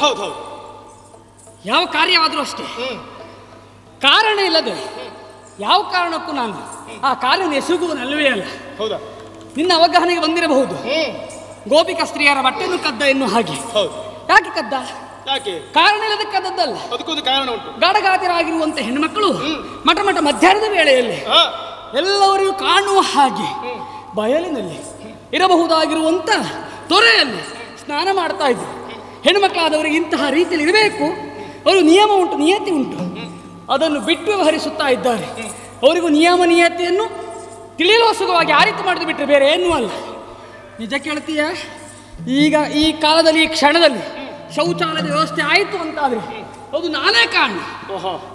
ಹೌದು ಹೌದು. ಯಾವ ಕಾರ್ಯವಾದರೂ ಅಷ್ಟೇ. ಕಾರಣ ಇಲ್ಲದೆ ಯಾವ ಕಾರಣಕ್ಕೂ ನಾನು ಆ ಕಾರ್ಯವನ್ನು ಎಸಗುವನಲ್ಲವೇ ಅಲ್ಲ. ಹೌದಾ? ನಿನ್ನ ಅವಗಾಹನೆಗೆ ಬಂದಿರಬಹುದು. ಗೋಪಿಕಾ ಸ್ತ್ರೀಯರ ಬಟ್ಟೆಯನ್ನು ಕದ್ದ ಎನ್ನು ಹಾಗೆ. ಹೌದು. ಯಾಕೆ ಕದ್ದ? ಯಾಕೆ? ಕಾರಣ ಇಲ್ಲದೆ ಕದ್ದದ್ದಲ್ಲ. ಅದಕ್ಕೊಂದು ಕಾರಣ ಉಂಟು. ಗಾಢಗಾತಿರಾಗಿರುವಂತ ಹೆಣ್ಮಕ್ಕಳು ಮಠ ಮಠ ಮಧ್ಯಾಹ್ನದ ವೇಳೆಯಲ್ಲಿ ಎಲ್ಲವರಿಗೂ ಕಾಣುವ ಹಾಗೆ ಬಯಲಿನಲ್ಲಿ ಇರಬಹುದಾಗಿರುವಂತ ತೊರೆಯಲ್ಲಿ ಸ್ನಾನ ಮಾಡ್ತಾ ಇದ್ರು. ಹೆಣ್ಮಕ್ಳಾದವರಿಗೆ ಇಂತಹ ರೀತಿಯಲ್ಲಿ ಇರಬೇಕು? ಅವರು ನಿಯಮ ಉಂಟು ನಿಯತಿ ಉಂಟು. ಅದನ್ನು ಬಿಟ್ಟು ವ್ಯವಹರಿಸುತ್ತಾ ಇದ್ದಾರೆ. ಅವರಿಗೂ ನಿಯಮ ನಿಯತಿಯನ್ನು ತಿಳಿಯಲೋಸುಗವಾಗಿ ಆ ರೀತಿ ಮಾಡಿದು ಬಿಟ್ಟರೆ ಬೇರೆ ಏನೂ ಅಲ್ಲ. ನಿಜ ಕೇಳ್ತೀಯ? ಈಗ ಈ ಕಾಲದಲ್ಲಿ ಈ ಕ್ಷಣದಲ್ಲಿ ಶೌಚಾಲಯದ ವ್ಯವಸ್ಥೆ ಆಯಿತು ಅಂತಾದರೆ ಅದು ನಾನೇ ಕಾರಣ.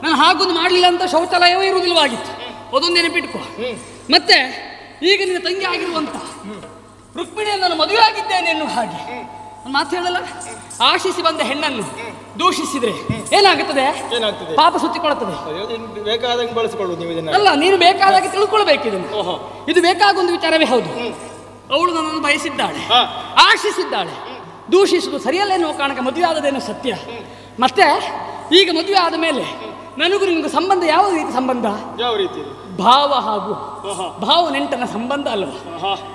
ನಾನು ಹಾಗೊಂದು ಮಾಡಲಿಲ್ಲ ಅಂತ ಶೌಚಾಲಯವೇ ಇರುವುದಿಲ್ಲವಾಗಿತ್ತು ಅದೊಂದು ನೆನಪಿಟ್ಕೋ. ಮತ್ತೆ ಈಗ ನಿನ್ನ ತಂಗಿ ಆಗಿರುವಂತ ರುಕ್ಮಿಣಿಯನ್ನು ನಾನು ಮದುವೆ ಆಗಿದ್ದೇನೆ ಎನ್ನುವ ಹಾಗೆ. ಮಾತು ಹೇಳಲ್ಲ? ಆಶಿಸಿ ಬಂದ ಹೆಣ್ಣನ್ನು ದೂಷಿಸಿದ್ರೆ ಏನಾಗುತ್ತದೆ? ಏನಾಗ್ತದೆ? ಪಾಪ ಸುತ್ತಿಕೊಳ್ಳುತ್ತದೆ. ಬೇಕಾದಂಗೆ ಬಳಸಿಕೊಳ್ಳುದು ನೀವು ಇದನ್ನ. ಅಲ್ಲ ನೀನು ಬೇಕಾದಾಗ ತಿಳ್ಕೊಳ್ಬೇಕು ಇದನ್ನು. ಇದು ಬೇಕಾಗ ಒಂದು ವಿಚಾರವೇ ಹೌದು. ಅವಳು ನನ್ನನ್ನು ಬಯಸಿದ್ದಾಳೆ ಆಶಿಸಿದ್ದಾಳೆ ದೂಷಿಸುವುದು ಸರಿಯಲ್ಲೇನೋ ಕಾಣಕ ಕಾರಣಕ್ಕೆ ಮದುವೆ ಆದದೇನೋ ಸತ್ಯ? ಮತ್ತೆ ಈಗ ಮದುವೆ ಆದ ಮೇಲೆ ನನಗೂ ನಿಮಗೂ ಸಂಬಂಧ ಯಾವ ರೀತಿ ಸಂಬಂಧ? ಯಾವ ರೀತಿ? ಭಾವ ಹಾಗೂ ಭಾವ ನೆಂಟನ ಸಂಬಂಧ ಅಲ್ವಾ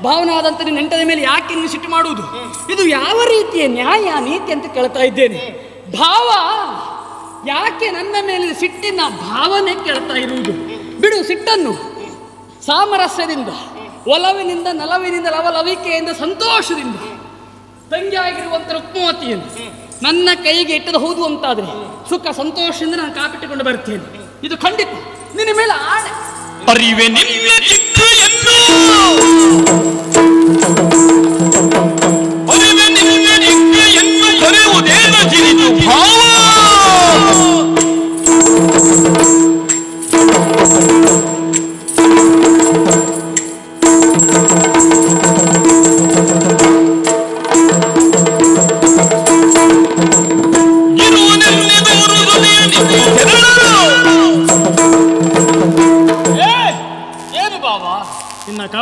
ಭಾವನ ಆದಂತ ನೆಂಟದ ಮೇಲೆ ಯಾಕೆ ನೀವು ಸಿಟ್ಟು ಮಾಡುವುದು? ಇದು ಯಾವ ರೀತಿಯ ನ್ಯಾಯ ನೀತಿ ಅಂತ ಕೇಳ್ತಾ ಇದ್ದೇನೆ. ಭಾವ ಯಾಕೆ ನನ್ನ ಮೇಲೆ ಸಿಟ್ಟಿನ ಭಾವನೆ ಕೇಳ್ತಾ ಇರುವುದು? ಬಿಡು ಸಿಟ್ಟನ್ನು. ಸಾಮರಸ್ಯದಿಂದ ಒಲವಿನಿಂದ ನಲವಿನಿಂದ ಲವಲವಿಕೆಯಿಂದ ಸಂತೋಷದಿಂದ. ತಂಗಿಯಾಗಿರುವಂತ ರುಕ್ಮವತಿಯನ್ನು ನನ್ನ ಕೈಗೆ ಇಟ್ಟದ ಹೌದು ಅಂತಾದ್ರೆ ಸುಖ ಸಂತೋಷದಿಂದ ನಾನು ಕಾಪಿಟ್ಟುಕೊಂಡು ಬರ್ತೇನೆ ಇದು ಖಂಡಿತ. ನಿನ್ನ ಮೇಲೆ ಆಡೆ ಅರಿವೆ ನಿನ್ನ ಎಂದು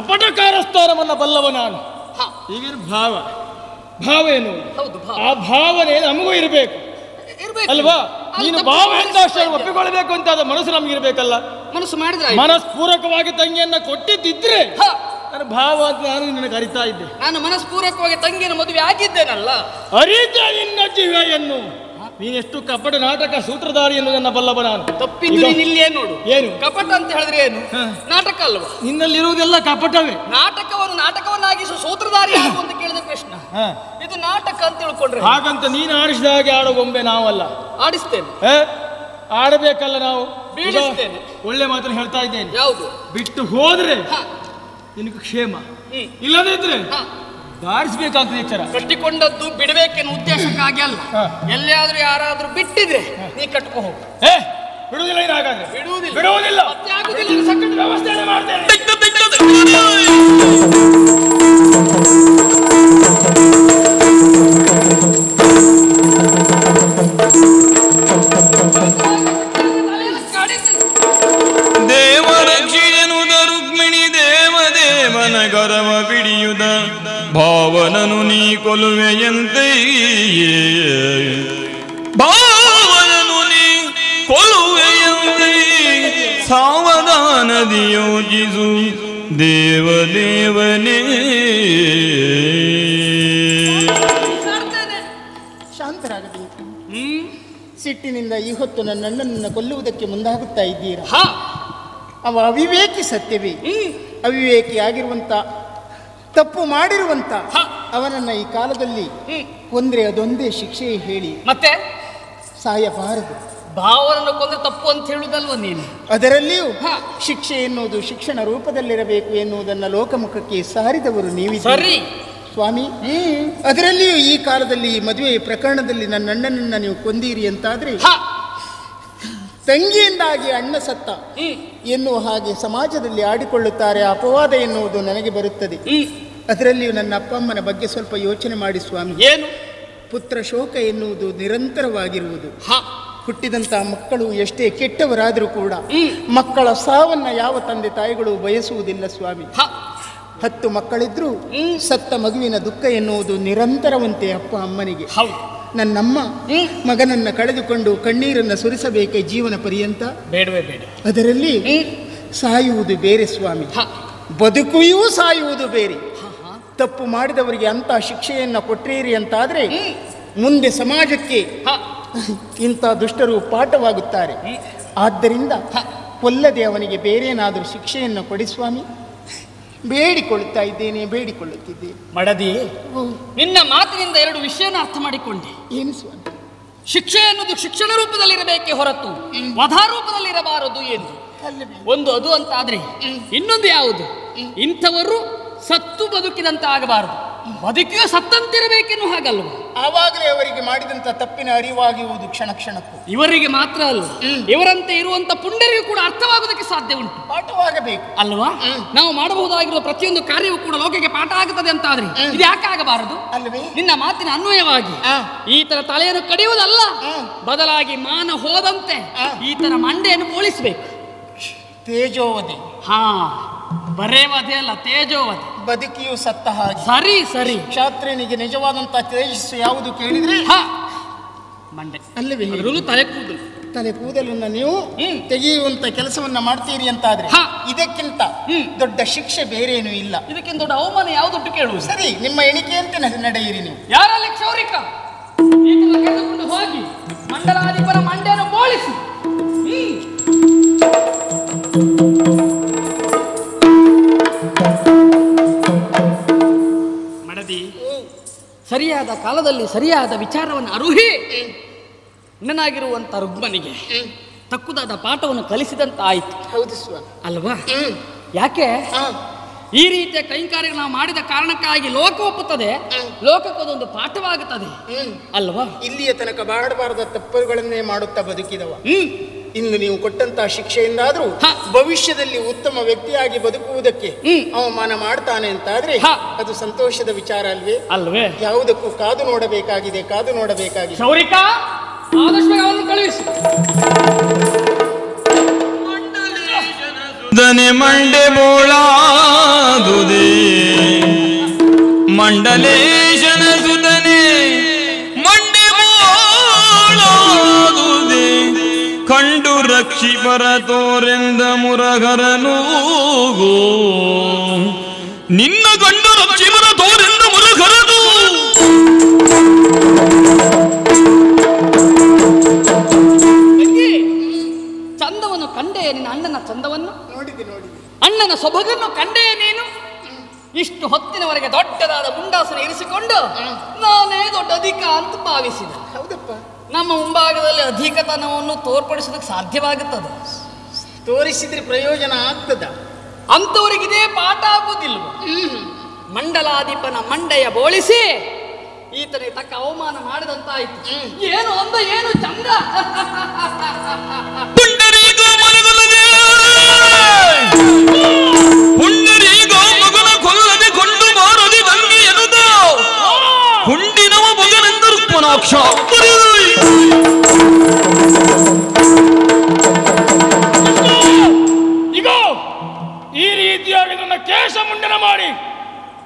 ಇನ್ನ ಸ್ಥಾನವನ್ನು ಬಲ್ಲವ ನಾನು. ಈಗಿನ ಭಾವ? ಭಾವ ಏನು? ಆ ಭಾವನೆ ನಮಗೂ ಇರಬೇಕು. ಅಲ್ವಾ? ನೀನು ಭಾವ ಎಂತ ಅಷ್ಟೇ ಒಪ್ಪಿಕೊಳ್ಬೇಕು ಅಂತ ಅದ ಮನಸ್ಸು ನಮ್ಗೆ ಇರಬೇಕಲ್ಲ? ಮನಸ್ಸು ಮಾಡಿದ್ರೆ ಮನಸ್ಪೂರಕವಾಗಿ ತಂಗಿಯನ್ನ ಕೊಟ್ಟಿದ್ದಿದ್ರೆ ನನ್ನ ಭಾವ ಅಂತ ನಾನು ನಿನಗೆ ಅರಿತಾ ಇದ್ದೆ. ನಾನು ಮನಸ್ಪೂರ್ವಕವಾಗಿ ತಂಗಿಯನ್ನು ಮದುವೆ ಆಗಿದ್ದೇನಲ್ಲ? ಅರಿತ ನಿನ್ನ ಜೀವೆಯನ್ನು ನೀನೆಷ್ಟು ಕಪಟ ನಾಟಕ ಸೂತ್ರಧಾರಿ ಎನ್ನುವುದನ್ನ ಬಲ್ಲವ ನಾನು. ತಪ್ಪಿದ್ದು ಈಗ- ಏನು ಇಲ್ಲೇ ನೋಡು? ಏನು? ಕಪಟ ಅಂತ ಹೇಳಿದ್ರೆ ಏನು? ನಾಟಕ ಅಲ್ವಾ? ನಿನ್ನಲ್ಲಿರುವುದೆಲ್ಲ ಕಪಟವೇ? ನಾಟಕವನ್ನು ನಾಟಕವನ್ನಾಗಿಸುವ ಸೂತ್ರಧಾರಿ ಯಾರು ಅಂತ ಕೇಳಿದ ಪ್ರಶ್ನ. ಹ. ಇದು ನಾಟಕ ಅಂತ ತಿಳ್ಕೊಂಡ್ರೆ ಹಾಗಂತ ನೀನು ಆಡಿಸಿದ ಹಾಗೆ ಆಡೋ ಗೊಂಬೆ ನಾವಲ್ಲ. ಆಡಿಸ್ತೇನೆ. ಏ? ಆಡಬೇಕಲ್ಲ ನಾವು? ಬೀಳಿಸ್ತೇನೆ. ಈಗ ಒಳ್ಳೆ ಮಾತನ್ನು ಹೇಳ್ತಾ ಇದ್ದೇನೆ. ಯಾವುದು? ಬಿಟ್ಟು ಹೋದ್ರೆ ನಿನಗೆ ಕ್ಷೇಮ. ಇಲ್ಲದಿದ್ರೆ ದಾರಿಸ್ಬೇಕಂತ ಎಚ್ಚರ ಕಟ್ಟಿಕೊಂಡದ್ದು ಬಿಡಬೇಕೆನ್ನು ಉದ್ದೇಶಕ್ಕಾಗಿ ಅಲ್ಲ. ಎಲ್ಲಿಯಾದ್ರೂ ಯಾರಾದ್ರೂ ಬಿಟ್ಟಿದ್ರೆ ನೀ ಕಟ್ಕೋ ಹೋಗು ಏ ಬಿಡುವುದಿಲ್ಲ ಇನ್ನು ಹಾಗಾದ್ರೆ. ಬಿಡುವುದಿಲ್ಲ. ಬಿಡುವುದಿಲ್ಲ. ಮತ್ತೆ ಆಗುದಿಲ್ಲ. ಸಂಕಟ ವ್ಯವಸ್ಥೆ ಮಾಡ್ತೇನೆ. ದೇವರ ಜಿಯನುದ ರುಕ್ಮಿಣಿ ದೇವ ದೇವನ ಗರವ ಬಿಡಿಯುದ. ಭಾವನನು ನೀ ಕೊಲುವೆಯಂತೆ ಭಾವನನು ನೀ ಕೊಲುವೆಯಂತೆ ಸಾವಧಾನದಿ ಯೋಜಿಸು ದೇವದೇವನೇ. ಶಾಂತರಾಗಬೇಕು ಸಿಟ್ಟಿನಿಂದ ಈ ಹೊತ್ತು ನನ್ನ ಅಣ್ಣನನ್ನು ಕೊಲ್ಲುವುದಕ್ಕೆ ಮುಂದಾಗುತ್ತಾ ಇದ್ದೀರಾ? ಅವ ಅವಿವೇಕಿ ಸತ್ಯವೇ. ಅವಿವೇಕಿ ಆಗಿರುವಂತ ತಪ್ಪು ಮಾಡಿರುವಂತ ಅವನನ್ನ ಈ ಕಾಲದಲ್ಲಿ ಕೊಂದ್ರೆ ಅದೊಂದೇ ಶಿಕ್ಷೆ ಹೇಳಿ ಮತ್ತೆ? ಸಾಯಬಾರದು. ಭಾವನನ್ನು ಕೊಂದ್ರೆ ತಪ್ಪು ಅಂತ ಹೇಳುವುದಲ್ವ ನೀನು? ಅದರಲ್ಲಿಯೂ ಶಿಕ್ಷೆ ಎನ್ನುವುದು ಶಿಕ್ಷಣ ರೂಪದಲ್ಲಿರಬೇಕು ಎನ್ನುವುದನ್ನ ಲೋಕಮುಖಕ್ಕೆ ಸಾರಿದವರು ನೀವು ಸರಿ. ಸ್ವಾಮಿ ಅದರಲ್ಲಿಯೂ ಈ ಕಾಲದಲ್ಲಿ ಈ ಮದುವೆ ಪ್ರಕರಣದಲ್ಲಿ ನನ್ನ ಅಣ್ಣನನ್ನ ನೀವು ಕೊಂದೀರಿ ಅಂತಾದ್ರೆ ತಂಗಿಯಿಂದಾಗಿ ಅಣ್ಣ ಸತ್ತ ಎನ್ನುವ ಹಾಗೆ ಸಮಾಜದಲ್ಲಿ ಆಡಿಕೊಳ್ಳುತ್ತಾರೆ. ಅಪವಾದ ಎನ್ನುವುದು ನನಗೆ ಬರುತ್ತದೆ. ಅದರಲ್ಲಿಯೂ ನನ್ನ ಅಪ್ಪ ಅಮ್ಮನ ಬಗ್ಗೆ ಸ್ವಲ್ಪ ಯೋಚನೆ ಮಾಡಿ ಸ್ವಾಮಿ. ಏನು? ಪುತ್ರ ಶೋಕ ಎನ್ನುವುದು ನಿರಂತರವಾಗಿರುವುದು. ಹುಟ್ಟಿದಂತಹ ಮಕ್ಕಳು ಎಷ್ಟೇ ಕೆಟ್ಟವರಾದರೂ ಕೂಡ ಮಕ್ಕಳ ಸಾವನ್ನ ಯಾವ ತಂದೆ ತಾಯಿಗಳು ಬಯಸುವುದಿಲ್ಲ ಸ್ವಾಮಿ. ಹತ್ತು ಮಕ್ಕಳಿದ್ರೂ ಸತ್ತ ಮಗುವಿನ ದುಃಖ ಎನ್ನುವುದು ನಿರಂತರವಂತೆ ಅಪ್ಪ ಅಮ್ಮನಿಗೆ. ನನ್ನಮ್ಮ ಮಗನನ್ನ ಕಳೆದುಕೊಂಡು ಕಣ್ಣೀರನ್ನ ಸುರಿಸಬೇಕೆ ಜೀವನ ಪರ್ಯಂತ? ಬೇಡವೇ ಬೇಡ. ಅದರಲ್ಲಿ ಸಾಯುವುದು ಬೇರೆ ಸ್ವಾಮಿ. ಬದುಕುಯೂ ಸಾಯುವುದು ಬೇರೆ. ತಪ್ಪು ಮಾಡಿದವರಿಗೆ ಅಂತ ಶಿಕ್ಷೆಯನ್ನು ಕೊಟ್ಟಿರಿ ಅಂತಾದರೆ ಮುಂದೆ ಸಮಾಜಕ್ಕೆ ಇಂಥ ದುಷ್ಟರು ಪಾಠವಾಗುತ್ತಾರೆ. ಆದ್ದರಿಂದ ಕೊಲ್ಲದೆ ಅವನಿಗೆ ಬೇರೇನಾದರೂ ಶಿಕ್ಷೆಯನ್ನು ಕೊಡಿ ಸ್ವಾಮಿ. ಬೇಡಿಕೊಳ್ಳುತ್ತಾ ಇದ್ದೇನೆ ಬೇಡಿಕೊಳ್ಳುತ್ತಿದ್ದೇನೆ. ಮಡದಿ ನಿನ್ನ ಮಾತಿನಿಂದ ಎರಡು ವಿಷಯನ ಅರ್ಥ ಮಾಡಿಕೊಂಡೆ. ಏನು ಸ್ವಾಮಿ? ಶಿಕ್ಷೆ ಅನ್ನೋದು ಶಿಕ್ಷಣ ರೂಪದಲ್ಲಿರಬೇಕೇ ಹೊರತು ವಧಾ ರೂಪದಲ್ಲಿರಬಾರದು ಎಂದು. ಒಂದು ಅದು ಅಂತ ಆದ್ರೆ ಇನ್ನೊಂದು ಯಾವುದು? ಇಂಥವರು ಸತ್ತು ಬದುಕಿದಂತ ಆಗಬಾರದು ಬದುಕಿಯೂ ಸತ್ತಂತಿರಬೇಕೆನ್ನು ಹಾಗಲ್ವ? ಆವಾಗಲೇ ಅವರಿಗೆ ಮಾಡಿದಂತ ತಪ್ಪಿನ ಅರಿವಾಗಿರುವುದು ಕ್ಷಣ ಕ್ಷಣಕ್ಕೂ. ಇವರಿಗೆ ಮಾತ್ರ ಅಲ್ಲ ಇವರಂತೆ ಇರುವಂತ ಪುಂಡರಿಗೂ ಕೂಡ ಅರ್ಥವಾಗುವುದಕ್ಕೆ ಸಾಧ್ಯ ಉಂಟು. ಪಾಠವಾಗಬೇಕು. ಅಲ್ವಾ? ನಾವು ಮಾಡಬಹುದಾಗಿರುವ ಪ್ರತಿಯೊಂದು ಕಾರ್ಯವೂ ಕೂಡ ಲೋಕಕ್ಕೆ ಪಾಠ ಆಗುತ್ತದೆ ಅಂತ ಆದ್ರೆ ಇದು ಯಾಕೆ ಆಗಬಾರದು ಅಲ್ವೇ? ನಿನ್ನ ಮಾತಿನ ಅನ್ವಯವಾಗಿ ಈ ತರ ತಲೆಯನ್ನು ಕಡಿಯುವುದಲ್ಲ ಬದಲಾಗಿ ಮಾನ ಹೋದಂತೆ ಈ ತರ ಮಂಡೆಯನ್ನು ಪೋಲಿಸಬೇಕು ತೇಜೋವಧಿ. ಹಾ. ಬರೇ ವಧೆ ಅಲ್ಲ ತೇಜೋವಧೆ ಬದುಕಿಯು ಸತ್ತ ಹಾಗೆ ಸರಿ ಸರಿ. ಕ್ಷಾತ್ರಿಯನಿಗೆ ನಿಜವಾದಂತ ತೇಜಸ್ಸು ಯಾವುದು ಕೇಳಿದ್ರೆ? ಮಂಡೆ. ಅಲ್ಲವೇ ತಲೆ ಕೂದಲು. ತಲೆ ಕೂದಲನ್ನ ನೀವು ತೆಗೆಯುವಂತ ಕೆಲಸವನ್ನ ಮಾಡ್ತೀರಿ ಅಂತಾದ್ರೆ ಇದಕ್ಕಿಂತ ದೊಡ್ಡ ಶಿಕ್ಷೆ ಬೇರೇನೂ ಇಲ್ಲ. ಇದಕ್ಕಿಂತ ದೊಡ್ಡ ಅವಮಾನ ಯಾವ್ದೊಟ್ಟು ಕೇಳುವುದು? ಸರಿ ನಿಮ್ಮ ಎಣಿಕೆಯಂತೆ ಅಂತ ನಡೆಯಿರಿ ನೀವು. ಯಾರಲ್ಲಿ ಕ್ಷೌರಿಕ? ಕರೆದುಕೊಂಡು ಹೋಗಿ ಮಂಡಲಾಧಿಪರ ಮಂಡೆಯನ್ನು ಬೋಳಿಸಿ. ಸರಿಯಾದ ಕಾಲದಲ್ಲಿ ಸರಿಯಾದ ವಿಚಾರವನ್ನು ಅರುಹಿ ನನಗಿರುವಂಥ ರುಗ್ಮನಿಗೆ ತಕ್ಕುದಾದ ಪಾಠವನ್ನು ಕಲಿಸಿದಂತ ಆಯ್ತು ಹೌದು ಸ್ವಾಮಿ. ಅಲ್ವಾ? ಯಾಕೆ? ಈ ರೀತಿಯ ಕೈಂಕಾರ್ಯಗಳು ನಾವು ಮಾಡಿದ ಕಾರಣಕ್ಕಾಗಿ ಲೋಕ ಒಪ್ಪುತ್ತದೆ. ಲೋಕಕ್ಕೊಂದೊಂದು ಪಾಠವಾಗುತ್ತದೆ. ಅಲ್ವಾ? ಇಲ್ಲಿಯ ತನಕ ಮಾಡಬಾರದ ತಪ್ಪುಗಳನ್ನೇ ಮಾಡುತ್ತಾ ಬದುಕಿದವ. ಇನ್ನು ನೀವು ಕೊಟ್ಟಂತಹ ಶಿಕ್ಷೆಯಿಂದಾದ್ರೂ ಭವಿಷ್ಯದಲ್ಲಿ ಉತ್ತಮ ವ್ಯಕ್ತಿಯಾಗಿ ಬದುಕುವುದಕ್ಕೆ ಅವಮಾನ ಮಾಡ್ತಾನೆ ಅಂತಾದ್ರೆ ಅದು ಸಂತೋಷದ ವಿಚಾರ ಅಲ್ವೇ? ಅಲ್ವೇ? ಯಾವುದಕ್ಕೂ ಕಾದು ನೋಡಬೇಕಾಗಿದೆ ಕಾದು ನೋಡಬೇಕಾಗಿದೆ. ಮಂಡೆ ಬೋಳಾದುದೆ ಮಂಡಲೇಶನ ಪರ ತೋರೆಂದ ಮುರಗರನೂಗು ನಿನ್ನ ಗಂಡರು ರಕ್ಷಿ ಪರ ತೋರೆಂದ ಮುರಗರನು ಚಂದವನ್ನು ಕಂಡೆ ನಿನ್ನ ಅಣ್ಣನ ಚಂದವನ್ನು? ನೋಡಿದೆ ನೋಡಿ ಅಣ್ಣನ ಸೊಬಗನ್ನು ಕಂಡೆ ನೀನು? ಇಷ್ಟು ಹೊತ್ತಿನವರೆಗೆ ದೊಡ್ಡದಾದ ಮುಂಡಾಸನ ಇರಿಸಿಕೊಂಡು ನಾನೇ ದೊಡ್ಡ ಅಧಿಕ ಅಂತ ಭಾವಿಸಿದೆ. ಹೌದಪ್ಪ. ನಮ್ಮ ಮುಂಭಾಗದಲ್ಲಿ ಅಧಿಕತನವನ್ನು ತೋರ್ಪಡಿಸೋದಕ್ಕೆ ಸಾಧ್ಯವಾಗುತ್ತದೆ? ತೋರಿಸಿದ್ರೆ ಪ್ರಯೋಜನ ಆಗ್ತದ. ಅಂಥವರಿಗಿದೇ ಪಾಠ ಆಗುವುದಿಲ್ಲ ಮಂಡಲಾಧಿಪನ ಮಂಡೆಯ ಬೋಳಿಸಿ ಈತನಿಗೆ ತಕ್ಕ ಅವಮಾನ ಮಾಡಿದಂತಾಯ್ತು. ಏನು ಅಂದ ಏನು ಚಂದ? ಹುಂಡಿನವ ಮಗನೆಂದರು ಪುಂಡರೀಗ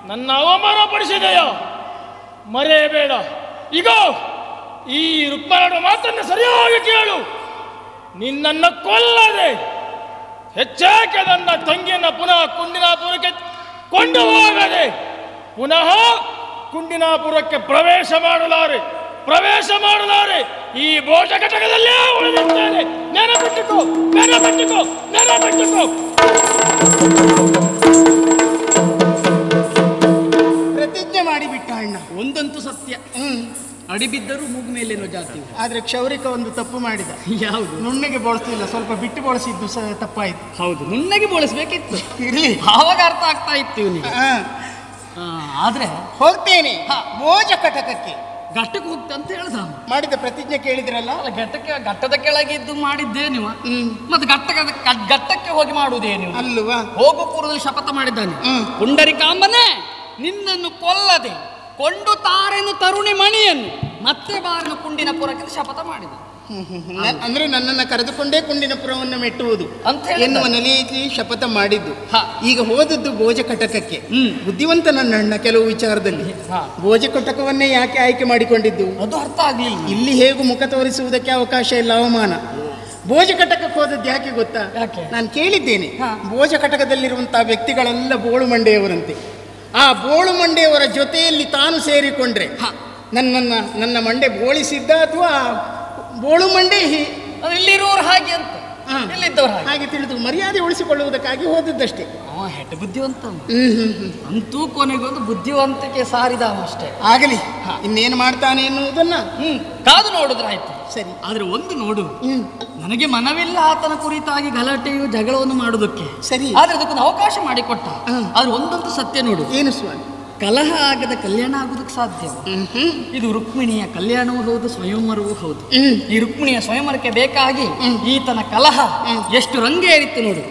ನನ್ನ ಅವಮಾನ ಪಡಿಸಿದೆಯೋ ಮರೆಯಬೇಡ. ಈಗ ಈ ರುಕ್ಮರಣ ಮಾತನ್ನು ಸರಿಯಾಗಿ ಕೇಳು. ನಿನ್ನನ್ನು ಕೊಲ್ಲದೆ ಹೆಚ್ಚಾಕೆ ನನ್ನ ತಂಗಿಯನ್ನು ಪುನಃ ಕುಂಡಿನಾಪುರಕ್ಕೆ ಕೊಂಡು ಹೋಗದೆ ಪುನಃ ಕುಂಡಿನಾಪುರಕ್ಕೆ ಪ್ರವೇಶ ಮಾಡಲಾರೆ. ಪ್ರವೇಶ ಮಾಡಲಾರೆ. ಈ ಭೋಜ ಘಟಕದಲ್ಲೇ ಉಳಿದಿದ್ದೇನೆ. ನೆನಪಿಟ್ಟುಕೋ ನೆನಪಿಟ್ಟುಕೋ ನೆನಪಿಟ್ಟುಕೋ. ಅಣ್ಣ ಒಂದಂತೂ ಸತ್ಯ. ಅಡಿಬಿದ್ದರೂ ಮೂಗು ಮೇಲೇನೋ ಜಾತಿ ಆದ್ರೆ ಕ್ಷೌರಿಕ ಒಂದು ತಪ್ಪು ಮಾಡಿದ. ಯಾವುದು? ನುಣ್ಣಗೆ ಬಳಸಲಿಲ್ಲ ಸ್ವಲ್ಪ ಬಿಟ್ಟು ಬಳಸಿದ್ದು ಸಹ ತಪ್ಪಾಯ್ತು. ಹೌದು ನುಣ್ಣಗೆ ಬಳಸಬೇಕಿತ್ತು. ಇರಲಿ. ಆವಾಗ ಅರ್ಥ ಆಗ್ತಾ ಇತ್ತು ಇವನಿಗೆ. ಆದ್ರೆ? ಹೋಗ್ತೇನೆ. ಮೋಜ ಕಟಕಕ್ಕೆ. ಘಟ್ಟಕ್ಕೆ ಹೋಗ್ತಾ ಅಂತ ಹೇಳ್ದ ಮಾಡಿದ ಪ್ರತಿಜ್ಞೆ ಕೇಳಿದ್ರಲ್ಲ? ಅಲ್ಲ ಘಟ್ಟಕ್ಕೆ ಘಟ್ಟದ ಕೆಳಗಿದ್ದು ಮಾಡಿದ್ದೇ ನೀವು. ಮತ್ತೆ ಘಟ್ಟಕ್ಕೆ ಘಟ್ಟಕ್ಕೆ ಹೋಗಿ ಮಾಡುವುದೇ ನೀವು. ಅಲ್ವಾ ಹೋಗು ಪೂರ್ವದಲ್ಲಿ ಶಪಥ ಮಾಡಿದ್ದಾನೆ. ಪುಂಡರಿಕಾಂಬನೇ ನಿನ್ನನ್ನು ಕೊಲ್ಲದೆ ಕೊಂಡು ತಾರೆನು ತರುಣಿ ಮಣಿಯನ್ನು ಮತ್ತೆ ಬಾರನು ಕುಂಡಿನ ಪುರಕ್ಕೆ ಶಪಥ ಮಾಡಿದ. ಅಂದ್ರೆ ನನ್ನನ್ನು ಕರೆದುಕೊಂಡೇ ಕುಂಡಿನ ಪುರವನ್ನು ಮೆಟ್ಟುವುದು ಅಂತ. ಎನ್ನುವ ನೆಲೆಯಲ್ಲಿ ಶಪಥ ಮಾಡಿದ್ದು. ಈಗ ಹೋದದ್ದು ಭೋಜ ಕಟಕಕ್ಕೆ. ಬುದ್ಧಿವಂತ ನನ್ನ ಅಣ್ಣ ಕೆಲವು ವಿಚಾರದಲ್ಲಿ. ಭೋಜ ಕಟಕವನ್ನೇ ಯಾಕೆ ಆಯ್ಕೆ ಮಾಡಿಕೊಂಡಿದ್ದು? ಅದು ಅರ್ಥ ಆಗಲಿಲ್ಲ ಇಲ್ಲಿ ಹೇಗೂ ಮುಖ ತೋರಿಸುವುದಕ್ಕೆ ಅವಕಾಶ ಇಲ್ಲ ಅವಮಾನ. ಭೋಜ ಕಟಕಕ್ಕೆ ಹೋದದ್ದು ಯಾಕೆ ಗೊತ್ತಾ? ನಾನು ಕೇಳಿದ್ದೇನೆ. ಭೋಜ ಕಟಕದಲ್ಲಿರುವಂತಹ ವ್ಯಕ್ತಿಗಳೆಲ್ಲ ಬೋಳು ಮಂಡೆಯವರಂತೆ. ಆ ಬೋಳು ಮಂಡೆಯವರ ಜೊತೆಯಲ್ಲಿ ತಾನು ಸೇರಿಕೊಂಡ್ರೆ. ನನ್ನನ್ನು ನನ್ನ ಮಂಡೆ ಬೋಳಿಸಿದ್ದ ಅಥವಾ ಬೋಳು ಮಂಡೆ ಇಲ್ಲಿರೋರು ಇಲ್ಲಿರುವವರು ಹಾಗೆ ಅಂತ. ಹಾ. ಇಲ್ಲಿದ್ದವ್ರು ಹಾಗೆ. ತಿಳಿದು ಮರ್ಯಾದೆ ಉಳಿಸಿಕೊಳ್ಳುವುದಕ್ಕಾಗಿ ಹೋದದ್ದಷ್ಟೇ. ಅವ ಹೆಡ್ ಬುದ್ಧಿವಂತ ಅವ. ಹ್ಮ್ ಹ್ಮ್ ಹ್ಮ್. ಅಂತೂ ಕೊನೆಗೊಂದು ಬುದ್ಧಿವಂತಿಕೆ ಸಾರಿದ ಅವ ಅಷ್ಟೇ. ಆಗಲಿ. ಇನ್ನೇನು ಮಾಡ್ತಾನೆ ಎನ್ನುವುದನ್ನ ಹ್ಮ್ ಕಾದು ನೋಡಿದ್ರಾಯ್ತು ಸರಿ. ಆದ್ರೆ ಒಂದು ನೋಡು. ನನಗೆ ಮನವಿಲ್ಲ ಆತನ ಕುರಿತಾಗಿ ಗಲಾಟೆಯು ಜಗಳವನ್ನು ಮಾಡುವುದಕ್ಕೆ ಸರಿ. ಆದ್ರೆ ಅದಕ್ಕೊಂದು ಅವಕಾಶ ಮಾಡಿಕೊಟ್ಟ. ಆದ್ರೆ ಒಂದೊಂದು ಸತ್ಯ ನೋಡು. ಏನು ಸ್ವಾಮಿ? ಕಲಹ ಆಗದ ಕಲ್ಯಾಣ ಆಗುವುದಕ್ಕೆ ಸಾಧ್ಯ. ಇದು ರುಕ್ಮಿಣಿಯ ಕಲ್ಯಾಣವೂ ಹೌದು ಸ್ವಯಂವರವೂ ಹೌದು. ಈ ರುಕ್ಮಿಣಿಯ ಸ್ವಯಂವರಕ್ಕೆ ಬೇಕಾಗಿ ಈತನ ಕಲಹ ಎಷ್ಟು ರಂಗೇರಿತ್ತು ನೋಡು.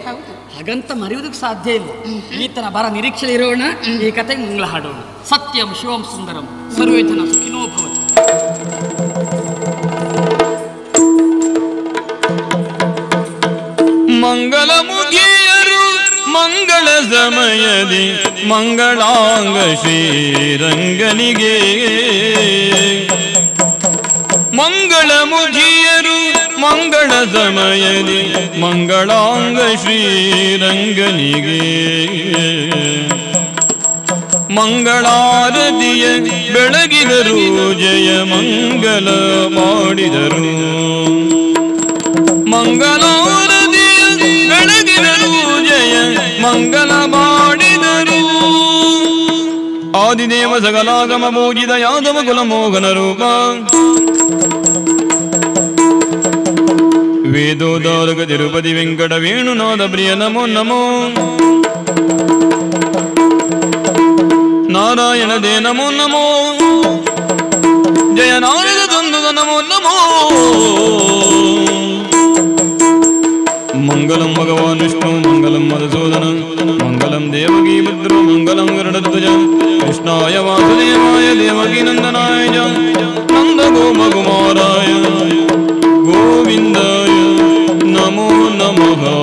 ಹಾಗಂತ ಮರೆಯುವುದಕ್ಕೆ ಸಾಧ್ಯ ಇಲ್ಲ. ಈತನ ಬರ ನಿರೀಕ್ಷೆ ಇರೋಣ ಈ ಕತೆ ಮಂಗಳ ಹಾಡೋಣ. ಸತ್ಯಂ ಶಿವಂ ಸುಂದರಂ. ಸರ್ವೇ ಜನ ಸುಖಿನೋ ಭವತಿ. ಮಂಗಲ ಮುಗಿಯರು ಮಂಗಳ ಸಮಯದಿ ಮಂಗಳಾಂಗ ಶ್ರೀರಂಗನಿಗೆ. ಮಂಗಳ ಮುಗಿಯರು ಮಂಗಳ ಸಮಯದಿ ಮಂಗಳಾಂಗ ಶ್ರೀರಂಗನಿಗೆ. ಮಂಗಳಾರತಿಯ ಬೆಳಗಿದರು ಜಯ ಮಂಗಲ ಮಾಡಿದರು. ಜಯ ಮಂಗಲ ಮಾಡಿದರು. ಆದಿದೇವ ಸಗಲಾಗಮ ಪೂಜಿದ ಯಾದವ ಕುಲ ಮೋಹನ ರೂಪ. ವೇದೋದಾರಕ ತಿರುಪತಿ ವೆಂಕಟ ವೇಣುನಾಥ ಪ್ರಿಯ ನಮೋ ನಮೋ. ನಾರಾಯಣ ದೇ ನಮೋ ನಮೋ. ಜಯ ನಾರದ ತಂದುದ ನಮೋ ನಮೋ. மங்களம் பகவான் விஷ்ணு மங்களம் மதுசூதனம் மங்களம் தேவகி புத்ரு மங்களம் கிருடத்வஜம் கிருஷ்ணாய வாசுதேவாய தேவகி நந்தனாய நந்த கோமகுமாராய கோவிந்தாய. நமோ நமகா